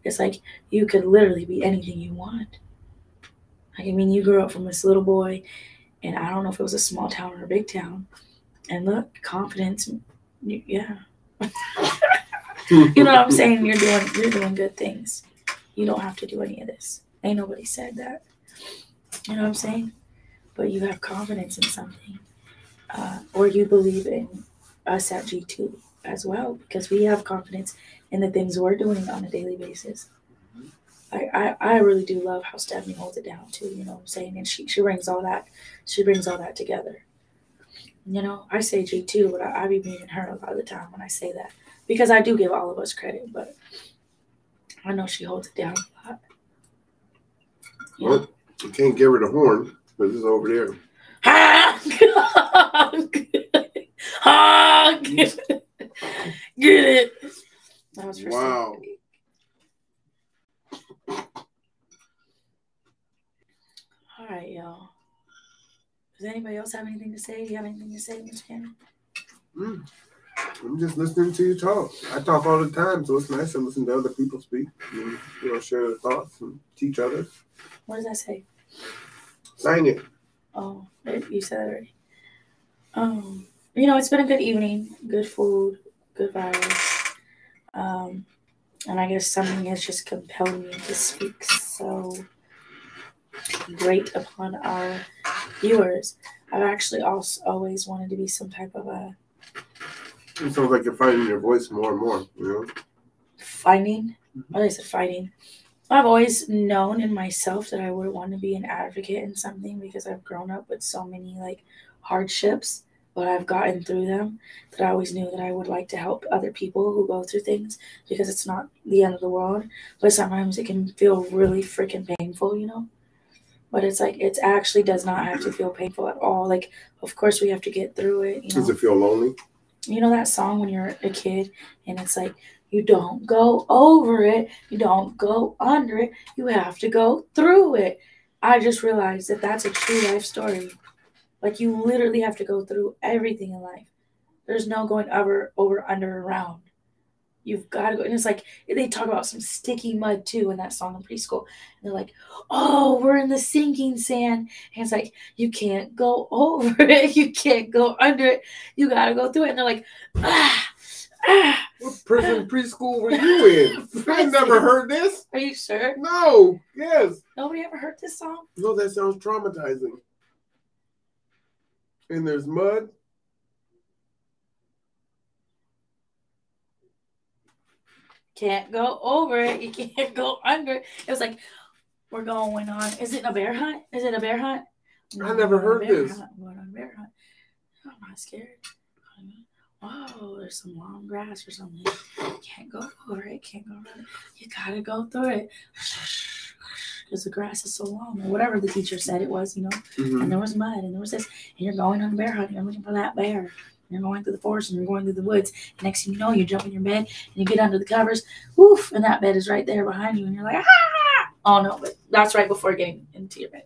It's like you could literally be anything you want. Like I mean, you grew up from this little boy And I don't know if it was a small town or a big town. And look, confidence, yeah. You know what I'm saying? You're doing you're doing good things. You don't have to do any of this. Ain't nobody said that. You know what I'm saying? But you have confidence in something, uh, or you believe in us at G2 as well, because we have confidence in the things we're doing on a daily basis. I, I, I really do love how Stephanie holds it down too, you know what I'm saying? And she, she brings all that, she brings all that together. You know, I say G2, but I, I be meaning her a lot of the time when I say that. Because I do give all of us credit, but I know she holds it down a lot. You? Well, you can't give her the horn, because it's over there. Honk! Honk! Get it. That was for Wow. Stephanie. All right, y'all. Does anybody else have anything to say? Do you have anything to say, Mr. Cameron? Mm. I'm just listening to you talk. I talk all the time, so it's nice to listen to other people speak. And, you know, share their thoughts and teach others. What does that say? Sign it. Oh, you said it already. Um, you know, it's been a good evening, good food, good vibes. Um, and I guess something has just compelled me to speak so great upon our viewers. I've actually also always wanted to be some type of a It sounds like you're finding your voice more and more. You know. fighting. Mm-hmm. What I said fighting. I've always known in myself that I would want to be an advocate in something because I've grown up with so many like hardships, but I've gotten through them that I always knew that I would like to help other people who go through things because it's not the end of the world, but sometimes it can feel really freaking painful, you know? But it's like it actually does not have to feel painful at all. Like, of course, we have to get through it. You know? Does it feel lonely? you know that song when you're a kid and it's like you don't go over it you don't go under it you have to go through it i just realized that that's a true life story like you literally have to go through everything in life there's no going over over under around you've got to go and it's like they talk about some sticky mud too in that song in preschool and they're like oh we're in the sinking sand and it's like you can't go over it you can't go under it you gotta go through it. And they're like, ah, ah. What prison preschool were you in? I never heard this. Are you sure? No. Yes. Nobody ever heard this song? No, that sounds traumatizing. And there's mud. Can't go over it. You can't go under it. It was like, we're going on. Is it a bear hunt? Is it a bear hunt? I never heard this. Hunt. We're on a bear hunt. I'm not scared. Wow, there's some long grass or something. Can't go over it. Can't go around it. You gotta go through it. Because the grass is so long, or whatever the teacher said it was, you know. Mhm. and there was mud and there was this and you're going on a bear hunt you're looking for that bear you're going through the forest and you're going through the woods next thing you know you jump in your bed and you get under the covers woof and that bed is right there behind you and you're like ah oh no but that's right before getting into your bed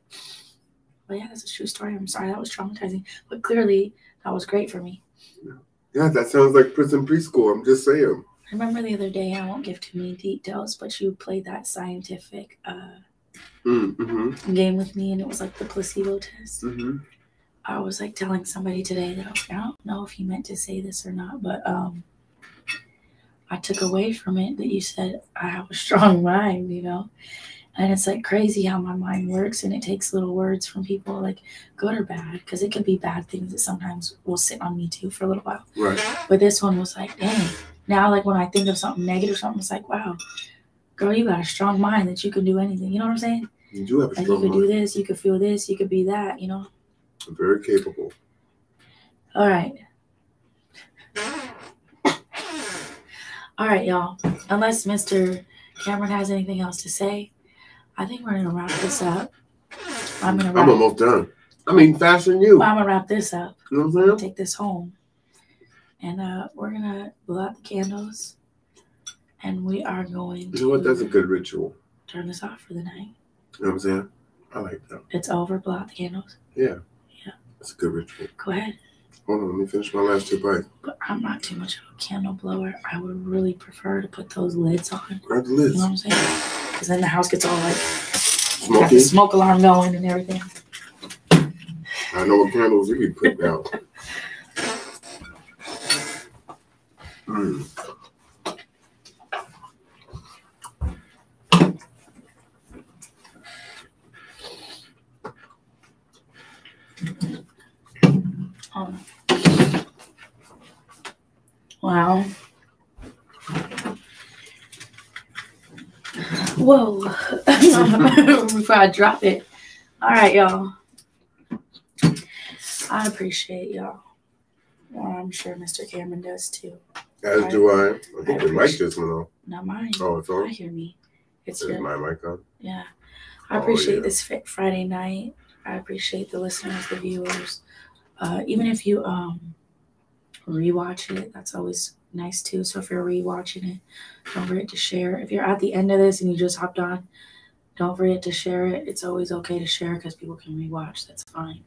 but yeah that's a true story i'm sorry that was traumatizing but clearly that was great for me Yeah, that sounds like prison preschool. I'm just saying. i remember the other day i won't give too many details but you played that scientific uh, Mm-hmm. game with me and it was like the placebo test Mm-hmm. I was like telling somebody today that I, was, I don't know if you meant to say this or not, but um, I took away from it that you said I have a strong mind, you know, and it's like crazy how my mind works, and it takes little words from people, like good or bad, because it could be bad things that sometimes will sit on me too for a little while. Right. But this one was like, dang. Now, like when I think of something negative, something, it's like, wow, girl, you got a strong mind that you can do anything. You know what I'm saying? You do have a Like you strong could do this, you could feel this, you could be that. You know. Very capable. All right. All right, y'all. Unless Mr. Cameron has anything else to say, I think we're gonna wrap this up. I'm gonna wrap. I'm almost done. I mean, faster than you. I'm gonna wrap this up. You know I'm what I'm saying? take this home, and uh, we're gonna blow out the candles, and we are going You know what? That's a good ritual. turn this off for the night. You know what I'm saying? I like that. It's over. Blow out the candles. That's a good ritual. Go ahead. Hold on, let me finish my last two bites. But I'm not too much of a candle blower. I would really prefer to put those lids on. Grab the lids. You know what I'm saying? Because then the house gets all like got the smoke alarm going and everything. I know what candles you be putting out. Mm. Oh. Wow. Whoa. Before I drop it. All right, y'all. I appreciate y'all. Well, I'm sure Mr. Cameron does too. As do I. I think the mic just went off. Not mine. Oh, it's on. I hear me. It's Is your my mic on? Yeah. I Oh, appreciate yeah. this Friday night. I appreciate the listeners, the viewers. Uh, even if you um rewatch it, that's always nice too. So if you're rewatching it, don't forget to share. If you're at the end of this and you just hopped on, don't forget to share it. It's always okay to share because people can rewatch. That's fine.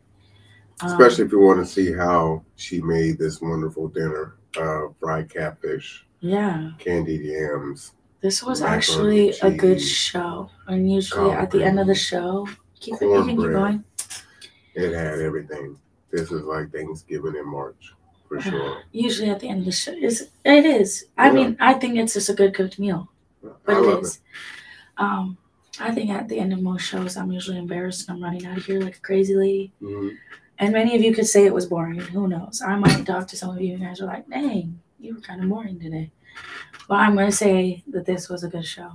Um, Especially if you want to see how she made this wonderful dinner. Uh, fried catfish, yeah, candied yams. this was actually a good show. And usually at the end of the show, keep you can keep going. It had everything. This is like Thanksgiving in March, for sure. Usually at the end of the show, it's, it is. I Yeah. mean, I think it's just a good cooked meal, but I it is. Um, I think at the end of most shows, I'm usually embarrassed and I'm running out of here like a crazy lady. it. Mhm. And many of you could say it was boring. Who knows? I might talk to some of you and you guys are like, dang, you were kind of boring today. But I'm going to say that this was a good show.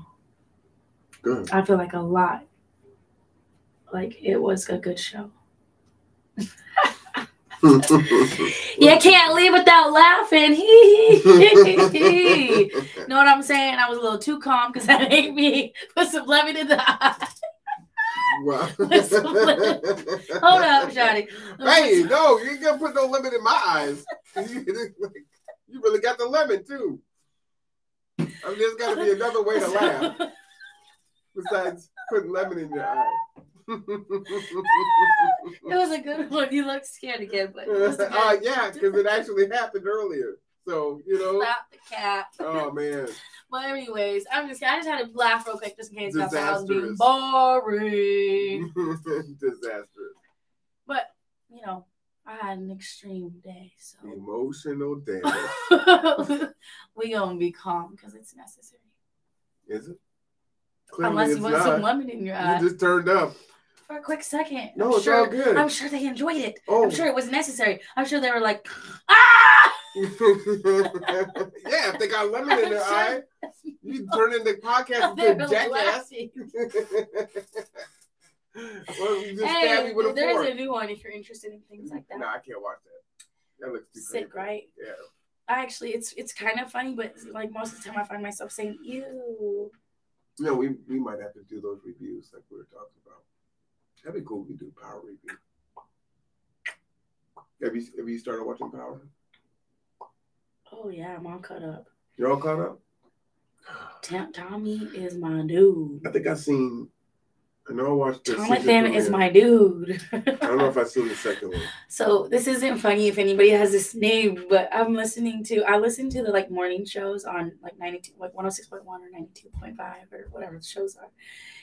Good. I feel like a lot. Like it was a good show. You can't leave without laughing. know what I'm saying? I was a little too calm because that ain't me. Put some lemon in the eye. Wow. Hold up, Shotty. Hey, no, you ain't gonna put no lemon in my eyes. You, you really got the lemon too. I mean, there's got to be another way to laugh besides putting lemon in your eye. It was a good one. You look scared again, but uh, yeah, because it actually happened earlier. So you know. The cap. Oh man. But anyways, I'm just I just had to laugh real quick just in case y'all I was being boring. Disastrous. But you know, I had an extreme day, so Emotional damage. we gonna be calm because it's necessary. Is it? Clearly Unless you want not. some lemon in your eye You just turned up. For a quick second. No, I'm it's sure, all good. I'm sure they enjoyed it. Oh. I'm sure it was necessary. I'm sure they were like, ah. yeah, if they got lemon in I'm their sure- eye, you turn in the podcast into a jackass. well, you just Hey, with a there's fork. a new one if you're interested in things like that. No, I can't watch that. That looks too Sick, painful. right? Yeah. I actually, it's it's kind of funny, but like most of the time, I find myself saying "ew." No, we we might have to do those reviews like we were talking about. That'd be cool. if We do Power review. Have you have you started watching Power? Oh yeah, I'm all caught up. You're all caught up. Tom- Tommy is my dude. I think I've seen. I know I watched. the Jonathan is my dude. I don't know if I've seen the second one. so this isn't funny if anybody has this name, but I'm listening to I listen to the like morning shows on like 92 like 106.1 or 92.5 or whatever the shows are.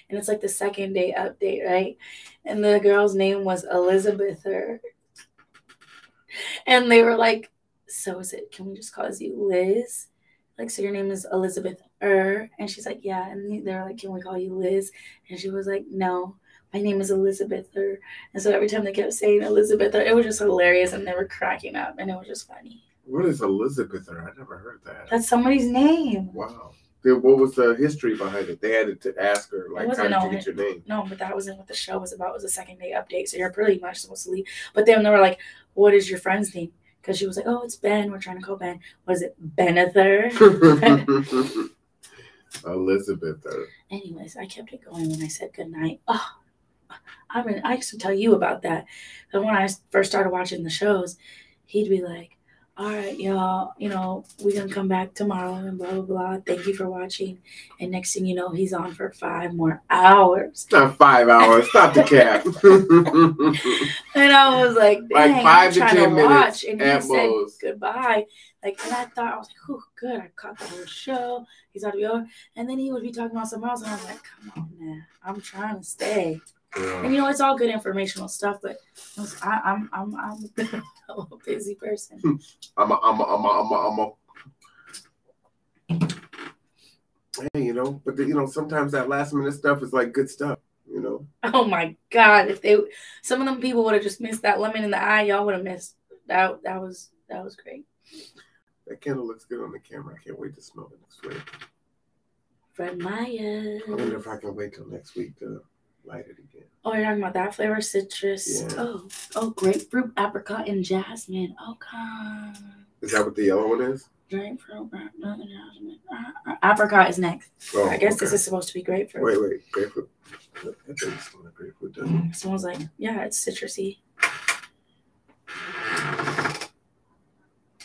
And it's like the second day update, right? And the girl's name was Elizabeth or and they were like, So is it can we just call you Liz? Like, so your name is Elizabeth And she's like, Yeah. And they're like, Can we call you Liz? And she was like, No, my name is Elizabeth Er. And so every time they kept saying Elizabeth, it was just hilarious and they were cracking up and it was just funny. What is Elizabeth? I never heard that. That's somebody's name. Wow. What was the history behind it? They had to ask her, like, how did you no- get your name? No, but that wasn't what the show was about. It was a second day update. So you're pretty much supposed to leave. But then they were like, What is your friend's name? Because she was like, Oh, it's Ben. We're trying to call Ben. Was it Benether? Elizabeth. Anyways, I kept it going when I said goodnight. Oh, I mean, I used to tell you about that. But when I first started watching the shows, he'd be like, all right, y'all, you know, we're going to come back tomorrow and blah, blah, blah. Thank you for watching. And next thing you know, he's on for five more hours. Not five hours. Stop the cap. And I was like, Like five I'm to 10 to minutes watch. And he said most. goodbye. Like, and I thought, I was like, oh, good. I caught the whole show. He's out to be over. And then he would be talking about something else. And I was like, come on, man. I'm trying to stay. And you know, it's all good informational stuff, but I, I'm I'm I'm a busy person. Hmm. I'm a, I'm a, I'm a, I'm a, I'm a. Hey, you know, but the, you know, sometimes that last minute stuff is like good stuff. You know, Oh my god! If they, some of them people would have just missed that lemon in the eye, y'all would have missed that. That was that was great. that candle looks good on the camera. I can't wait to smell it next week. Fred Meyer. I wonder if I can wait till next week to light it again. Oh, you're talking about that flavor, citrus. Yeah. Oh, oh, grapefruit, apricot, and jasmine. Oh, God. Is that what the yellow one is? Grapefruit, apricot, and jasmine. Uh, uh, apricot is next. Oh, I guess okay. this is supposed to be grapefruit. Wait, wait, grapefruit. That doesn't smell like grapefruit, does it? It smells like yeah, it's citrusy.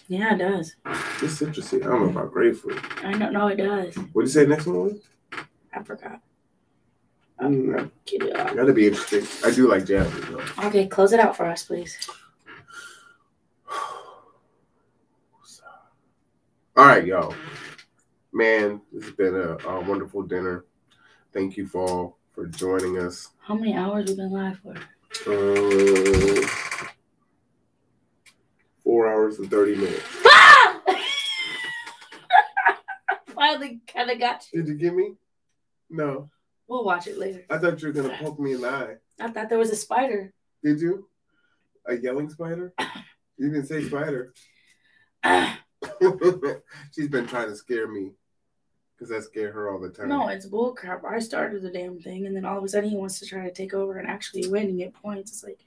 Yeah, it does. It's citrusy. I don't know about grapefruit. I don't know it does. What did you say next one was? Apricot. Mm, Get it out. that'd be interesting. I do like jasmine though. Okay, close it out for us, please. All right, y'all. Man, this has been a, a wonderful dinner. Thank you for all for joining us. How many hours we been live for? Uh, four hours and thirty minutes. Ah! Finally, kind of got you. Did you get me? No, We'll watch it later. I thought you were gonna poke me in the eye. I thought there was a spider. Did you? A yelling spider? You didn't say spider. She's been trying to scare me because I scare her all the time. no, it's bullcrap. I started the damn thing, and then all of a sudden he wants to try to take over and actually win and get points. It's like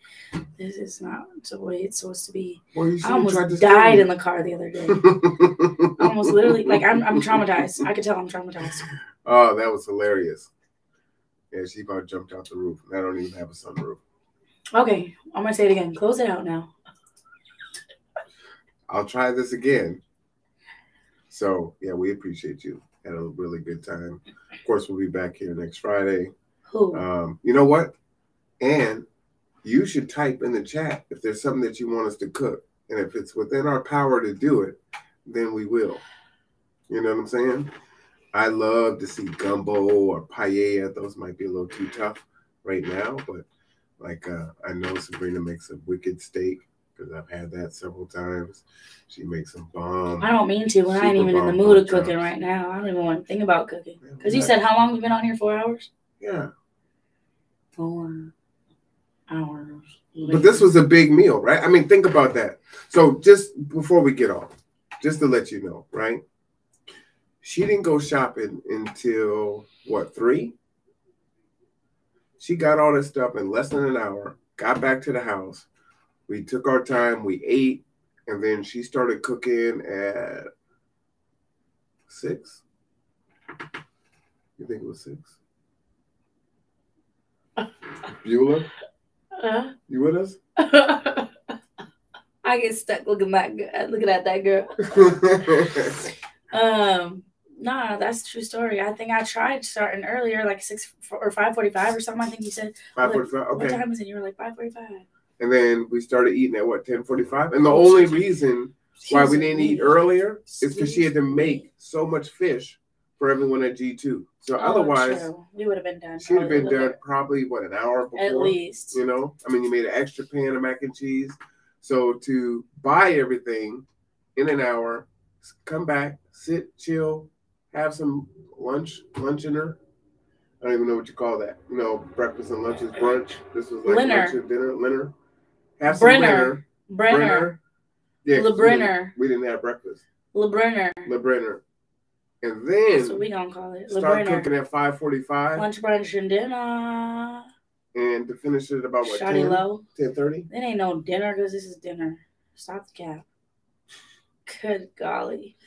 this is not the way it's supposed to be. well, you I almost died in the car the other day. Almost literally like I'm I'm traumatized. I could tell I'm traumatized. oh, that was hilarious. Yeah, she about jumped out the roof. and I don't even have a sunroof. Okay, I'm gonna say it again. Close it out now. I'll try this again. So yeah, we appreciate you. Had a really good time. Of course, we'll be back here next Friday. Who? Um, you know what? And you should type in the chat if there's something that you want us to cook. And if it's within our power to do it, then we will. You know what I'm saying? I love to see gumbo or paella. Those might be a little too tough right now, but like uh, I know Sabrina makes a wicked steak because I've had that several times. She makes some bomb. I don't mean to, but I ain't even in the mood of cooking right now. I don't even want to think about cooking. Because you said how long you been on here? Four hours. Yeah, Four hours. but this was a big meal, right? I mean, think about that. So just before we get off, just to let you know, right? She didn't go shopping until what three? She got all this stuff in less than an hour. Got back to the house. We took our time. We ate, and then she started cooking at six. You think it was six? Beulah, Uh, you with us? I get stuck looking back, looking at that girl. Um, nah, that's a true story. I think I tried starting earlier, like six or five forty-five or something. I think you said. Five forty-five. What Okay. time is it? You were like five forty-five. And then we started eating at what ten forty-five. And the only reason why we didn't eat earlier is because she had to make so much fish for everyone at G2. So oh, otherwise, Oh, we would have been done. she'd have been done probably what an hour bit, at before. least. You know, I mean, you made an extra pan of mac and cheese. So to buy everything in an hour, come back, sit, chill, have some lunch, luncheoner. I don't even know what you call that. You know, breakfast and lunch is brunch. This was like Dinner. lunch and dinner, dinner. Have some Brenner. dinner. Brenner, Yeah, 'cause Le we Brenner. didn't- We didn't have breakfast. Le Brenner. Le Brenner. And That's what we then gonna call it. Start Brenner. cooking at 545 Lunch, brunch, and dinner. and to finish it about what, Shotty 10, low. 10.30? It ain't no dinner because this is dinner. Stop the cap. Good golly.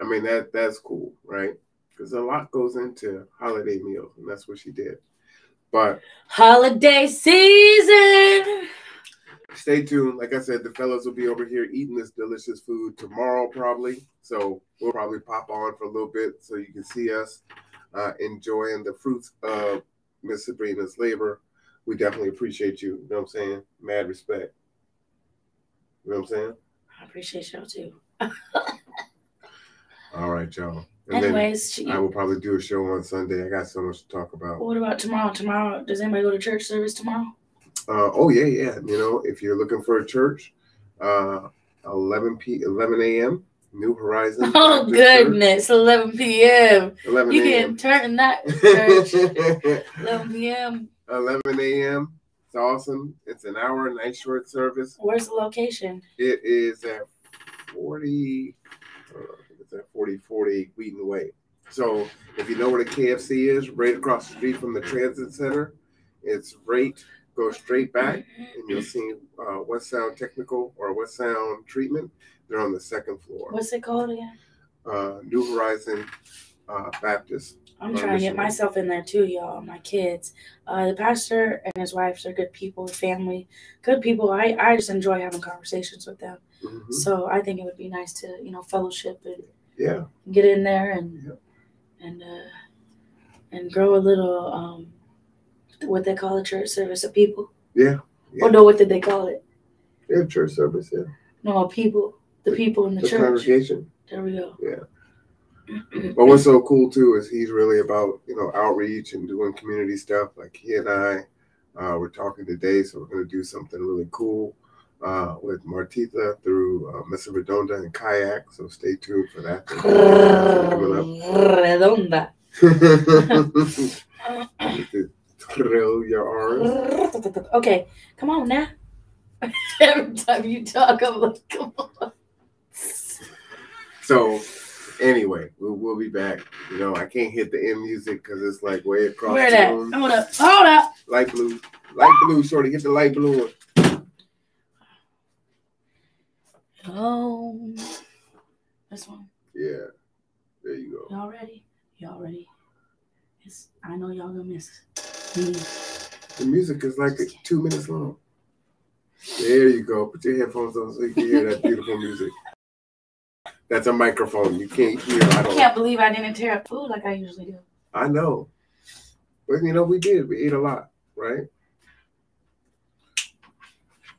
I mean, that that's cool, right? Because a lot goes into holiday meals, and that's what she did. But Holiday season. stay tuned. Like I said, the fellas will be over here eating this delicious food tomorrow, probably. So we'll probably pop on for a little bit so you can see us uh, enjoying the fruits of Miss Sabrina's labor. We definitely appreciate you. You know what I'm saying? Mad respect. You know what I'm saying? I appreciate y'all too. All right, y'all. And Anyways, she, I will probably do a show on Sunday. I got so much to talk about. what about tomorrow? Tomorrow, does anybody go to church service tomorrow? Uh, oh yeah, yeah. You know, if you're looking for a church, uh, 11 p 11 a.m. New Horizon. Oh Baptist Church, goodness, 11 p.m. 11 You can turn that church. 11 p.m. 11 a.m. It's awesome. It's an hour night short service. Where's the location? It is at 40. Uh, I think it's at 40 40 Wheaton Way. So if you know where the KFC is, right across the street from the transit center, it's right. Go straight back, and you'll see uh, West Sound Technical or West Sound Treatment. They're on the second floor. What's it called again? Uh, New Horizon uh, Baptist. I'm trying to get myself in there too, y'all. My kids, uh, the pastor and his wife are good people, family, good people. I, I just enjoy having conversations with them. Mhm. So I think it would be nice to you know fellowship and Yeah, get in there and Yep. and uh, and grow a little um, what they call a church service of people. yeah, Yeah. Or no, what did they call it? church service. Yeah, No, people, the people in the, the church. congregation. There we go. Yeah. but what's so cool too is he's really about you know outreach and doing community stuff. Like he and I, uh, we're talking today, so we're gonna do something really cool uh, with Martitha through uh, Mesa Redonda and kayak. So stay tuned for that. Redonda. up. Thrill your arms. okay, come on now. Every time you talk, I'm like, come on. So anyway, we'll, we'll be back. You know, I can't hit the end music because it's like way across Where that? Hold up. Hold up. Light blue, light blue, shorty, get the light blue one. Oh, this one. Yeah, there you go. Y'all ready? Y'all ready? It's, I know y'all gonna miss me. The music is like two minutes long. There you go. Put your headphones on so you can hear that beautiful music. That's a microphone. You can't hear. I I don't. can't believe I didn't tear up food like I usually do. I know. But you know, we did. We ate a lot, right?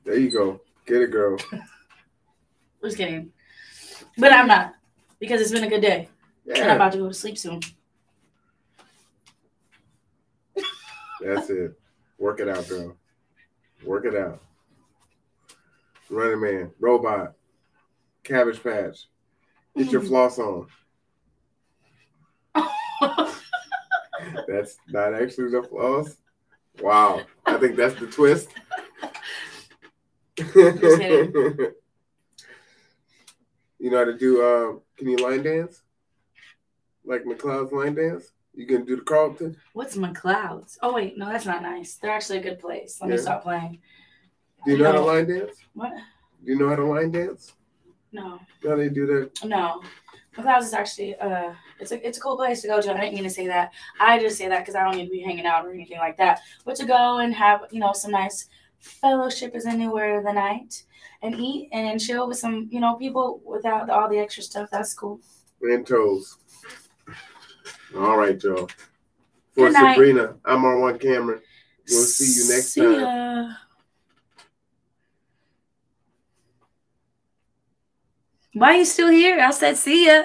There you go. Get it, girl. Just kidding. But I'm not because it's been a good day and I'm about to go to sleep soon. that's it. Work it out, girl. Work it out. Running Man, Robot, Cabbage Patch. Get your hmm. floss on. That's not actually the floss. Wow. I think that's the twist. you know how to do uh can you line dance? Like McLeod's line dance? You gonna do the Carlton? What's McLeod's? Oh wait, no, that's not nice. They're actually a good place. Let me stop playing. Do you know how to line dance? What? Do you know how to line dance? No, know how they do that? no. McLeod's is actually uh, it's a it's a cool place to go to. I didn't mean to say that. I just say that because I don't need to be hanging out or anything like that. But to go and have you know some nice fellowship is anywhere of the night and eat and then chill with some you know people without all the extra stuff. That's cool. And toes. All right, y'all. For Good night. Sabrina, I'm on one camera. We'll see you next See time. ya. Why are you still here? I said see ya.